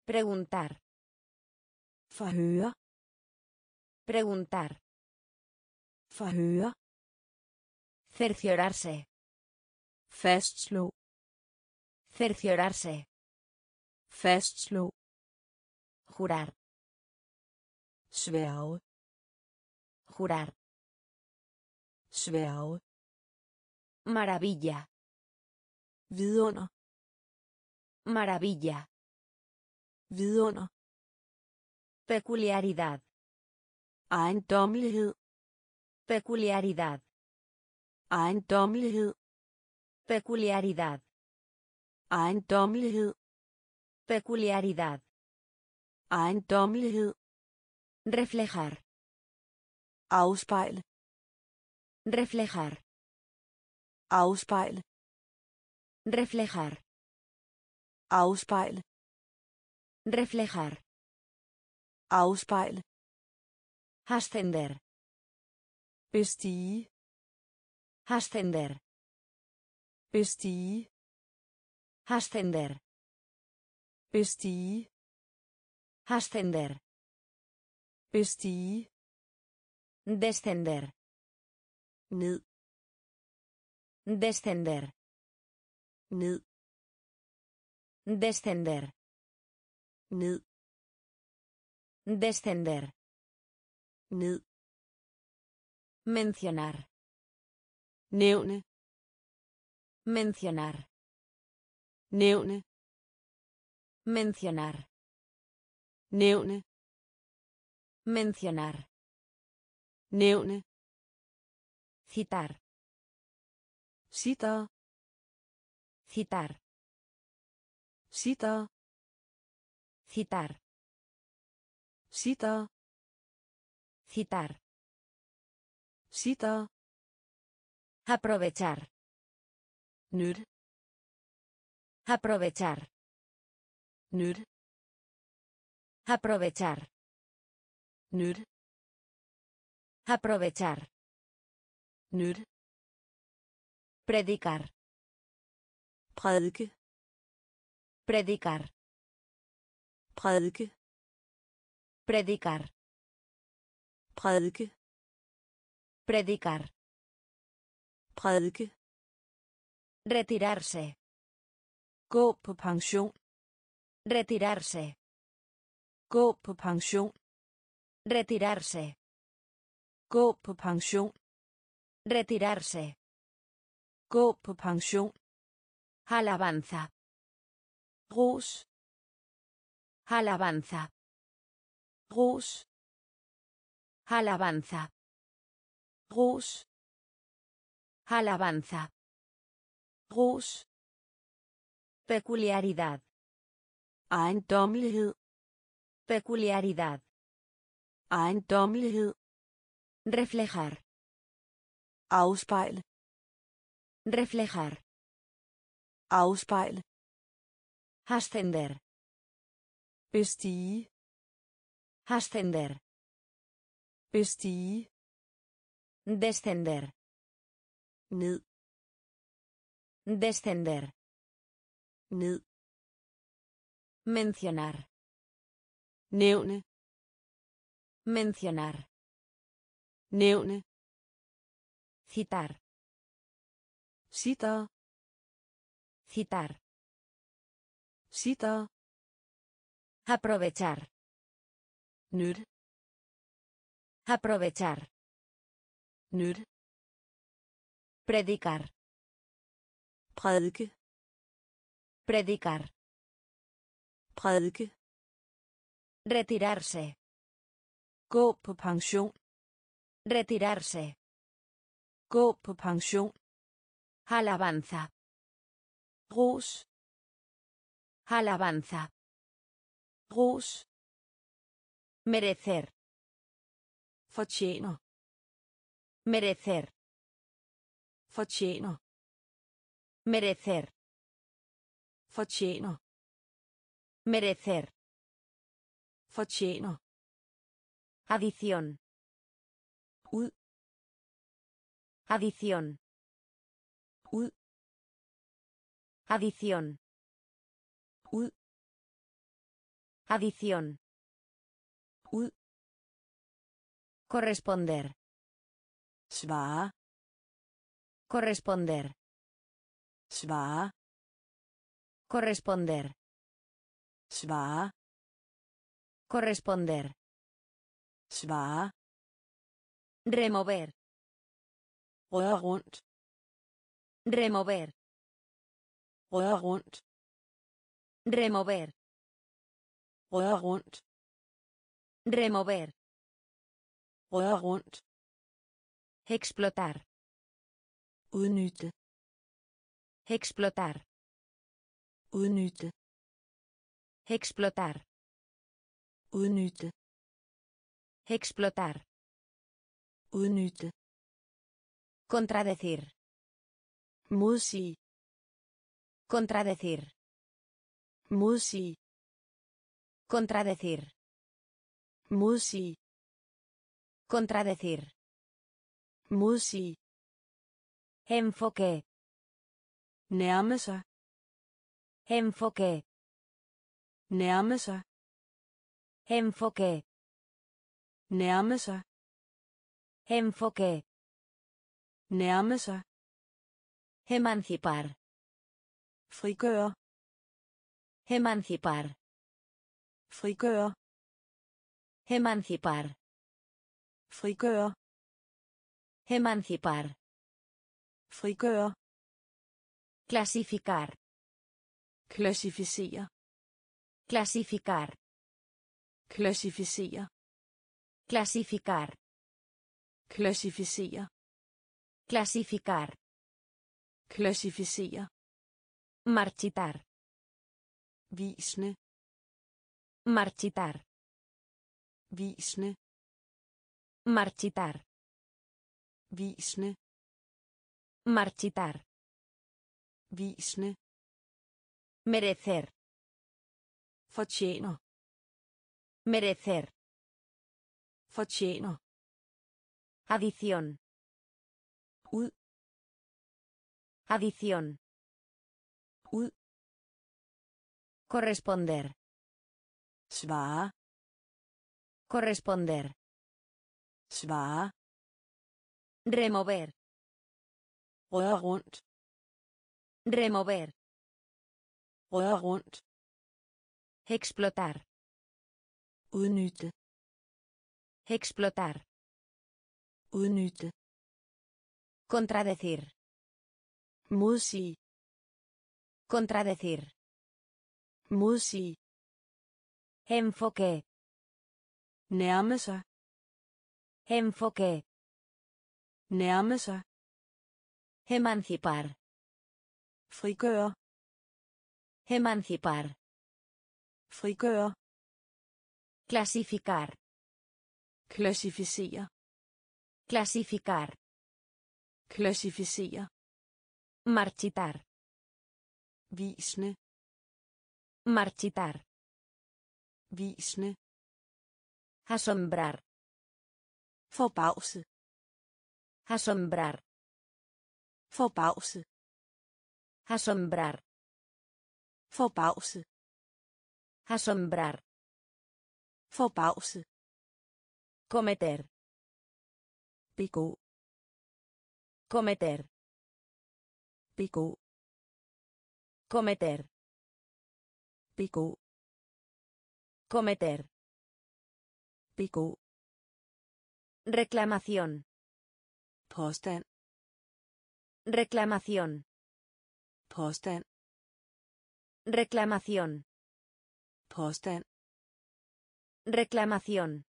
Preguntar. Forhøre. Preguntar. Forhøre. Cerciorarse. Fastslå. Cerciorarse. Fastslå. Jurar. Sværge. Jurar. Sværge. Maravilla. Vidunder. Maravilla. Vidunder. Peculiaridad. Ejendommelighed. Peculiaridad. Ejendommelighed. Peculiaridad. Ejendommelighed. Peculiaridad. Ejendommelighed. Reflejar. Afspejle. Reflejar. Afspejle. Reflejar. Afspejle. Reflejar. Afspejle. Ascender. Bestige. Ascender. Bestige. Ascender. Bestige. Ascender. Bestige. Descender. Ned. Descender. Ned. Descender. Ned. Descender. Ned. Mencionar. Nævne. Mencionar. Nævne. Mencionar. Nævne. Mencionar. Nævne. Citar. Sitter. Citar. Sitter. Citar. Sitter. Citar. Sitter. Aprovechar. Nyt. Aprovechar. Nyt. Aprovechar. Nyt. Aprovechar. Nyt. Predicar. Prædike. Predicar. Prædike. Predicar. Prædike. Predicar. Prædike. Retirarse. Gå på pension. Retirarse. Gå på pension. Retirarse. Gå på pension. Retirarse. Gå på pension. Alabanza. Ros. Alabanza. Alabanza. Ros. Alabanza. Ros. Peculiaridad. Ejendommelighed. Peculiaridad. Ejendommelighed. Reflejar. Afspejle. Reflejar. Afspejle. Ascender. Bestige. Ascender. Bestige. Descender. Ned. Descender. Ned. Mencionar. Nævne. Mencionar. Nævne. Citar. Sitter. Citar. Sitter. Aprovechar. Nyt. Aprovechar. Nyt. Predicar. Prædike. Predicar. Prædike. Retirarse. Gå på pension. Retirarse. Gå på pension. Alabanza. Ros. Alabanza. Ros. Merecer. Fortjener. Merecer. Fortjener. Merecer. Fortjener. Merecer. Fortjener. Adición. Ud. Adición. Ud. Adición. Ud. Adición. Ud. Corresponder. Svare. Corresponder. Svare. Corresponder. Svare. Corresponder. Svare. Remover. Røre rundt. Remover. Røre rundt. Remover. Røre rundt. Remover. Røre rundt. Explotar. Udnytte. Explotar. Udnytte. Explotar. Udnytte. Explotar. Udnytte. Contradecir. Modsige. Contradecir. Modsige. Contradecir. Modsige. Contradecir. Modsige. Enfoque. Nærme sig. Enfoque. Nærme sig. Enfoque. Nærme sig. Enfoque. Nærme sig. Emancipar. Frigøre. Emancipar. Frigøre. Emancipar. Frigøre. Emancipar. Frigøre. Clasificar. Klassificere. Clasificar. Klassificere. Clasificar. Klassificere. Clasificar. Klassificere. Marchitar. Visne. Marchitar. Visne. Marchitar. Visne. Marchitar. Visne. Merecer. Fortjener. Merecer. Fortjener. Adición. Ud. Adición. Ud. Corresponder. Svare. Corresponder. Svare. Remover. Røre rundt. Remover. Røre rundt. Explotar. Udnytte. Explotar. Udnytte. Contradecir. Modsige. Contradecir. Modsige. Enfoque. Nærme sig. Enfoque. Nærme sig. Emancipar. Frigøre. Emancipar. Frigøre. Clasificar. Klassificere. Clasificar. Klassificere. Marchitar. Visne. Marchitar. Visne. Asombrar. Forbavse. Asombrar. Forbavse. Asombrar. Forbavse. Asombrar. Forbavse. Cometer. Begå. Cometer. Begå. Cometer. Begå. Cometer. Begå. Reclamación. Påstand. Reclamación. Påstand. Reclamación. Påstand. Reclamación.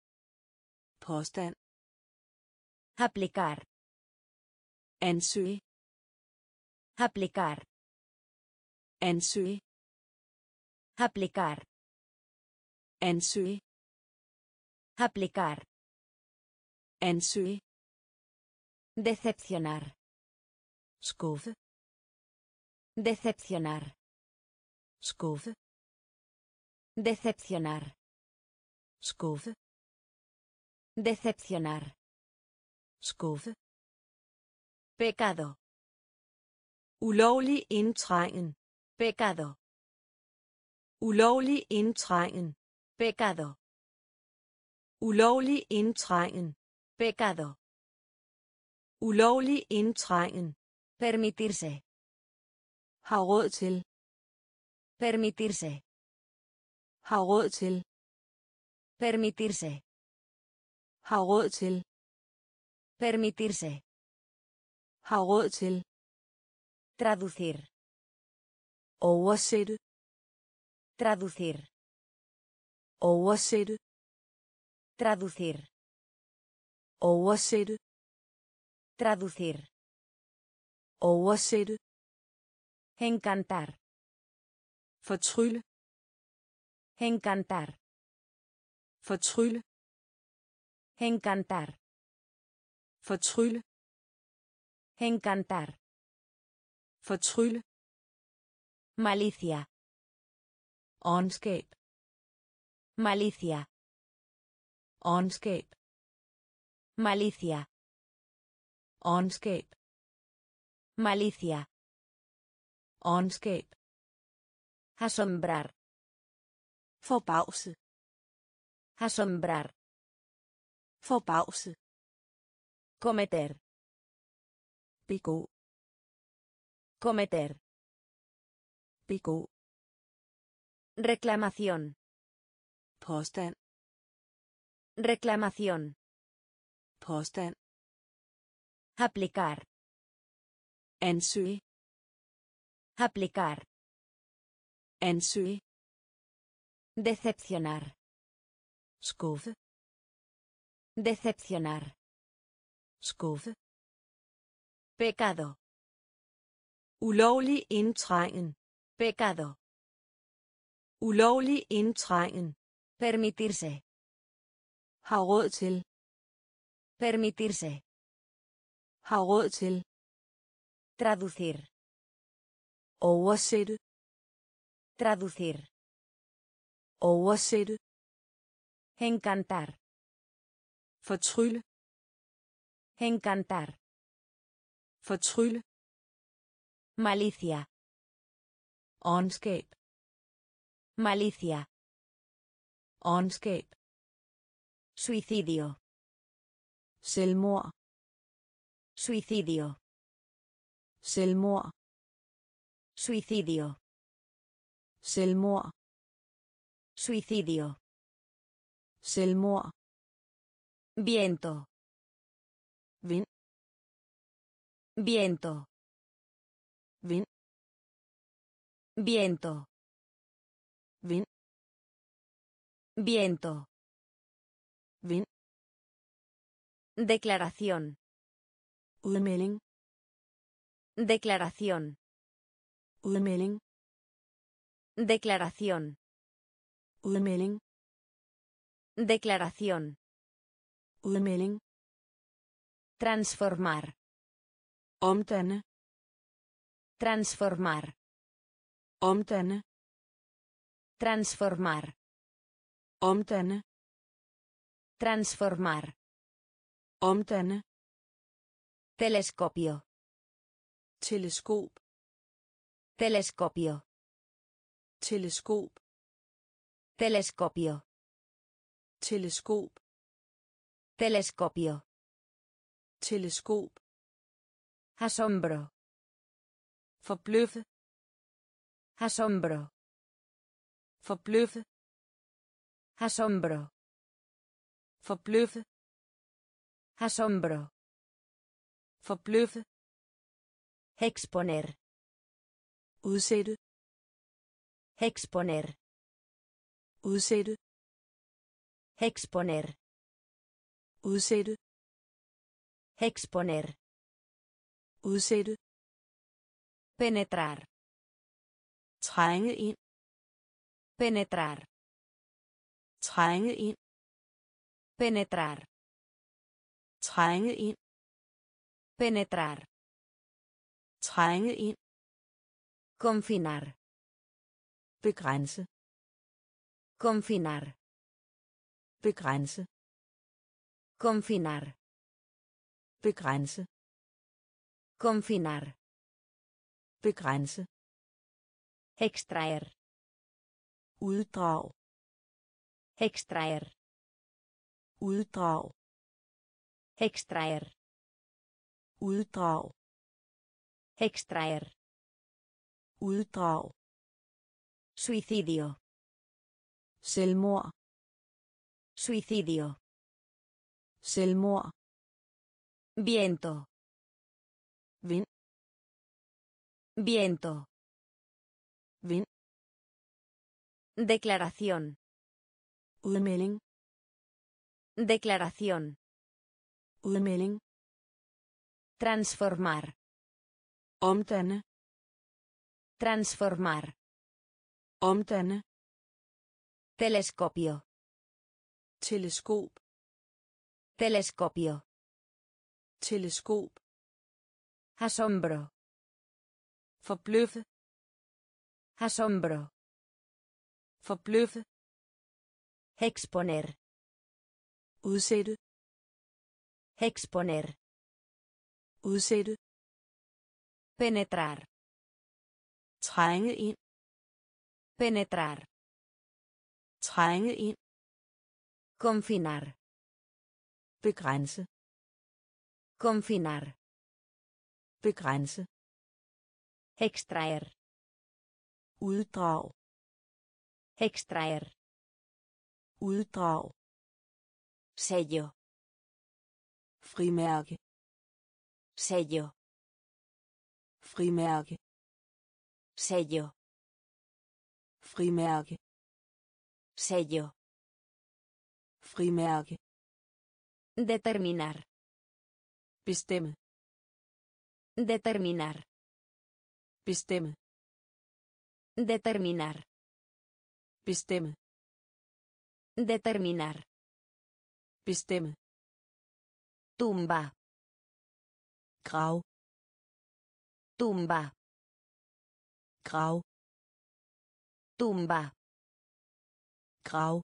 Påstand. Aplicar. Ansøge. Aplicar. Ansøge. Aplicar. Ansøge. Aplicar. ansøge Decepcionar. skuffe Decepcionar. skuffe Decepcionar. skuffe Decepcionar. skuffe Pecado. ulovlig indtrængen Pecado. ulovlig indtrængen Pecado. Ulovlig indtrængen Pecado. ulovlig indtrængen Permitirse. har råd til Permitirse. har råd til Permitirse. har råd til Permitirse. har råd til Traducir. oversætte Traducir. oversætte Traducir. oversætte Traducir. oversætte Encantar. fortrylle Encantar. fortrylle Encantar. fortrylle Encantar. fortrylle Malicia. åndskab Malicia. Åndskab Malicia. åndskab Malicia. åndskab Asombrar. forbavse Asombrar. forbavse Cometer. begå Cometer. begå Reclamación. påstand Reclamación. påstand Aplicar. ansøge Aplicar. ansøge Decepcionar. skuffe Decepcionar. skuffe Pecado. ulovlig indtrængen Pecado. ulovlig indtrængen Permitirse. Har råd til Permitirse. har råd til Traducir. oversætte Traducir. oversætte Encantar. fortrylle Encantar. fortrylle Malicia. åndskab Malicia. åndskab Suicidio. selvmord Suicidio. selvmord Suicidio. selvmord Suicidio. selvmord Viento. vind Viento. vind Viento. vind Viento. Vind Declaración. udmelding Declaración. udmelding Declaración. udmelding Declaración. udmelding Transformar. omdanne Transformar. omdanne Transformar. omdanne Transformar. omdanne Telescopio. teleskop Telescopio. teleskop Telescopio. teleskop Telescopio. teleskop Asombro. forbløffe Asombro. forbløffe Asombro. Forbløffe Asombro. forbløffe Exponer. udsætte Exponer. udsætte Exponer. udsætte Exponer. udsætte Penetrar. trænge ind Penetrar. trænge ind Penetrar. Trænge ind. Penetrar. Trænge ind. Confinar. Begrænse. Confinar. Begrænse. Confinar. Begrænse. Confinar. Begrænse. Extraer. Uddrag. Extraer. Uddrag. Extraer. Uddrag. Extraer. Uddrag. Suicidio. Selvmord. Suicidio. Selvmord. Viento. Vind. Viento. Vind. Declaración. Udmelding. Declaración. Udmelding. Transformar. Omdanne. Transformar. Omdanne. Telescopio. Teleskop. Telescopio. Teleskop. Asombro. Forbløffe. Asombro. Forbløffe. Exponer. Udsætte. Exponer. Udsætte. Penetrar. Trænge ind. Penetrar. Trænge ind. Confinar. Begrænse. Confinar. Begrænse. Extraer. Uddrag. Extraer. Uddrag. Sello. Frimærke. Sello. Frimærke. Sello. Frimærke. Sello. Frimærke. Determinar. Bestemme. Determinar. Bestemme. Determinar. Bestemme. Determinar. bestemme. Tumba. Grau tumba. Grau tumba. Grau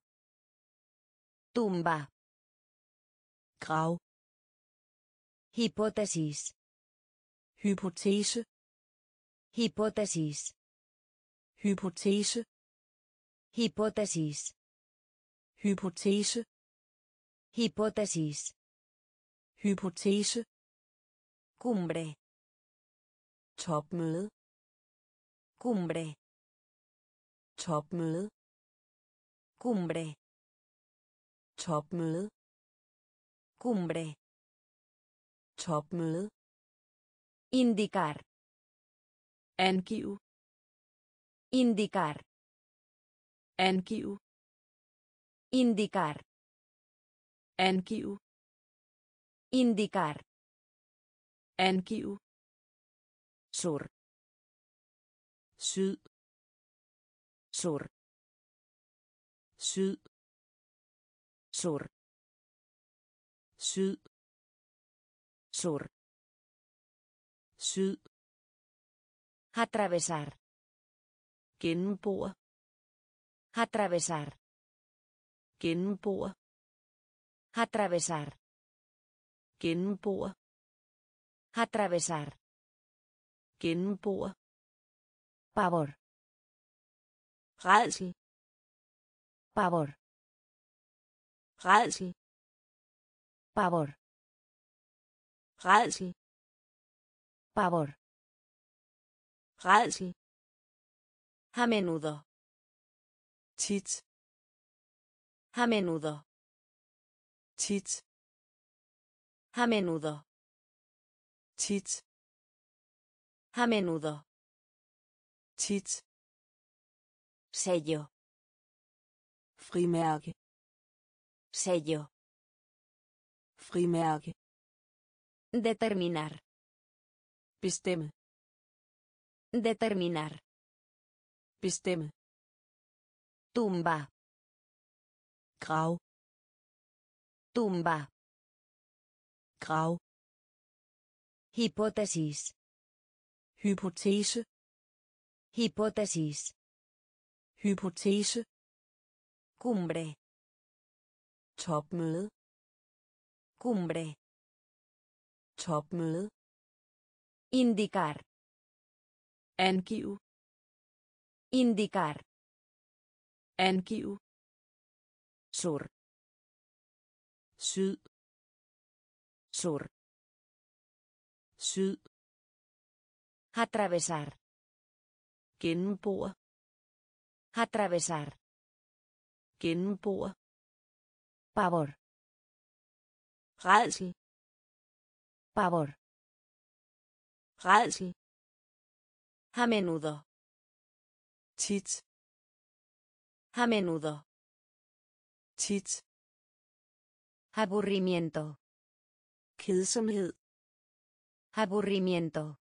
tumba. Grau hypothesis hypothese hypothesis hypothese hypothesis hypothese Hipótesis. Hypotese. Cumbre. Topmøde. Cumbre. Topmøde. Cumbre. Topmøde. Cumbre. Topmøde. Indicar. Angiv. Indicar. Angiv. Indicar. Angiv. Indicar. Angiv. Sur. Syd. Sur. Syd. Sur. Syd. Sur. Syd. Atravesar. Gennembord. Atravesar. Gennembord. Atravesar. Gennembord. Atravesar. Gennembord. Pavor. Rædsel. Pavor. Rædsel. Pavor. Rædsel. Pavor. Rædsel. A menudo. Tit. A menudo. Tit. A menudo. Tit. A menudo. Tit. Sello. Frimærke. Sello. Frimærke. Determinar. Bestemme. Determinar. Bestemme. Tumba. Grav. Tumba. grav Hipótesis. hypotese Hipótesis. hypotese Cumbre. topmøde Cumbre. topmøde Indicar. angiv Indicar. angiv Sur. Syd Sur. syd Atravesar. gennembord Atravesar. gennembord Pavor. rædsel Pavor. rædsel A menudo. tit A menudo. tit Aburrimiento. kedsomhed Aburrimiento.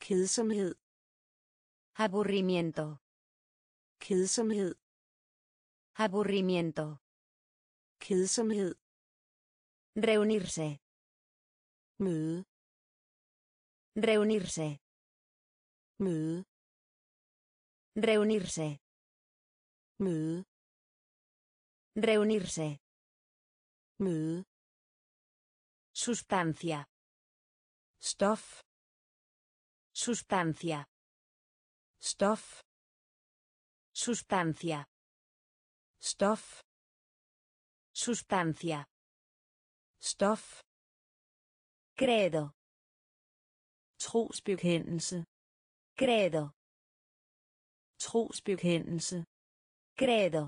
kedsomhed Aburrimiento. kedsomhed Aburrimiento. kedsomhed Reunirse. møde Reunirse. møde Reunirse. møde Reunirse. Møde Sustancia. stof Sustancia. stof Sustancia. stof Sustancia. stof Credo. trosbekendelse Credo. trosbekendelse Credo.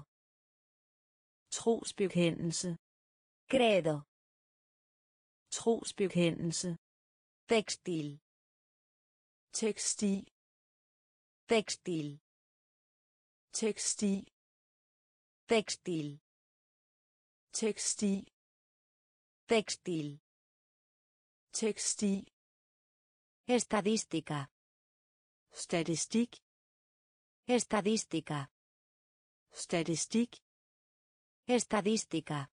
trosbekendelse Credo. trosbekendelse Textil. tekstil Textil. tekstil Textil. tekstil Textil. tekstil Estadística. statistik Estadística. statistik Estadística.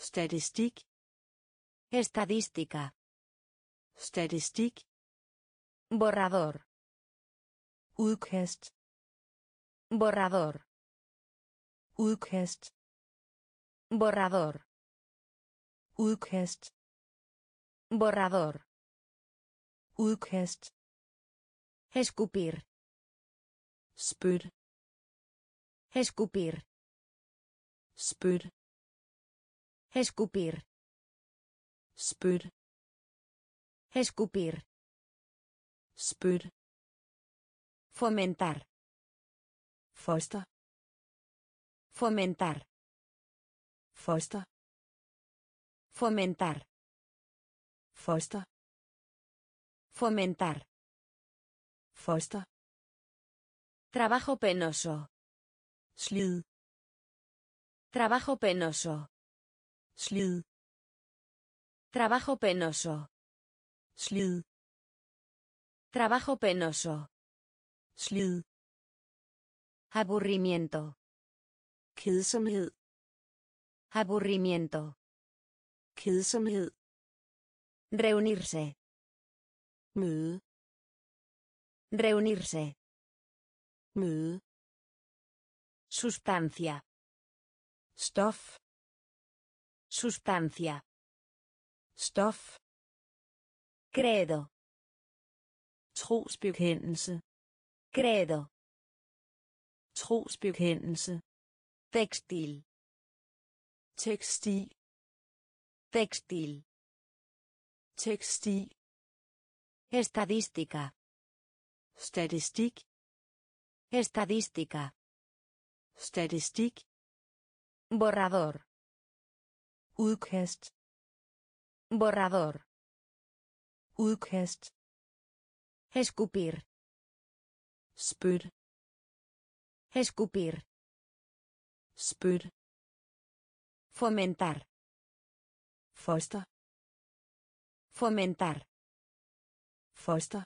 Statistik Estadística. statistik Borrador. udkast Borrador. udkast Borrador. udkast Borrador. udkast Escupir. spyt Escupir. spyt Escupir. spyt Escupir. spyt Fomentar. foster Fomentar. foster Fomentar. foster Fomentar. foster Trabajo penoso. slid Trabajo penoso. Slid Trabajo penoso. slid Trabajo penoso. slid Aburrimiento. kedsomhed Aburrimiento. kedsomhed Reunirse. møde Reunirse. møde Sustancia. stof Sustancia. stof Credo. trosbekendelse Credo. trosbekendelse Textil. tekstil Textil. tekstil Estadística. statistik Estadística. statistik Borrador. Udkast Borrador. udkast Escupir. spyt Escupir. spyt Fomentar. foster Fomentar. foster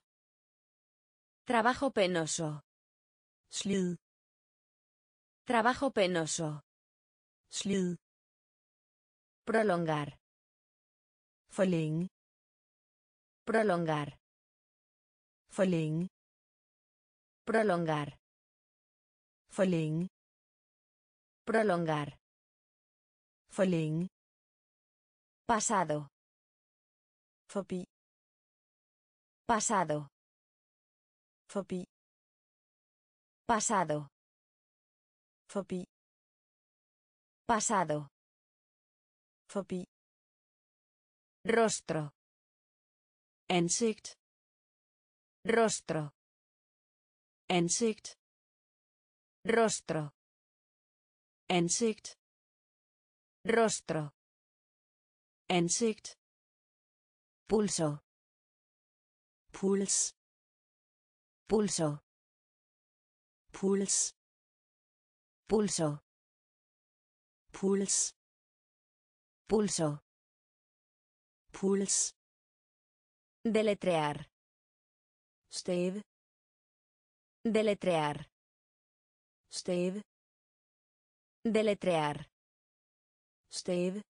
Trabajo penoso. slid Trabajo penoso. slid Prolongar. Forlænge. Prolongar. Forlænge. Prolongar. Forlænge. Prolongar. Forlænge. Pasado. Forbi. Pasado. Forbi. Pasado. Forbi. Pasado. Rostro. Ansigt. Rostro. Ansigt. Rostro. Ansigt. Rostro. Ansigt. Pulso. Puls. Pulso. Puls. Pulso. Puls. Pulso. Puls. Deletrear. Stave. Deletrear. Stave. Deletrear. Stave.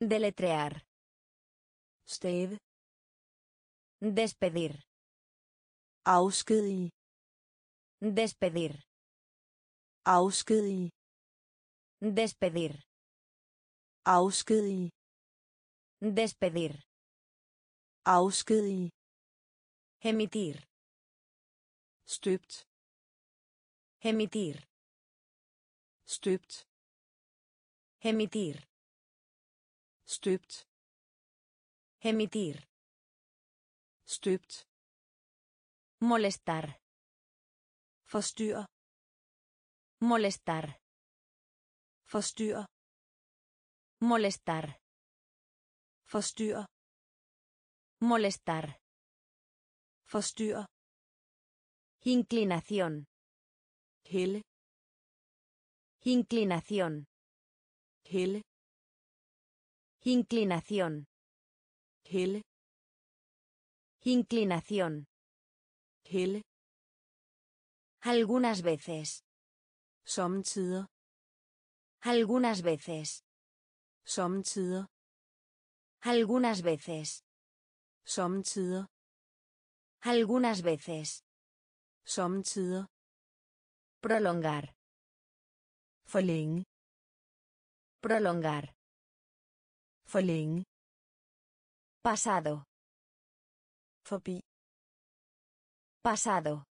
Deletrear. Stave. Despedir. Afskedige. Despedir. Afskedige. Despedir. Afskedige. Despedir. Afskedige. Emitir. Støbt. Emitir. Støbt. Emitir. Støbt. Emitir. Støbt. Molestar. Forstyr. Molestar. Forstyr. Molestar. Forstyr. Molestar. Forstyr. Inclinación. Helle. Inclinación. Helle. Inclinación. Helle. Inclinación. Helle. Algunas veces. Sommetider. Algunas veces. Sommetider. Algunas veces. Sommetider. Algunas veces. Sommetider. Prolongar. Forlænge. Prolongar. Forlænge. Pasado. Forbi. Pasado.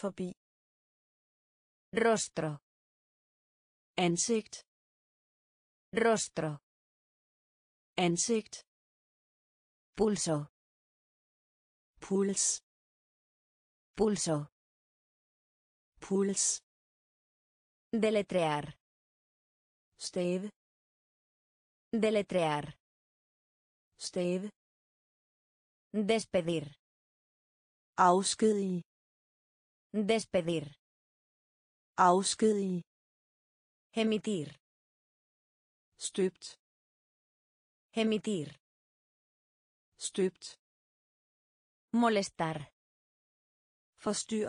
Forbi. Rostro. Ansigt. Rostro. Ansigt. Pulso. Puls. Pulso. Puls. Deletrear. Stave. Deletrear. Stave. Despedir. Afskedige. Despedir. Afskedige. Emitir. Støbt. Emitir. Støbt. Molestar. Forstyr.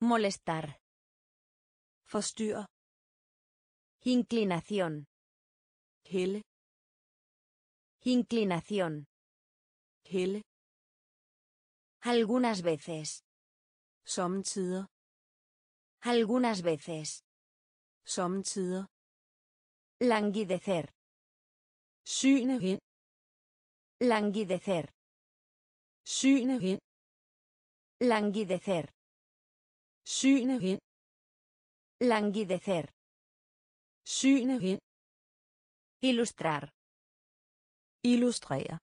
Molestar. Forstyr. Inclinación. Helle. Inclinación. Helle. Algunas veces. Sommetider. Algunas veces. Sommetider. Languidecer. Syne hen. Languidecer. Syne hen. Languidecer. Syne hen. Languidecer. Syne hen. Ilustrar. Illustrere.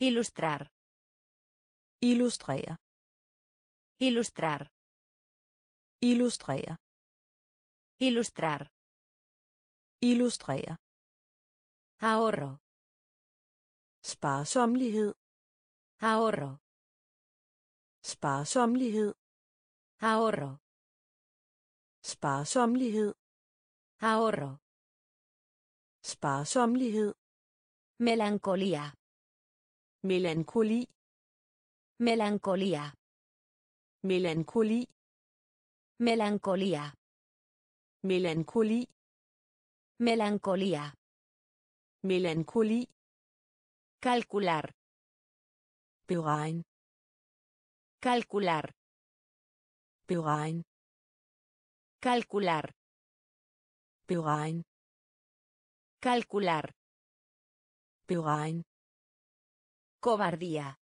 Ilustrar. Illustrere. Ilustrar. Illustrere. Ilustrar. Illustrere. Ahorro. Sparsomlighed. Ahorro. Sparsomlighed. Ahorro. Sparsomlighed. Ahorro. Sparsomlighed. Melancolía. Melankoli. Melancolía. Melankoli. Melancolía. Melankoli. Melancolía. melankoli, Calcular. beregn, Calcular. beregn, Calcular. beregn, Calcular. beregn, Cobardía.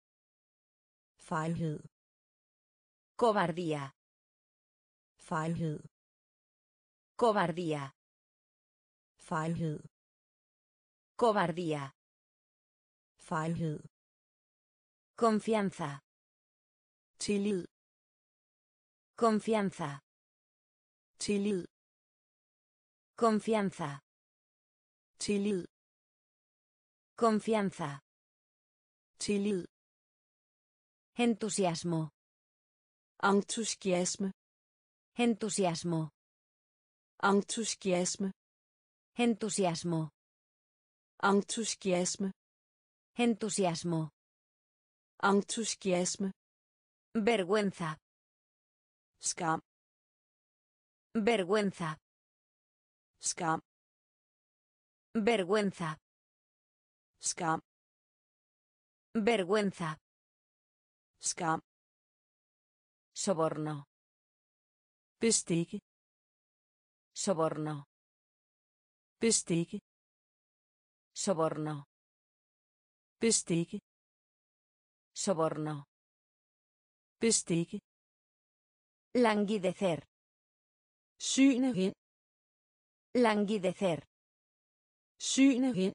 fejlhed, Cobardía. fejlhed, Cobardía. Fejlhed, Cobardía. fejlhed, Confianza. tillid, Confianza. tillid, Confianza. tillid, Confianza. tillid, Entusiasmo. entusiasme, Entusiasmo. entusiasme, Entusiasmo. entusiasme, Entusiasmo. entusiasme, Vergüenza. skam, Vergüenza. skam, Vergüenza. skam, Vergüenza. skam, Soborno. bestikke, Soborno. Bestikke, Soborno. bestikke, Soborno. bestikke, Languidecer. syne hen, Languidecer. syne hen,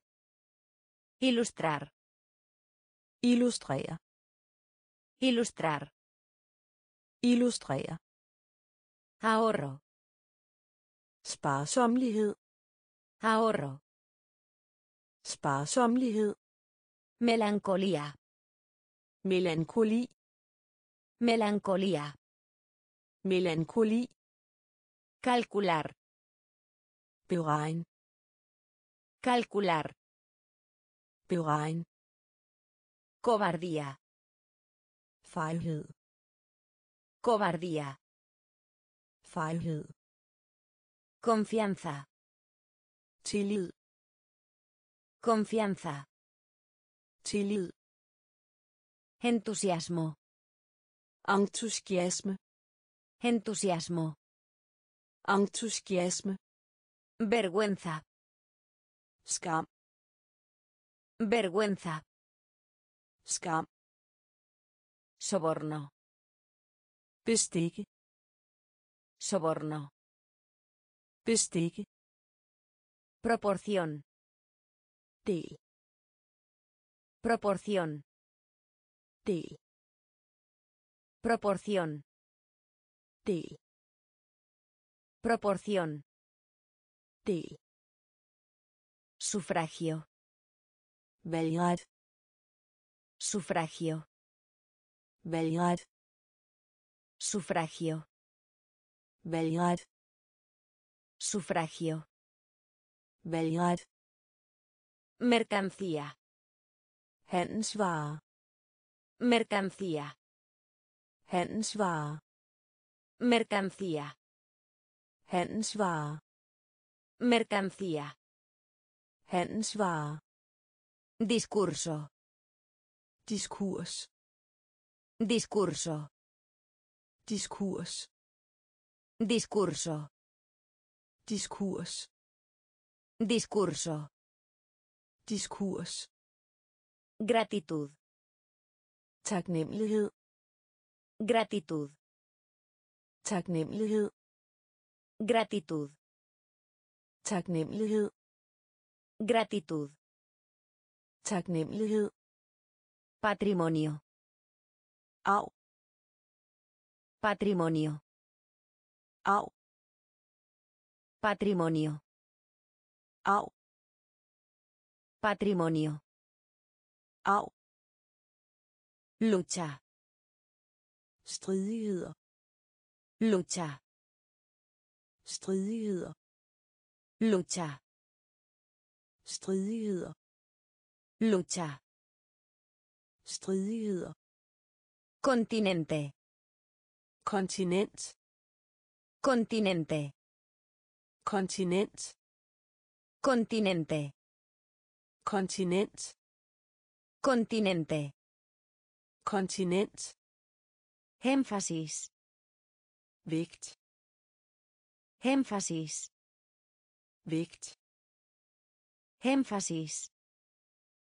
Ilustrar. illustrere, Ilustrar. illustrere, Ahorro. sparsomlighed, Ahorro. sparsomlighed, Melancolía. melankoli, Melancolía. melankoli, Calcular. beregn, Calcular. beregn, Cobardía. fejlhed, Cobardía. fejlhed, Confianza. Tillid, Confianza. tillid, Entusiasmo. entusiasme, Entusiasmo. entusiasme, Vergüenza. skam, Vergüenza. skam, Soborno. bestikke, Soborno. bestikke, Proporción. del, Proporción. del, Proporción. del, Proporción. del, Sufragio. valgret, Sufragio. valgret, Sufragio. valgret, Sufragio. Valgret, Mercancía. handelsvare, Mercancía. handelsvare, Mercancía. handelsvare, Mercancía. handelsvare, Discurso. diskurs, Discurso. diskurs, Discurso. diskurs, Discurso. diskurs, Gratitud. taknemmelighed, Gratitud. taknemmelighed, Gratitud. taknemmelighed, Gratitud. taknemmelighed, Patrimonio. arv, Patrimonio. arv, Patrimonio. Arv, Patrimonio. arv, Lucha. stridigheder, Lucha. stridigheder, Lucha. stridigheder, Lucha. stridigheder, Continente. kontinent, Continente. kontinent, Continente. kontinent Continente. kontinent Énfasis. vægt Énfasis. vægt Énfasis.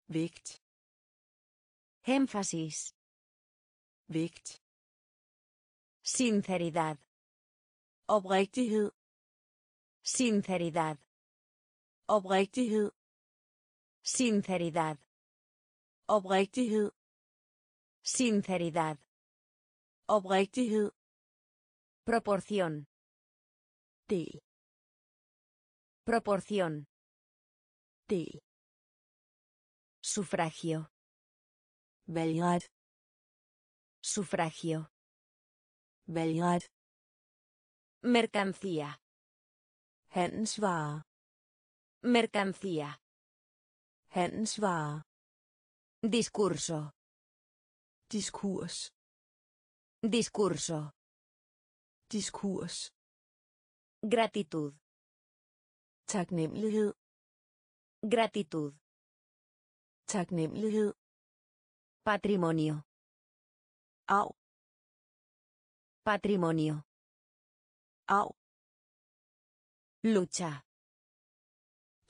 vægt Énfasis. vægt Sinceridad. oprigtighed Sinceridad. Oprigtighed Sinceridad. oprigtighed Sinceridad. oprigtighed Proporción. del Proporción. del Sufragio. valgret Sufragio. valgret Mercancía. handelsvare Mercancía. handelsvare Discurso. diskurs Discurso. diskurs Gratitud. taknemmelighed Gratitud. taknemmelighed Patrimonio. arv Patrimonio. arv Lucha.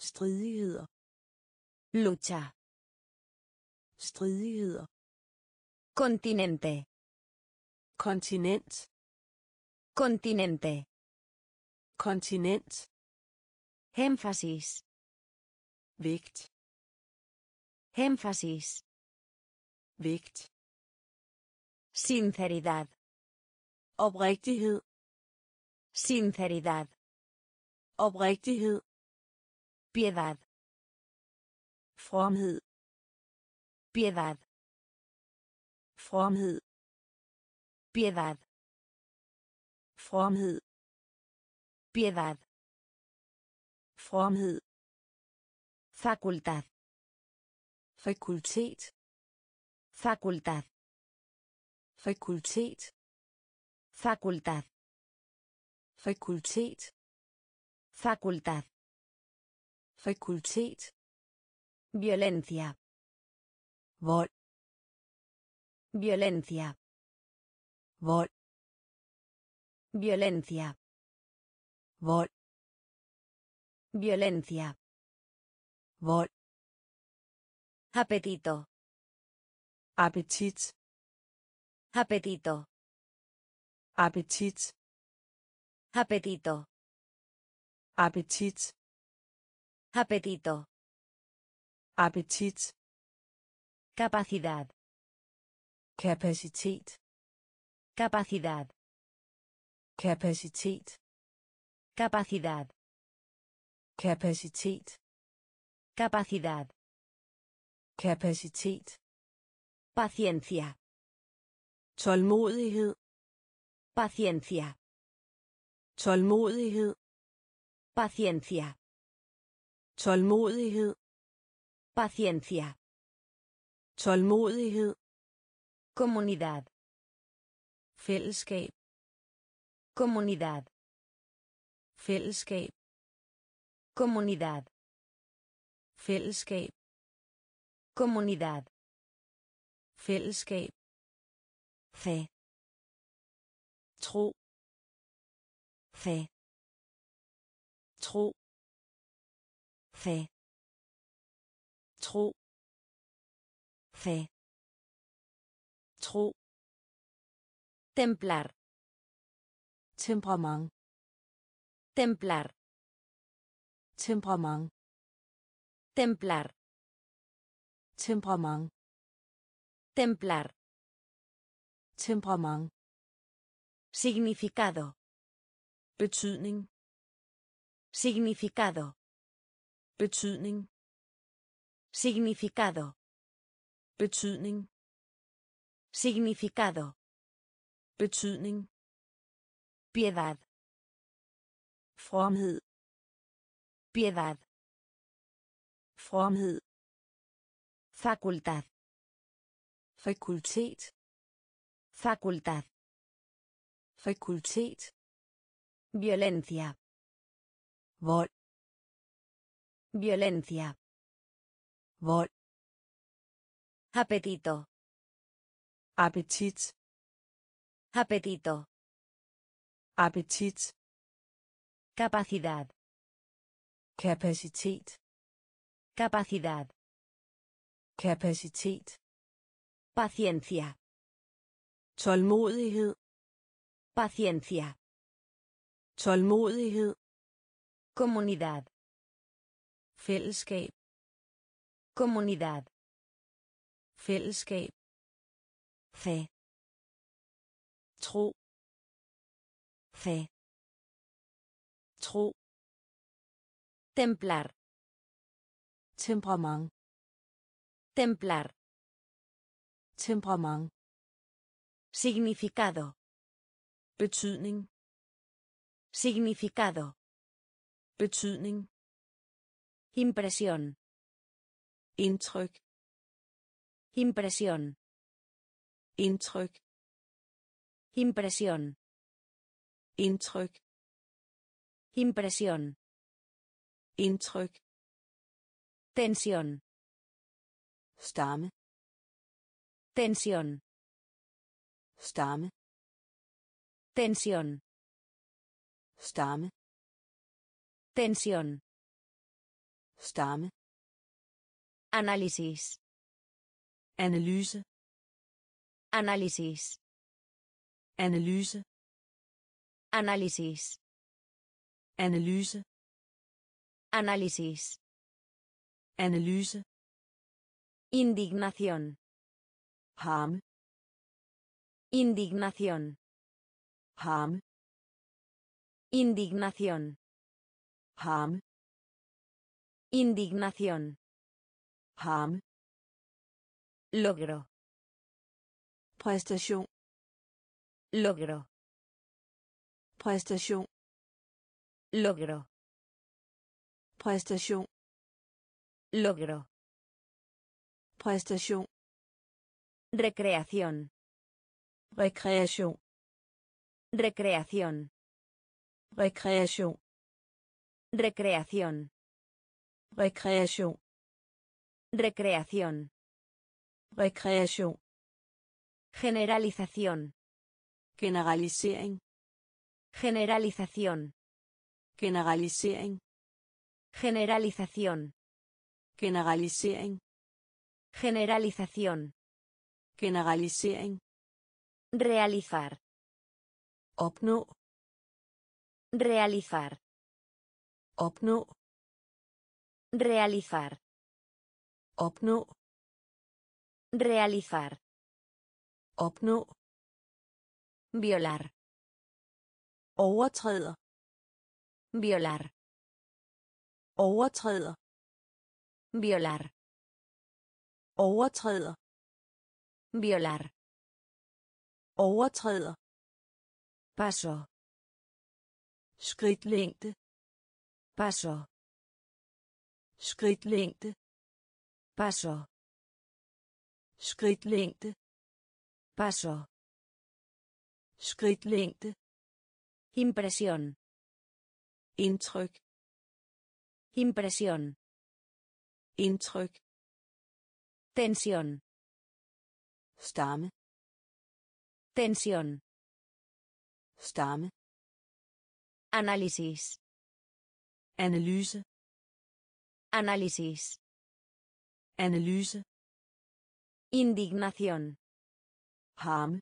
Stridigheder Lucha. stridigheder Continente. kontinent Continente. kontinent Énfasis. vægt Énfasis. vægt Sinceridad. oprigtighed Sinceridad. oprigtighed Piedad. fromhed Piedad. fromhed Piedad. fromhed Piedad. fromhed Facultad. fakultet Facultad. fakultet Facultad. fakultet Facultad. Fakultet Violencia. vold Violencia. vold Violencia. vold Violencia. vold Apetito. appetit Apetito. appetit Apetito. appetit Apetito. appetit Capacidad. kapacitet Capacidad. kapacitet Capacidad. kapacitet Capacidad. kapacitet Paciencia. tålmodighed Paciencia. tålmodighed Paciencia. Tålmodighed Paciencia. tålmodighed Comunidad. fællesskab Comunidad. fællesskab Comunidad. fællesskab Comunidad. fællesskab Fe. tro Fe. tro Fe. tro Fe. tro Templar. temperament Templar. temperament Templar. temperament Templar. temperament Significado. betydning Significado. Betydning Significado. betydning Significado. betydning Piedad. fromhed Piedad. fromhed Facultad. fakultet Facultad. fakultet Violencia. vold Violencia. vold, Apetito. appetit, Apetito. appetit, Capacidad. kapacitet, Capacidad. kapacitet, Paciencia. tålmodighed, Paciencia. tålmodighed, Comunidad. Fællesskab, Comunidad. fællesskab, Fe. tro, Fe. tro, Templar. temperament, Templar. temperament, Significado. betydning, Significado. betydning, Impresión. indtryk, Impresión. indtryk, Impresión. indtryk, Impresión. indtryk, Tensión. stamme, Tensión. stamme, Tensión. stamme, Tensión. Stamme, Análisis. analyse, Análisis. analyse, Análisis. analyse, Análisis. analyse, Indignación. harme, Indignación. harme, Indignación. harme, Indignación. harme, Logro. præstation, Logro. præstation, Logro. præstation, Logro. præstation, Recreación. rekreation, Recreación. rekreation, Recreación. Rekreation, Recreación. rekreation, Generalización. generalisering, Generalización. generalisering, Generalización. generalisering, Generalización. generalisering, Realizar. opnå, Realizar. opnå, Realizar. opnå, Realizar. opnå, Violar. overtræder, Violar. overtræder, Violar. overtræder, Violar. overtræder, Paso. skridtlængde, Paso. Skridtlængde, Paso. skridtlængde, Paso. skridtlængde, Impresión. indtryk, Impresión. indtryk, Tensión. stamme, Tensión. stamme, Análisis. analyse, Análisis. analyse, Indignación. harme,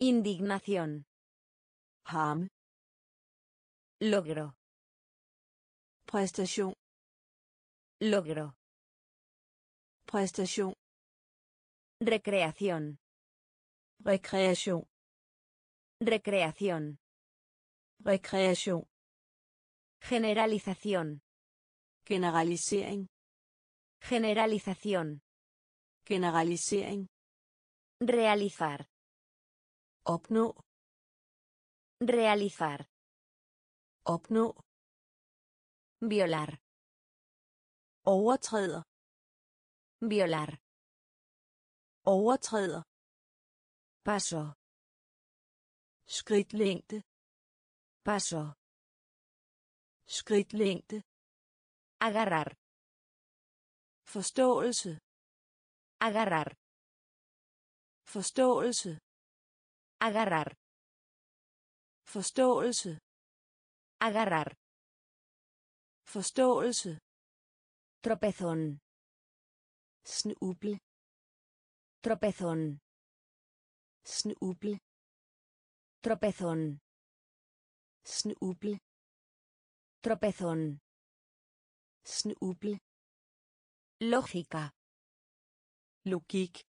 Indignación. harme, Logro. præstation, Logro. præstation, Recreación. rekreation, Recreación. rekreation, Generalización. Generalisering, Generalización. generalisering, Realizar. opnå, Realizar. opnå, Violar. overtræder, Violar. overtræder, Paso. skridtlængde, Paso. skridtlængde, Agarrar. Forståelse. Agarrar. Forståelse. Agarrar. Forståelse. Agarrar. Forståelse. Tropezón. Snuble. Tropezón. Snuble. Tropezón. Snuble. Tropezón. Snuble. Lógica. Logik.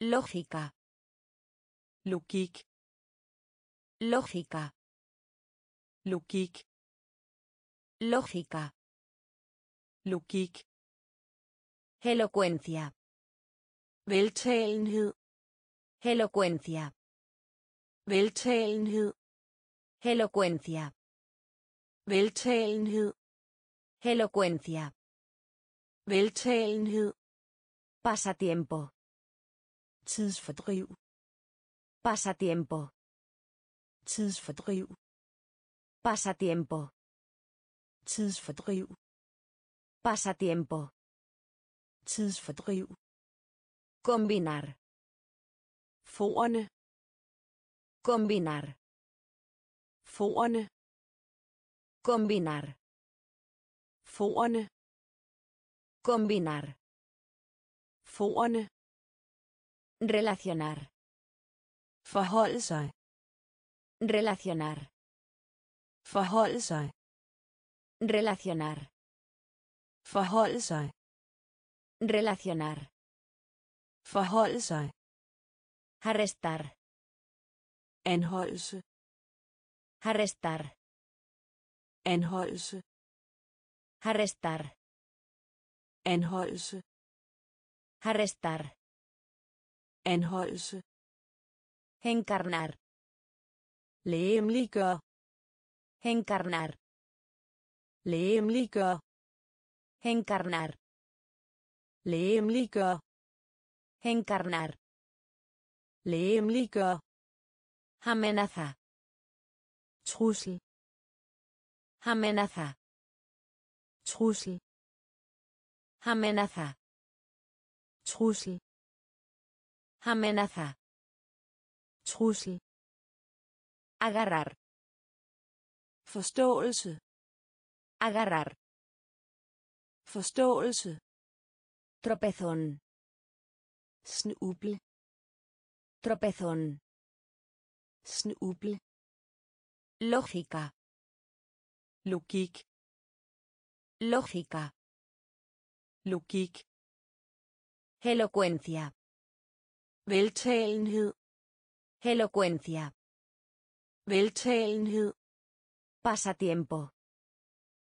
Lógica. Logik. Lógica. Logik. Lógica. Logik. Elocuencia. Veltalenhed. Elocuencia. Veltalenhed. Elocuencia. Veltalenhed. Elocuencia. Veltalenhed. Pasatiempo. Tidsfordriv. Pasatiempo. Tidsfordriv. Pasatiempo. Tidsfordriv. Pasatiempo. Tidsfordriv. Combinar. Forerne. Combinar. Forerne. Combinar. Forerne. Combinar. Forerne. Relacionar. Forholde sig. Relacionar. Forholde sig. Relacionar. Forholde sig. Relacionar. Forholde sig. Arrestar. Anholdelse. Arrestar. Anholdelse. Arrestar. Anholdelse. Arrestar. Anholdelse. Encarnar. Lægemliggør. Encarnar. Lægemliggør. Encarnar. Lægemliggør. Encarnar. Lægemliggør. Amenaza. Trussel. Amenaza. Trussel. Amenaza. Trussel. Amenaza. Trussel. Agarrar. Forståelse. Agarrar. Forståelse. Tropezón. Snuble. Tropezón. Snuble. Lógica. Logik. Lógica. Logik. Elocuencia. Veltalenhed. Elocuencia. Veltalenhed. Pasatiempo.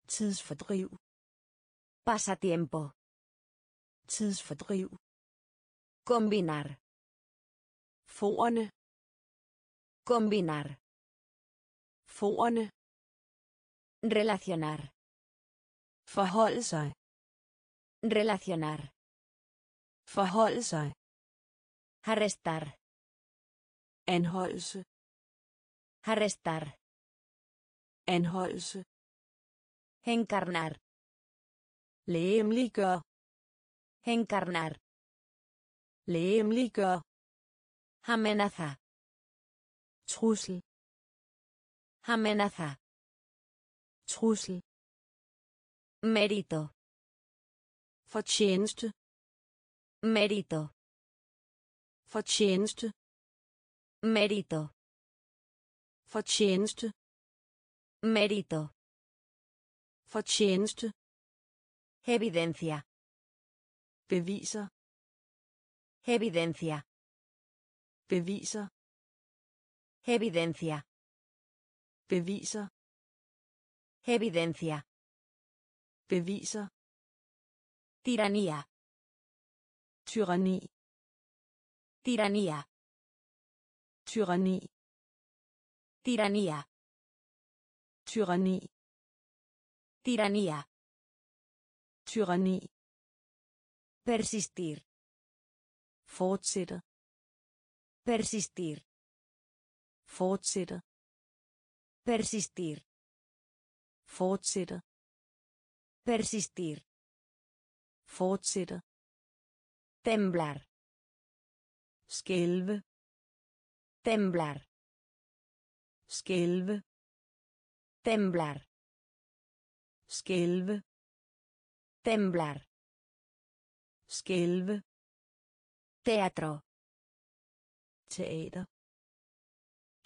Tidsfordriv. Pasatiempo. Tidsfordriv. Combinar. Forerne. Combinar. Forerne. Relacionar. Forholde sig. Relacionar. Forholde sig. Arrestar. Anholdelse. Arrestar. Anholdelse. Encarnar. Lægemliggør. Encarnar. Lægemliggør. Amenaza. Trussel. Amenaza. Trussel. Mérito. Fortjeneste. Mérito. Fortjeneste. Mérito. Fortjeneste. Mérito. Fortjeneste. Evidencia. Beviser. Evidencia. Beviser. Evidencia. Beviser. Evidencia. Beviser. Tiranía. Tyranni. Tiranía. Tyranni. Tiranía. Tyranni. Tiranía. Tyranni. Persistir. Fortsætte. Persistir. Fortsætte. Persistir. Fortsætte. Persistir. Fortsætte. Temblar. Skælve. Temblar. Skælve. Temblar. Skælve. Temblar. Skælve. Teatro. Teater.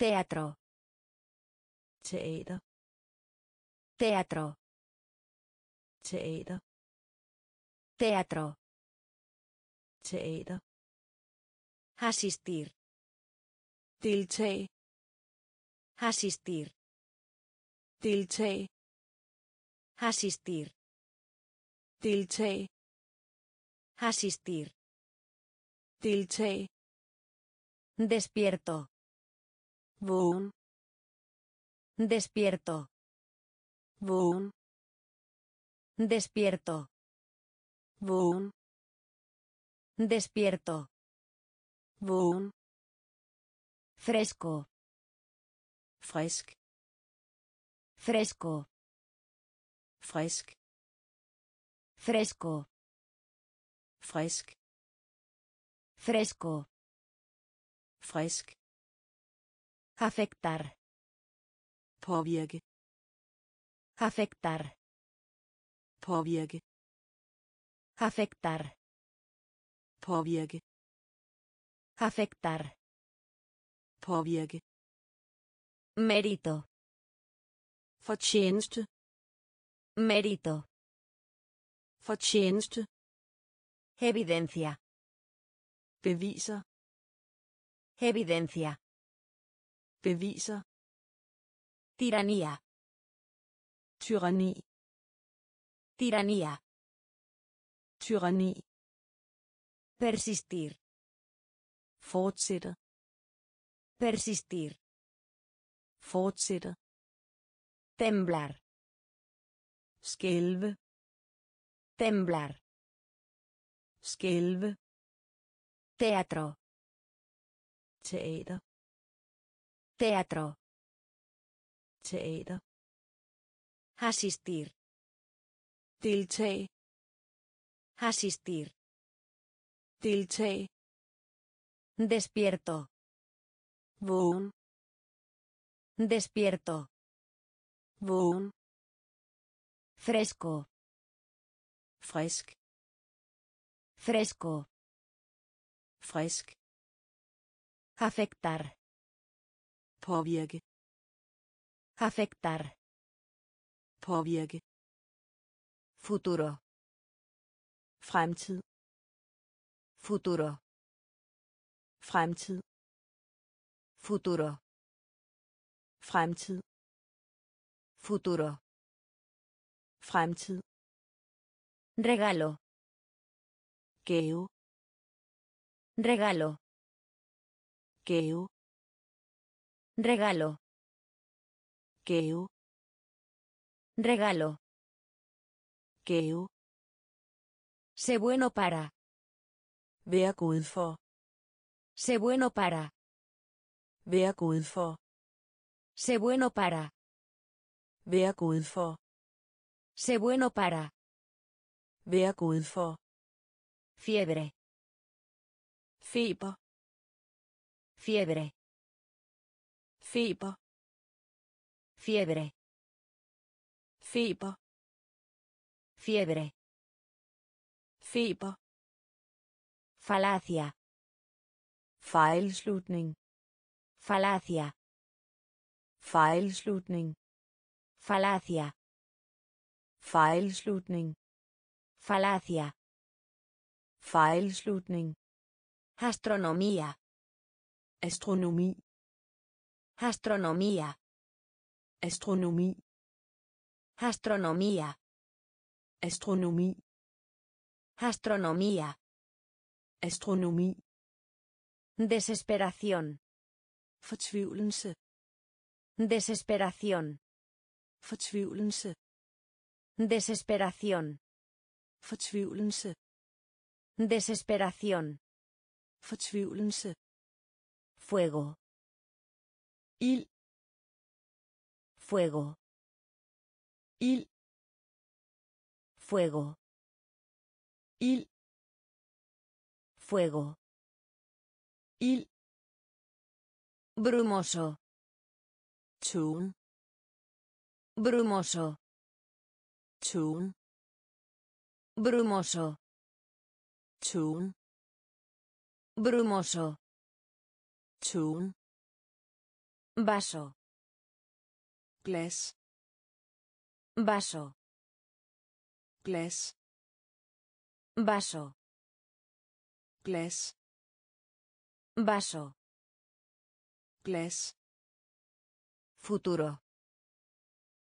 Teatro. Teater. Teatro. Teater. Teatro. Teater. Asistir. Deltag. Asistir. Deltag. Asistir. Deltag. Asistir. Deltag. Despierto. Vågen. Despierto. Vågen. Despierto. Vågen. Despierto. Vågen. Fresco. Frisk. Fresco. Frisk. Fresco. Frisk. Fresco. Frisk. Afectar. Påvirke. Afectar. Påvirke. Afectar. Påvirke. Afectar. Påvirke. Mérito. Fortjeneste. Mérito. Fortjeneste. Evidencia. Beviser. Evidencia. Beviser. Tiranía. Tyranni. Tiranía. Tyranni. Persistir. Fortsætte. Persistir. Fortsætte. Temblar. Skælve. Temblar. Skælve. Teatro. Teater. Teatro. Teater. Asistir. Deltag. Asistir. Deltag. Despierto. Vågen. Despierto. Vågen. Fresco. Frisk. Fresco. Frisk. Afectar. Påvirke. Afectar. Påvirke. Futuro. Fremtid. Futuro. Fremtid. Futuro. Fremtid. Futuro. Fremtid. Regalo. Gave. Regalo. Gave. Regalo. Gave. Regalo. Gave. Sé bueno para. Vær god for. Sé bueno para. Vær god for. Sé bueno para. Vær god for. Sé bueno para. Vær god for. Fiebre. Feber. Fiebre. Feber. Fiebre. Feber. Fiebre. Feber. Falacia. Fejlslutning. Falacia. Fejlslutning. Falacia. Fejlslutning. Falacia. Fejlslutning. Astronomía. Astronomi. Astronomía. Astronomi. Astronomía. Astronomi. Astronomía. Astronomi. Desesperación. Fortvivlelse. Desesperación. Fortvivlelse. Desesperación. Fortvivlelse. Desesperación. Fortvivlelse. Fuego. Ild. Fuego. Ild. Fuego. ild Fuego. ild Brumoso. tågen Brumoso. tågen Brumoso. tågen Brumoso. tågen Vaso. glas Vaso. Glas Vaso. glas Vaso. glas Futuro.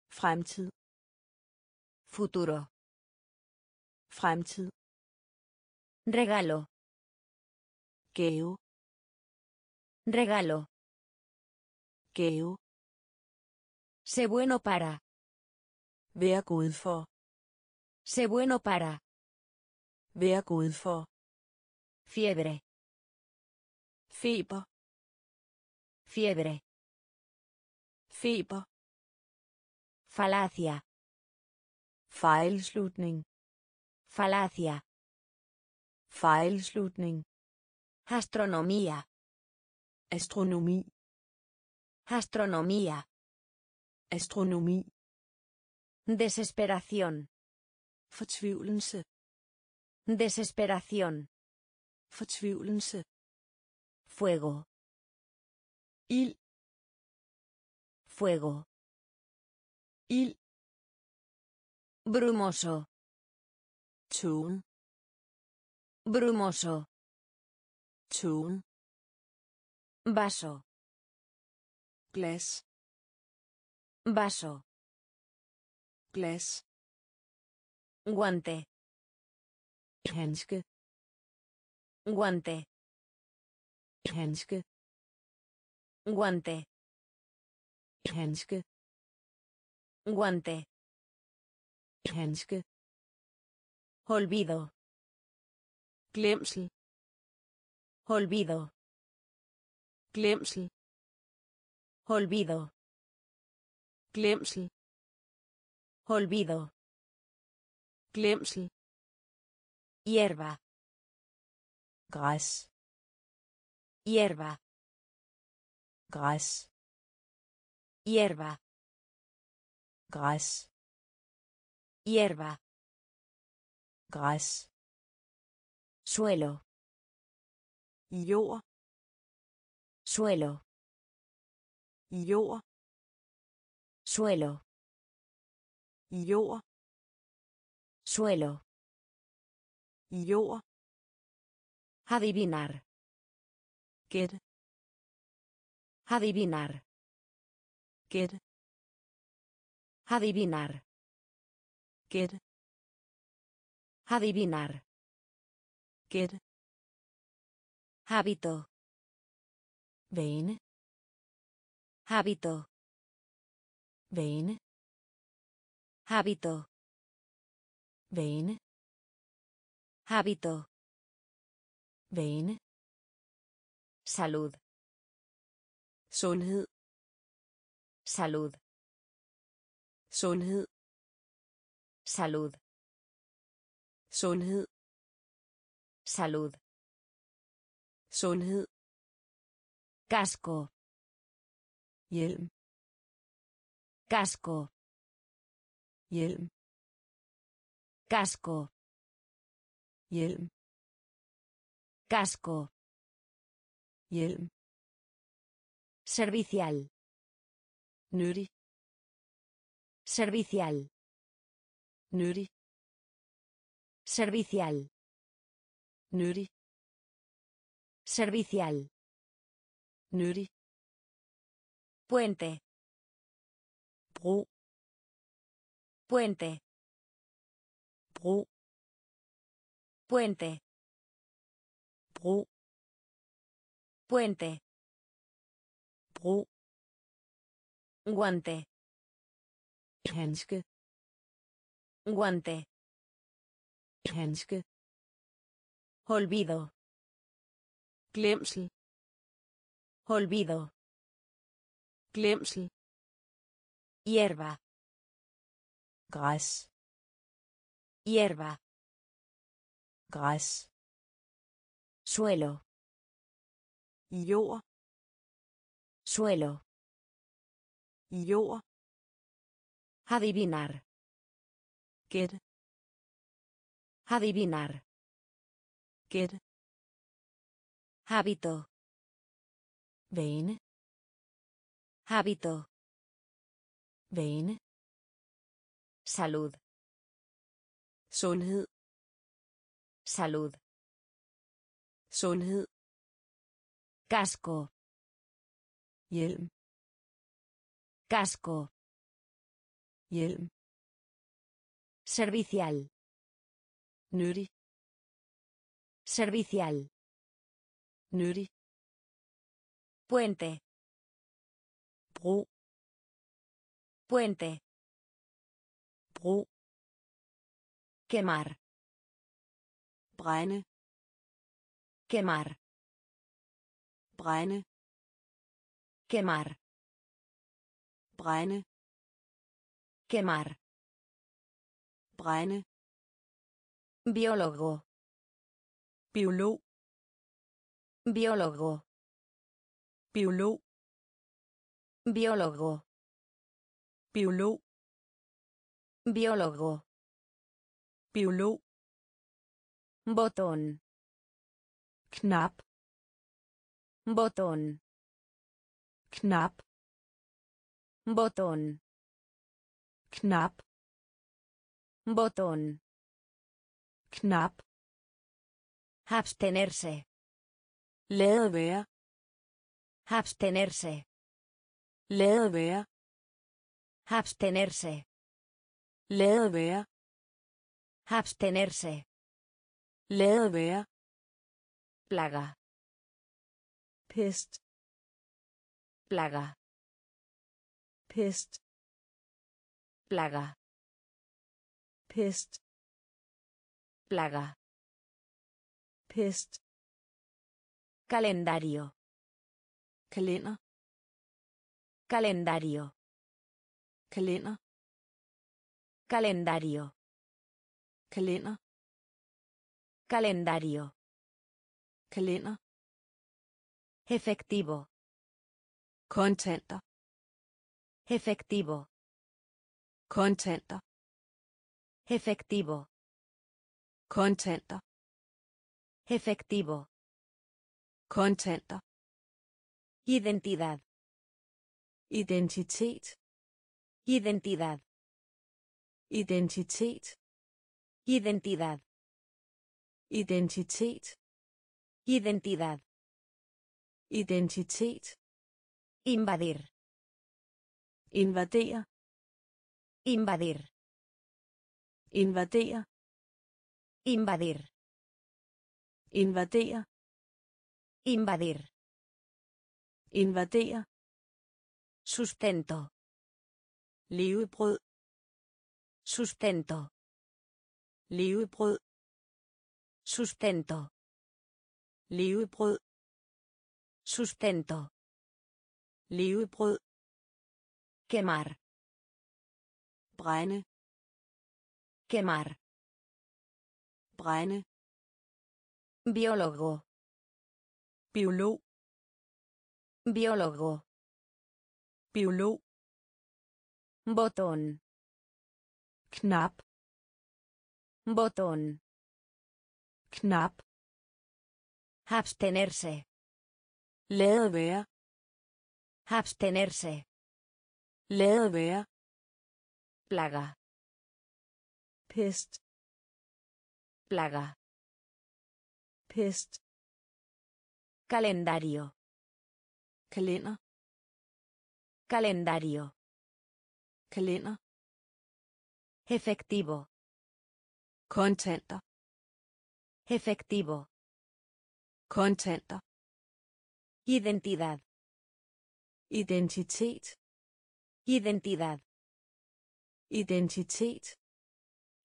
fremtid Futuro. fremtid Regalo. gave Regalo. gave Sé bueno para. vær god for Sé bueno para. vær god for Fiebre. feber Fiebre. feber Falacia. fejlslutning Falacia. fejlslutning Astronomía. astronomi Astronomía. astronomi Desesperación. Fortvivlelse Desesperación. fortvivlelse Fuego. ild Fuego. ild Brumoso. tågen Brumoso. tågen Vaso. glas Vaso. glas Guante. handske Guante. handske Guante. handske Guante. handske Olvido. glemsel Olvido. glemsel Olvido. glemsel Olvido. Glemsel Hierba. græs Hierba. græs Hierba. græs Hierba. græs Suelo. jord Suelo. jord Suelo. jord Suelo. jord Adivinar. gæt Adivinar. gæt Adivinar. gæt Adivinar. gæt Hábito. vane Hábito. vane Hábito. Vane Hábito. vane Salud. sundhed Salud. sundhed Salud. sundhed Salud. sundhed Casco. hjelm Casco. hjelm Casco. hjelm Casco. hjelm Servicial. nyttig Servicial. nyttig Servicial. nyttig Servicial. nyttig Puente. bro Puente. Bro Puente. bro Puente. bro Guante. handske Guante. handske Olvido. glemsel Olvido. glemsel Hierba. græs Hierba. Græs. Suelo. Jord. Suelo. Jord. Adivinar. Gæt. Adivinar. Gæt. Hábito. Vane. Hábito. Vane. Salud. Sundhed. Salud. Sundhed. Casco. Hjelm. Casco. Hjelm. Servicial. Nyttig. Servicial. Nyttig. Puente. Bro. Puente. Bro. Quemar. Brænde. Quemar. Brænde. Quemar. Brænde. Quemar. Brænde. Biólogo. Biolog. Biólogo. Biolog. Biólogo. Biolog. Biólogo. Biolog. Botón. Knap. Botón. Knap. Botón. Knap. Botón. Knap. Abstenerse. Lade være. Abstenerse. Lade være. Abstenerse. Lade være. Abstenerse. Lade være. Plaga. Pest. Plaga. Pest. Plaga. Pest. Plaga. Pest. Calendario. Kalender. Calendario. Kalender. Calendario. Kalender. Calendario. Kalender. Efectivo. Kontanter. Efectivo. Kontanter. Efectivo. Kontanter. Efectivo. Kontanter. Identidad. Identitet. Identidad. Identitet. Identidad. Identitet. Identidad. Identitet. Invadir. Invadere. Invadir. Invadere. Invadir. Invadere. Invadir. Invadere. Sustento. Levebrød. Sustento. Levebrød. Sustento. Levebrød. Sustento. Levebrød. Quemar. Brænde. Quemar. Brænde. Biólogo. Biolog. Biólogo. Biolog. Botón. Knap. Botón. Knap. Abstenerse. Lade være. Abstenerse. Lade være. Plaga. Pest. Plaga. Pest. Calendario. Kalender. Calendario. Kalender. Efectivo. Kontanter. Efectivo. Kontanter. Identidad. Identitet. Identidad. Identitet.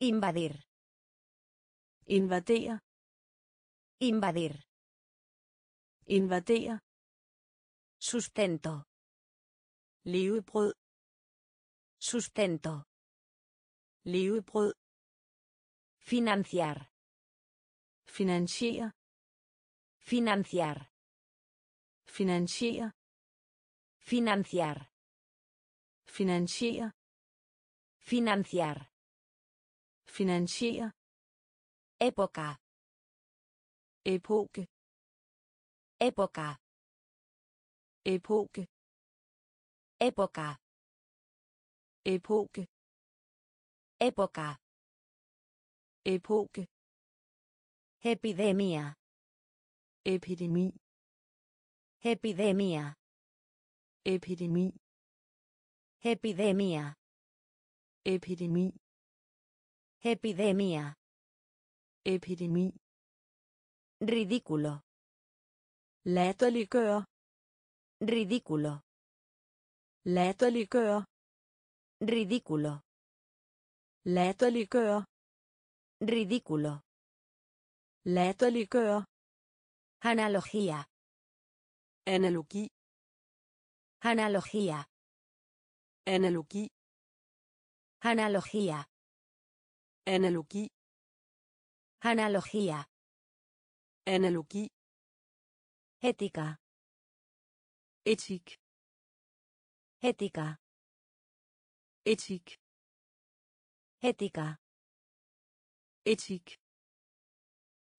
Invadir. Invadere. Invadir. Invadere. Sustento. Levebrød. Sustento. Levebrød. Financiar. Financiar. Financiar. Financiar. Financiar. Financiar. Financiar. Época. Epoca. Época. Epoca. Época. Epoca. Epoche. Epoca. Epoke. Epidemia. Epidemi. Epidemia. Epidemi. Epidemia. Epidemi. Epidemia. Epidemi. Ridículo. Latterliggøre. Ridículo. Latterliggøre. Ridículo. Latterliggøre. Ridículo. Latterliggøre. Analogía. Analogi. Analogía. Analogi. Analogía. Analogi. Analogía. Analogi. Ética. Etik. Ética. Etik. Ética. Etik.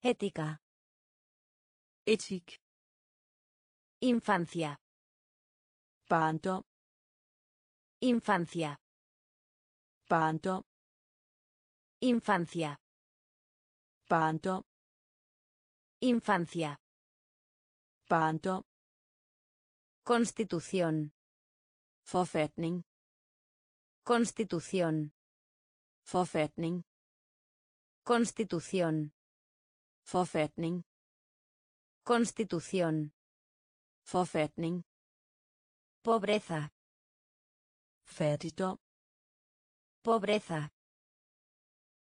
Ética. Etik. Infancia. Barndom. Infancia. Barndom. Infancia. Barndom. Infancia. Barndom. Constitución. Forfatning. Constitución. Forfatning. Constitución. Forfatning. Constitución. Forfatning. Pobreza. Fattigdom. Pobreza.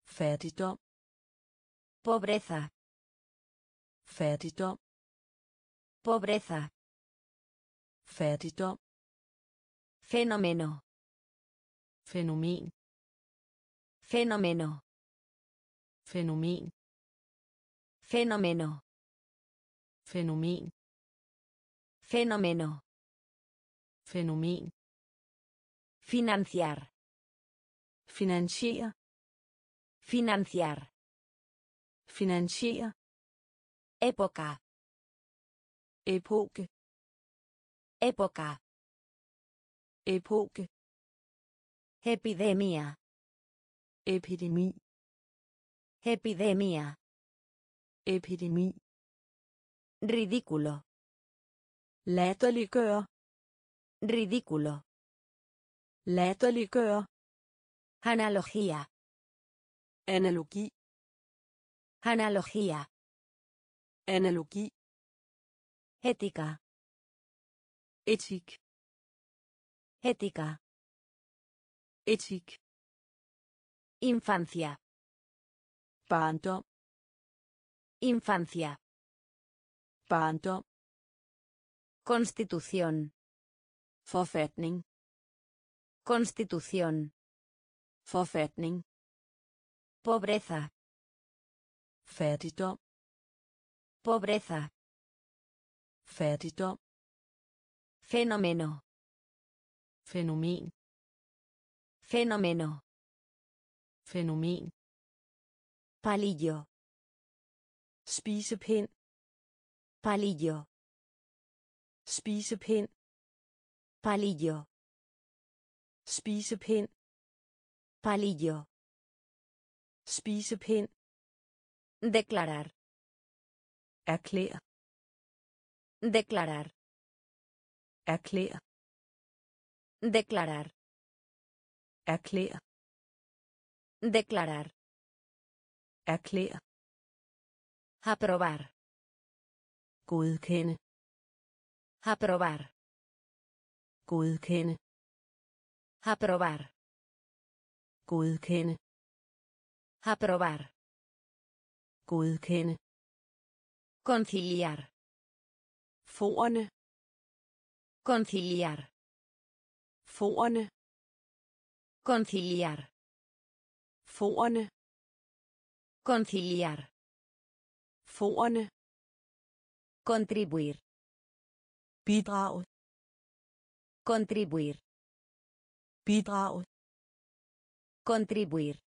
Fattigdom. Pobreza. Fattigdom. Pobreza. Fattigdom. Fenómeno. Fænomen. Fenómeno. Fænomen. Fenómeno. Fænomen. Fenómeno. Fænomen. Financiar. Finansiere. Financiar. Finansiere. Época. Epoke. Época. Epoke. Epidemia. Epidemi. Epidemia. Epidemi. Ridículo. Latterliggøre. Ridículo. Latterliggøre. Analogía. Analogi. Analogía. Analogi. Ética. Etik. Ética. Etik. Infancia. Barndom. Infancia. Barndom. Constitución. Forfatning. Constitución. Forfatning. Pobreza. Fattigdom. Pobreza. Fattigdom. Fenómeno. Fænomen. Fenómeno. Fænomen. Palillo. Spisepind. Palillo. Spisepind. Palillo. Spisepind. Palillo. Spisepind. Declarar. Erklær. Declarar. Erklær. Declarar. Erklær. Declarar. Erklær. Aprobar. Godkende. Aprobar. Godkende. Aprobar. Godkende. Aprobar. Godkende. Conciliar. Forerne. Conciliar. Forerne. Conciliar. Forerne. Conciliar. Forerne. Contribuir. Bidrag. Contribuir. Bidrag. Contribuir.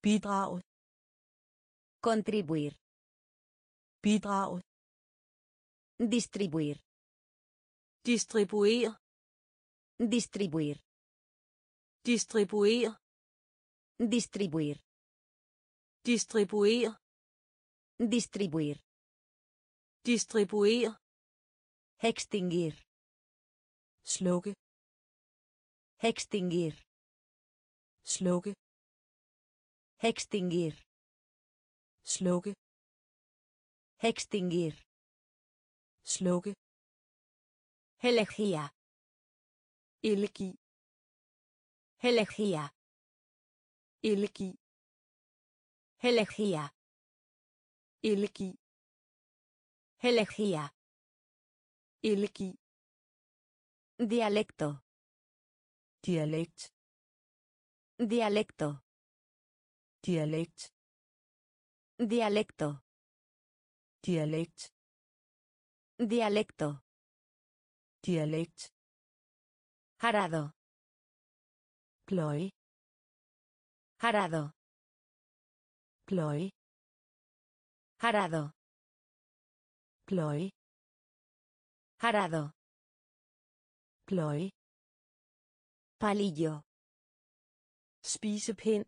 Bidrag. Contribuir. Bidrag. Distribuir. Distribuer. Distribuir. Distribuer. Distribuir. Distribuer. Distribuir. Distribuer. Extinguir. Slukke. Extinguir. Slukke. Extinguir. Slukke. Extinguir. Slukke. Elegía. Elegi. Elegía. Elegi. Elegía. Elegi. Elegía. Elegi. Dialecto. Dialekt. Dialecto. Dialekt. Dialecto. Dialekt. Dialecto. Dialekt. Arado. Pløje. Arado. Pløje. Arado. Pløje. Arado. Pløje. Palillo. Spisepind.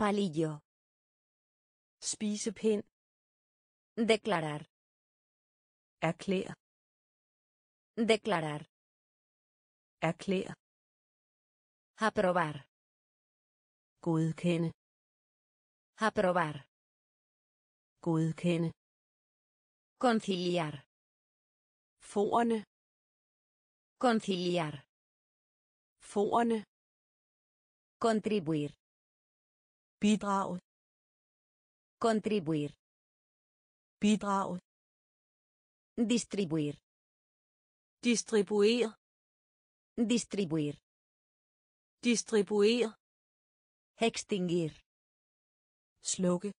Palillo. Spisepind. Declarar. Erklær. Declarar. Erklær. Aprobar. Aprobar. Godkende. Conciliar. Forerne. Conciliar. Forerne. Contribuir. Bidrag. Contribuir. Bidrag. Distribuir. Distribuer. Distribuir. Distribuer. Extinguir. Slukke.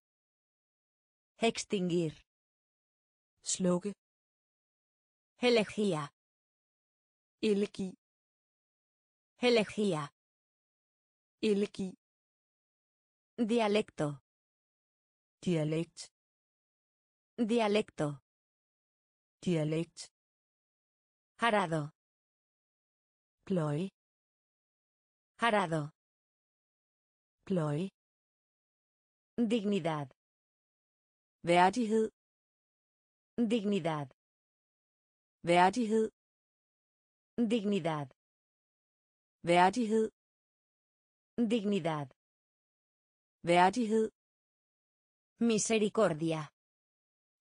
Extinguir. Slukke. Elegía. Elegi. Elegía. Elegi. Dialecto. Dialekt. Dialecto. Dialekt. Arado. Pløje. Arado. Pløje. Dignidad. Værdighed. Dignidad. Værdighed. Dignidad. Værdighed. Dignidad. Værdighed. Misericordia.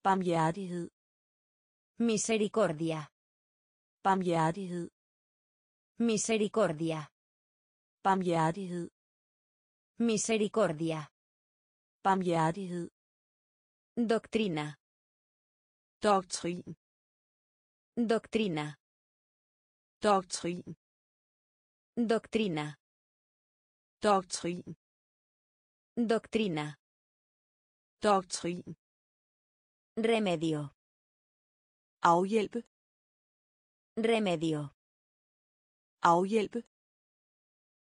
Barmhjertighed. Misericordia. Barmhjertighed. Misericordia. Barmhjertighed. Misericordia. Barmhjertighed. Doctrina. Doktrin. Doctrina. Doktrin. Doctrina. Doktrin. Doctrina. Doktrin. Remedio. Afhjælpe. Remedio. Afhjælpe.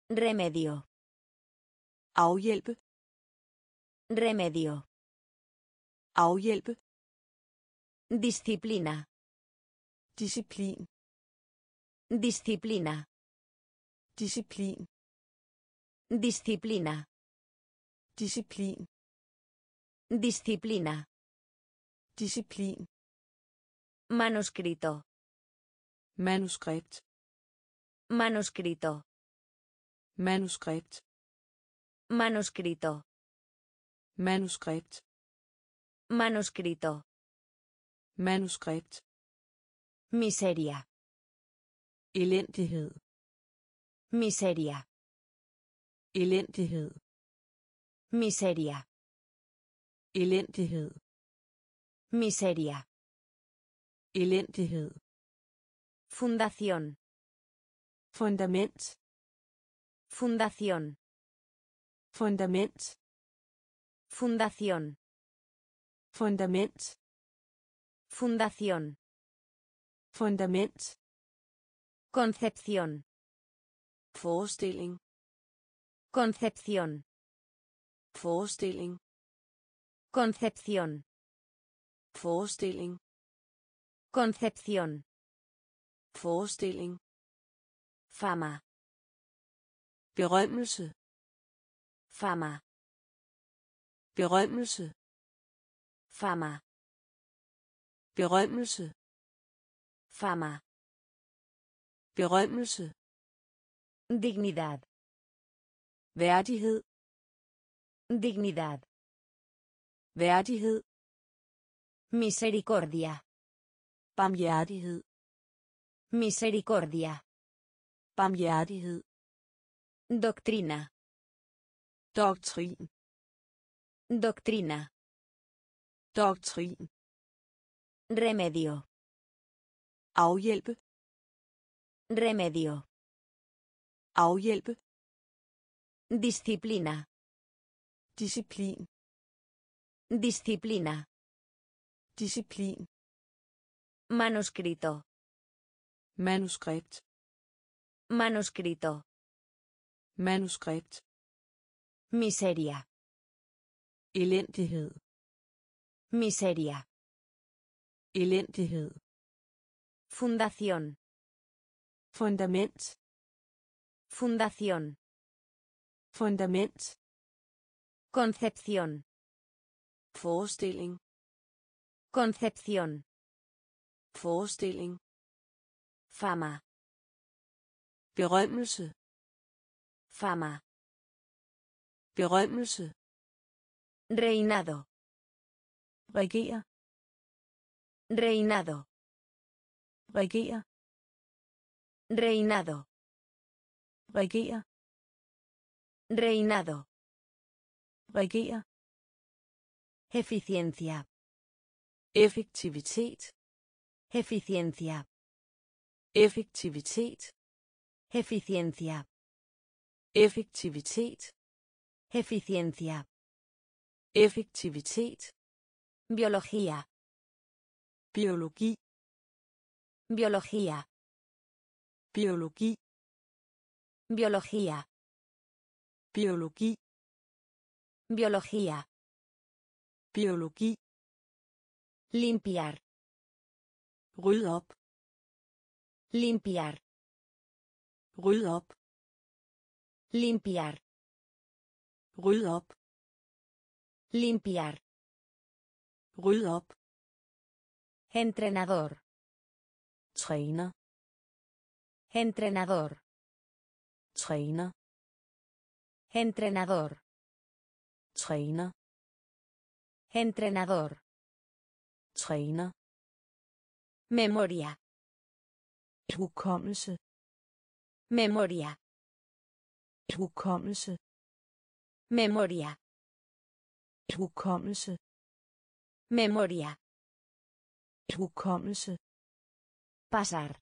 Remedio. Afhjælpe. Remedio. Afhjælpe. Disciplina. Disciplin. Disciplina. Disciplin. Disciplina. Disciplin. Disciplina. Disciplin. Manuscrito. Manuskript. Manuscrito. Manuskript. Manuscrito. Manuskript. Manuscrito. Manuskript. Miseria. Elendighed. Miseria. Elendighed. Miseria. Elendighed. Miseria. Elendighed. Fundación. Fundament. Fundación. Fundament. Fundación. Fundament. Fundación. Fundament. Concepción. Forestilling. Concepción. Forestilling. Concepción. Forestilling. Concepción. Forestilling. Fama. Berømmelse. Fama. Berømmelse. Fama. Berømmelse. Fama. Berømmelse. Dignidad. Værdighed. Dignidad. Værdighed. Misericordia. Barmhjertighed. Misericordia. Barmhjertighed. Doctrina. Doktrin. Doctrina. Doktrin. Remedio. Afhjælpe. Remedio. Afhjælpe. Disciplina. Disciplin. Disciplina. Disciplin. Manuscrito. Manuskript. Manuscrito. Manuskript. Miseria. Elendighed. Miseria. Elendighed. Fundación. Fundament. Fundación. Fundament. Concepción. Forestilling. Concepción. Forestilling. Fama. Berømmelse. Fama. Berømmelse. Reinado. Regere. Reinado. Regere. Reinado. Regere. Reinado. Regere. Eficiencia. Effektivitet. Eficiencia. Effektivitet. Eficiencia. Effektivitet. Eficiencia. Effektivitet. Biología. Biologi. Biología. Biologi. Biología. Biologi. Biología. Biologi. Limpiar. Ryd op. Limpiar. Ryd op. Limpiar. Ryd op. Limpiar. Ryd op. Entrenador. Træner. Entrenador. Træner. Entrenador. Træner. Entrenador. Træner. Memoria. Hukommelse. Memoria. Hukommelse. Memoria. Hukommelse. Memoria. Hukommelse. Pasar.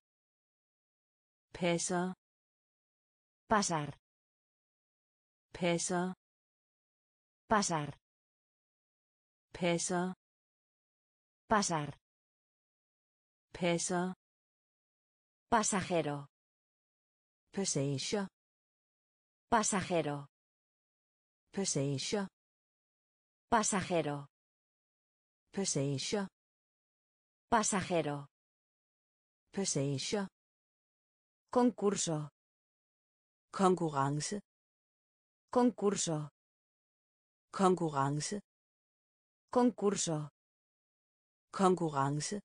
Passer. Pasar. Passer. Pasar. Passer. Pasar. Passer. Pasajero. Passage. Pasajero. Passage. Pasajero. Passage. Pasajero. Passage. Concurso. Konkurrence. Concurso. Konkurrence. Concurso. Konkurrence.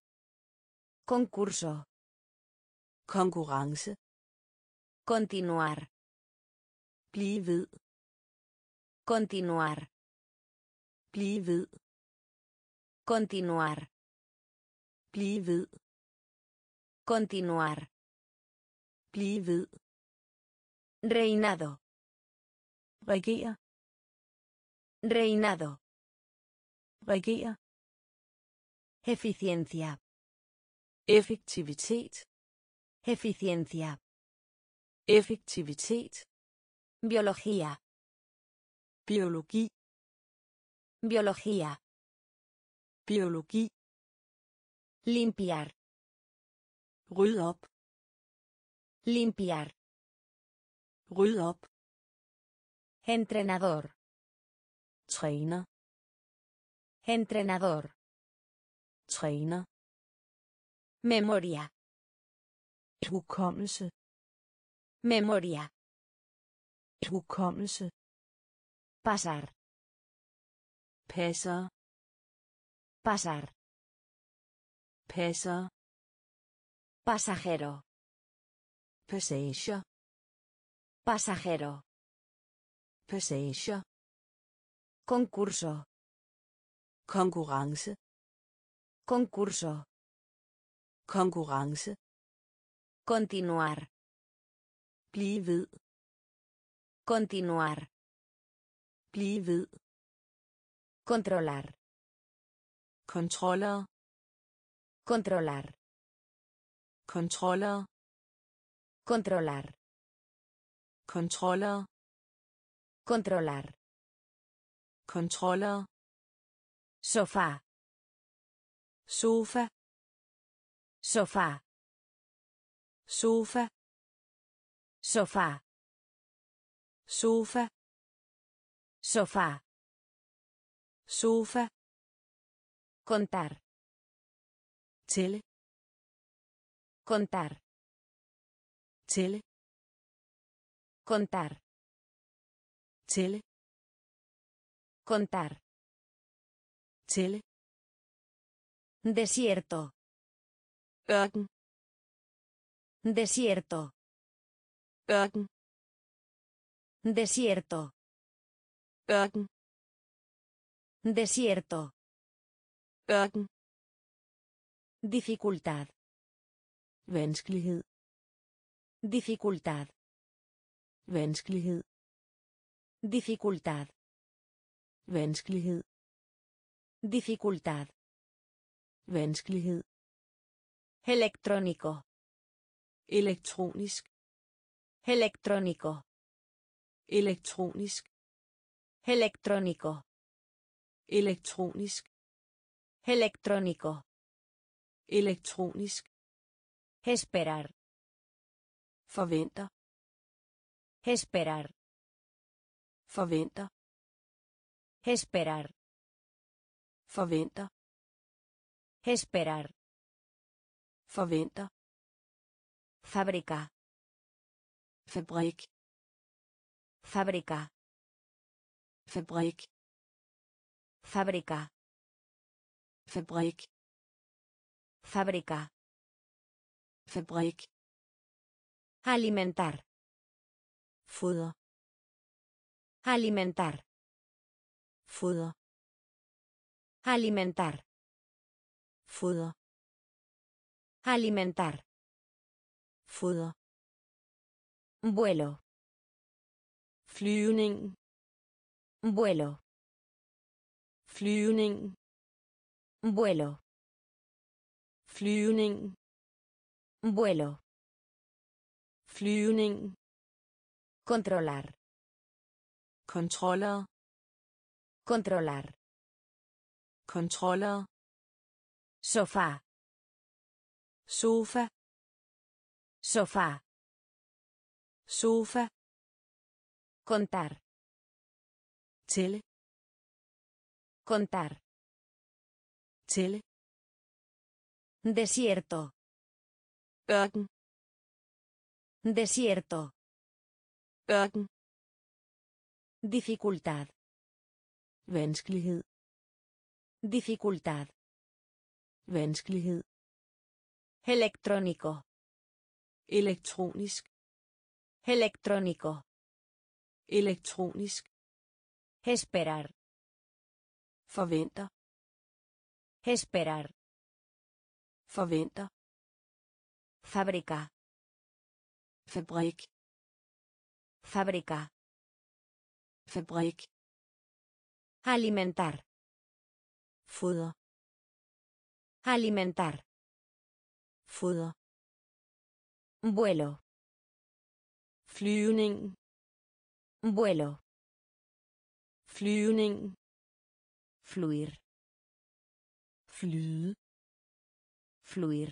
Concurso. Konkurrence. Continuar. Bliv ved. Continuar. Bliv ved. Continuar. Bliv ved. Continuar. Bliv ved. Reinado. Regere. Reinado. Regere. Eficiencia. Effektivitet. Eficiencia. Effektivitet. Biología. Biologi. Biología. Biologi. Limpiar. Ryd op. Limpiar. Ryd op. Entrenador. Træner. Entrenador. Træner. Memoria. Hukommelse. Memoria. Hukommelse. Pasar. Passer. Pasar. Passer. Pasajero. Passage. Pasajero. Passage. Concurso. Konkurrence. Concurso. Konkurrence. Continuar. Bliv ved. Continuar. Bliv ved. Controlar. Kontroller. Controlar. Kontroller. Controlar. Kontroller. Controlar. Kontroller. Sofá. Sofa. Sofá. Sofa. Sofá. Sofa. Sofá. Sofa. Contar. Tælle. Contar. Tælle. Contar. Tælle. Contar. Tælle. Desierto. Ørken. Desierto. Ørken. Desierto. Ørken. Desierto. Ørken. Dificultad. Vanskelighed. Dificultad. Vanskelighed. Dificultad. Vanskelighed. Dificultad. Vanskelighed. Electrónico. Elektronisk. Electrónico. Elektronisk. Electrónico. Elektronisk. Electrónico. Elektronisk. Esperar. Forventer. Esperar. Forventer. Esperar. Forventer. Esperar. Forventer. Fábrica. Fabrik. Fábrica. Fabrik. Fábrica. Fabrik. Fábrica. Fabrik. Alimentar. Foder. Alimentar. Foder. Alimentar. Foder. Alimentar. Foder. Vuelo. Flyvning. Vuelo. Flyvning. Vuelo. Flyvning. Vuelo. Flyvning. Controlar. Kontroller. Controlar. Kontroller. Sofá. Sofa. Sofá. Sofa. Contar. Contar. Tælle. Desierto. Ørken. Desierto. Ørken. Dificultad. Vanskelighed. Dificultad. Vanskelighed. Electrónico. Elektronisk. Electrónico. Elektronisk. Esperar. Forventer. Esperar. Forventer. Fábrica. Fabrik. Fábrica. Fabrik. Alimentar. Foder. Alimentar. Foder. Vuelo. Flyvning. Vuelo. Flyvning. Fluir. flyde Fluir.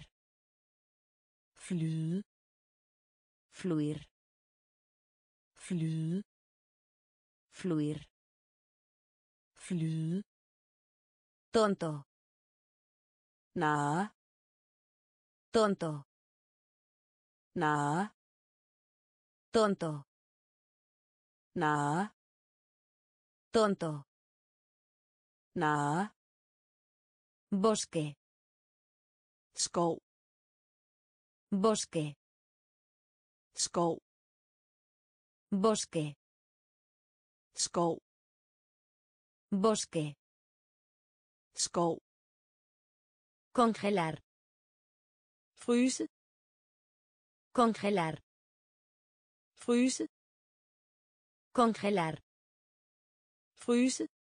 flyde Fluir. flyde Fluir. flyde Tonto. narre Tonto. narre Tonto. narre Tonto. Narre Bosque. skov Bosque. skov Bosque. skov Bosque. skov Congelar. fryse Congelar. fryse Congelar. fryse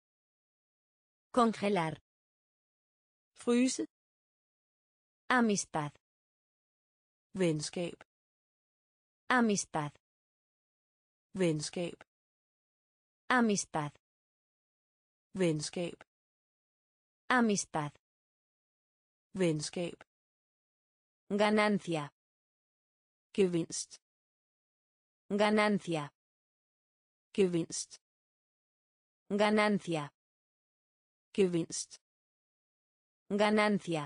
Congelar. fryse Amistad. venskab Amistad. venskab Amistad. venskab Amistad. venskab Ganancia. gevinst Ganancia. gevinst Ganancia. Gevinst Ganancia.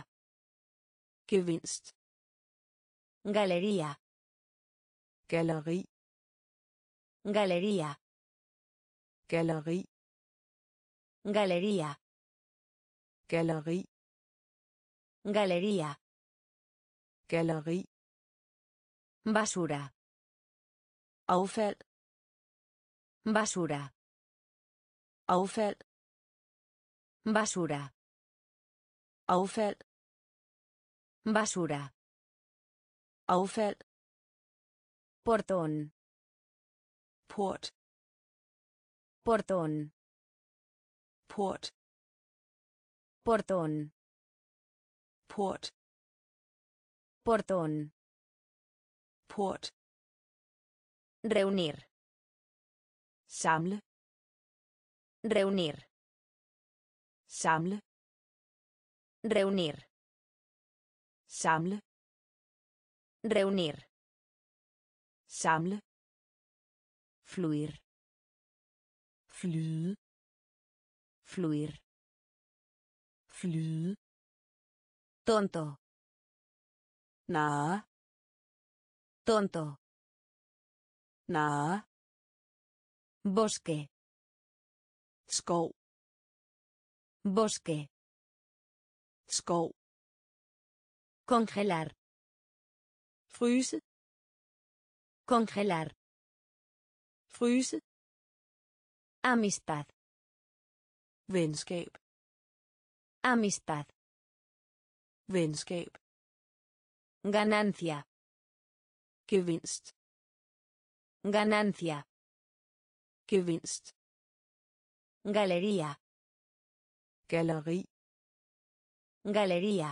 gevinst Galería. galleri Galería. galleri Galería. Galería. Basura. affald Basura. affald Basura. affald Basura. affald Portón. port Portón. port Portón. port Portón. port Reunir. samle Reunir. Samle Reunir. samle Reunir. samle Fluir. flyde Fluir. flyde Tonto. narre Tonto. narre Bosque. skov Bosque. skov Congelar. fryse Congelar. fryse Amistad. venskab Amistad. venskab Ganancia. gevinst Ganancia. gevinst Galería. Galleri Galería.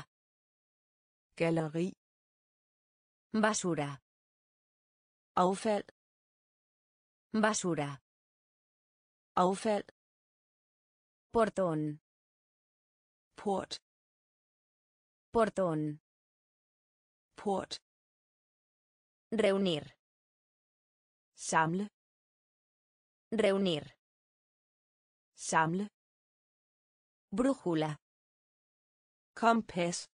galleri Basura. affald Basura. affald Portón. port Portón. port Reunir. samle Reunir. samle Brújula. kompas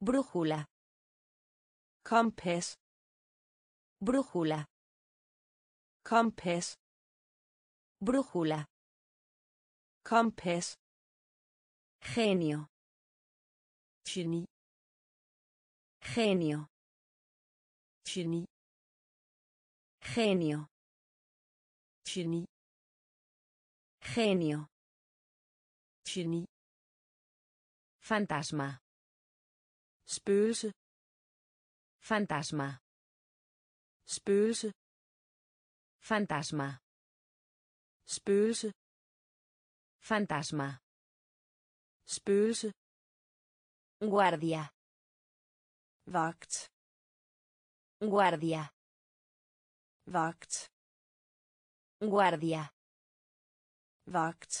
Brújula. kompas Brújula. kompas Brújula. kompas Genio. geni Genio. geni Genio. geni Genio. Geni Fantasma. spøgelse Fantasma. spøgelse Fantasma. spøgelse Fantasma. spøgelse Guardia. vagt Guardia. vagt Guardia. vagt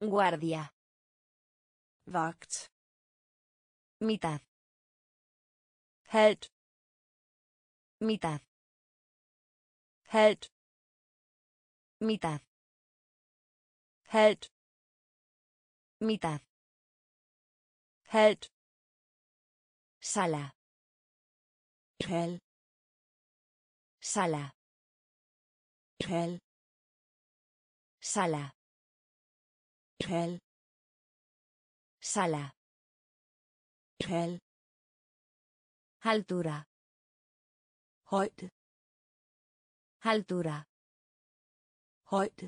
Guardia. Vagt. Mitad. Halvt. Mitad. Halvt. Mitad. Halvt. Mitad. Halvt. Sala. Kald. Sala. Kald. Sala. Kald. Sala. Kald. Altura. Højde. Altura. Højde.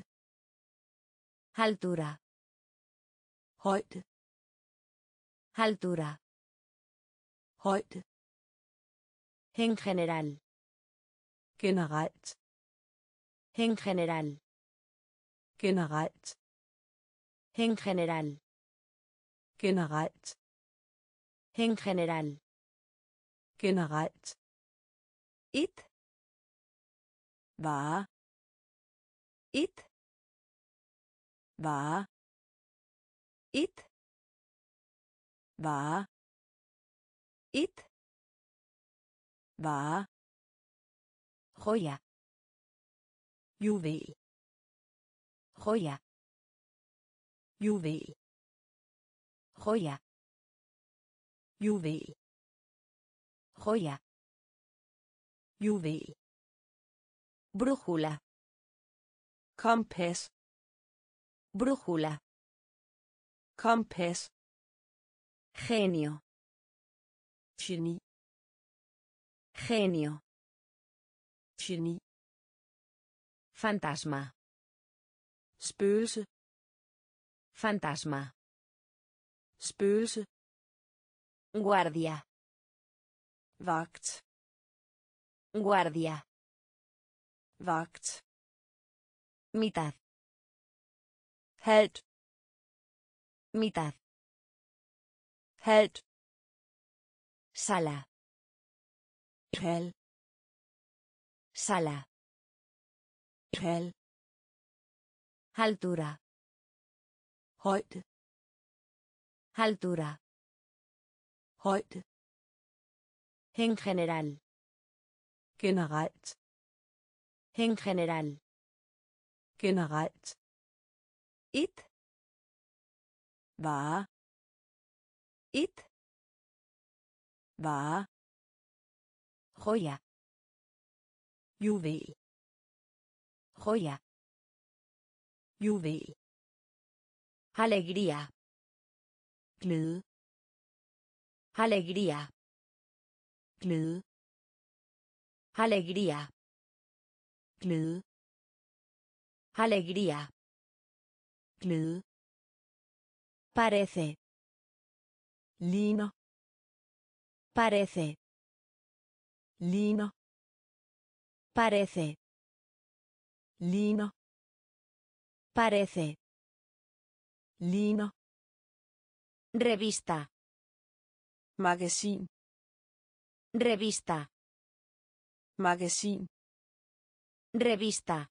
Altura. Højde. Altura. Højde. En general. Generelt. En general. Generelt. En general. Generelt. En general. Generelt. It. Vare. It. Vare. It. Vare. It. Vare. Joya. Juvel. Joya. Juvel. Joya. Juvel. Joya. Juvel. Brújula. Kompas. Brújula. Kompas. Genio. Geni. Genio. Geni. Fantasma. Fantasma. Spøgelse. Guardia. Vagt. Guardia. Vagt. Mitad. Halvt. Mitad. Halvt. Sala. Kald. Sala. Kald. Altura. Højde. Altura. Højde. En general. Generelt. En general. Generelt. It. Vare. It. Vare. Joya. Juvel. Joya. Juvel. Alegría. Glæde. Alegría. Glæde. Alegría. Glæde. Alegría. Glæde. Parece. Ligner. Parece. Ligner. Parece. Ligner. Parece. Ligner. Revista. Magasin. Revista. Magasin. Revista.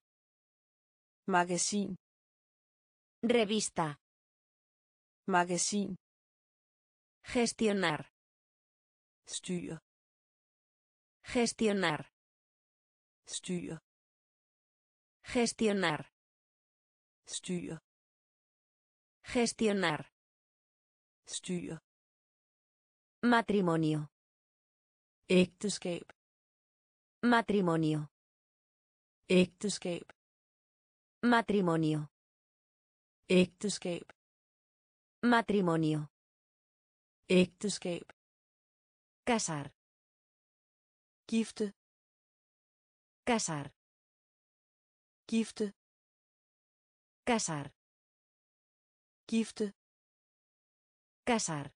Magasin. Revista. Magasin. Gestionar. Styr. Gestionar. Styr. Gestionar. Styr. Gestionar. Styr. Matrimonio. Ægteskab. Matrimonio. Ægteskab. Matrimonio. Ægteskab. Matrimonio. Ægteskab. Casar. Gifte. Casar. Gifte. Casar. Gifte. Casar.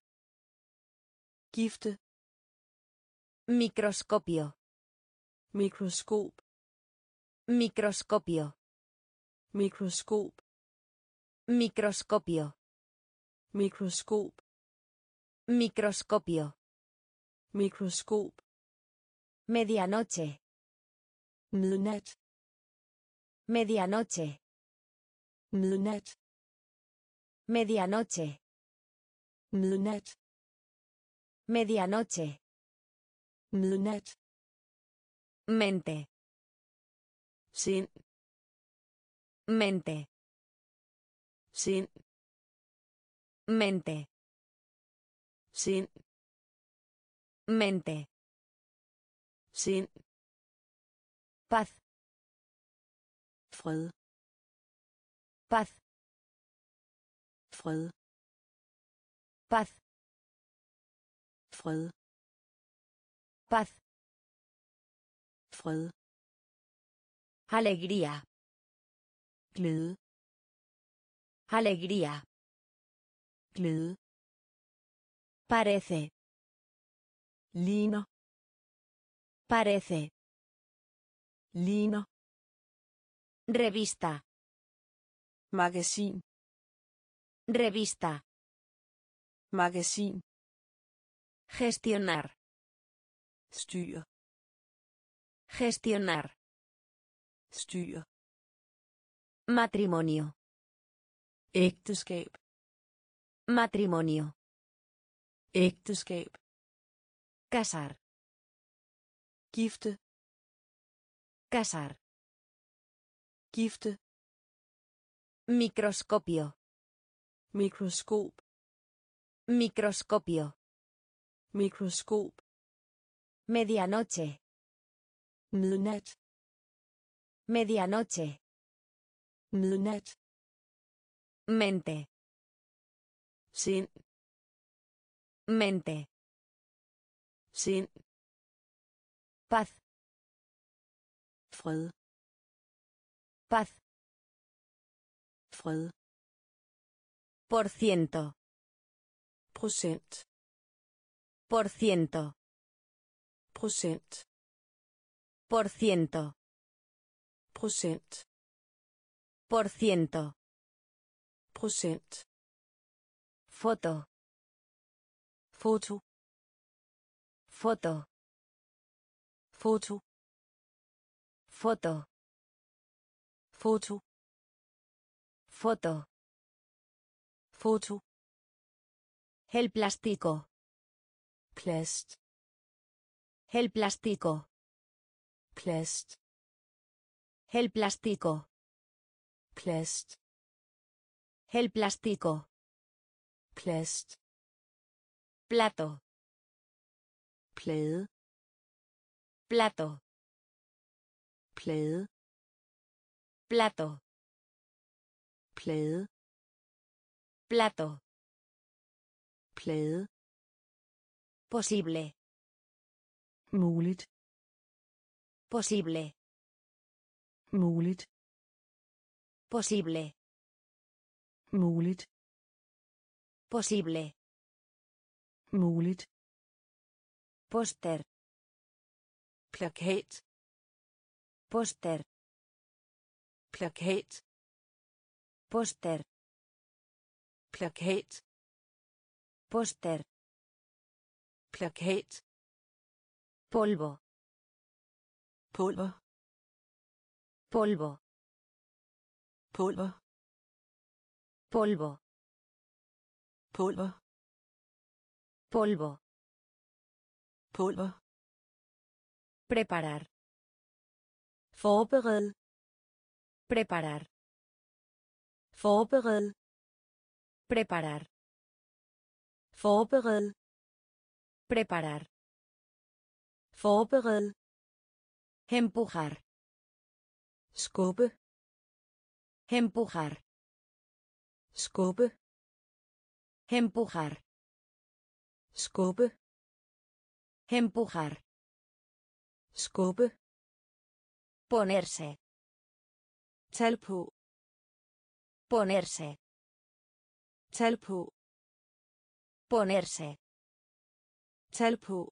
Gifte. Microscopio. Mikroskop. Microscopio. Mikroskop. Microscopio. Mikroskop. Microscopio. Mikroskop. Medianoche. Midnat. Medianoche. Midnat. Medianoche. midnat Medianoche. midnat Mente. sind Mente. sind Mente. sind Mente. sind Paz. fred Paz. Paz. Paz. Alegría. glæde Alegría. glæde Parece. ligner Parece. ligner Revista. magasin Revista. magasin Gestionar. styr Gestionar. styr Matrimonio. ægteskab Matrimonio. ægteskab Casar. gifte Casar. gifte Microscopio. Mikroskop Microscopio. mikroskop Medianoche. midnat Medianoche. midnat Mente. sind Mente. sind Paz. fred Paz. fred Por ciento. procent Por ciento. procent Por ciento. procent Por ciento. procent Foto. foto Foto. foto Foto. foto Foto. Foto El plástico. plast El plástico. plast El plástico. plast El plástico. plast Plato. plade Plato. plade Plato. plade Plato. plade Posible. muligt Posible. muligt Posible. muligt Posible. muligt Póster. plakat Póster. plakat Póster. Plakat Póster. plakat Polvo. pulver Polvo. pulver Polvo. pulver Polvo. pulver Preparar. forbered Preparar. forbered Preparar. forbered Preparar. forbered Empujar. skubbe Empujar. skubbe Empujar. skubbe Empujar. skubbe Ponerse. tal på Ponerse. Tal på Ponerse. tal på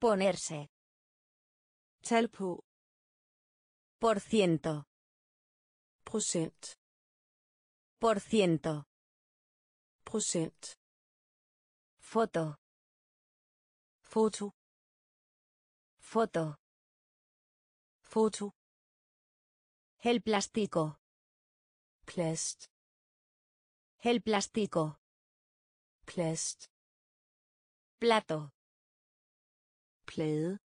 Ponerse. tal på Por ciento. procent Por ciento. procent Foto. foto Foto. foto El plástico. plast El plástico. plast Plato. plade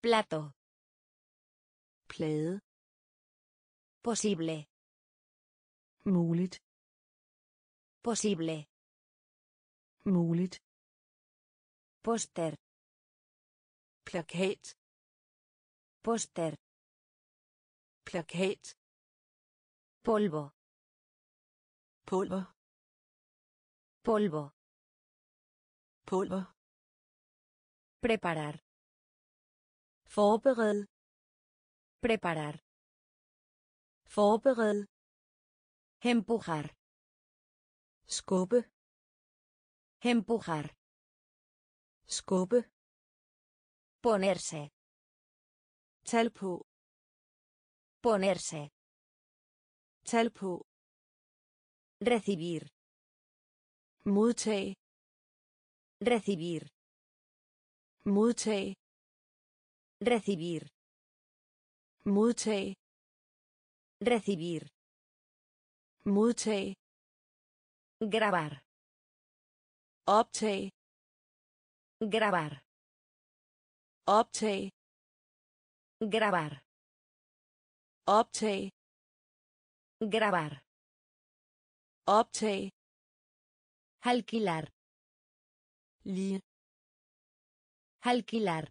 Plato. plade Posible. muligt Posible. muligt Póster. plakat Póster. plakat Polvo. Pulver Polvo. pulver Preparar. forbered Preparar. forbered Empujar. skubbe Empujar. skubbe Ponerse. tal på Ponerse. tal på Recibir. modtag Recibir. modtag Recibir. modtag Recibir. modtag Grabar. optag Grabar. optag Grabar. optag Grabar. Optag Alquilar. lige Alquilar.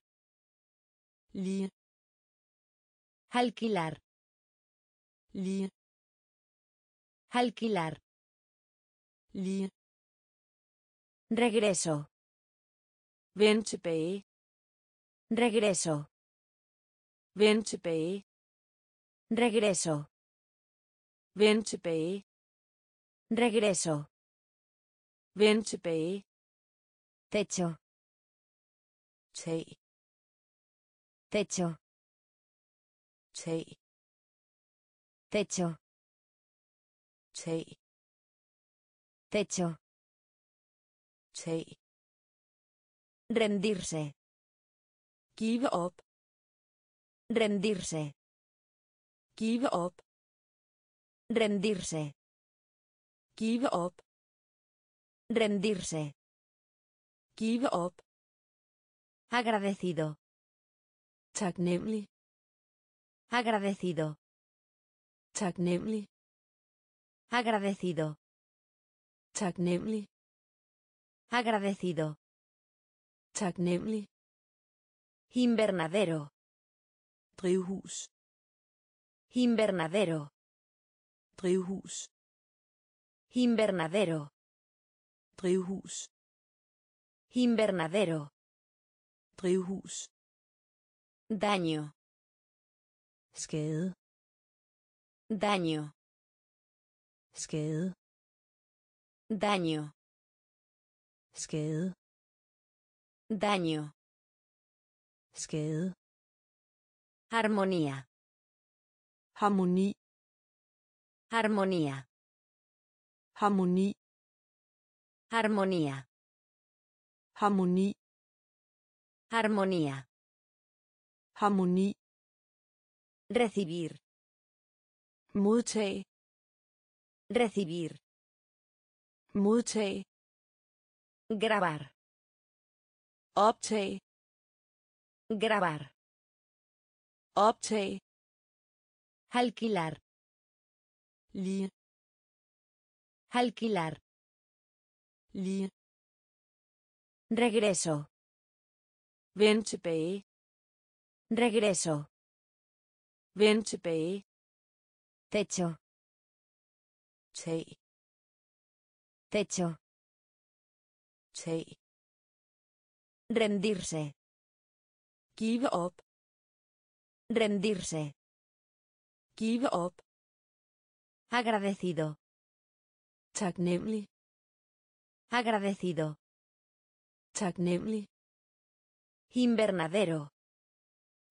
lige Alquilar. lige Alquilar. lige Regreso. vend tilbage Regreso. vend tilbage Regreso. vend tilbage Regreso. vend tilbage Techo. tag Techo. tag Techo. tag Techo. tag Rendirse. give op Rendirse. give op Rendirse. Give op Rendirse. give op Agradecido. taknemmelig Agradecido. taknemmelig Agradecido. taknemmelig Agradecido. taknemmelig Invernadero. drivhus Invernadero. drivhus Invernadero. drivhus Invernadero. drivhus Daño. skade Daño. skade Daño. skade Daño. skade Armonía. harmoni Armonía. Harmoni Armonía. harmoni Armonía. harmoni Recibir. modtag Recibir. modtag Grabar. optag Grabar. optag Alquilar. Alquilar. lige Regreso. vend tilbage Regreso. vend tilbage Techo. tag Techo. tag Rendirse. give op Rendirse. give op Agradecido. Taknemmelig Agradecido. taknemmelig Invernadero.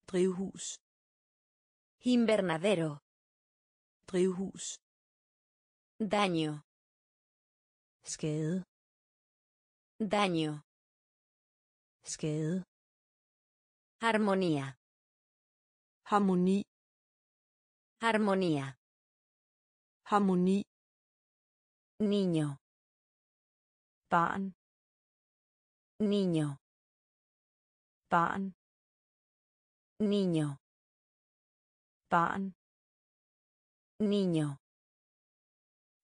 drivhus Invernadero. drivhus Daño. skade Daño. skade Armonía. harmoni Armonía. harmoni Niño. barn Niño. barn Niño. barn Niño.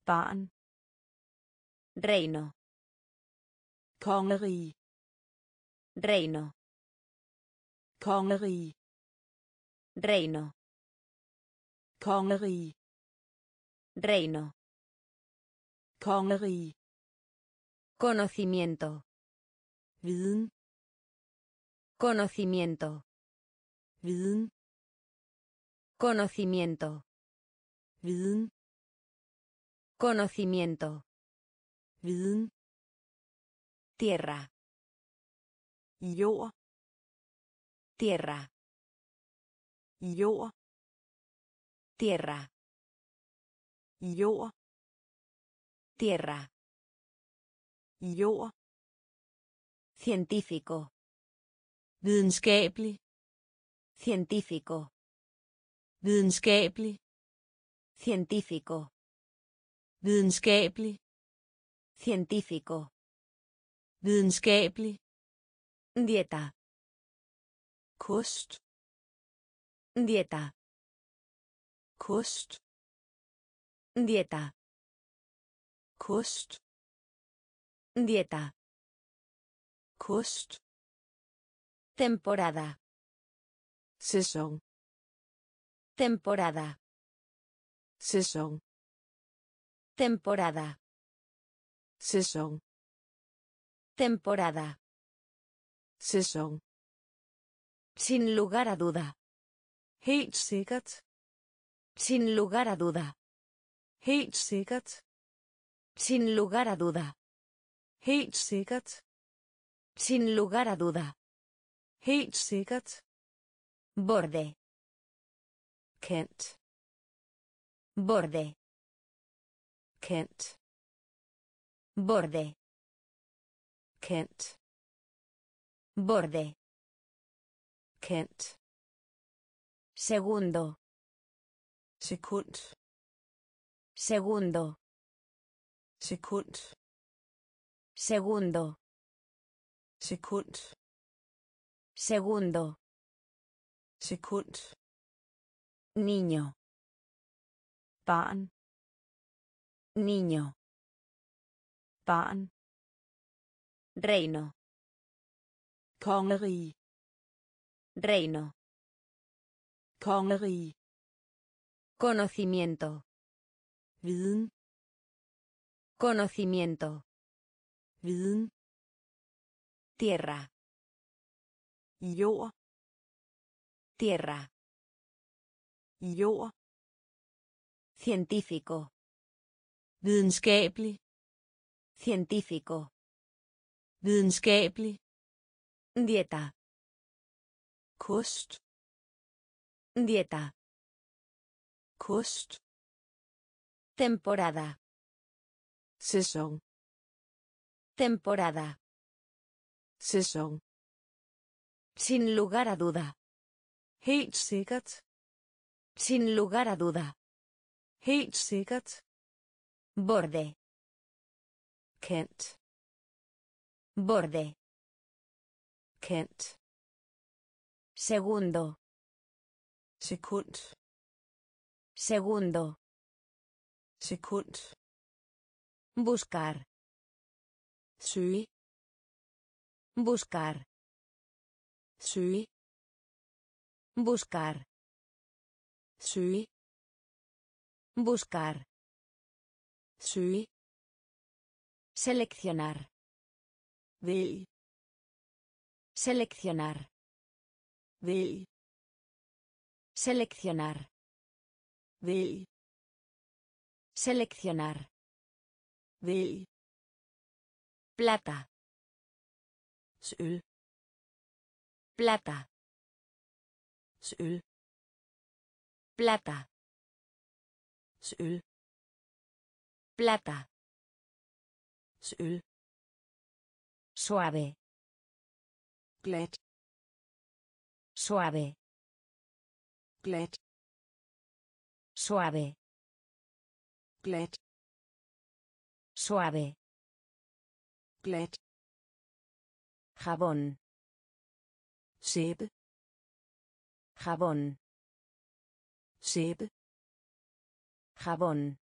barn Reino. kongerige Reino. kongerige Reino. kongerige Reino. Kongerige Conocimiento. viden Conocimiento. viden Conocimiento. viden Conocimiento. viden Tierra. jord Tierra. jord Tierra. jord Tierra. jord Científico. videnskabelig Científico. videnskabelig Científico. videnskabelig Científico. videnskabelig Dieta. kost Dieta. kost Dieta. Kost Dieta. kost Temporada. sæson Temporada. sæson Temporada. sæson Temporada. sæson Sin lugar a duda. helt sikkert Sin lugar a duda. helt sikkert Sin lugar a duda. helt sikkert Sin lugar a duda. helt sikkert Borde. kant Borde. kant Borde. kant Borde. kant Segundo. sekund Segundo. Sekund Segundo. sekund Segundo. sekund Niño. barn Niño. barn Reino. kongerige Reino. kongerige Conocimiento. viden Conocimiento. viden Tierra. jord Tierra. jord Científico. videnskabelig Científico. videnskabelig Dieta. kost Dieta. kost Temporada. Sæson Temporada. sæson Sin lugar a duda. helt sikkert Sin lugar a duda. helt sikkert Borde. kant Borde. kant Segundo. sekund Segundo. sekund Buscar. søge Buscar. søge Buscar. søge Buscar. søge Seleccionar. vælg Seleccionar. vælg Seleccionar. vælg Seleccionar. Vælg Plata. sølv Plata. sølv Plata. sølv Plata. sølv Suave. glat Suave. glat Suave. glat Suave. glat Jabón. sæbe Jabón. sæbe Jabón.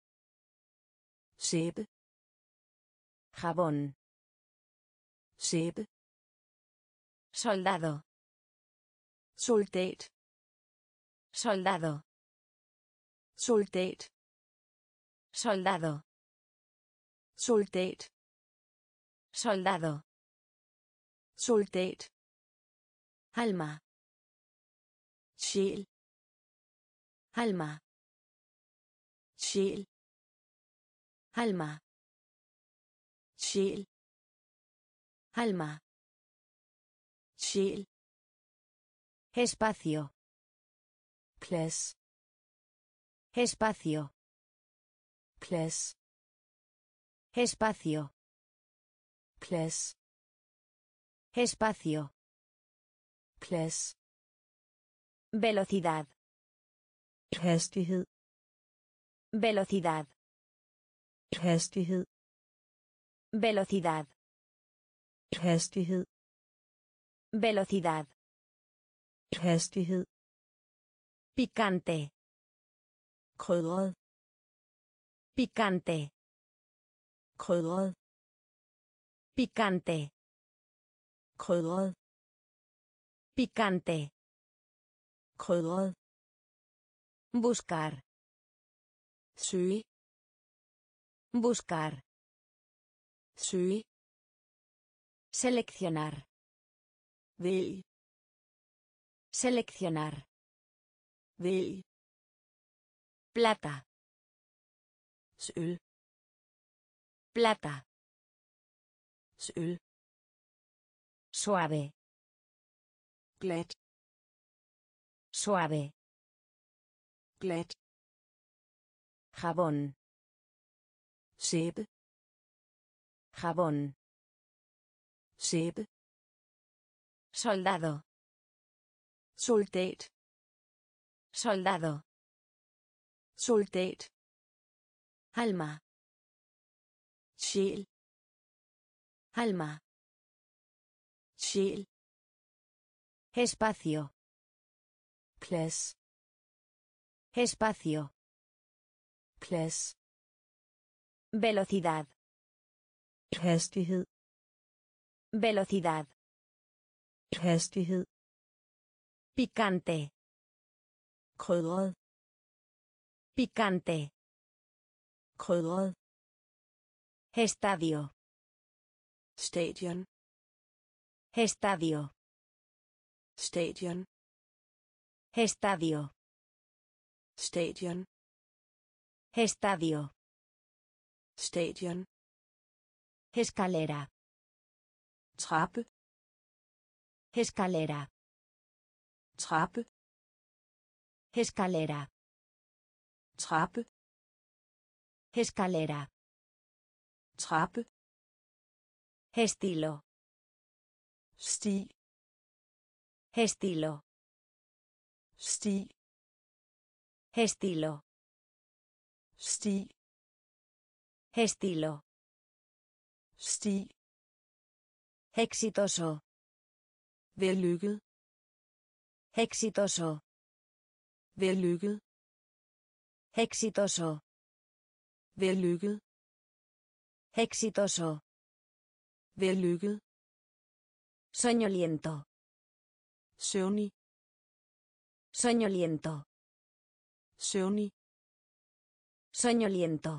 sæbe Jabón. sæbe Soldado. soldat Soldado. soldat Soldado. Soldat Soldado. soldat Alma. sjæl Alma. sjæl Alma. sjæl Alma. sjæl Espacio. plads Espacio. plads Espacio. plads Espacio. plads Velocidad. hastighed Velocidad. hastighed Velocidad. hastighed Velocidad. hastighed Picante. krydret Picante. Picante. krydret Picante. krydret Buscar. søge Buscar. søge Seleccionar. vælg Seleccionar. vælg Plata. Plata. sølv Suave. glat Suave. glat Jabón. sæbe Jabón. sæbe Soldado. soldat Soldado. soldat Alma. Sjæl Alma. sjæl Espacio. plads Espacio. plads Velocidad. hastighed Velocidad. hastighed Picante. krydret Picante. krydret Estadio. stadion Estadio. stadion Estadio. stadion Estadio. stadion Escalera. trappe Escalera. trappe Escalera. trappe Escalera. Trappe Estilo. sti Estilo. sti Estilo. sti Estilo. sti Exitoso. vellykket Exitoso. vellykket Exitoso. vellykket Exitoso. vellykket Soñoliento. søvnig Soñoliento. søvnig Soñoliento.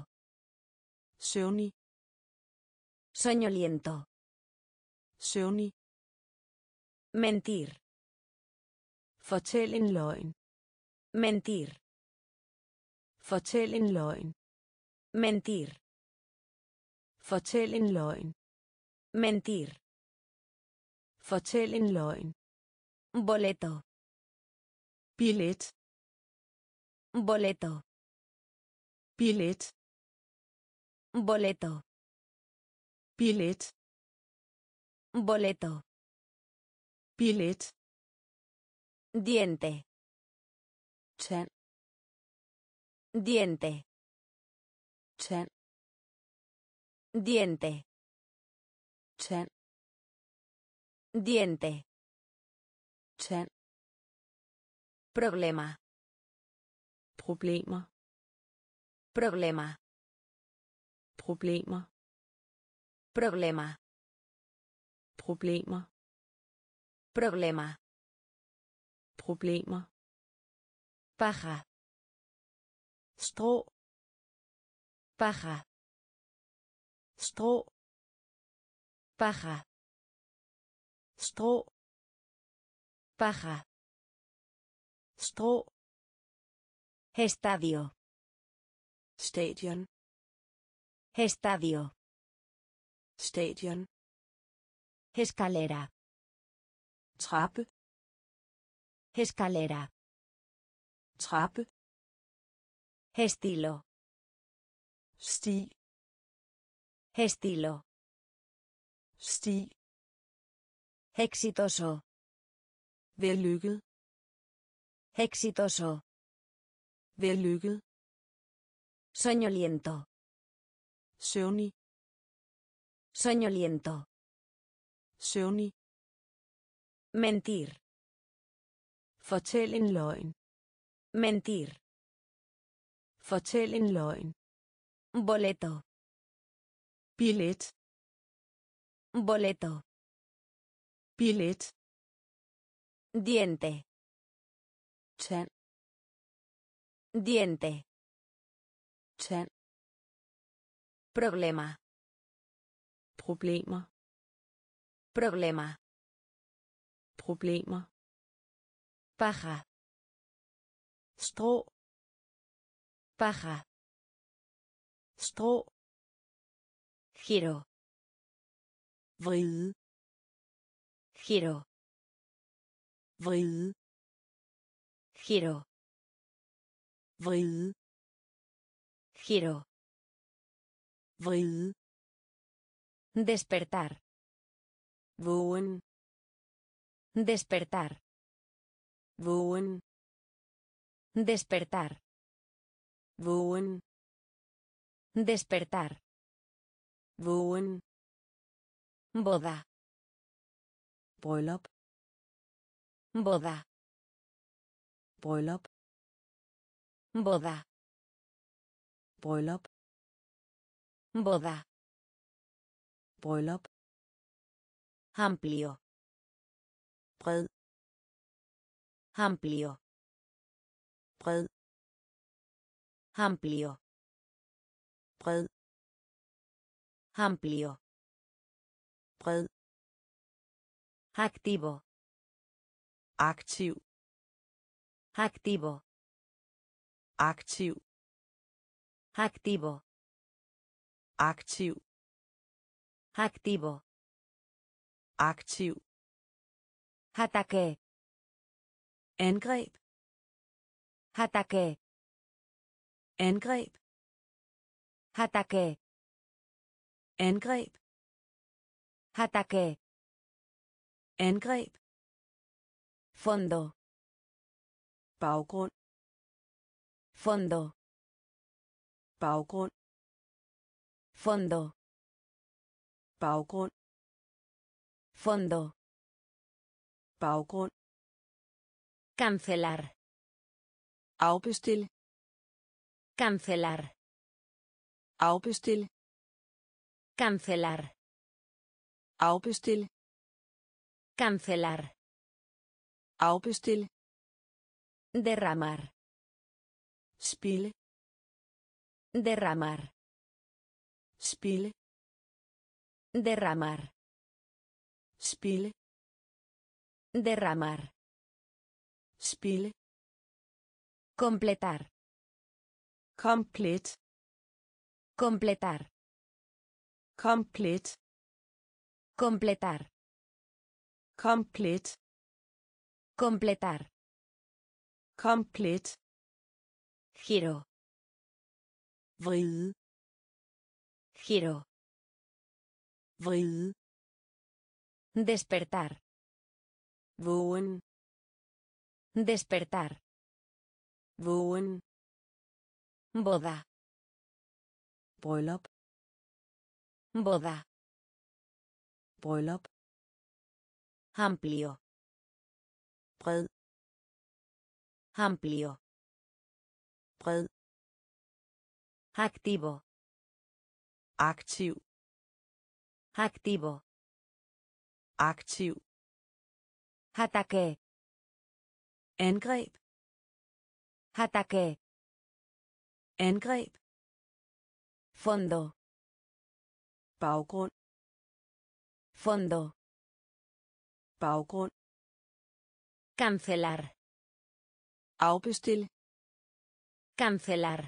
søvnig Soñoliento. søvnig Mentir. fortæl en løgn Mentir. fortæl en løgn Mentir. Fortæl en løgn Mentir. fortæl en løgn Boleto. billet Boleto. billet Boleto. billet Boleto. billet Diente. tand Diente. tand Diente. tand Diente. tand Problema. problemer Problema. problemer Problema. problemer Problema. problemer Paja. strå Paja. Strå Paja. strå Paja. strå Estadio. stadion Estadio. stadion Escalera. trappe Escalera. trappe Estilo. sti Estilo. sti Exitoso. vellykket Exitoso. vellykket Soñoliento. søvnig Soñoliento. søvnig Mentir. fortæl en løgn Mentir. fortæl en løgn Boleto. Boleto. billet Diente. tand Diente. tand Problema. problemer Problema. problemer Paja. strå Paja. strå Giro. vride Giro. vride Giro. vride Giro. vride Despertar. vågen Despertar. vågen Despertar. vågen Despertar. Vågen Boda. bryllup Boda. bryllup Boda. bryllup Boda. bryllup Amplio. bred Amplio. bred Amplio. bred Amplio. bred Activo. aktiv Activo. aktiv Activo. aktiv Activo. aktiv Ataque. angreb Ataque. angreb Ataque. Angreb Ataque. angreb Fondo. baggrund Fondo. baggrund Fondo. baggrund Fondo. baggrund Cancelar. afbestil Cancelar. afbestil Cancelar. afbestil Cancelar. afbestil Derramar. spille Derramar. spille Derramar. spille Derramar. spille Completar. komplet Completar. Komplet Completar. komplet Completar. komplet Giro. vride Giro. vride Despertar. vågen Despertar. vågen Boda. bryllup Boda. bryllup Amplio. bred Amplio. bred Activo. aktiv Activo. aktiv Ataque. angreb Ataque. angreb Fondo. Baggrund Fondo. baggrund Cancelar. afbestil Cancelar.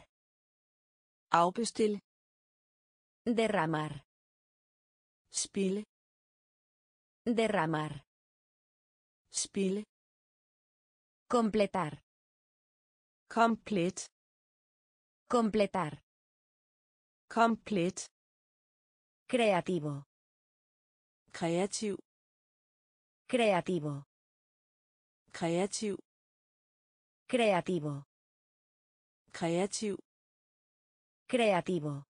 afbestil Derramar. spille Derramar. spille Completar. komplet Completar. komplet Creativo. kreativ Creativo. kreativ Creativo. kreativ Creativo.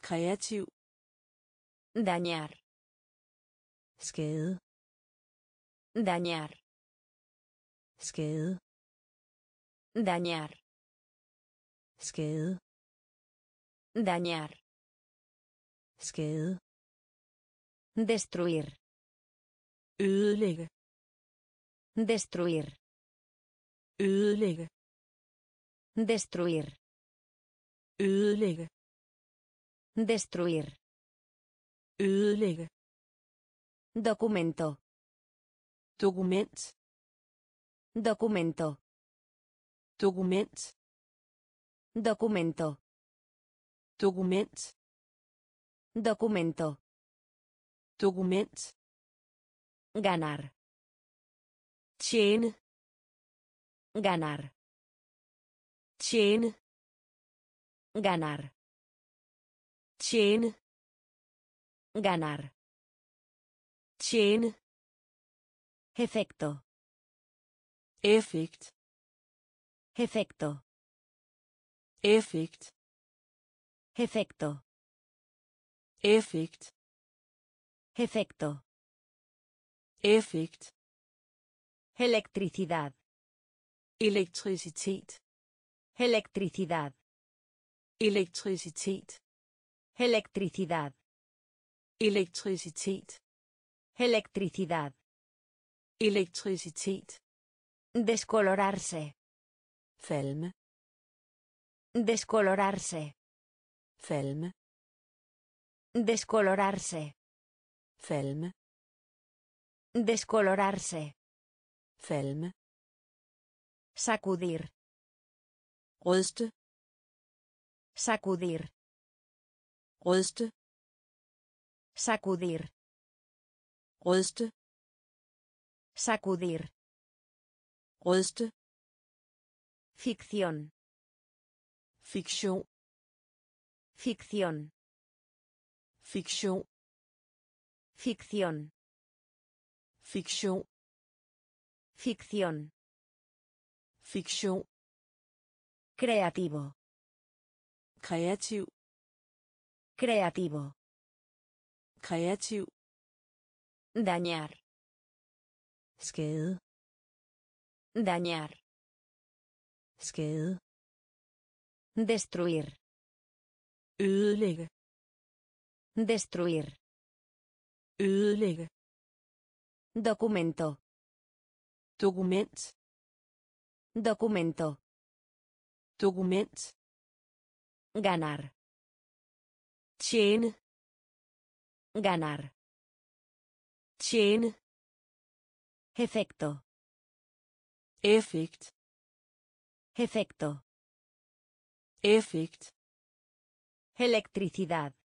kreativ Dañar. skade Dañar. skade Dañar. skade Dañar. Skade Destruir. ødelægge Destruir. ødelægge Destruir. ødelægge Destruir. ødelægge Documento. dokument Documento. dokument Documento. dokument Documento. dokument Ganar. tjene Ganar. tjene Ganar. tjene Ganar. tjene Efecto. effekt Efecto. effekt Efecto. Effekt Efecto. effekt Electricidad. elektricitet Electricidad. elektricitet Electricidad. elektricitet Electricidad. elektricitet Descolorarse. falme Descolorarse. falme Descolorarse. falme Descolorarse. falme Sacudir. ryste Sacudir. ryste Sacudir. ryste Sacudir. ryste Ficción. fiktion Ficción. Fiktion Ficción. fiktion Ficción. fiktion Creativo. kreativ Creativo. kreativ Dañar. skade Dañar. skade Destruir. ødelægge Destruir. ødelægge Documento. dokument Documento. dokument Ganar. tjene Ganar. tjene Efecto. effekt Efecto. effekt Electricidad.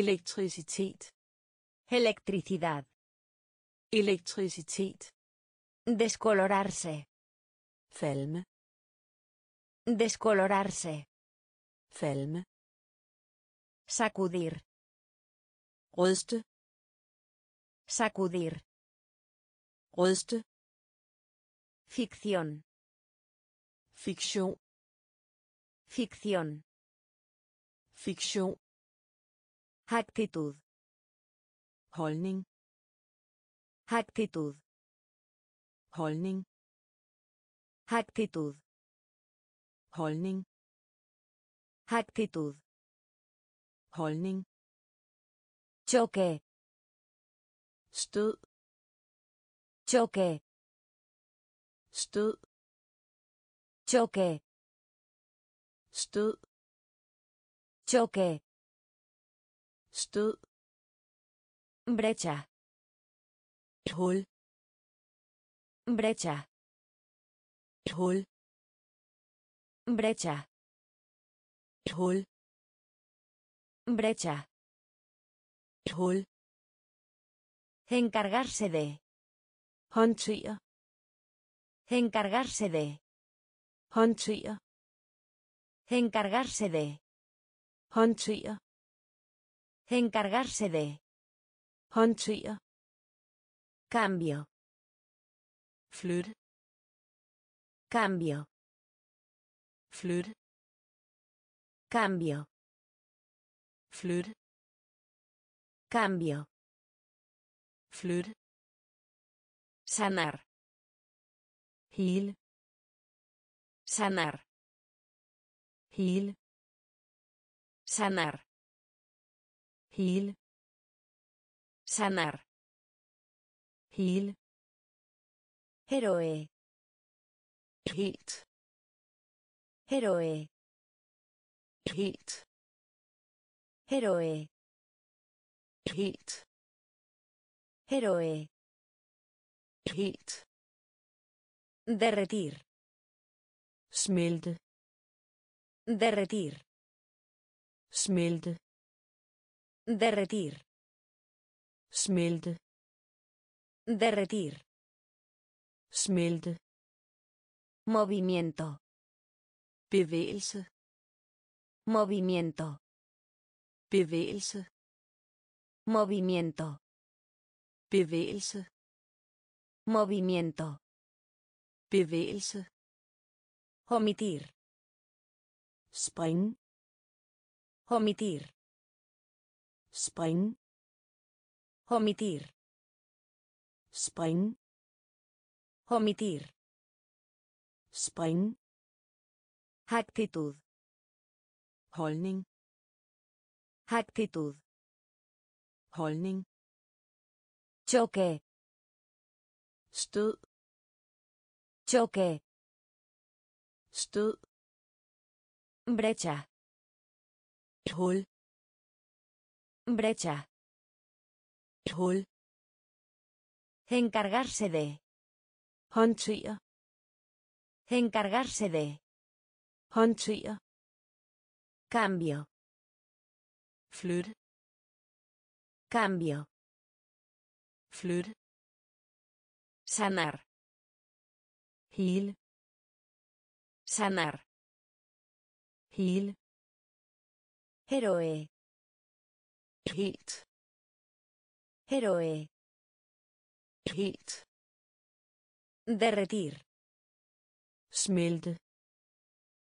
Elektricitet Electricidad. elektricitet Descolorarse. falme Descolorarse. falme Sacudir. ryste Sacudir. ryste Ficción. fiktion Ficción. fiktion Actitud. holdning Actitud. holdning Actitud. holdning Actitud. holdning Choque. stød Choque. stød Choque. stød Choque. Stød Brecha. et hul Brecha. et hul Brecha. et hul Brecha. et hul Encargarse de. håndtere Encargarse de. håndtere Encargarse de. håndtere Encargarse de. håndtere Cambio. flytte Cambio. flytte Cambio. flytte Cambio. flytte Sanar. hele Sanar. hele Sanar. Hele Sanar. hele Héroe. helt Héroe. helt Héroe. helt Héroe. helt Derretir. smelte Derretir. smelte Derretir. smelte Derretir. smelte Movimiento. bevægelse Movimiento. bevægelse Movimiento. bevægelse Movimiento. bevægelse Omitir. springe Omitir. Springe Omitir. springe Omitir. springe Actitud. holdning Actitud. holdning Choque. stød Choque. stød Brecha. hul Brecha. et hul Encargarse de. håndtere Encargarse de. håndtere Cambio. flytte Cambio. flytte Sanar. hele Sanar. hele Héroe. Helt Héroe. helt Derretir. smelte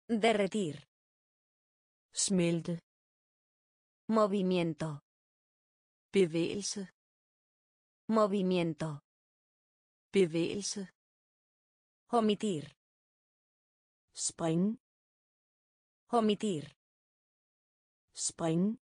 Derretir. smelte Movimiento. bevægelse Movimiento. bevægelse Omitir. springe Omitir. springe